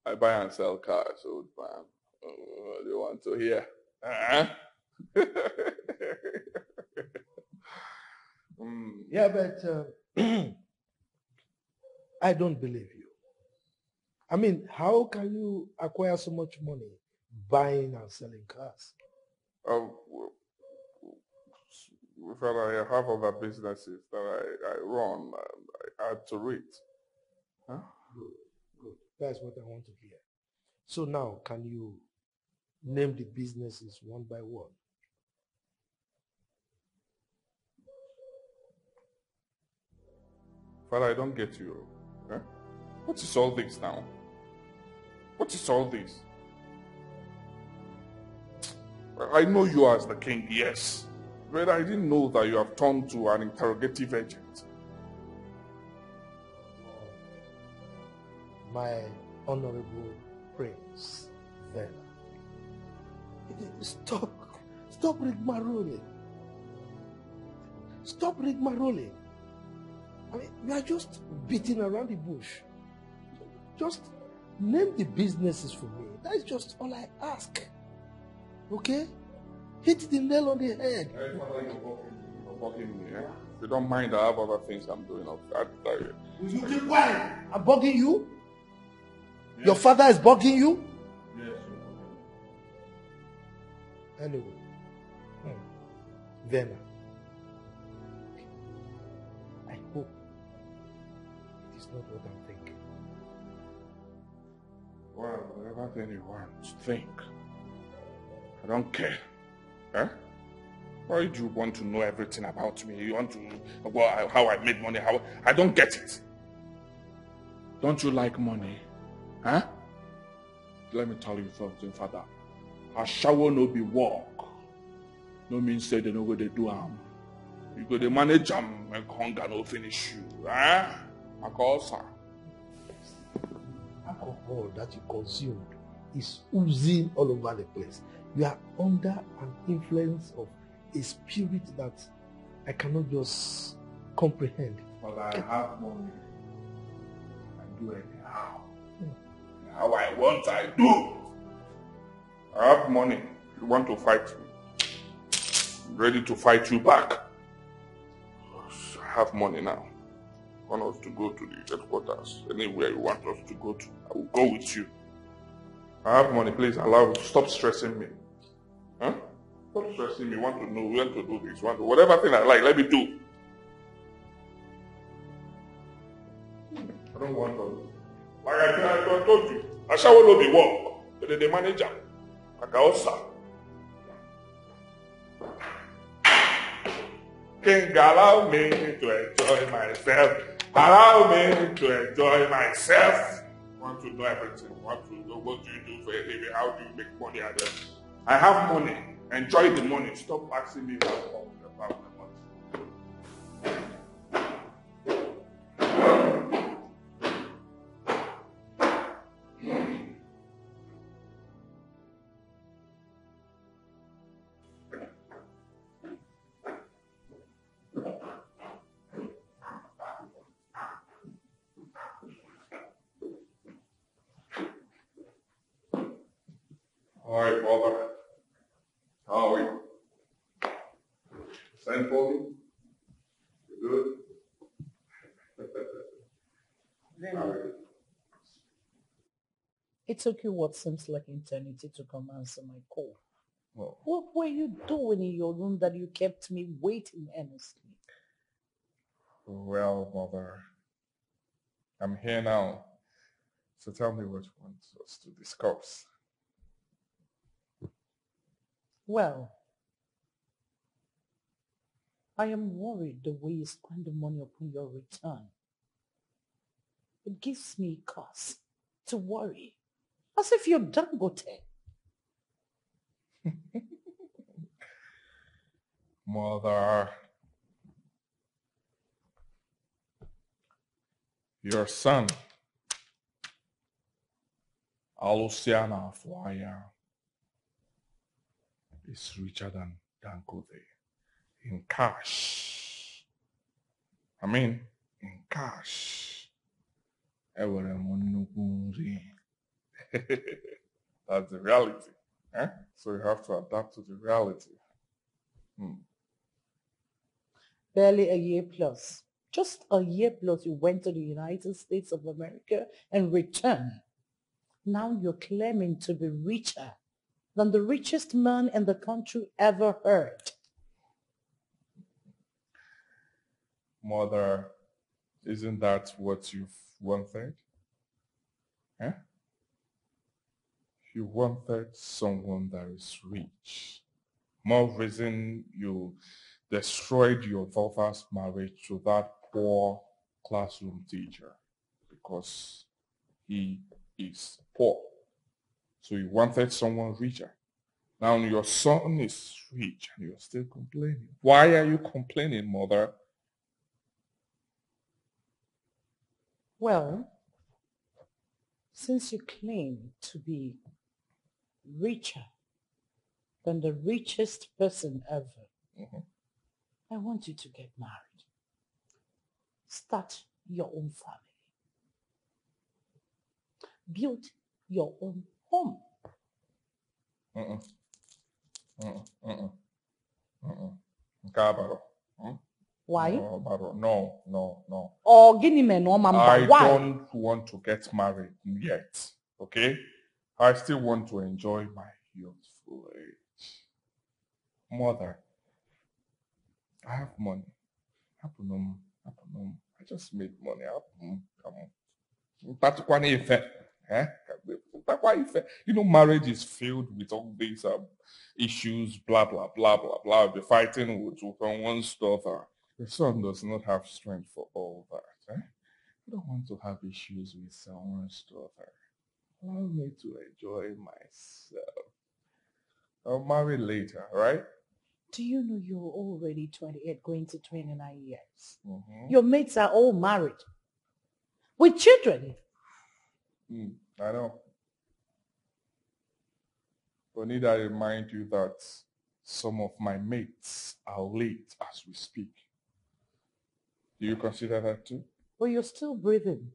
Speaker 3: I buy and sell cars, old man. What do you want to hear? Uh-huh. Mm,
Speaker 5: Yeah, but uh, I don't believe you. I mean, how can you acquire so much money buying and selling cars?
Speaker 3: um, w- Father, I have other businesses that I, I run. and I add to it. Huh?
Speaker 5: That's what I want to hear. So now, can you name the businesses one by one?
Speaker 3: Father, I don't get you. Eh? What is all this now? What is all this? I know you as the king, yes. But I didn't know that you have turned to an interrogative agent.
Speaker 5: My honorable prince, Vela. Stop, stop rigmaroling. Stop rigmaroling. I mean, we are just beating around the bush. Just name the businesses for me. That is just all I ask. Okay? Hit the nail on the head.
Speaker 3: Hey, Father, you're bugging me. You're bugging me, eh? If you don't mind, I have other things I'm doing. I'll, I'll, I'll,
Speaker 5: You keep quiet. I'm bugging you? Your father is bugging you?
Speaker 3: Yes,
Speaker 5: Anyway. Hmm. Vena. I hope it is not what I'm thinking.
Speaker 3: Well, whatever thing you want, think. I don't care. Eh? Why do you want to know everything about me? You want to well, how I made money? How I don't get it. Don't you like money? Huh? Let me tell you something, Father. A shower no be work. No mean say they know what they do am. You go dey manage am when hunger no finish you. Eh? Makosa.
Speaker 5: Alcohol that you consumed is oozing all over the place. You are under an influence of a spirit that I cannot just comprehend.
Speaker 3: But I have money. I do anyhow. How I want, I do. I have money. You want to fight me? I'm ready to fight you back. I have money now. want us to go to the headquarters. Anywhere you want us to go to, I will go with you. I have money. Please allow me. Stop stressing me. Huh? Stop stressing me. Want to know when to do this. Want to whatever thing I like. Let me do. I don't want to. Like I, I, told you, will be work. The, the manager, also. King, allow me to enjoy myself. Allow me to enjoy myself. Want to know everything. Want to know what do you do for a living? How do you make money? I have money. Enjoy the money. Stop asking me about about All
Speaker 4: It took you what seems like eternity to come answer my call. What were you doing in your room that you kept me waiting earnestly?
Speaker 3: well, Mother. I'm here now. So tell me what you want us to discuss.
Speaker 4: Well, I am worried the way you spend the money upon your return. It gives me cause to worry, as if you're Dangote.
Speaker 3: Mother. Your son, Aluciana Flyer, is richer than Dangote in cash. I mean, in cash. Enwere m nnukwu. That's the reality. Eh? So you have to adapt to the reality. Hmm.
Speaker 4: Barely a year plus. Just a year plus you went to the United States of America and returned. Now you're claiming to be richer than the richest man in the country ever heard.
Speaker 3: Mother, isn't that what you've wanted? Eh? You wanted someone that is rich. More reason you destroyed your daughter's marriage to that poor classroom teacher because he is poor. So you wanted someone richer. Now your son is rich and you're still complaining. Why are you complaining, mother?
Speaker 4: Well, since you claim to be richer than the richest person ever,
Speaker 3: Mhm.
Speaker 4: I want you to get married. Start your own family. Build your own home.
Speaker 3: Mm-mm. Mm-mm. Mm-mm. Mm-mm. Hmm?
Speaker 4: Why?
Speaker 3: No, no, no, no.
Speaker 4: Or gịnị mere na ọ?
Speaker 3: I
Speaker 4: Why?
Speaker 3: don't want to get married yet. Okay? I still want to enjoy my youthful age. Mother, I have money. Hapụnụ m, hapụnụ m. I just made money. Come on. Ife. Eh? You know, marriage is filled with all these um, issues, blah, blah, blah, blah, blah. Be fighting with one's daughter. Your son does not have strength for all that. Eh? I don't want to have issues with someone's daughter. Allow me to enjoy myself. I'll marry later, right?
Speaker 4: Do you know you're already 28 going to 29 years?
Speaker 3: Mhm.
Speaker 4: Your mates are all married with children.
Speaker 3: Mm, I know. But need I remind you that some of my mates are late as we speak. Do you consider that too?
Speaker 4: Well, you're still breathing.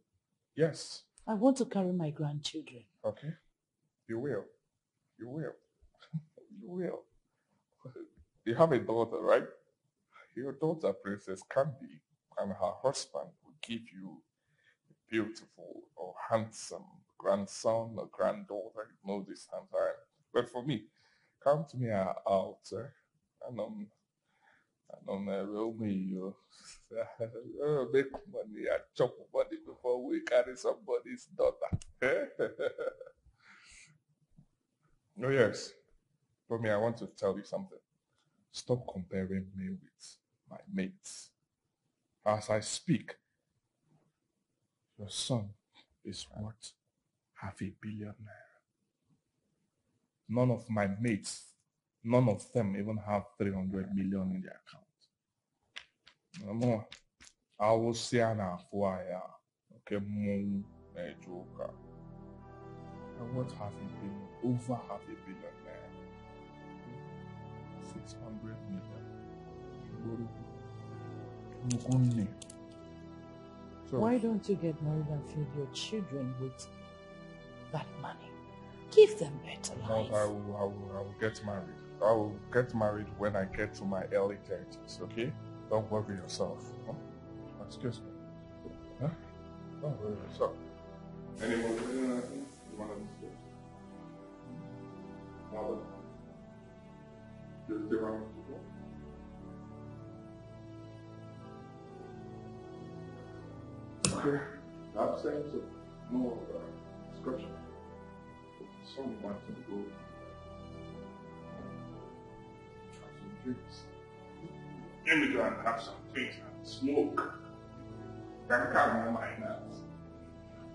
Speaker 3: Yes.
Speaker 4: I want to carry my grandchildren.
Speaker 3: Okay. You will. You will. You will. You have a daughter, right? Your daughter, Princess Candy, and her husband will give you a beautiful or handsome grandson or granddaughter. You know this time. But for me, come to me out altar and um and um uh, Romeo. uh, make money and chop money before we carry somebody's daughter. oh yes. For me, I want to tell you something. Stop comparing me with my mates. As I speak, your son is worth half a billion. None of my mates, none of them even have 300 million in their account. No more. I will see an afua Okay, moon joker. I want half a billion, over half a billion naira. 600 million. Mugunni. So,
Speaker 11: Why don't you get married and feed your children with that money? Give them better life.
Speaker 3: I will, I, will, I will get married. I will get married when I get to my early 30s, okay? Don't worry yourself. Huh? Excuse me. Huh? Don't worry yourself. Any more? anything You want to? Mother? Just give me to go. Okay. Absence of no uh, discussion. Someone wants to go have some drinks. Let me go and have some drinks and smoke. Can calm my nerves.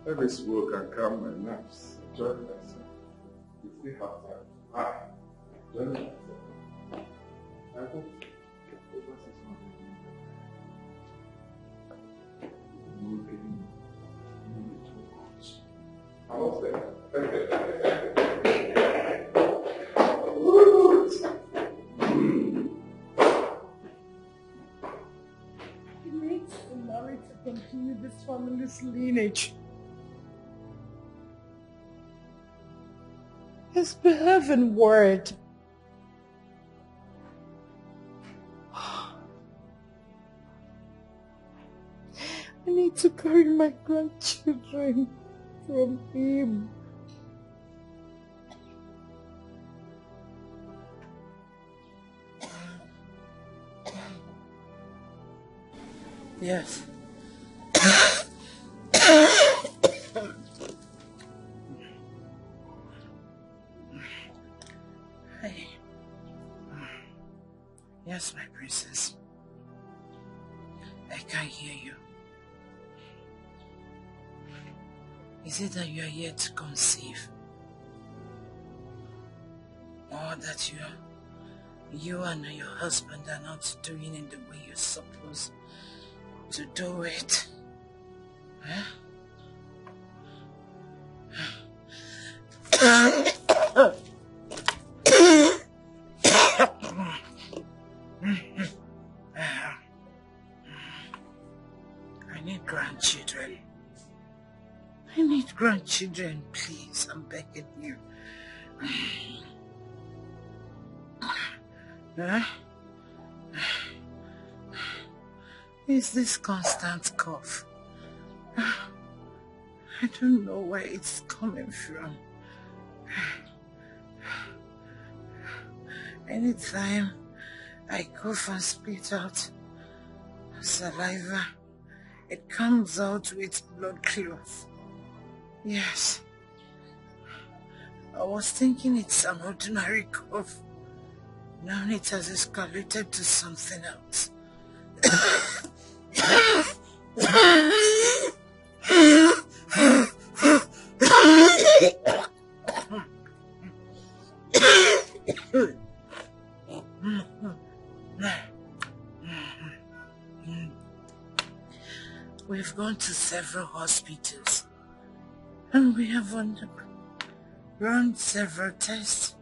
Speaker 3: Let me smoke and calm my nerves. Enjoy myself. You still have time. Hi. Enjoy myself. I hope over 600 you will get me. You much. I was there.
Speaker 11: Family's lineage. His beloved word. I need to carry my grandchildren from him. Yes. That you are yet to conceive? Or that you you and your husband are not doing it the way you're supposed to do it? Huh? Grandchildren, please. I'm begging you. Huh? Is this constant cough? I don't know where it's coming from. Anytime I cough and spit out saliva, it comes out with blood clots. Yes. I was thinking it's an ordinary cough. Now it has escalated to something else. We've gone to several hospitals and we have run several tests.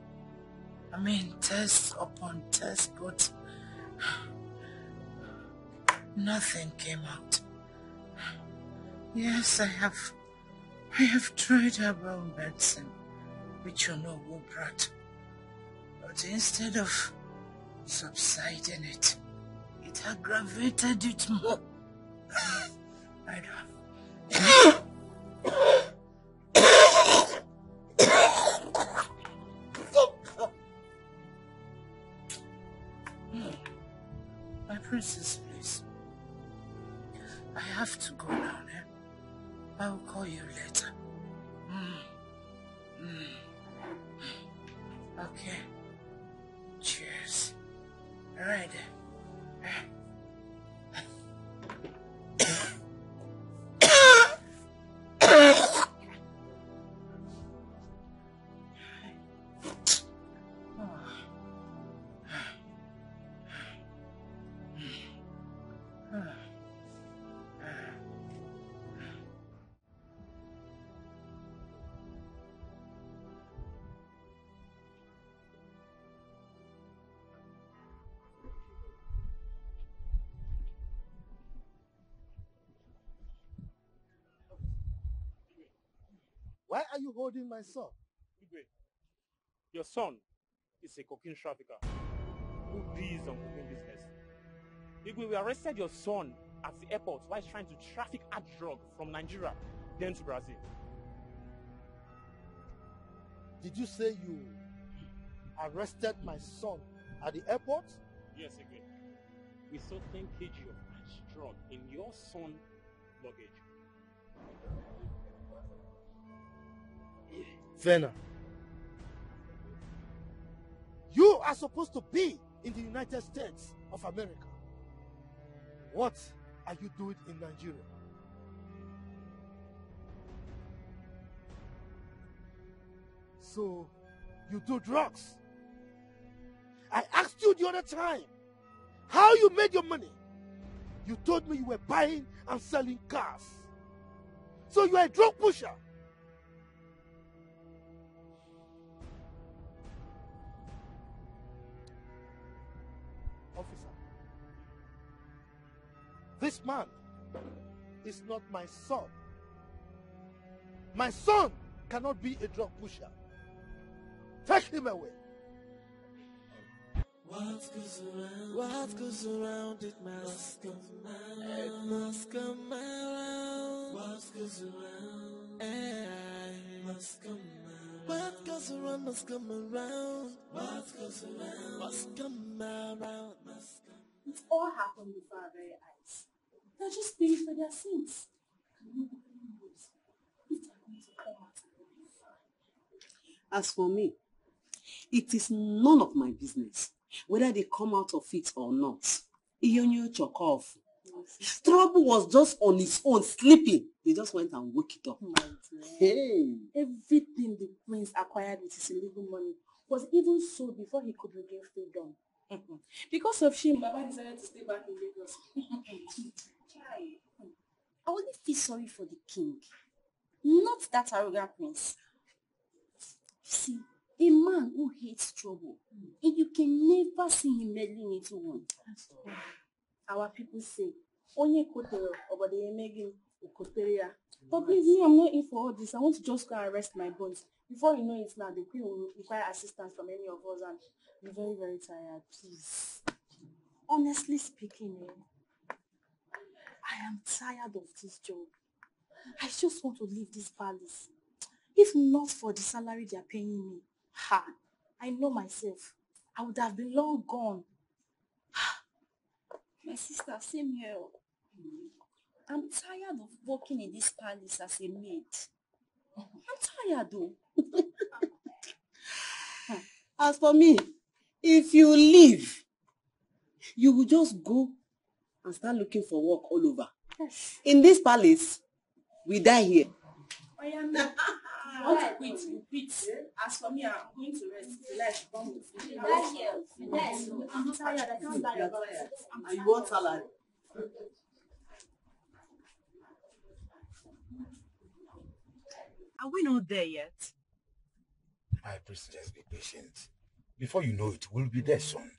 Speaker 11: I mean, tests upon tests, but nothing came out. Yes, I have, I have tried herbal medicine, which you know will brought. But instead of subsiding it, it aggravated it more. I'd have I will call you later.
Speaker 41: Why are you holding my son?
Speaker 42: Igwe, your son is a cocaine trafficker who deals on cocaine business. Igwe, we arrested your son at the airport while he's trying to traffic hard drug from Nigeria then to Brazil.
Speaker 41: Did you say you arrested my son at the airport?
Speaker 42: Yes, Igwe. We saw 10 kg of hash drug in your son's luggage.
Speaker 41: Vena, you are supposed to be in the United States of America. What are you doing in Nigeria? So, you do drugs. I asked you the other time how you made your money. You told me you were buying and selling cars. So you are a drug pusher. Man is not my son. My son cannot be a drug pusher. Take him away.
Speaker 15: What goes around, what goes around, it must come around. It must come around. What goes around, it must come around. What goes around must come around. What goes around must come around. Must come.
Speaker 19: It all happened before our very eyes. They're just paying for their sins.
Speaker 7: As for me, it is none of my business whether they come out of it or not. Iyonyo Chokov. Trouble was just on its own, sleeping. They just went and woke it up.
Speaker 19: Hey. Everything the prince acquired with his illegal money was even sold before he could regain freedom. because of shame, Baba decided to stay back in Lagos. I only feel sorry for the king, not that arrogant prince. See, a man who hates trouble, and you can never see him meddling into one. Our people say, Onye ya emeghị okotere ya. But please, me, I'm not in for all this. I want to just go and rest my bones. Before you know it now, the queen will require assistance from any of us and I'm very, very tired. Please. Honestly speaking, eh, I am tired of this job. I just want to leave this palace. If not for the salary they are paying me, ha, I know myself. I would have been long gone.
Speaker 12: My sister, same here. I'm tired of working in this palace as a maid. I'm tired though.
Speaker 7: As for me, if you leave, you will just go and start looking for work all over. Yes. In this palace, we die here.
Speaker 19: I am not. I want to quit, you quit. As for me, I'm going to rest. Relax, come with me.
Speaker 12: Relax here. Relax.
Speaker 19: I'm tired. I can't lie about it. I'm
Speaker 7: And you want salary.
Speaker 1: Are we not there yet?
Speaker 23: My princess, be patient. Before you know it, we'll be there soon.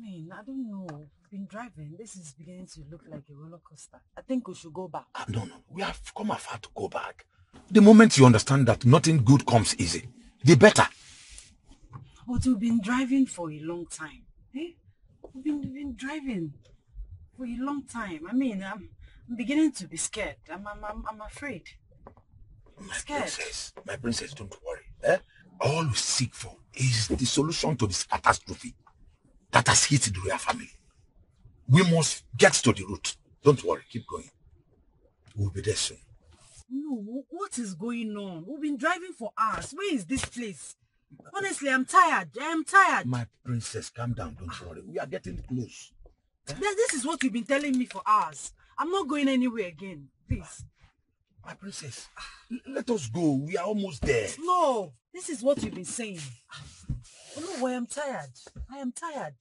Speaker 1: I mean, I don't know. I've been driving. This is beginning to look like a roller coaster. I think we should go back.
Speaker 23: No, no, we have come afar to go back. The moment you understand that nothing good comes easy, the better.
Speaker 1: But we've been driving for a long time. Eh? We've been, we've been driving for a long time. I mean, I'm, I'm beginning to be scared. I'm, I'm, I'm, I'm afraid. I'm
Speaker 23: My
Speaker 1: scared.
Speaker 23: princess, my princess, don't worry. Eh? All we seek for is the solution to this catastrophe that has hit the royal family. We must get to the root. Don't worry, keep going. We'll be there soon.
Speaker 1: No, wh- what is going on? We've been driving for hours. Where is this place? Honestly, I'm tired. I'm tired.
Speaker 23: My princess, calm down, don't worry. We are getting close.
Speaker 1: Th- This is what you've been telling me for hours. I'm not going anywhere again. Please.
Speaker 23: My princess, let us go. We are almost there.
Speaker 1: No, this is what you've been saying. Oh, no, I am tired. I am tired.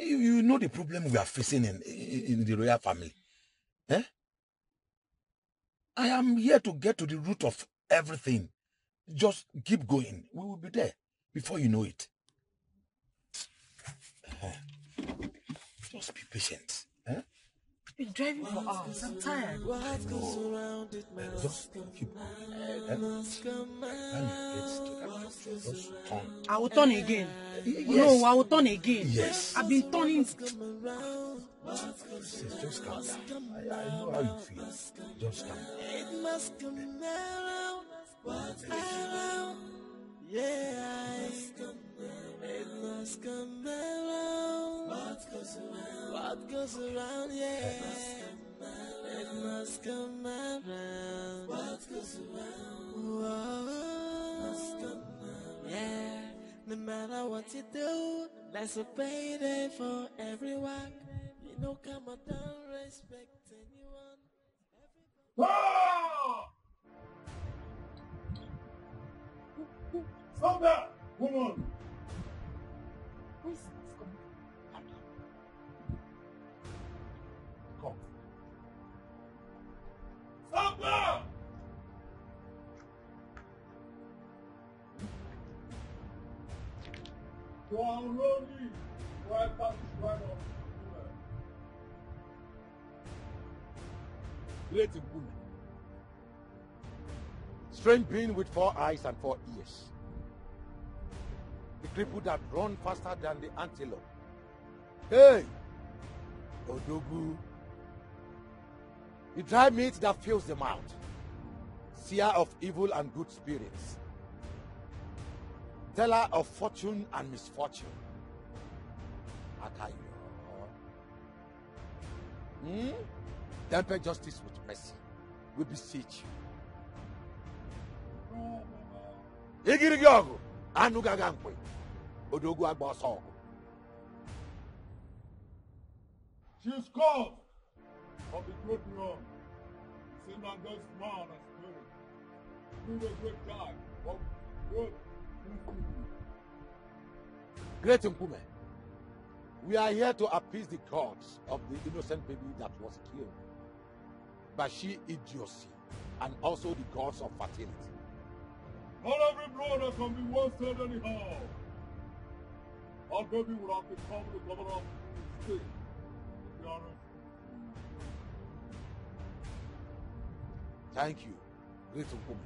Speaker 23: You, you know the problem we are facing in, in, in the royal family. Eh? I am here to get to the root of everything. Just keep going. We will be there before you know it. Just be patient. Eh?
Speaker 1: Been driving for hours. I'm tired.
Speaker 23: Keep to that junction, just turn.
Speaker 1: I will turn again.
Speaker 23: yes.
Speaker 1: No, I will turn again.
Speaker 23: Yes.
Speaker 1: I've been turning.
Speaker 23: Sis, just calm down. I, I know how you feel. Just calm down.
Speaker 15: It must come around, around, yeah. It must come around. What goes around, what goes around, yeah. It must come around. What goes around, Whoa. must come around, yeah. No matter what you do, that's a payday for everyone. You know, come on, don't respect anyone.
Speaker 43: Stop that, woman! That! You are on.
Speaker 23: Great woman. Strange being with four eyes and four ears. The cripple that run faster than the antelope. Hey! Odogu. The dry meat that fills the mouth. Seer of evil and good spirits. Teller of fortune and misfortune. Akayo. Hmm? Temper justice with mercy. We beseech you. Igirigi ọgụ, anụ gaga mkpe, odogwu agba ọsọ ọgụ.
Speaker 43: She's called of the great run. Sing on God's man and spirit. Do the great guy of good.
Speaker 23: Great Nkume, we are here to appease the gods of the innocent baby that was killed by she idiocy and also the gods of fertility.
Speaker 43: Not every brother can be wasted anyhow. Our baby would have become the governor of the state.
Speaker 23: Thank you, Great Nkume.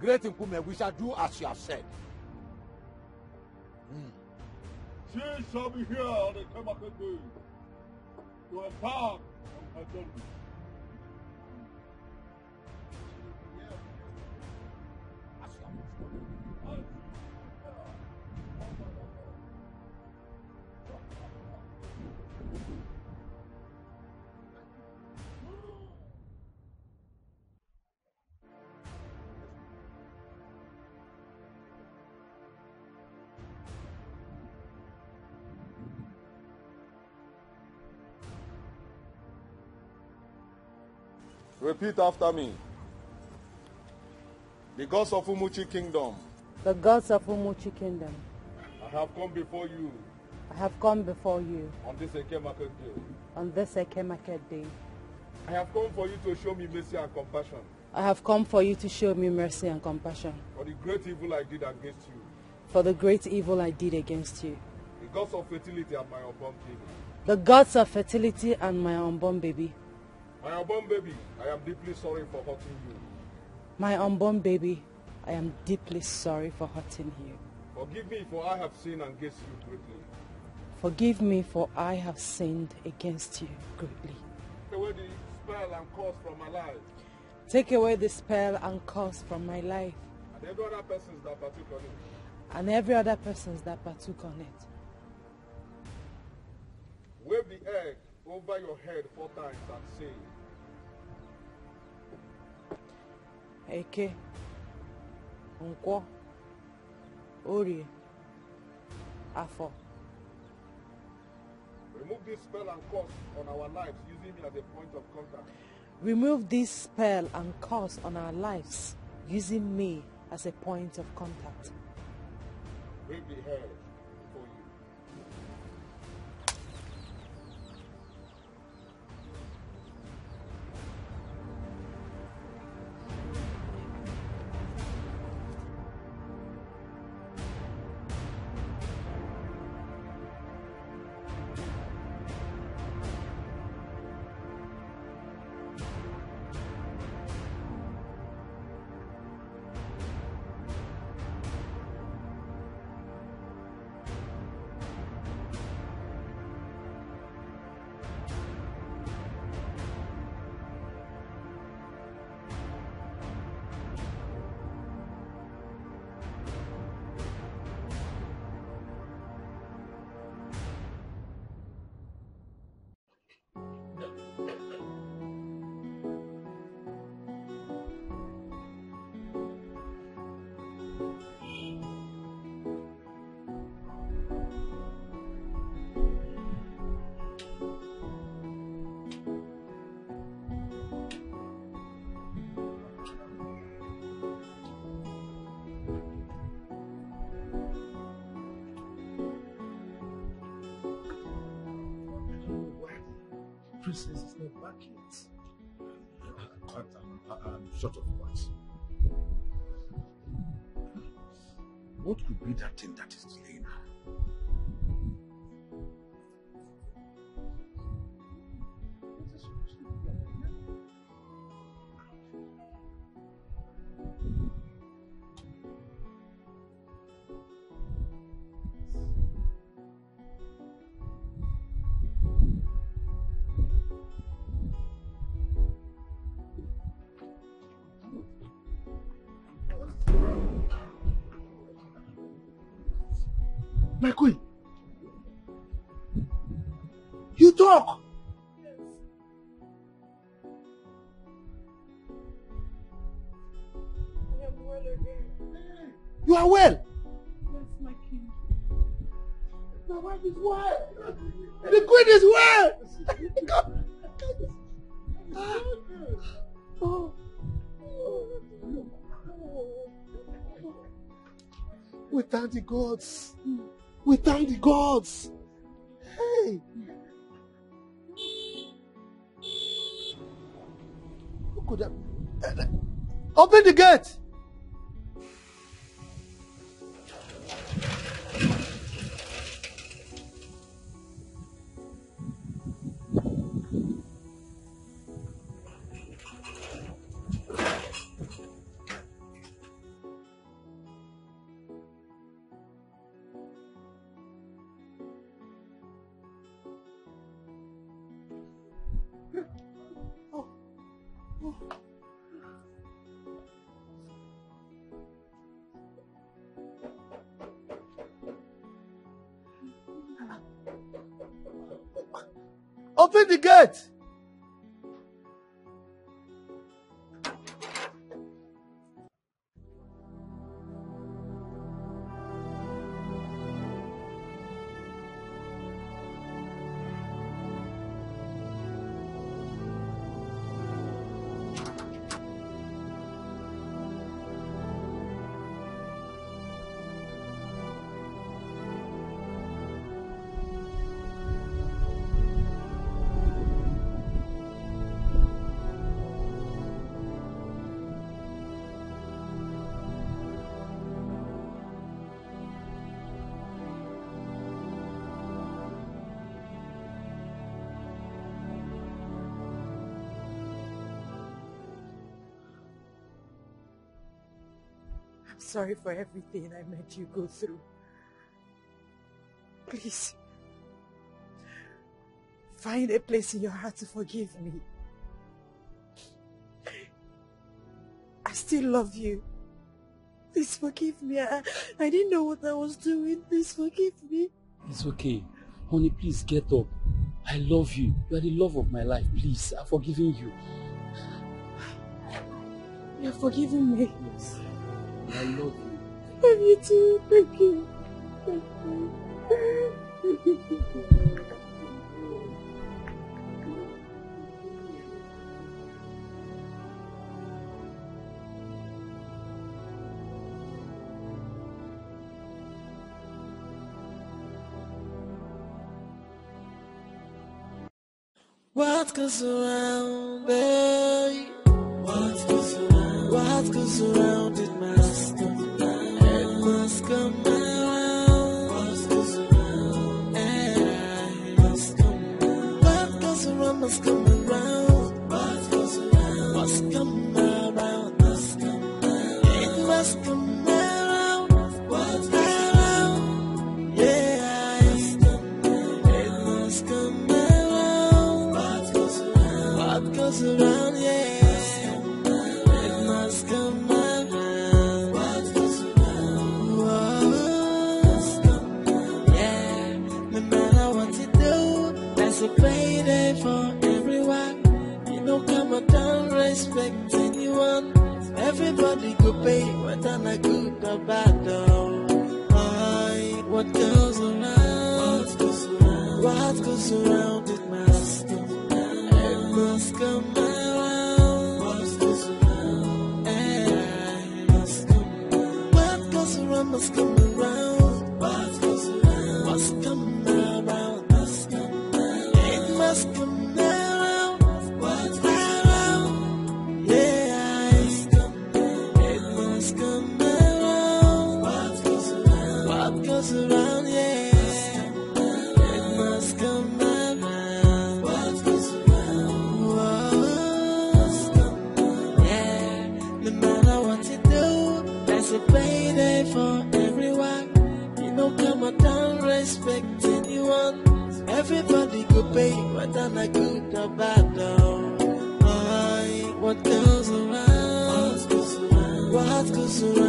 Speaker 23: Great Nkume, we shall do as you have said. Hmm.
Speaker 43: She shall be here on the Kamaka Day to empower her destiny.
Speaker 29: Repeat after me. The gods of Umuchi Kingdom,
Speaker 44: The gods of Umuchi Kingdom,
Speaker 29: I have come before you
Speaker 44: I have come before you
Speaker 29: on this Eke Market Day.
Speaker 44: on this Eke Market Day.
Speaker 29: I have come for you to show me mercy and compassion
Speaker 44: I have come for you to show me mercy and compassion
Speaker 29: for the great evil I did against you.
Speaker 44: for the great evil I did against you.
Speaker 43: The gods of fertility and my unborn baby.
Speaker 1: The gods of fertility and my unborn baby.
Speaker 43: My unborn baby, I am deeply sorry for hurting you.
Speaker 1: My unborn baby, I am deeply sorry for hurting you.
Speaker 43: Forgive me for I have sinned against you greatly.
Speaker 1: Forgive me for I have sinned against you greatly.
Speaker 43: Take away the spell and curse from my life.
Speaker 1: Take away the spell and curse from my life
Speaker 43: And every other persons that partook on it.
Speaker 1: and every other persons that partook on it.
Speaker 43: Wave the egg over your head four times and say,
Speaker 1: Eke, Nkwọ, Orie, Afọ.
Speaker 43: Remove this spell and curse on our lives using me as a point of contact.
Speaker 1: Remove this spell and curse on our lives using me as a point of contact.
Speaker 43: Wave the head
Speaker 23: Princess is not back yet. I, uh, I, um, I'm uh, um, short of words. What could be that thing that is delaying My queen. You talk.
Speaker 45: I am well again.
Speaker 23: You are well.
Speaker 45: Yes, my king.
Speaker 23: My wife is well. The queen is well. Oh. We thank the gods. We thank the gods. Hey. Who could have... Eh, eh. Open the gate.
Speaker 19: sorry for everything I made you go through. Please, find a place in your heart to forgive me. I still love you. Please forgive me. I, I didn't know what I was doing. Please forgive me.
Speaker 46: It's okay. Honey, please get up. I love you. You are the love of my life. Please, I've forgiven you.
Speaker 19: You're forgiving me.
Speaker 46: Yes. I love you.
Speaker 19: Love you too. Thank you.
Speaker 15: What goes around, baby? of gold. babe, why don't I keep the back down? Why? What goes around? What goes around? What goes around?